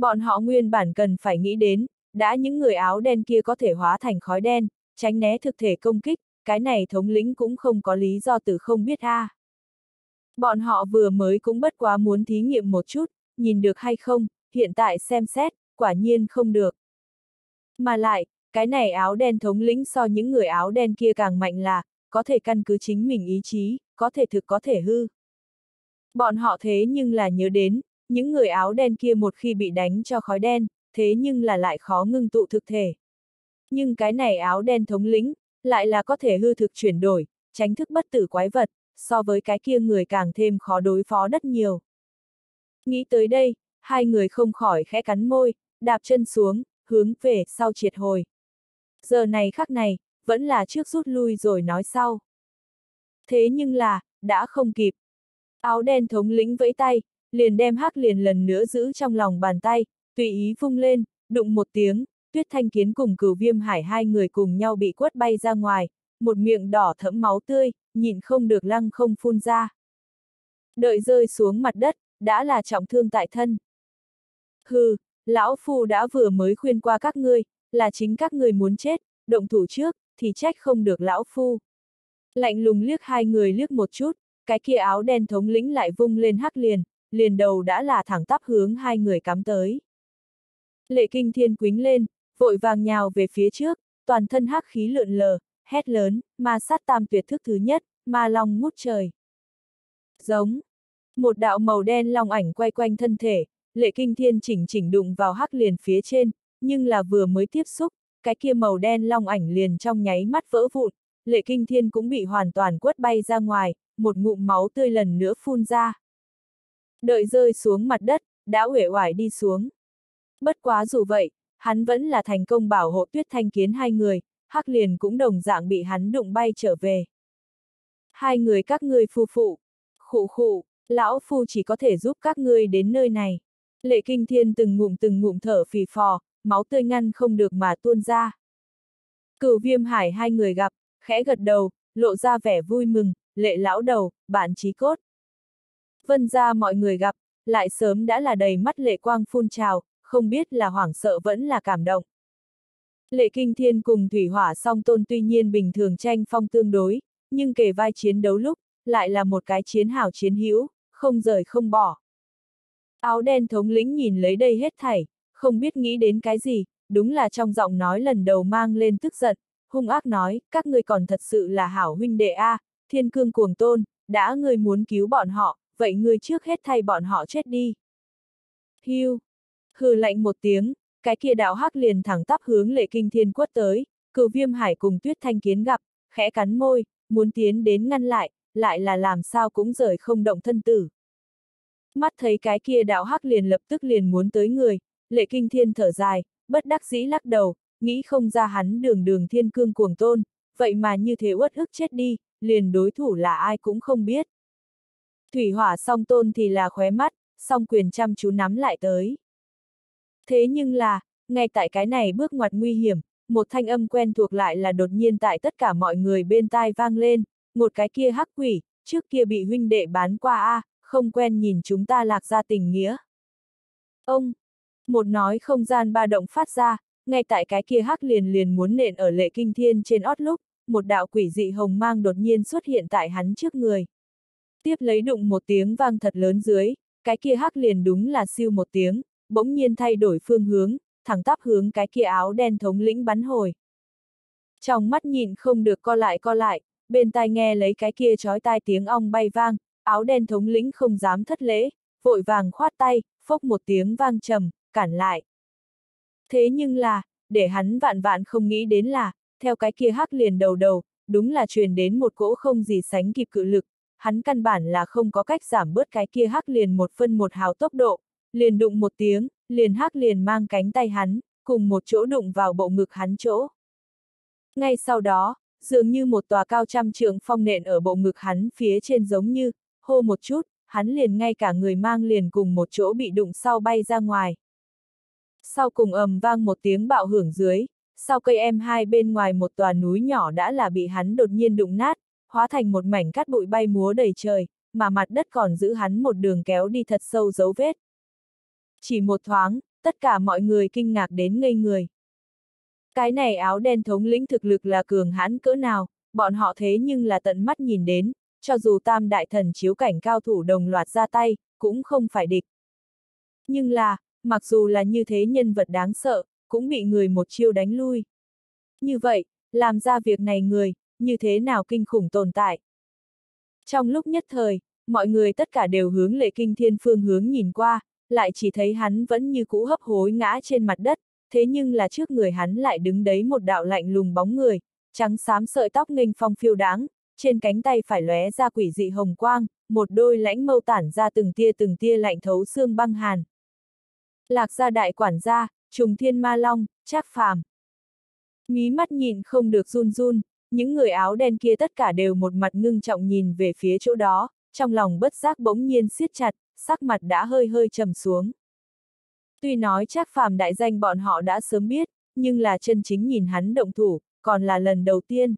Bọn họ nguyên bản cần phải nghĩ đến, đã những người áo đen kia có thể hóa thành khói đen, tránh né thực thể công kích, cái này thống lĩnh cũng không có lý do từ không biết a. À. Bọn họ vừa mới cũng bất quá muốn thí nghiệm một chút, nhìn được hay không, hiện tại xem xét, quả nhiên không được. Mà lại, cái này áo đen thống lĩnh so những người áo đen kia càng mạnh là, có thể căn cứ chính mình ý chí, có thể thực có thể hư. Bọn họ thế nhưng là nhớ đến, những người áo đen kia một khi bị đánh cho khói đen, thế nhưng là lại khó ngưng tụ thực thể. Nhưng cái này áo đen thống lĩnh, lại là có thể hư thực chuyển đổi, tránh thức bất tử quái vật, so với cái kia người càng thêm khó đối phó đất nhiều. Nghĩ tới đây, hai người không khỏi khẽ cắn môi, đạp chân xuống, hướng về sau triệt hồi. Giờ này khắc này, vẫn là trước rút lui rồi nói sau. Thế nhưng là, đã không kịp. Áo đen thống lĩnh vẫy tay, liền đem hắc liền lần nữa giữ trong lòng bàn tay, tùy ý vung lên, đụng một tiếng, tuyết thanh kiến cùng cửu viêm hải hai người cùng nhau bị quất bay ra ngoài, một miệng đỏ thẫm máu tươi, nhịn không được lăng không phun ra. Đợi rơi xuống mặt đất, đã là trọng thương tại thân. Hừ, lão phu đã vừa mới khuyên qua các ngươi, là chính các ngươi muốn chết, động thủ trước, thì trách không được lão phu. Lạnh lùng liếc hai người liếc một chút, cái kia áo đen thống lĩnh lại vung lên hắc liền, liền đầu đã là thẳng tắp hướng hai người cắm tới. Lệ kinh thiên quính lên, vội vàng nhào về phía trước, toàn thân hắc khí lượn lờ, hét lớn, ma sát tam tuyệt thức thứ nhất, ma long ngút trời. Giống. Một đạo màu đen long ảnh quay quanh thân thể, lệ kinh thiên chỉnh chỉnh đụng vào hắc liền phía trên, nhưng là vừa mới tiếp xúc, cái kia màu đen long ảnh liền trong nháy mắt vỡ vụn, lệ kinh thiên cũng bị hoàn toàn quất bay ra ngoài, một ngụm máu tươi lần nữa phun ra. Đợi rơi xuống mặt đất, đã uể oải đi xuống. Bất quá dù vậy, hắn vẫn là thành công bảo hộ tuyết thanh kiến hai người, hắc liền cũng đồng dạng bị hắn đụng bay trở về. Hai người các ngươi phu phụ, khụ khụ, lão phu chỉ có thể giúp các ngươi đến nơi này. Lệ kinh thiên từng ngụm từng ngụm thở phì phò, máu tươi ngăn không được mà tuôn ra. Cửu viêm hải hai người gặp, khẽ gật đầu, lộ ra vẻ vui mừng, lệ lão đầu, bạn trí cốt. Vân ra mọi người gặp, lại sớm đã là đầy mắt lệ quang phun trào, không biết là hoảng sợ vẫn là cảm động. Lệ Kinh Thiên cùng Thủy Hỏa song tôn tuy nhiên bình thường tranh phong tương đối, nhưng kể vai chiến đấu lúc, lại là một cái chiến hảo chiến hữu, không rời không bỏ. Áo đen thống lĩnh nhìn lấy đây hết thảy, không biết nghĩ đến cái gì, đúng là trong giọng nói lần đầu mang lên tức giận, hung ác nói, các ngươi còn thật sự là hảo huynh đệ A, thiên cương cuồng tôn, đã ngươi muốn cứu bọn họ, vậy ngươi trước hết thay bọn họ chết đi. Hưu. Hừ lạnh một tiếng, cái kia đạo hắc liền thẳng tắp hướng lệ kinh thiên quất tới, cửu viêm hải cùng tuyết thanh kiến gặp, khẽ cắn môi, muốn tiến đến ngăn lại, lại là làm sao cũng rời không động thân tử. Mắt thấy cái kia đạo hắc liền lập tức liền muốn tới người, lệ kinh thiên thở dài, bất đắc dĩ lắc đầu, nghĩ không ra hắn đường đường thiên cương cuồng tôn, vậy mà như thế uất ức chết đi, liền đối thủ là ai cũng không biết. Thủy hỏa song tôn thì là khóe mắt, song quyền chăm chú nắm lại tới. Thế nhưng là, ngay tại cái này bước ngoặt nguy hiểm, một thanh âm quen thuộc lại là đột nhiên tại tất cả mọi người bên tai vang lên, một cái kia hắc quỷ, trước kia bị huynh đệ bán qua a, không quen nhìn chúng ta lạc ra tình nghĩa. Ông, một nói không gian ba động phát ra, ngay tại cái kia hắc liền liền muốn nện ở lệ kinh thiên trên ót lúc, một đạo quỷ dị hồng mang đột nhiên xuất hiện tại hắn trước người. Tiếp lấy đụng một tiếng vang thật lớn dưới, cái kia hắc liền đúng là siêu một tiếng, bỗng nhiên thay đổi phương hướng, thẳng tắp hướng cái kia áo đen thống lĩnh bắn hồi. Trong mắt nhìn không được co lại co lại, bên tai nghe lấy cái kia chói tai tiếng ong bay vang, áo đen thống lĩnh không dám thất lễ, vội vàng khoát tay, phốc một tiếng vang trầm, cản lại. Thế nhưng là, để hắn vạn vạn không nghĩ đến là, theo cái kia hắc liền đầu đầu, đúng là truyền đến một cỗ không gì sánh kịp cự lực, hắn căn bản là không có cách giảm bớt cái kia hắc liền một phân một hào tốc độ, liền đụng một tiếng, liền hắc liền mang cánh tay hắn, cùng một chỗ đụng vào bộ ngực hắn chỗ. Ngay sau đó, dường như một tòa cao trăm trường phong nện ở bộ ngực hắn phía trên giống như, hô một chút, hắn liền ngay cả người mang liền cùng một chỗ bị đụng sau bay ra ngoài. Sau cùng ầm vang một tiếng bạo hưởng dưới, sau cây em hai bên ngoài một tòa núi nhỏ đã là bị hắn đột nhiên đụng nát, hóa thành một mảnh cát bụi bay múa đầy trời, mà mặt đất còn giữ hắn một đường kéo đi thật sâu dấu vết. Chỉ một thoáng, tất cả mọi người kinh ngạc đến ngây người. Cái này áo đen thống lĩnh thực lực là cường hãn cỡ nào, bọn họ thế nhưng là tận mắt nhìn đến, cho dù tam đại thần chiếu cảnh cao thủ đồng loạt ra tay, cũng không phải địch. Nhưng là, mặc dù là như thế nhân vật đáng sợ, cũng bị người một chiêu đánh lui. Như vậy, làm ra việc này người, như thế nào kinh khủng tồn tại. Trong lúc nhất thời, mọi người tất cả đều hướng lệ kinh thiên phương hướng nhìn qua, lại chỉ thấy hắn vẫn như cũ hấp hối ngã trên mặt đất, thế nhưng là trước người hắn lại đứng đấy một đạo lạnh lùng bóng người, trắng xám sợi tóc nghênh phong phiêu đáng, trên cánh tay phải lóe ra quỷ dị hồng quang, một đôi lãnh mâu tản ra từng tia từng tia lạnh thấu xương băng hàn. Lạc gia đại quản gia, trùng thiên ma long, trác phàm. Mí mắt nhìn không được run run, những người áo đen kia tất cả đều một mặt ngưng trọng nhìn về phía chỗ đó, trong lòng bất giác bỗng nhiên siết chặt, sắc mặt đã hơi hơi trầm xuống. Tuy nói chắc phàm đại danh bọn họ đã sớm biết, nhưng là chân chính nhìn hắn động thủ, còn là lần đầu tiên.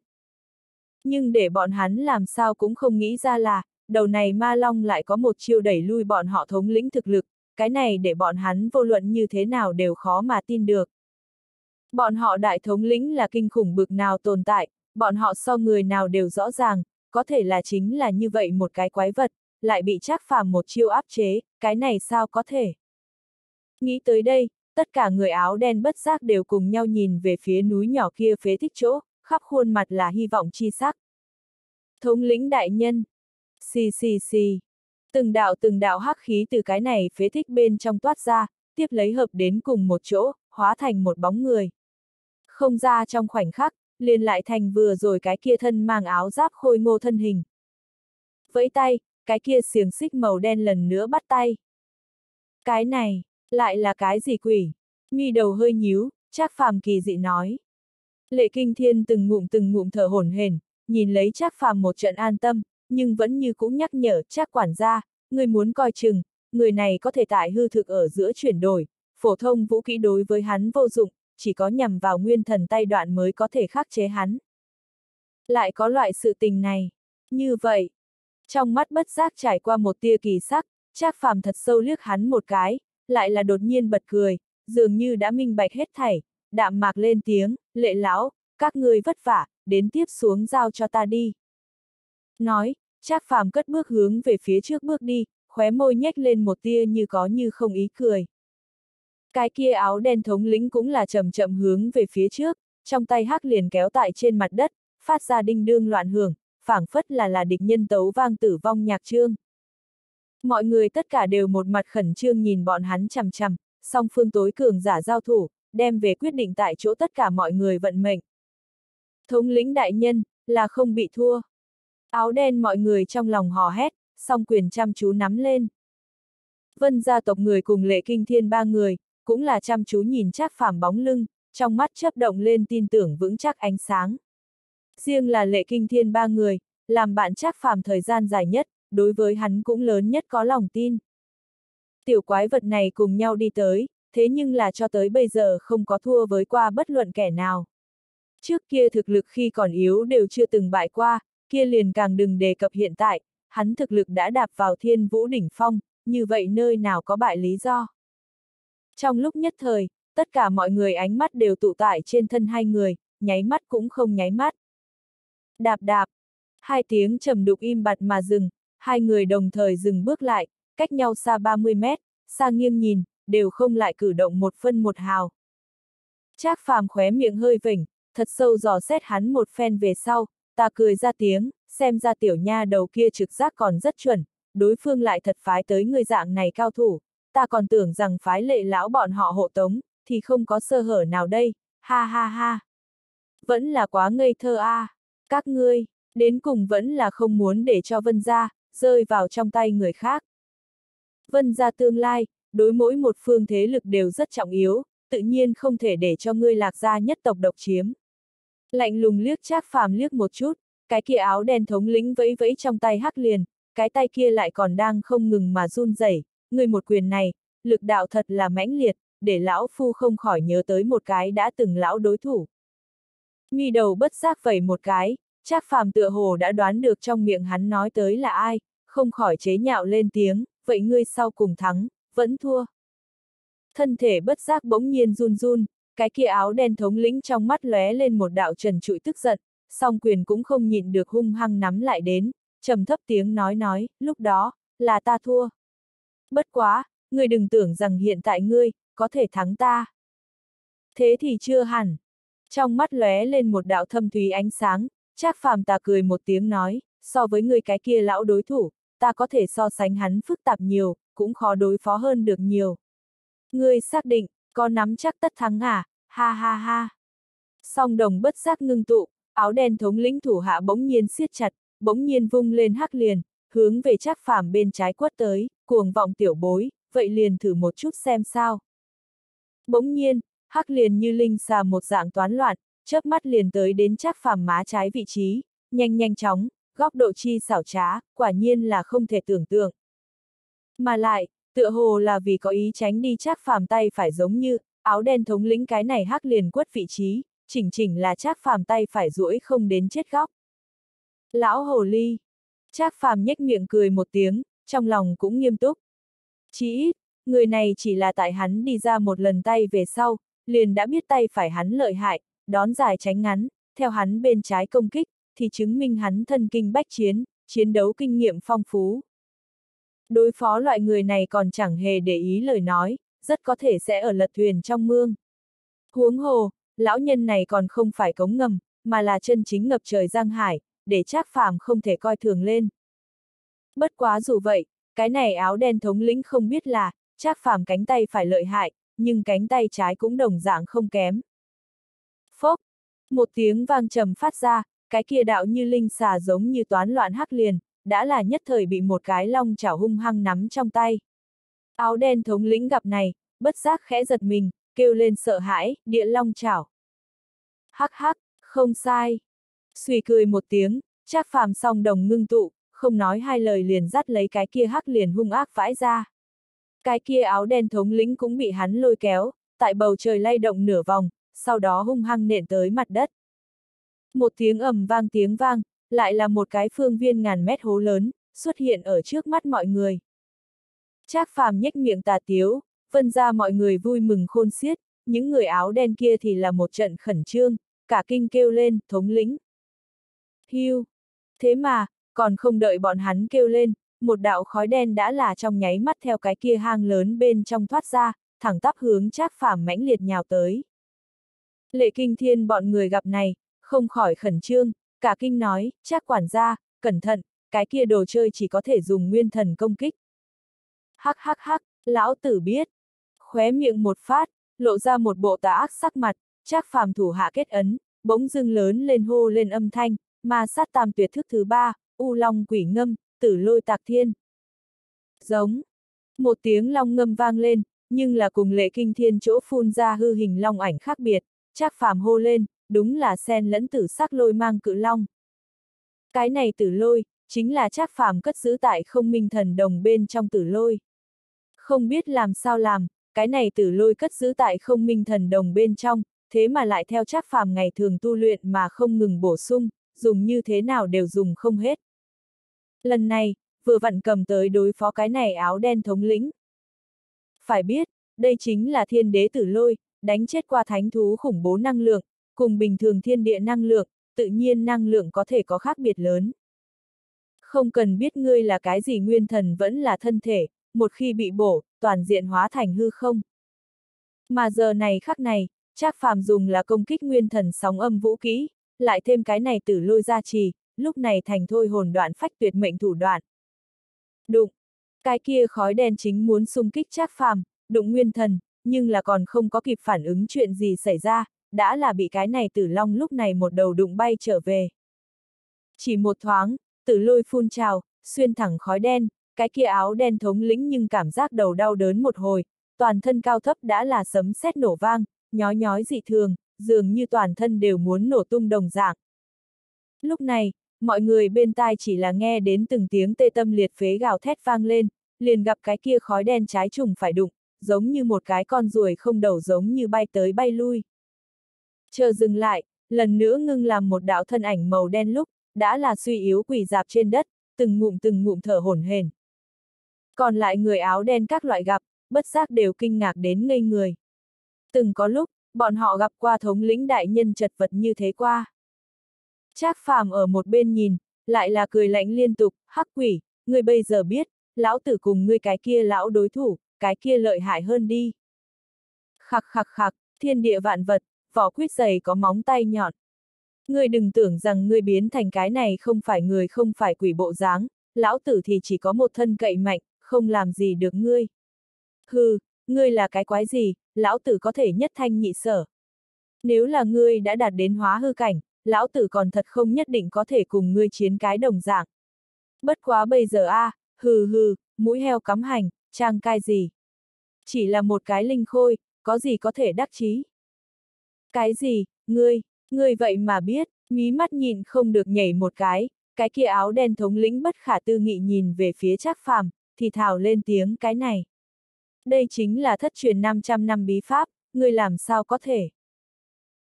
Nhưng để bọn hắn làm sao cũng không nghĩ ra là, đầu này ma long lại có một chiêu đẩy lui bọn họ thống lĩnh thực lực, cái này để bọn hắn vô luận như thế nào đều khó mà tin được. Bọn họ đại thống lĩnh là kinh khủng bực nào tồn tại, bọn họ so người nào đều rõ ràng, có thể là chính là như vậy một cái quái vật, lại bị trác phàm một chiêu áp chế, cái này sao có thể. Nghĩ tới đây, tất cả người áo đen bất giác đều cùng nhau nhìn về phía núi nhỏ kia phế tích chỗ, khắp khuôn mặt là hy vọng chi sắc. Thống lĩnh đại nhân. Xì xì xì. Từng đạo từng đạo hắc khí từ cái này phế tích bên trong toát ra, tiếp lấy hợp đến cùng một chỗ, hóa thành một bóng người. Không ra trong khoảnh khắc, liền lại thành vừa rồi cái kia thân mang áo giáp khôi ngô thân hình. Vẫy tay, cái kia xiềng xích màu đen lần nữa bắt tay. Cái này, lại là cái gì quỷ? Mi đầu hơi nhíu, chắc phàm kỳ dị nói. Lệ kinh thiên từng ngụm từng ngụm thở hổn hển, nhìn lấy chắc phàm một trận an tâm, nhưng vẫn như cũng nhắc nhở chắc quản gia, người muốn coi chừng, người này có thể tại hư thực ở giữa chuyển đổi, phổ thông vũ kỹ đối với hắn vô dụng, chỉ có nhằm vào nguyên thần tay đoạn mới có thể khắc chế hắn. Lại có loại sự tình này. Như vậy, trong mắt bất giác trải qua một tia kỳ sắc, Trác Phàm thật sâu liếc hắn một cái, lại là đột nhiên bật cười, dường như đã minh bạch hết thảy, đạm mạc lên tiếng, lệ lão, các ngươi vất vả, đến tiếp xuống giao cho ta đi. Nói, Trác Phàm cất bước hướng về phía trước bước đi, khóe môi nhếch lên một tia như có như không ý cười. Cái kia áo đen thống lĩnh cũng là chậm chậm hướng về phía trước, trong tay hắc liền kéo tại trên mặt đất, phát ra đinh đương loạn hưởng, phảng phất là là địch nhân tấu vang tử vong nhạc trương. Mọi người tất cả đều một mặt khẩn trương nhìn bọn hắn chằm chằm, song phương tối cường giả giao thủ, đem về quyết định tại chỗ tất cả mọi người vận mệnh. Thống lĩnh đại nhân, là không bị thua. Áo đen mọi người trong lòng hò hét, song quyền chăm chú nắm lên. Vân gia tộc người cùng lệ kinh thiên ba người, cũng là chăm chú nhìn Trác phàm bóng lưng, trong mắt chớp động lên tin tưởng vững chắc ánh sáng. Riêng là lệ kinh thiên ba người, làm bạn Trác phàm thời gian dài nhất, đối với hắn cũng lớn nhất có lòng tin. Tiểu quái vật này cùng nhau đi tới, thế nhưng là cho tới bây giờ không có thua với qua bất luận kẻ nào. Trước kia thực lực khi còn yếu đều chưa từng bại qua, kia liền càng đừng đề cập hiện tại, hắn thực lực đã đạp vào thiên vũ đỉnh phong, như vậy nơi nào có bại lý do. Trong lúc nhất thời, tất cả mọi người ánh mắt đều tụ tại trên thân hai người, nháy mắt cũng không nháy mắt. Đạp đạp, hai tiếng trầm đục im bặt mà dừng, hai người đồng thời dừng bước lại, cách nhau xa 30 mét, xa nghiêng nhìn, đều không lại cử động một phân một hào. Trác phàm khóe miệng hơi vỉnh, thật sâu dò xét hắn một phen về sau, ta cười ra tiếng, xem ra tiểu nha đầu kia trực giác còn rất chuẩn, đối phương lại thật phái tới người dạng này cao thủ, ta còn tưởng rằng phái lệ lão bọn họ hộ tống, thì không có sơ hở nào đây, ha ha ha. Vẫn là quá ngây thơ a, à. các ngươi, đến cùng vẫn là không muốn để cho vân gia, rơi vào trong tay người khác. Vân gia tương lai, đối mỗi một phương thế lực đều rất trọng yếu, tự nhiên không thể để cho ngươi lạc gia nhất tộc độc chiếm. Lạnh lùng liếc Trác Phàm liếc một chút, cái kia áo đen thống lĩnh vẫy vẫy trong tay hắc liền, cái tay kia lại còn đang không ngừng mà run rẩy, người một quyền này, lực đạo thật là mãnh liệt, để lão phu không khỏi nhớ tới một cái đã từng lão đối thủ. Mi đầu bất giác vẩy một cái, Trác phàm tựa hồ đã đoán được trong miệng hắn nói tới là ai, không khỏi chế nhạo lên tiếng, vậy ngươi sau cùng thắng, vẫn thua. Thân thể bất giác bỗng nhiên run run, cái kia áo đen thống lĩnh trong mắt lóe lên một đạo trần trụi tức giận, song quyền cũng không nhịn được hung hăng nắm lại đến, trầm thấp tiếng nói nói, lúc đó, là ta thua. Bất quá, ngươi đừng tưởng rằng hiện tại ngươi, có thể thắng ta. Thế thì chưa hẳn. Trong mắt lóe lên một đạo thâm thúy ánh sáng, Trác phàm ta cười một tiếng nói, so với người cái kia lão đối thủ, ta có thể so sánh hắn phức tạp nhiều, cũng khó đối phó hơn được nhiều. Ngươi xác định, có nắm chắc tất thắng à, ha ha ha. Song đồng bất giác ngưng tụ, áo đen thống lĩnh thủ hạ bỗng nhiên siết chặt, bỗng nhiên vung lên hắc liền, hướng về Trác Phàm bên trái quất tới, cuồng vọng tiểu bối, vậy liền thử một chút xem sao. Bỗng nhiên, hắc liền như linh xà một dạng toán loạn, chớp mắt liền tới đến Trác Phàm má trái vị trí, nhanh nhanh chóng, góc độ chi xảo trá, quả nhiên là không thể tưởng tượng. Mà lại, tựa hồ là vì có ý tránh đi Trác Phàm tay phải giống như, áo đen thống lĩnh cái này hắc liền quất vị trí, chỉnh chỉnh là Trác Phàm tay phải duỗi không đến chết góc. Lão hồ ly. Trác Phàm nhếch miệng cười một tiếng, trong lòng cũng nghiêm túc. Chỉ ít, người này chỉ là tại hắn đi ra một lần tay về sau, liền đã biết tay phải hắn lợi hại, đón dài tránh ngắn, theo hắn bên trái công kích, thì chứng minh hắn thân kinh bách chiến, chiến đấu kinh nghiệm phong phú. Đối phó loại người này còn chẳng hề để ý lời nói, rất có thể sẽ ở lật thuyền trong mương. Huống hồ, lão nhân này còn không phải cống ngầm, mà là chân chính ngập trời giang hải, để Trác Phàm không thể coi thường lên. Bất quá dù vậy, cái này áo đen thống lĩnh không biết là, Trác Phàm cánh tay phải lợi hại, nhưng cánh tay trái cũng đồng dạng không kém. Phốc, một tiếng vang trầm phát ra, cái kia đạo như linh xà giống như toán loạn hắc liền, đã là nhất thời bị một cái long chảo hung hăng nắm trong tay. Áo đen thống lĩnh gặp này, bất giác khẽ giật mình, kêu lên sợ hãi, địa long chảo. Hắc hắc, không sai suy cười một tiếng, Trác phàm song đồng ngưng tụ, không nói hai lời liền dắt lấy cái kia hắc liền hung ác vãi ra. Cái kia áo đen thống lĩnh cũng bị hắn lôi kéo, tại bầu trời lay động nửa vòng, sau đó hung hăng nện tới mặt đất. Một tiếng ầm vang tiếng vang, lại là một cái phương viên ngàn mét hố lớn, xuất hiện ở trước mắt mọi người. Trác phàm nhếch miệng tà tiếu, vân ra mọi người vui mừng khôn xiết, những người áo đen kia thì là một trận khẩn trương, cả kinh kêu lên, thống lĩnh. Hưu! Thế mà, còn không đợi bọn hắn kêu lên, một đạo khói đen đã là trong nháy mắt theo cái kia hang lớn bên trong thoát ra, thẳng tắp hướng Trác phàm mãnh liệt nhào tới. Lệ kinh thiên bọn người gặp này, không khỏi khẩn trương, cả kinh nói, Trác quản gia, cẩn thận, cái kia đồ chơi chỉ có thể dùng nguyên thần công kích. Hắc hắc hắc, lão tử biết. Khóe miệng một phát, lộ ra một bộ tà ác sắc mặt, Trác phàm thủ hạ kết ấn, bỗng dưng lớn lên hô lên âm thanh, ma sát tam tuyệt thức thứ ba, u long quỷ ngâm, tử lôi tạc thiên. Giống. Một tiếng long ngâm vang lên, nhưng là cùng lệ kinh thiên chỗ phun ra hư hình long ảnh khác biệt, Trác phàm hô lên, đúng là sen lẫn tử sắc lôi mang cự long. Cái này tử lôi, chính là Trác phàm cất giữ tại không minh thần đồng bên trong tử lôi. Không biết làm sao làm, cái này tử lôi cất giữ tại không minh thần đồng bên trong, thế mà lại theo Trác phàm ngày thường tu luyện mà không ngừng bổ sung, dùng như thế nào đều dùng không hết. Lần này, vừa vặn cầm tới đối phó cái này áo đen thống lĩnh. Phải biết, đây chính là thiên đế tử lôi, đánh chết qua thánh thú khủng bố năng lượng, cùng bình thường thiên địa năng lượng, tự nhiên năng lượng có thể có khác biệt lớn. Không cần biết ngươi là cái gì nguyên thần vẫn là thân thể, một khi bị bổ, toàn diện hóa thành hư không. Mà giờ này khắc này, Trác Phàm dùng là công kích nguyên thần sóng âm vũ kỹ, lại thêm cái này tử lôi ra trì, lúc này thành thôi hồn đoạn phách tuyệt mệnh thủ đoạn. Đụng! Cái kia khói đen chính muốn xung kích Trác Phàm, đụng nguyên thần, nhưng là còn không có kịp phản ứng chuyện gì xảy ra, đã là bị cái này tử long lúc này một đầu đụng bay trở về. Chỉ một thoáng, tử lôi phun trào, xuyên thẳng khói đen, cái kia áo đen thống lĩnh nhưng cảm giác đầu đau đớn một hồi, toàn thân cao thấp đã là sấm sét nổ vang, nhói nhói dị thường, dường như toàn thân đều muốn nổ tung đồng dạng. Lúc này, mọi người bên tai chỉ là nghe đến từng tiếng tê tâm liệt phế gào thét vang lên, liền gặp cái kia khói đen trái trùng phải đụng, giống như một cái con ruồi không đầu giống như bay tới bay lui. Chờ dừng lại, lần nữa ngưng làm một đạo thân ảnh màu đen lúc, đã là suy yếu quỳ dạp trên đất, từng ngụm từng ngụm thở hổn hển. Còn lại người áo đen các loại gặp, bất giác đều kinh ngạc đến ngây người. Từng có lúc, bọn họ gặp qua thống lĩnh đại nhân chật vật như thế qua. Trác phàm ở một bên nhìn, lại là cười lạnh liên tục, hắc quỷ, ngươi bây giờ biết, lão tử cùng ngươi cái kia lão đối thủ, cái kia lợi hại hơn đi. Khặc khặc khặc, thiên địa vạn vật, vỏ quyết dày có móng tay nhọn. Ngươi đừng tưởng rằng ngươi biến thành cái này không phải người không phải quỷ bộ dáng, lão tử thì chỉ có một thân cậy mạnh, không làm gì được ngươi. Hừ, ngươi là cái quái gì, lão tử có thể nhất thanh nhị sở. Nếu là ngươi đã đạt đến hóa hư cảnh, lão tử còn thật không nhất định có thể cùng ngươi chiến cái đồng dạng. Bất quá bây giờ a, à, hừ hừ, mũi heo cắm hành, trang cai gì. Chỉ là một cái linh khôi, có gì có thể đắc chí. Cái gì, ngươi, ngươi vậy mà biết, mí mắt nhìn không được nhảy một cái, cái kia áo đen thống lĩnh bất khả tư nghị nhìn về phía Trác Phàm, thì thào lên tiếng cái này. Đây chính là thất truyền 500 năm bí pháp, ngươi làm sao có thể.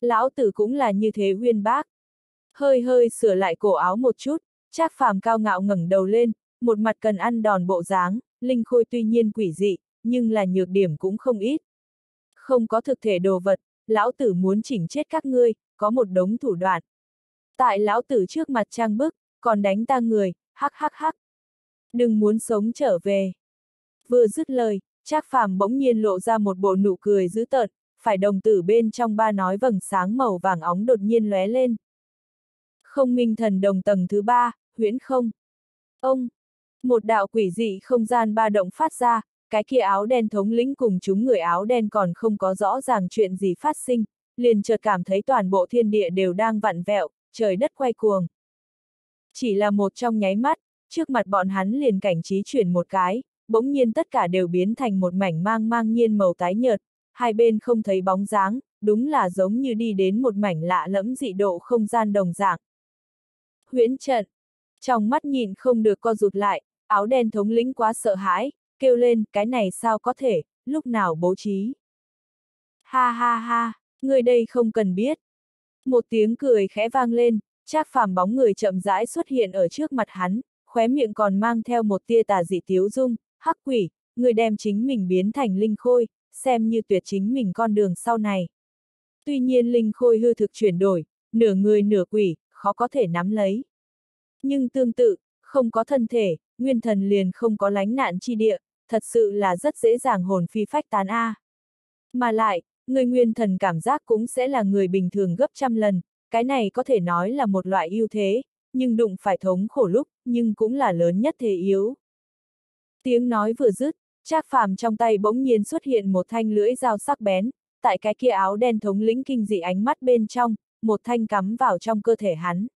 Lão tử cũng là như thế uyên bác. Hơi hơi sửa lại cổ áo một chút, Trác Phàm cao ngạo ngẩng đầu lên, một mặt cần ăn đòn bộ dáng, linh khôi tuy nhiên quỷ dị, nhưng là nhược điểm cũng không ít. Không có thực thể đồ vật, lão tử muốn chỉnh chết các ngươi, có một đống thủ đoạn. Tại lão tử trước mặt trang bức, còn đánh ta người, hắc hắc hắc. Đừng muốn sống trở về. Vừa dứt lời, Trác Phàm bỗng nhiên lộ ra một bộ nụ cười dữ tợn, phải đồng tử bên trong ba nói vầng sáng màu vàng óng đột nhiên lóe lên. Không minh thần đồng tầng thứ ba, huyễn không. Ông, một đạo quỷ dị không gian ba động phát ra, cái kia áo đen thống lĩnh cùng chúng người áo đen còn không có rõ ràng chuyện gì phát sinh, liền chợt cảm thấy toàn bộ thiên địa đều đang vặn vẹo, trời đất quay cuồng. Chỉ là một trong nháy mắt, trước mặt bọn hắn liền cảnh trí chuyển một cái, bỗng nhiên tất cả đều biến thành một mảnh mang mang nhiên màu tái nhợt, hai bên không thấy bóng dáng, đúng là giống như đi đến một mảnh lạ lẫm dị độ không gian đồng dạng. Huyễn trận. Trong mắt nhìn không được co rụt lại, áo đen thống lĩnh quá sợ hãi, kêu lên, cái này sao có thể, lúc nào bố trí. Ha ha ha, người đây không cần biết. Một tiếng cười khẽ vang lên, Trác phàm bóng người chậm rãi xuất hiện ở trước mặt hắn, khóe miệng còn mang theo một tia tà dị tiếu dung, hắc quỷ, người đem chính mình biến thành linh khôi, xem như tuyệt chính mình con đường sau này. Tuy nhiên linh khôi hư thực chuyển đổi, nửa người nửa quỷ, khó có thể nắm lấy. Nhưng tương tự, không có thân thể, nguyên thần liền không có lánh nạn chi địa, thật sự là rất dễ dàng hồn phi phách tán A. Mà lại, người nguyên thần cảm giác cũng sẽ là người bình thường gấp trăm lần, cái này có thể nói là một loại ưu thế, nhưng đụng phải thống khổ lúc, nhưng cũng là lớn nhất thế yếu. Tiếng nói vừa dứt, Trác Phàm trong tay bỗng nhiên xuất hiện một thanh lưỡi dao sắc bén, tại cái kia áo đen thống lĩnh kinh dị ánh mắt bên trong, một thanh cắm vào trong cơ thể hắn.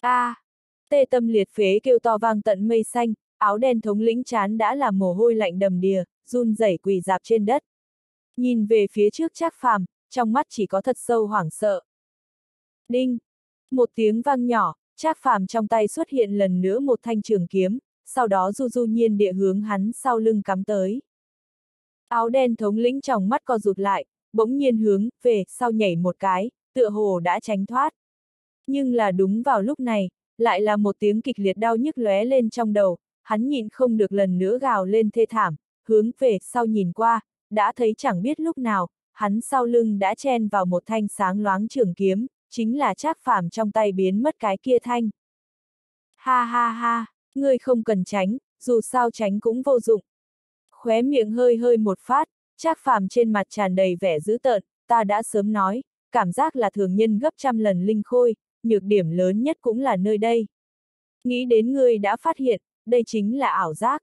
A! À, tê tâm liệt phế kêu to vang tận mây xanh, áo đen thống lĩnh chán đã là mồ hôi lạnh đầm đìa, run rẩy quỳ dạp trên đất. Nhìn về phía trước Trác Phàm, trong mắt chỉ có thật sâu hoảng sợ. Đinh! Một tiếng vang nhỏ, Trác Phàm trong tay xuất hiện lần nữa một thanh trường kiếm, sau đó du du nhiên địa hướng hắn sau lưng cắm tới. Áo đen thống lĩnh trong mắt co rụt lại, bỗng nhiên hướng về sau nhảy một cái, tựa hồ đã tránh thoát. Nhưng là đúng vào lúc này, lại là một tiếng kịch liệt đau nhức lóe lên trong đầu, hắn nhịn không được lần nữa gào lên thê thảm, hướng về sau nhìn qua, đã thấy chẳng biết lúc nào, hắn sau lưng đã chen vào một thanh sáng loáng trường kiếm, chính là Trác Phàm trong tay biến mất cái kia thanh. Ha ha ha, ngươi không cần tránh, dù sao tránh cũng vô dụng. Khóe miệng hơi hơi một phát, Trác Phàm trên mặt tràn đầy vẻ dữ tợn, ta đã sớm nói, cảm giác là thường nhân gấp trăm lần linh khôi, nhược điểm lớn nhất cũng là nơi đây. Nghĩ đến ngươi đã phát hiện, đây chính là ảo giác.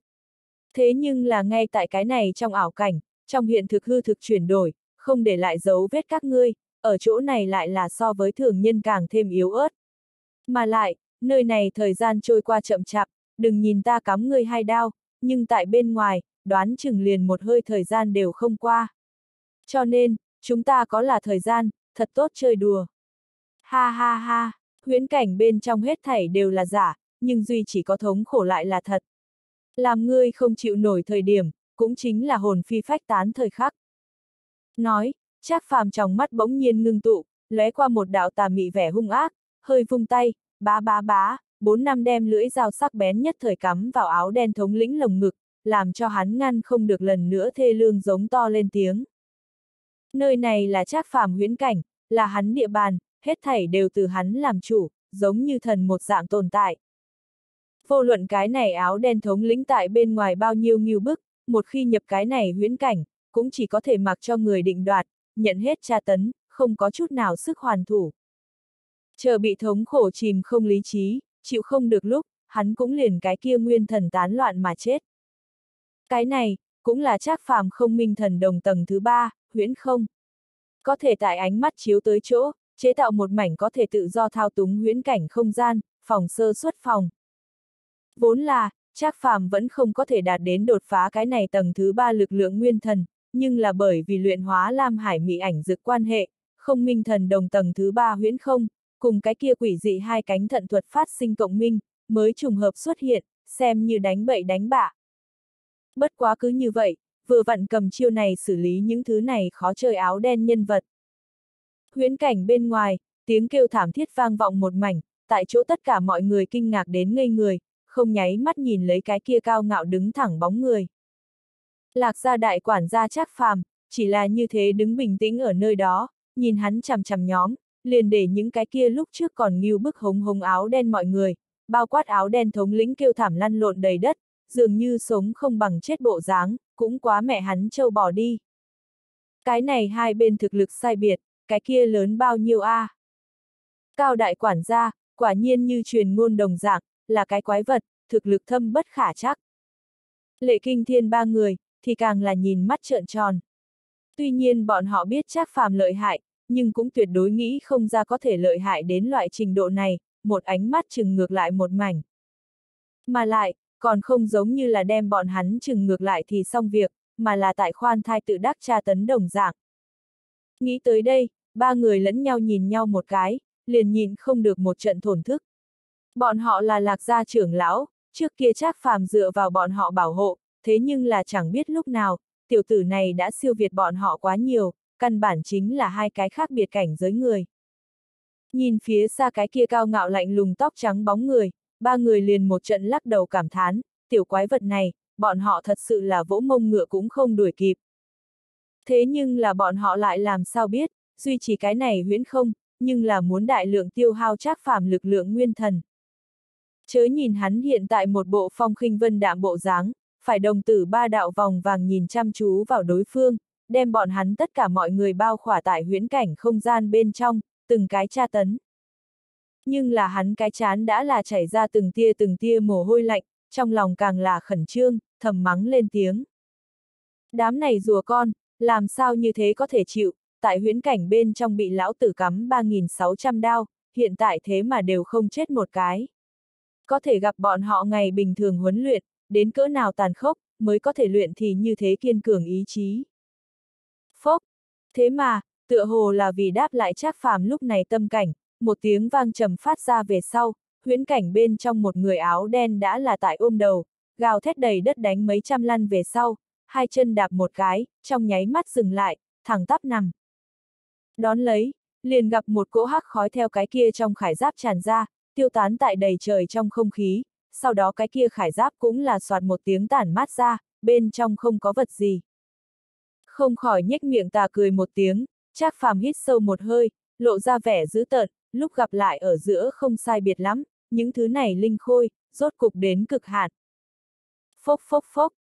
Thế nhưng là ngay tại cái này trong ảo cảnh, trong hiện thực hư thực chuyển đổi, không để lại dấu vết các ngươi, ở chỗ này lại là so với thường nhân càng thêm yếu ớt. Mà lại, nơi này thời gian trôi qua chậm chạp, đừng nhìn ta cắm ngươi hai đao, nhưng tại bên ngoài, đoán chừng liền một hơi thời gian đều không qua. Cho nên, chúng ta có là thời gian, thật tốt chơi đùa. Ha ha ha, huyễn cảnh bên trong hết thảy đều là giả, nhưng duy chỉ có thống khổ lại là thật. Làm ngươi không chịu nổi thời điểm, cũng chính là hồn phi phách tán thời khắc. Nói, Trác phàm trong mắt bỗng nhiên ngưng tụ, lóe qua một đạo tà mị vẻ hung ác, hơi vung tay, bá bá bá, bốn năm đem lưỡi dao sắc bén nhất thời cắm vào áo đen thống lĩnh lồng ngực, làm cho hắn ngăn không được lần nữa thê lương giống to lên tiếng. Nơi này là Trác phàm huyễn cảnh, là hắn địa bàn, hết thảy đều từ hắn làm chủ, giống như thần một dạng tồn tại. Vô luận cái này áo đen thống lĩnh tại bên ngoài bao nhiêu nghiêu bức, một khi nhập cái này huyễn cảnh, cũng chỉ có thể mặc cho người định đoạt, nhận hết tra tấn, không có chút nào sức hoàn thủ. Chờ bị thống khổ chìm không lý trí, chịu không được lúc, hắn cũng liền cái kia nguyên thần tán loạn mà chết. Cái này, cũng là trác phàm không minh thần đồng tầng thứ ba, huyễn không. Có thể tại ánh mắt chiếu tới chỗ, chế tạo một mảnh có thể tự do thao túng huyễn cảnh không gian, phòng sơ xuất phòng. Vốn là, Trác Phàm vẫn không có thể đạt đến đột phá cái này tầng thứ ba lực lượng nguyên thần, nhưng là bởi vì luyện hóa Lam Hải Mỹ ảnh dược quan hệ, không minh thần đồng tầng thứ ba huyễn không, cùng cái kia quỷ dị hai cánh thận thuật phát sinh cộng minh, mới trùng hợp xuất hiện, xem như đánh bậy đánh bạ. Bất quá cứ như vậy, vừa vặn cầm chiêu này xử lý những thứ này khó chơi áo đen nhân vật. Huyễn cảnh bên ngoài, tiếng kêu thảm thiết vang vọng một mảnh, tại chỗ tất cả mọi người kinh ngạc đến ngây người, không nháy mắt nhìn lấy cái kia cao ngạo đứng thẳng bóng người. Lạc gia đại quản gia chắc phàm, chỉ là như thế đứng bình tĩnh ở nơi đó, nhìn hắn chằm chằm nhóm, liền để những cái kia lúc trước còn nghiêu bức hống hống áo đen mọi người, bao quát áo đen thống lĩnh kêu thảm lăn lộn đầy đất, dường như sống không bằng chết bộ dáng, cũng quá mẹ hắn trâu bỏ đi. Cái này hai bên thực lực sai biệt, cái kia lớn bao nhiêu a? À? Cao đại quản gia, quả nhiên như truyền ngôn đồng dạng, là cái quái vật, thực lực thâm bất khả chắc. Lệ kinh thiên ba người, thì càng là nhìn mắt trợn tròn. Tuy nhiên bọn họ biết chắc phàm lợi hại, nhưng cũng tuyệt đối nghĩ không ra có thể lợi hại đến loại trình độ này, một ánh mắt chừng ngược lại một mảnh. Mà lại, còn không giống như là đem bọn hắn chừng ngược lại thì xong việc, mà là tại khoan thai tự đắc tra tấn đồng dạng. Nghĩ tới đây, ba người lẫn nhau nhìn nhau một cái, liền nhìn không được một trận thổn thức. Bọn họ là lạc gia trưởng lão, trước kia chắc phàm dựa vào bọn họ bảo hộ, thế nhưng là chẳng biết lúc nào, tiểu tử này đã siêu việt bọn họ quá nhiều, căn bản chính là hai cái khác biệt cảnh giới người. Nhìn phía xa cái kia cao ngạo lạnh lùng tóc trắng bóng người, ba người liền một trận lắc đầu cảm thán, tiểu quái vật này, bọn họ thật sự là vỗ mông ngựa cũng không đuổi kịp. Thế nhưng là bọn họ lại làm sao biết, duy trì cái này huyễn không, nhưng là muốn đại lượng tiêu hao trác phàm lực lượng nguyên thần. Chớ nhìn hắn hiện tại một bộ phong khinh vân đạm bộ dáng, phải đồng tử ba đạo vòng vàng nhìn chăm chú vào đối phương, đem bọn hắn tất cả mọi người bao khỏa tại huyễn cảnh không gian bên trong, từng cái tra tấn. Nhưng là hắn cái chán đã là chảy ra từng tia từng tia mồ hôi lạnh, trong lòng càng là khẩn trương, thầm mắng lên tiếng. Đám này rùa con, làm sao như thế có thể chịu, tại huyễn cảnh bên trong bị lão tử cắm 3.600 đao, hiện tại thế mà đều không chết một cái. Có thể gặp bọn họ ngày bình thường huấn luyện, đến cỡ nào tàn khốc, mới có thể luyện thì như thế kiên cường ý chí. Thế mà, tựa hồ là vì đáp lại trác phàm lúc này tâm cảnh, một tiếng vang trầm phát ra về sau, huyễn cảnh bên trong một người áo đen đã là tại ôm đầu, gào thét đầy đất đánh mấy trăm lăn về sau, hai chân đạp một cái, trong nháy mắt dừng lại, thẳng tắp nằm. Đón lấy, liền gặp một cỗ hắc khói theo cái kia trong khải giáp tràn ra, tiêu tán tại đầy trời trong không khí, sau đó cái kia khải giáp cũng là soạt một tiếng tản mát ra, bên trong không có vật gì. Không khỏi nhếch miệng tà cười một tiếng, Trác phàm hít sâu một hơi, lộ ra vẻ dữ tợn, lúc gặp lại ở giữa không sai biệt lắm, những thứ này linh khôi, rốt cục đến cực hạn. Phốc phốc phốc,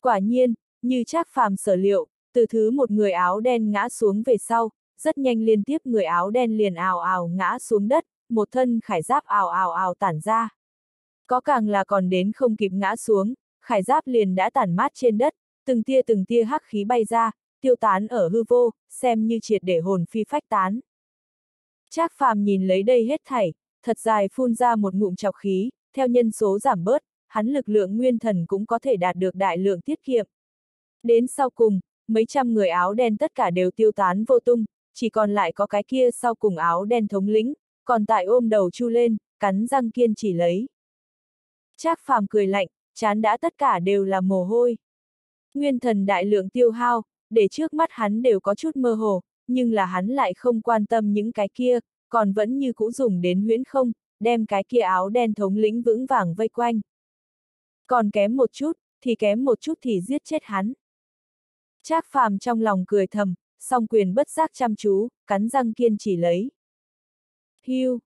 quả nhiên, như Trác phàm sở liệu, từ thứ một người áo đen ngã xuống về sau, rất nhanh liên tiếp người áo đen liền ào ào ngã xuống đất, một thân khải giáp ào ào ào tản ra. Có càng là còn đến không kịp ngã xuống, khải giáp liền đã tản mát trên đất, từng tia từng tia hắc khí bay ra, tiêu tán ở hư vô, xem như triệt để hồn phi phách tán. Trác phàm nhìn lấy đây hết thảy, thật dài phun ra một ngụm chọc khí, theo nhân số giảm bớt, hắn lực lượng nguyên thần cũng có thể đạt được đại lượng tiết kiệm. Đến sau cùng, mấy trăm người áo đen tất cả đều tiêu tán vô tung, chỉ còn lại có cái kia sau cùng áo đen thống lĩnh, còn tại ôm đầu chu lên, cắn răng kiên chỉ lấy. Trác phàm cười lạnh, chán đã tất cả đều là mồ hôi. Nguyên thần đại lượng tiêu hao, để trước mắt hắn đều có chút mơ hồ, nhưng là hắn lại không quan tâm những cái kia, còn vẫn như cũ dùng đến huyễn không, đem cái kia áo đen thống lĩnh vững vàng vây quanh. Còn kém một chút, thì kém một chút thì giết chết hắn. Trác phàm trong lòng cười thầm, song quyền bất giác chăm chú, cắn răng kiên trì lấy. Hưu!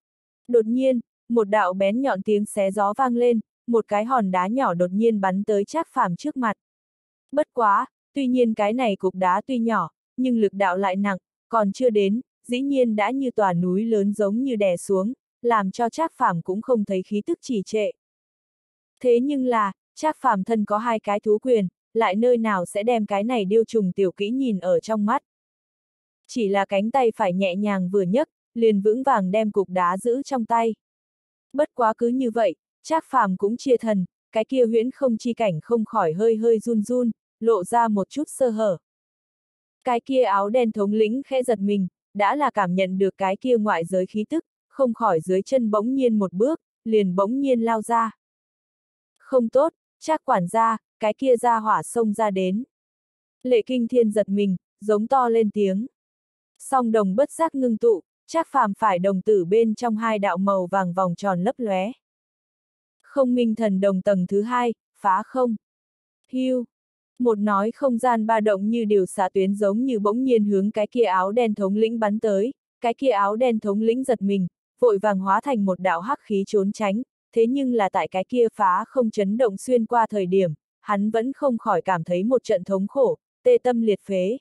Đột nhiên, một đạo bén nhọn tiếng xé gió vang lên, một cái hòn đá nhỏ đột nhiên bắn tới Trác phàm trước mặt. Bất quá, Tuy nhiên cái này cục đá tuy nhỏ, nhưng lực đạo lại nặng, còn chưa đến, dĩ nhiên đã như tòa núi lớn giống như đè xuống, làm cho Trác Phàm cũng không thấy khí tức trì trệ. Thế nhưng là, Trác Phàm thân có hai cái thú quyền, lại nơi nào sẽ đem cái này điêu trùng tiểu kỹ nhìn ở trong mắt. Chỉ là cánh tay phải nhẹ nhàng vừa nhấc, liền vững vàng đem cục đá giữ trong tay. Bất quá cứ như vậy, Trác Phàm cũng chia thần, cái kia huyễn không chi cảnh không khỏi hơi hơi run run, lộ ra một chút sơ hở. Cái kia áo đen thống lĩnh khẽ giật mình, đã là cảm nhận được cái kia ngoại giới khí tức, không khỏi dưới chân bỗng nhiên một bước, liền bỗng nhiên lao ra. Không tốt, chắc quản gia, cái kia ra hỏa sông ra đến. Lệ kinh thiên giật mình, giống to lên tiếng. Song đồng bất giác ngưng tụ, chắc phàm phải đồng tử bên trong hai đạo màu vàng vòng tròn lấp lóe. Không minh thần đồng tầng thứ hai, phá không. Hưu. Một nói không gian ba động như điều xả tuyến giống như bỗng nhiên hướng cái kia áo đen thống lĩnh bắn tới, cái kia áo đen thống lĩnh giật mình, vội vàng hóa thành một đạo hắc khí trốn tránh, thế nhưng là tại cái kia phá không chấn động xuyên qua thời điểm, hắn vẫn không khỏi cảm thấy một trận thống khổ, tê tâm liệt phế.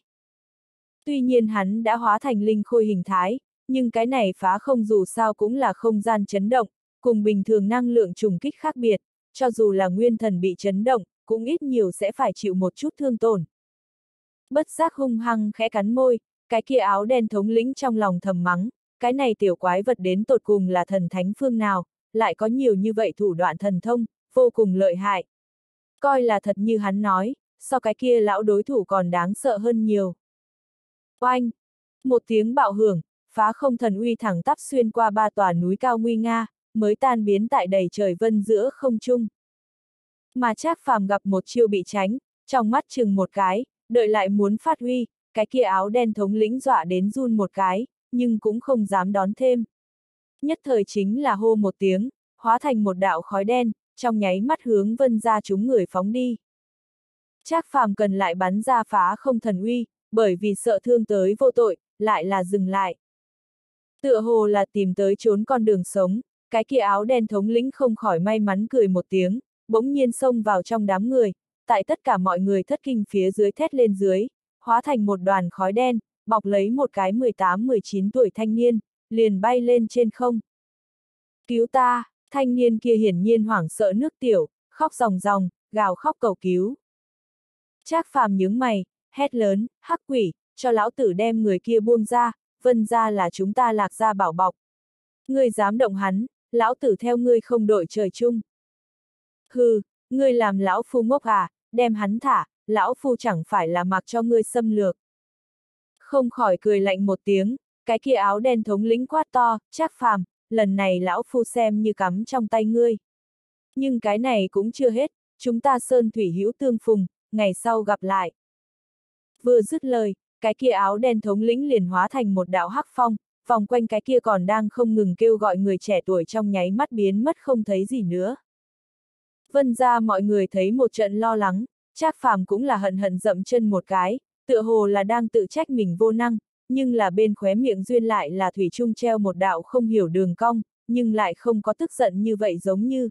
Tuy nhiên hắn đã hóa thành linh khôi hình thái, nhưng cái này phá không dù sao cũng là không gian chấn động, cùng bình thường năng lượng trùng kích khác biệt, cho dù là nguyên thần bị chấn động, cũng ít nhiều sẽ phải chịu một chút thương tổn. Bất giác hung hăng khẽ cắn môi, cái kia áo đen thống lĩnh trong lòng thầm mắng, cái này tiểu quái vật đến tột cùng là thần thánh phương nào, lại có nhiều như vậy thủ đoạn thần thông, vô cùng lợi hại. Coi là thật như hắn nói, so cái kia lão đối thủ còn đáng sợ hơn nhiều. Oanh! Một tiếng bạo hưởng, phá không thần uy thẳng tắp xuyên qua ba tòa núi cao nguy nga, mới tan biến tại đầy trời vân giữa không trung. Mà Trác Phàm gặp một chiêu bị tránh, trong mắt chừng một cái, đợi lại muốn phát huy, cái kia áo đen thống lĩnh dọa đến run một cái, nhưng cũng không dám đón thêm. Nhất thời chính là hô một tiếng, hóa thành một đạo khói đen, trong nháy mắt hướng vân ra chúng người phóng đi. Trác phàm cần lại bắn ra phá không thần uy, bởi vì sợ thương tới vô tội, lại là dừng lại. Tựa hồ là tìm tới trốn con đường sống, cái kia áo đen thống lĩnh không khỏi may mắn cười một tiếng, bỗng nhiên xông vào trong đám người, tại tất cả mọi người thất kinh phía dưới thét lên dưới, hóa thành một đoàn khói đen, bọc lấy một cái 18-19 tuổi thanh niên, liền bay lên trên không. Cứu ta, thanh niên kia hiển nhiên hoảng sợ nước tiểu, khóc ròng ròng, gào khóc cầu cứu. Trác phàm nhướng mày, hét lớn, hắc quỷ, cho lão tử đem người kia buông ra, vân ra là chúng ta lạc ra bảo bọc. Ngươi dám động hắn, lão tử theo ngươi không đội trời chung. Hừ, ngươi làm lão phu ngốc à, đem hắn thả, lão phu chẳng phải là mặc cho ngươi xâm lược. Không khỏi cười lạnh một tiếng, cái kia áo đen thống lĩnh quát to, chắc phàm, lần này lão phu xem như cắm trong tay ngươi. Nhưng cái này cũng chưa hết, chúng ta sơn thủy hữu tương phùng, ngày sau gặp lại. Vừa dứt lời, cái kia áo đen thống lĩnh liền hóa thành một đạo hắc phong, vòng quanh cái kia còn đang không ngừng kêu gọi người trẻ tuổi trong nháy mắt biến mất không thấy gì nữa. Vân ra mọi người thấy một trận lo lắng, Trác Phàm cũng là hận hận dậm chân một cái, tựa hồ là đang tự trách mình vô năng, nhưng là bên khóe miệng duyên lại là thủy trung treo một đạo không hiểu đường cong, nhưng lại không có tức giận như vậy giống như.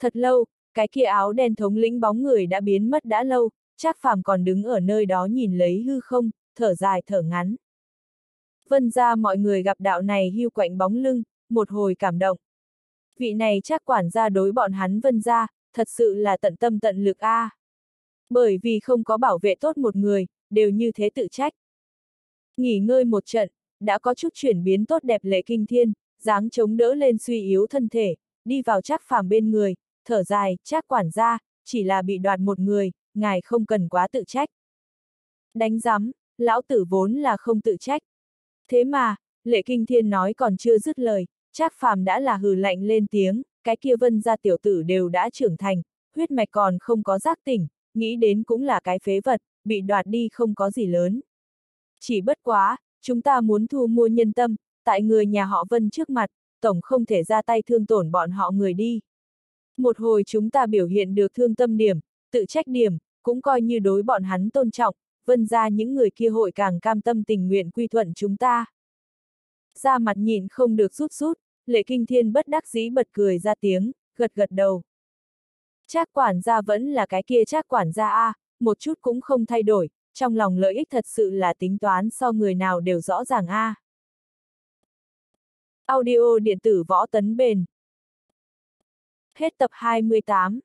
Thật lâu, cái kia áo đen thống lĩnh bóng người đã biến mất đã lâu, Trác Phàm còn đứng ở nơi đó nhìn lấy hư không, thở dài thở ngắn. Vân ra mọi người gặp đạo này hưu quạnh bóng lưng, một hồi cảm động. Vị này chắc quản gia đối bọn hắn vân ra, thật sự là tận tâm tận lực a. À. Bởi vì không có bảo vệ tốt một người, đều như thế tự trách. Nghỉ ngơi một trận, đã có chút chuyển biến tốt đẹp lệ kinh thiên, dáng chống đỡ lên suy yếu thân thể, đi vào chắc phàm bên người, thở dài, chắc quản gia, chỉ là bị đoạt một người, ngài không cần quá tự trách. Đánh giám, lão tử vốn là không tự trách. Thế mà, lệ kinh thiên nói còn chưa dứt lời, Trác phàm đã là hừ lạnh lên tiếng, cái kia vân gia tiểu tử đều đã trưởng thành, huyết mạch còn không có giác tỉnh, nghĩ đến cũng là cái phế vật, bị đoạt đi không có gì lớn. Chỉ bất quá, chúng ta muốn thu mua nhân tâm, tại người nhà họ Vân trước mặt, tổng không thể ra tay thương tổn bọn họ người đi. Một hồi chúng ta biểu hiện được thương tâm điểm, tự trách điểm, cũng coi như đối bọn hắn tôn trọng, vân ra những người kia hội càng cam tâm tình nguyện quy thuận chúng ta. Ra mặt nhìn không được rút rút, lệ kinh thiên bất đắc dĩ bật cười ra tiếng, gật gật đầu. Trác quản gia vẫn là cái kia trác quản gia A, một chút cũng không thay đổi, trong lòng lợi ích thật sự là tính toán so người nào đều rõ ràng A. Audio điện tử võ tấn bền. Hết tập 28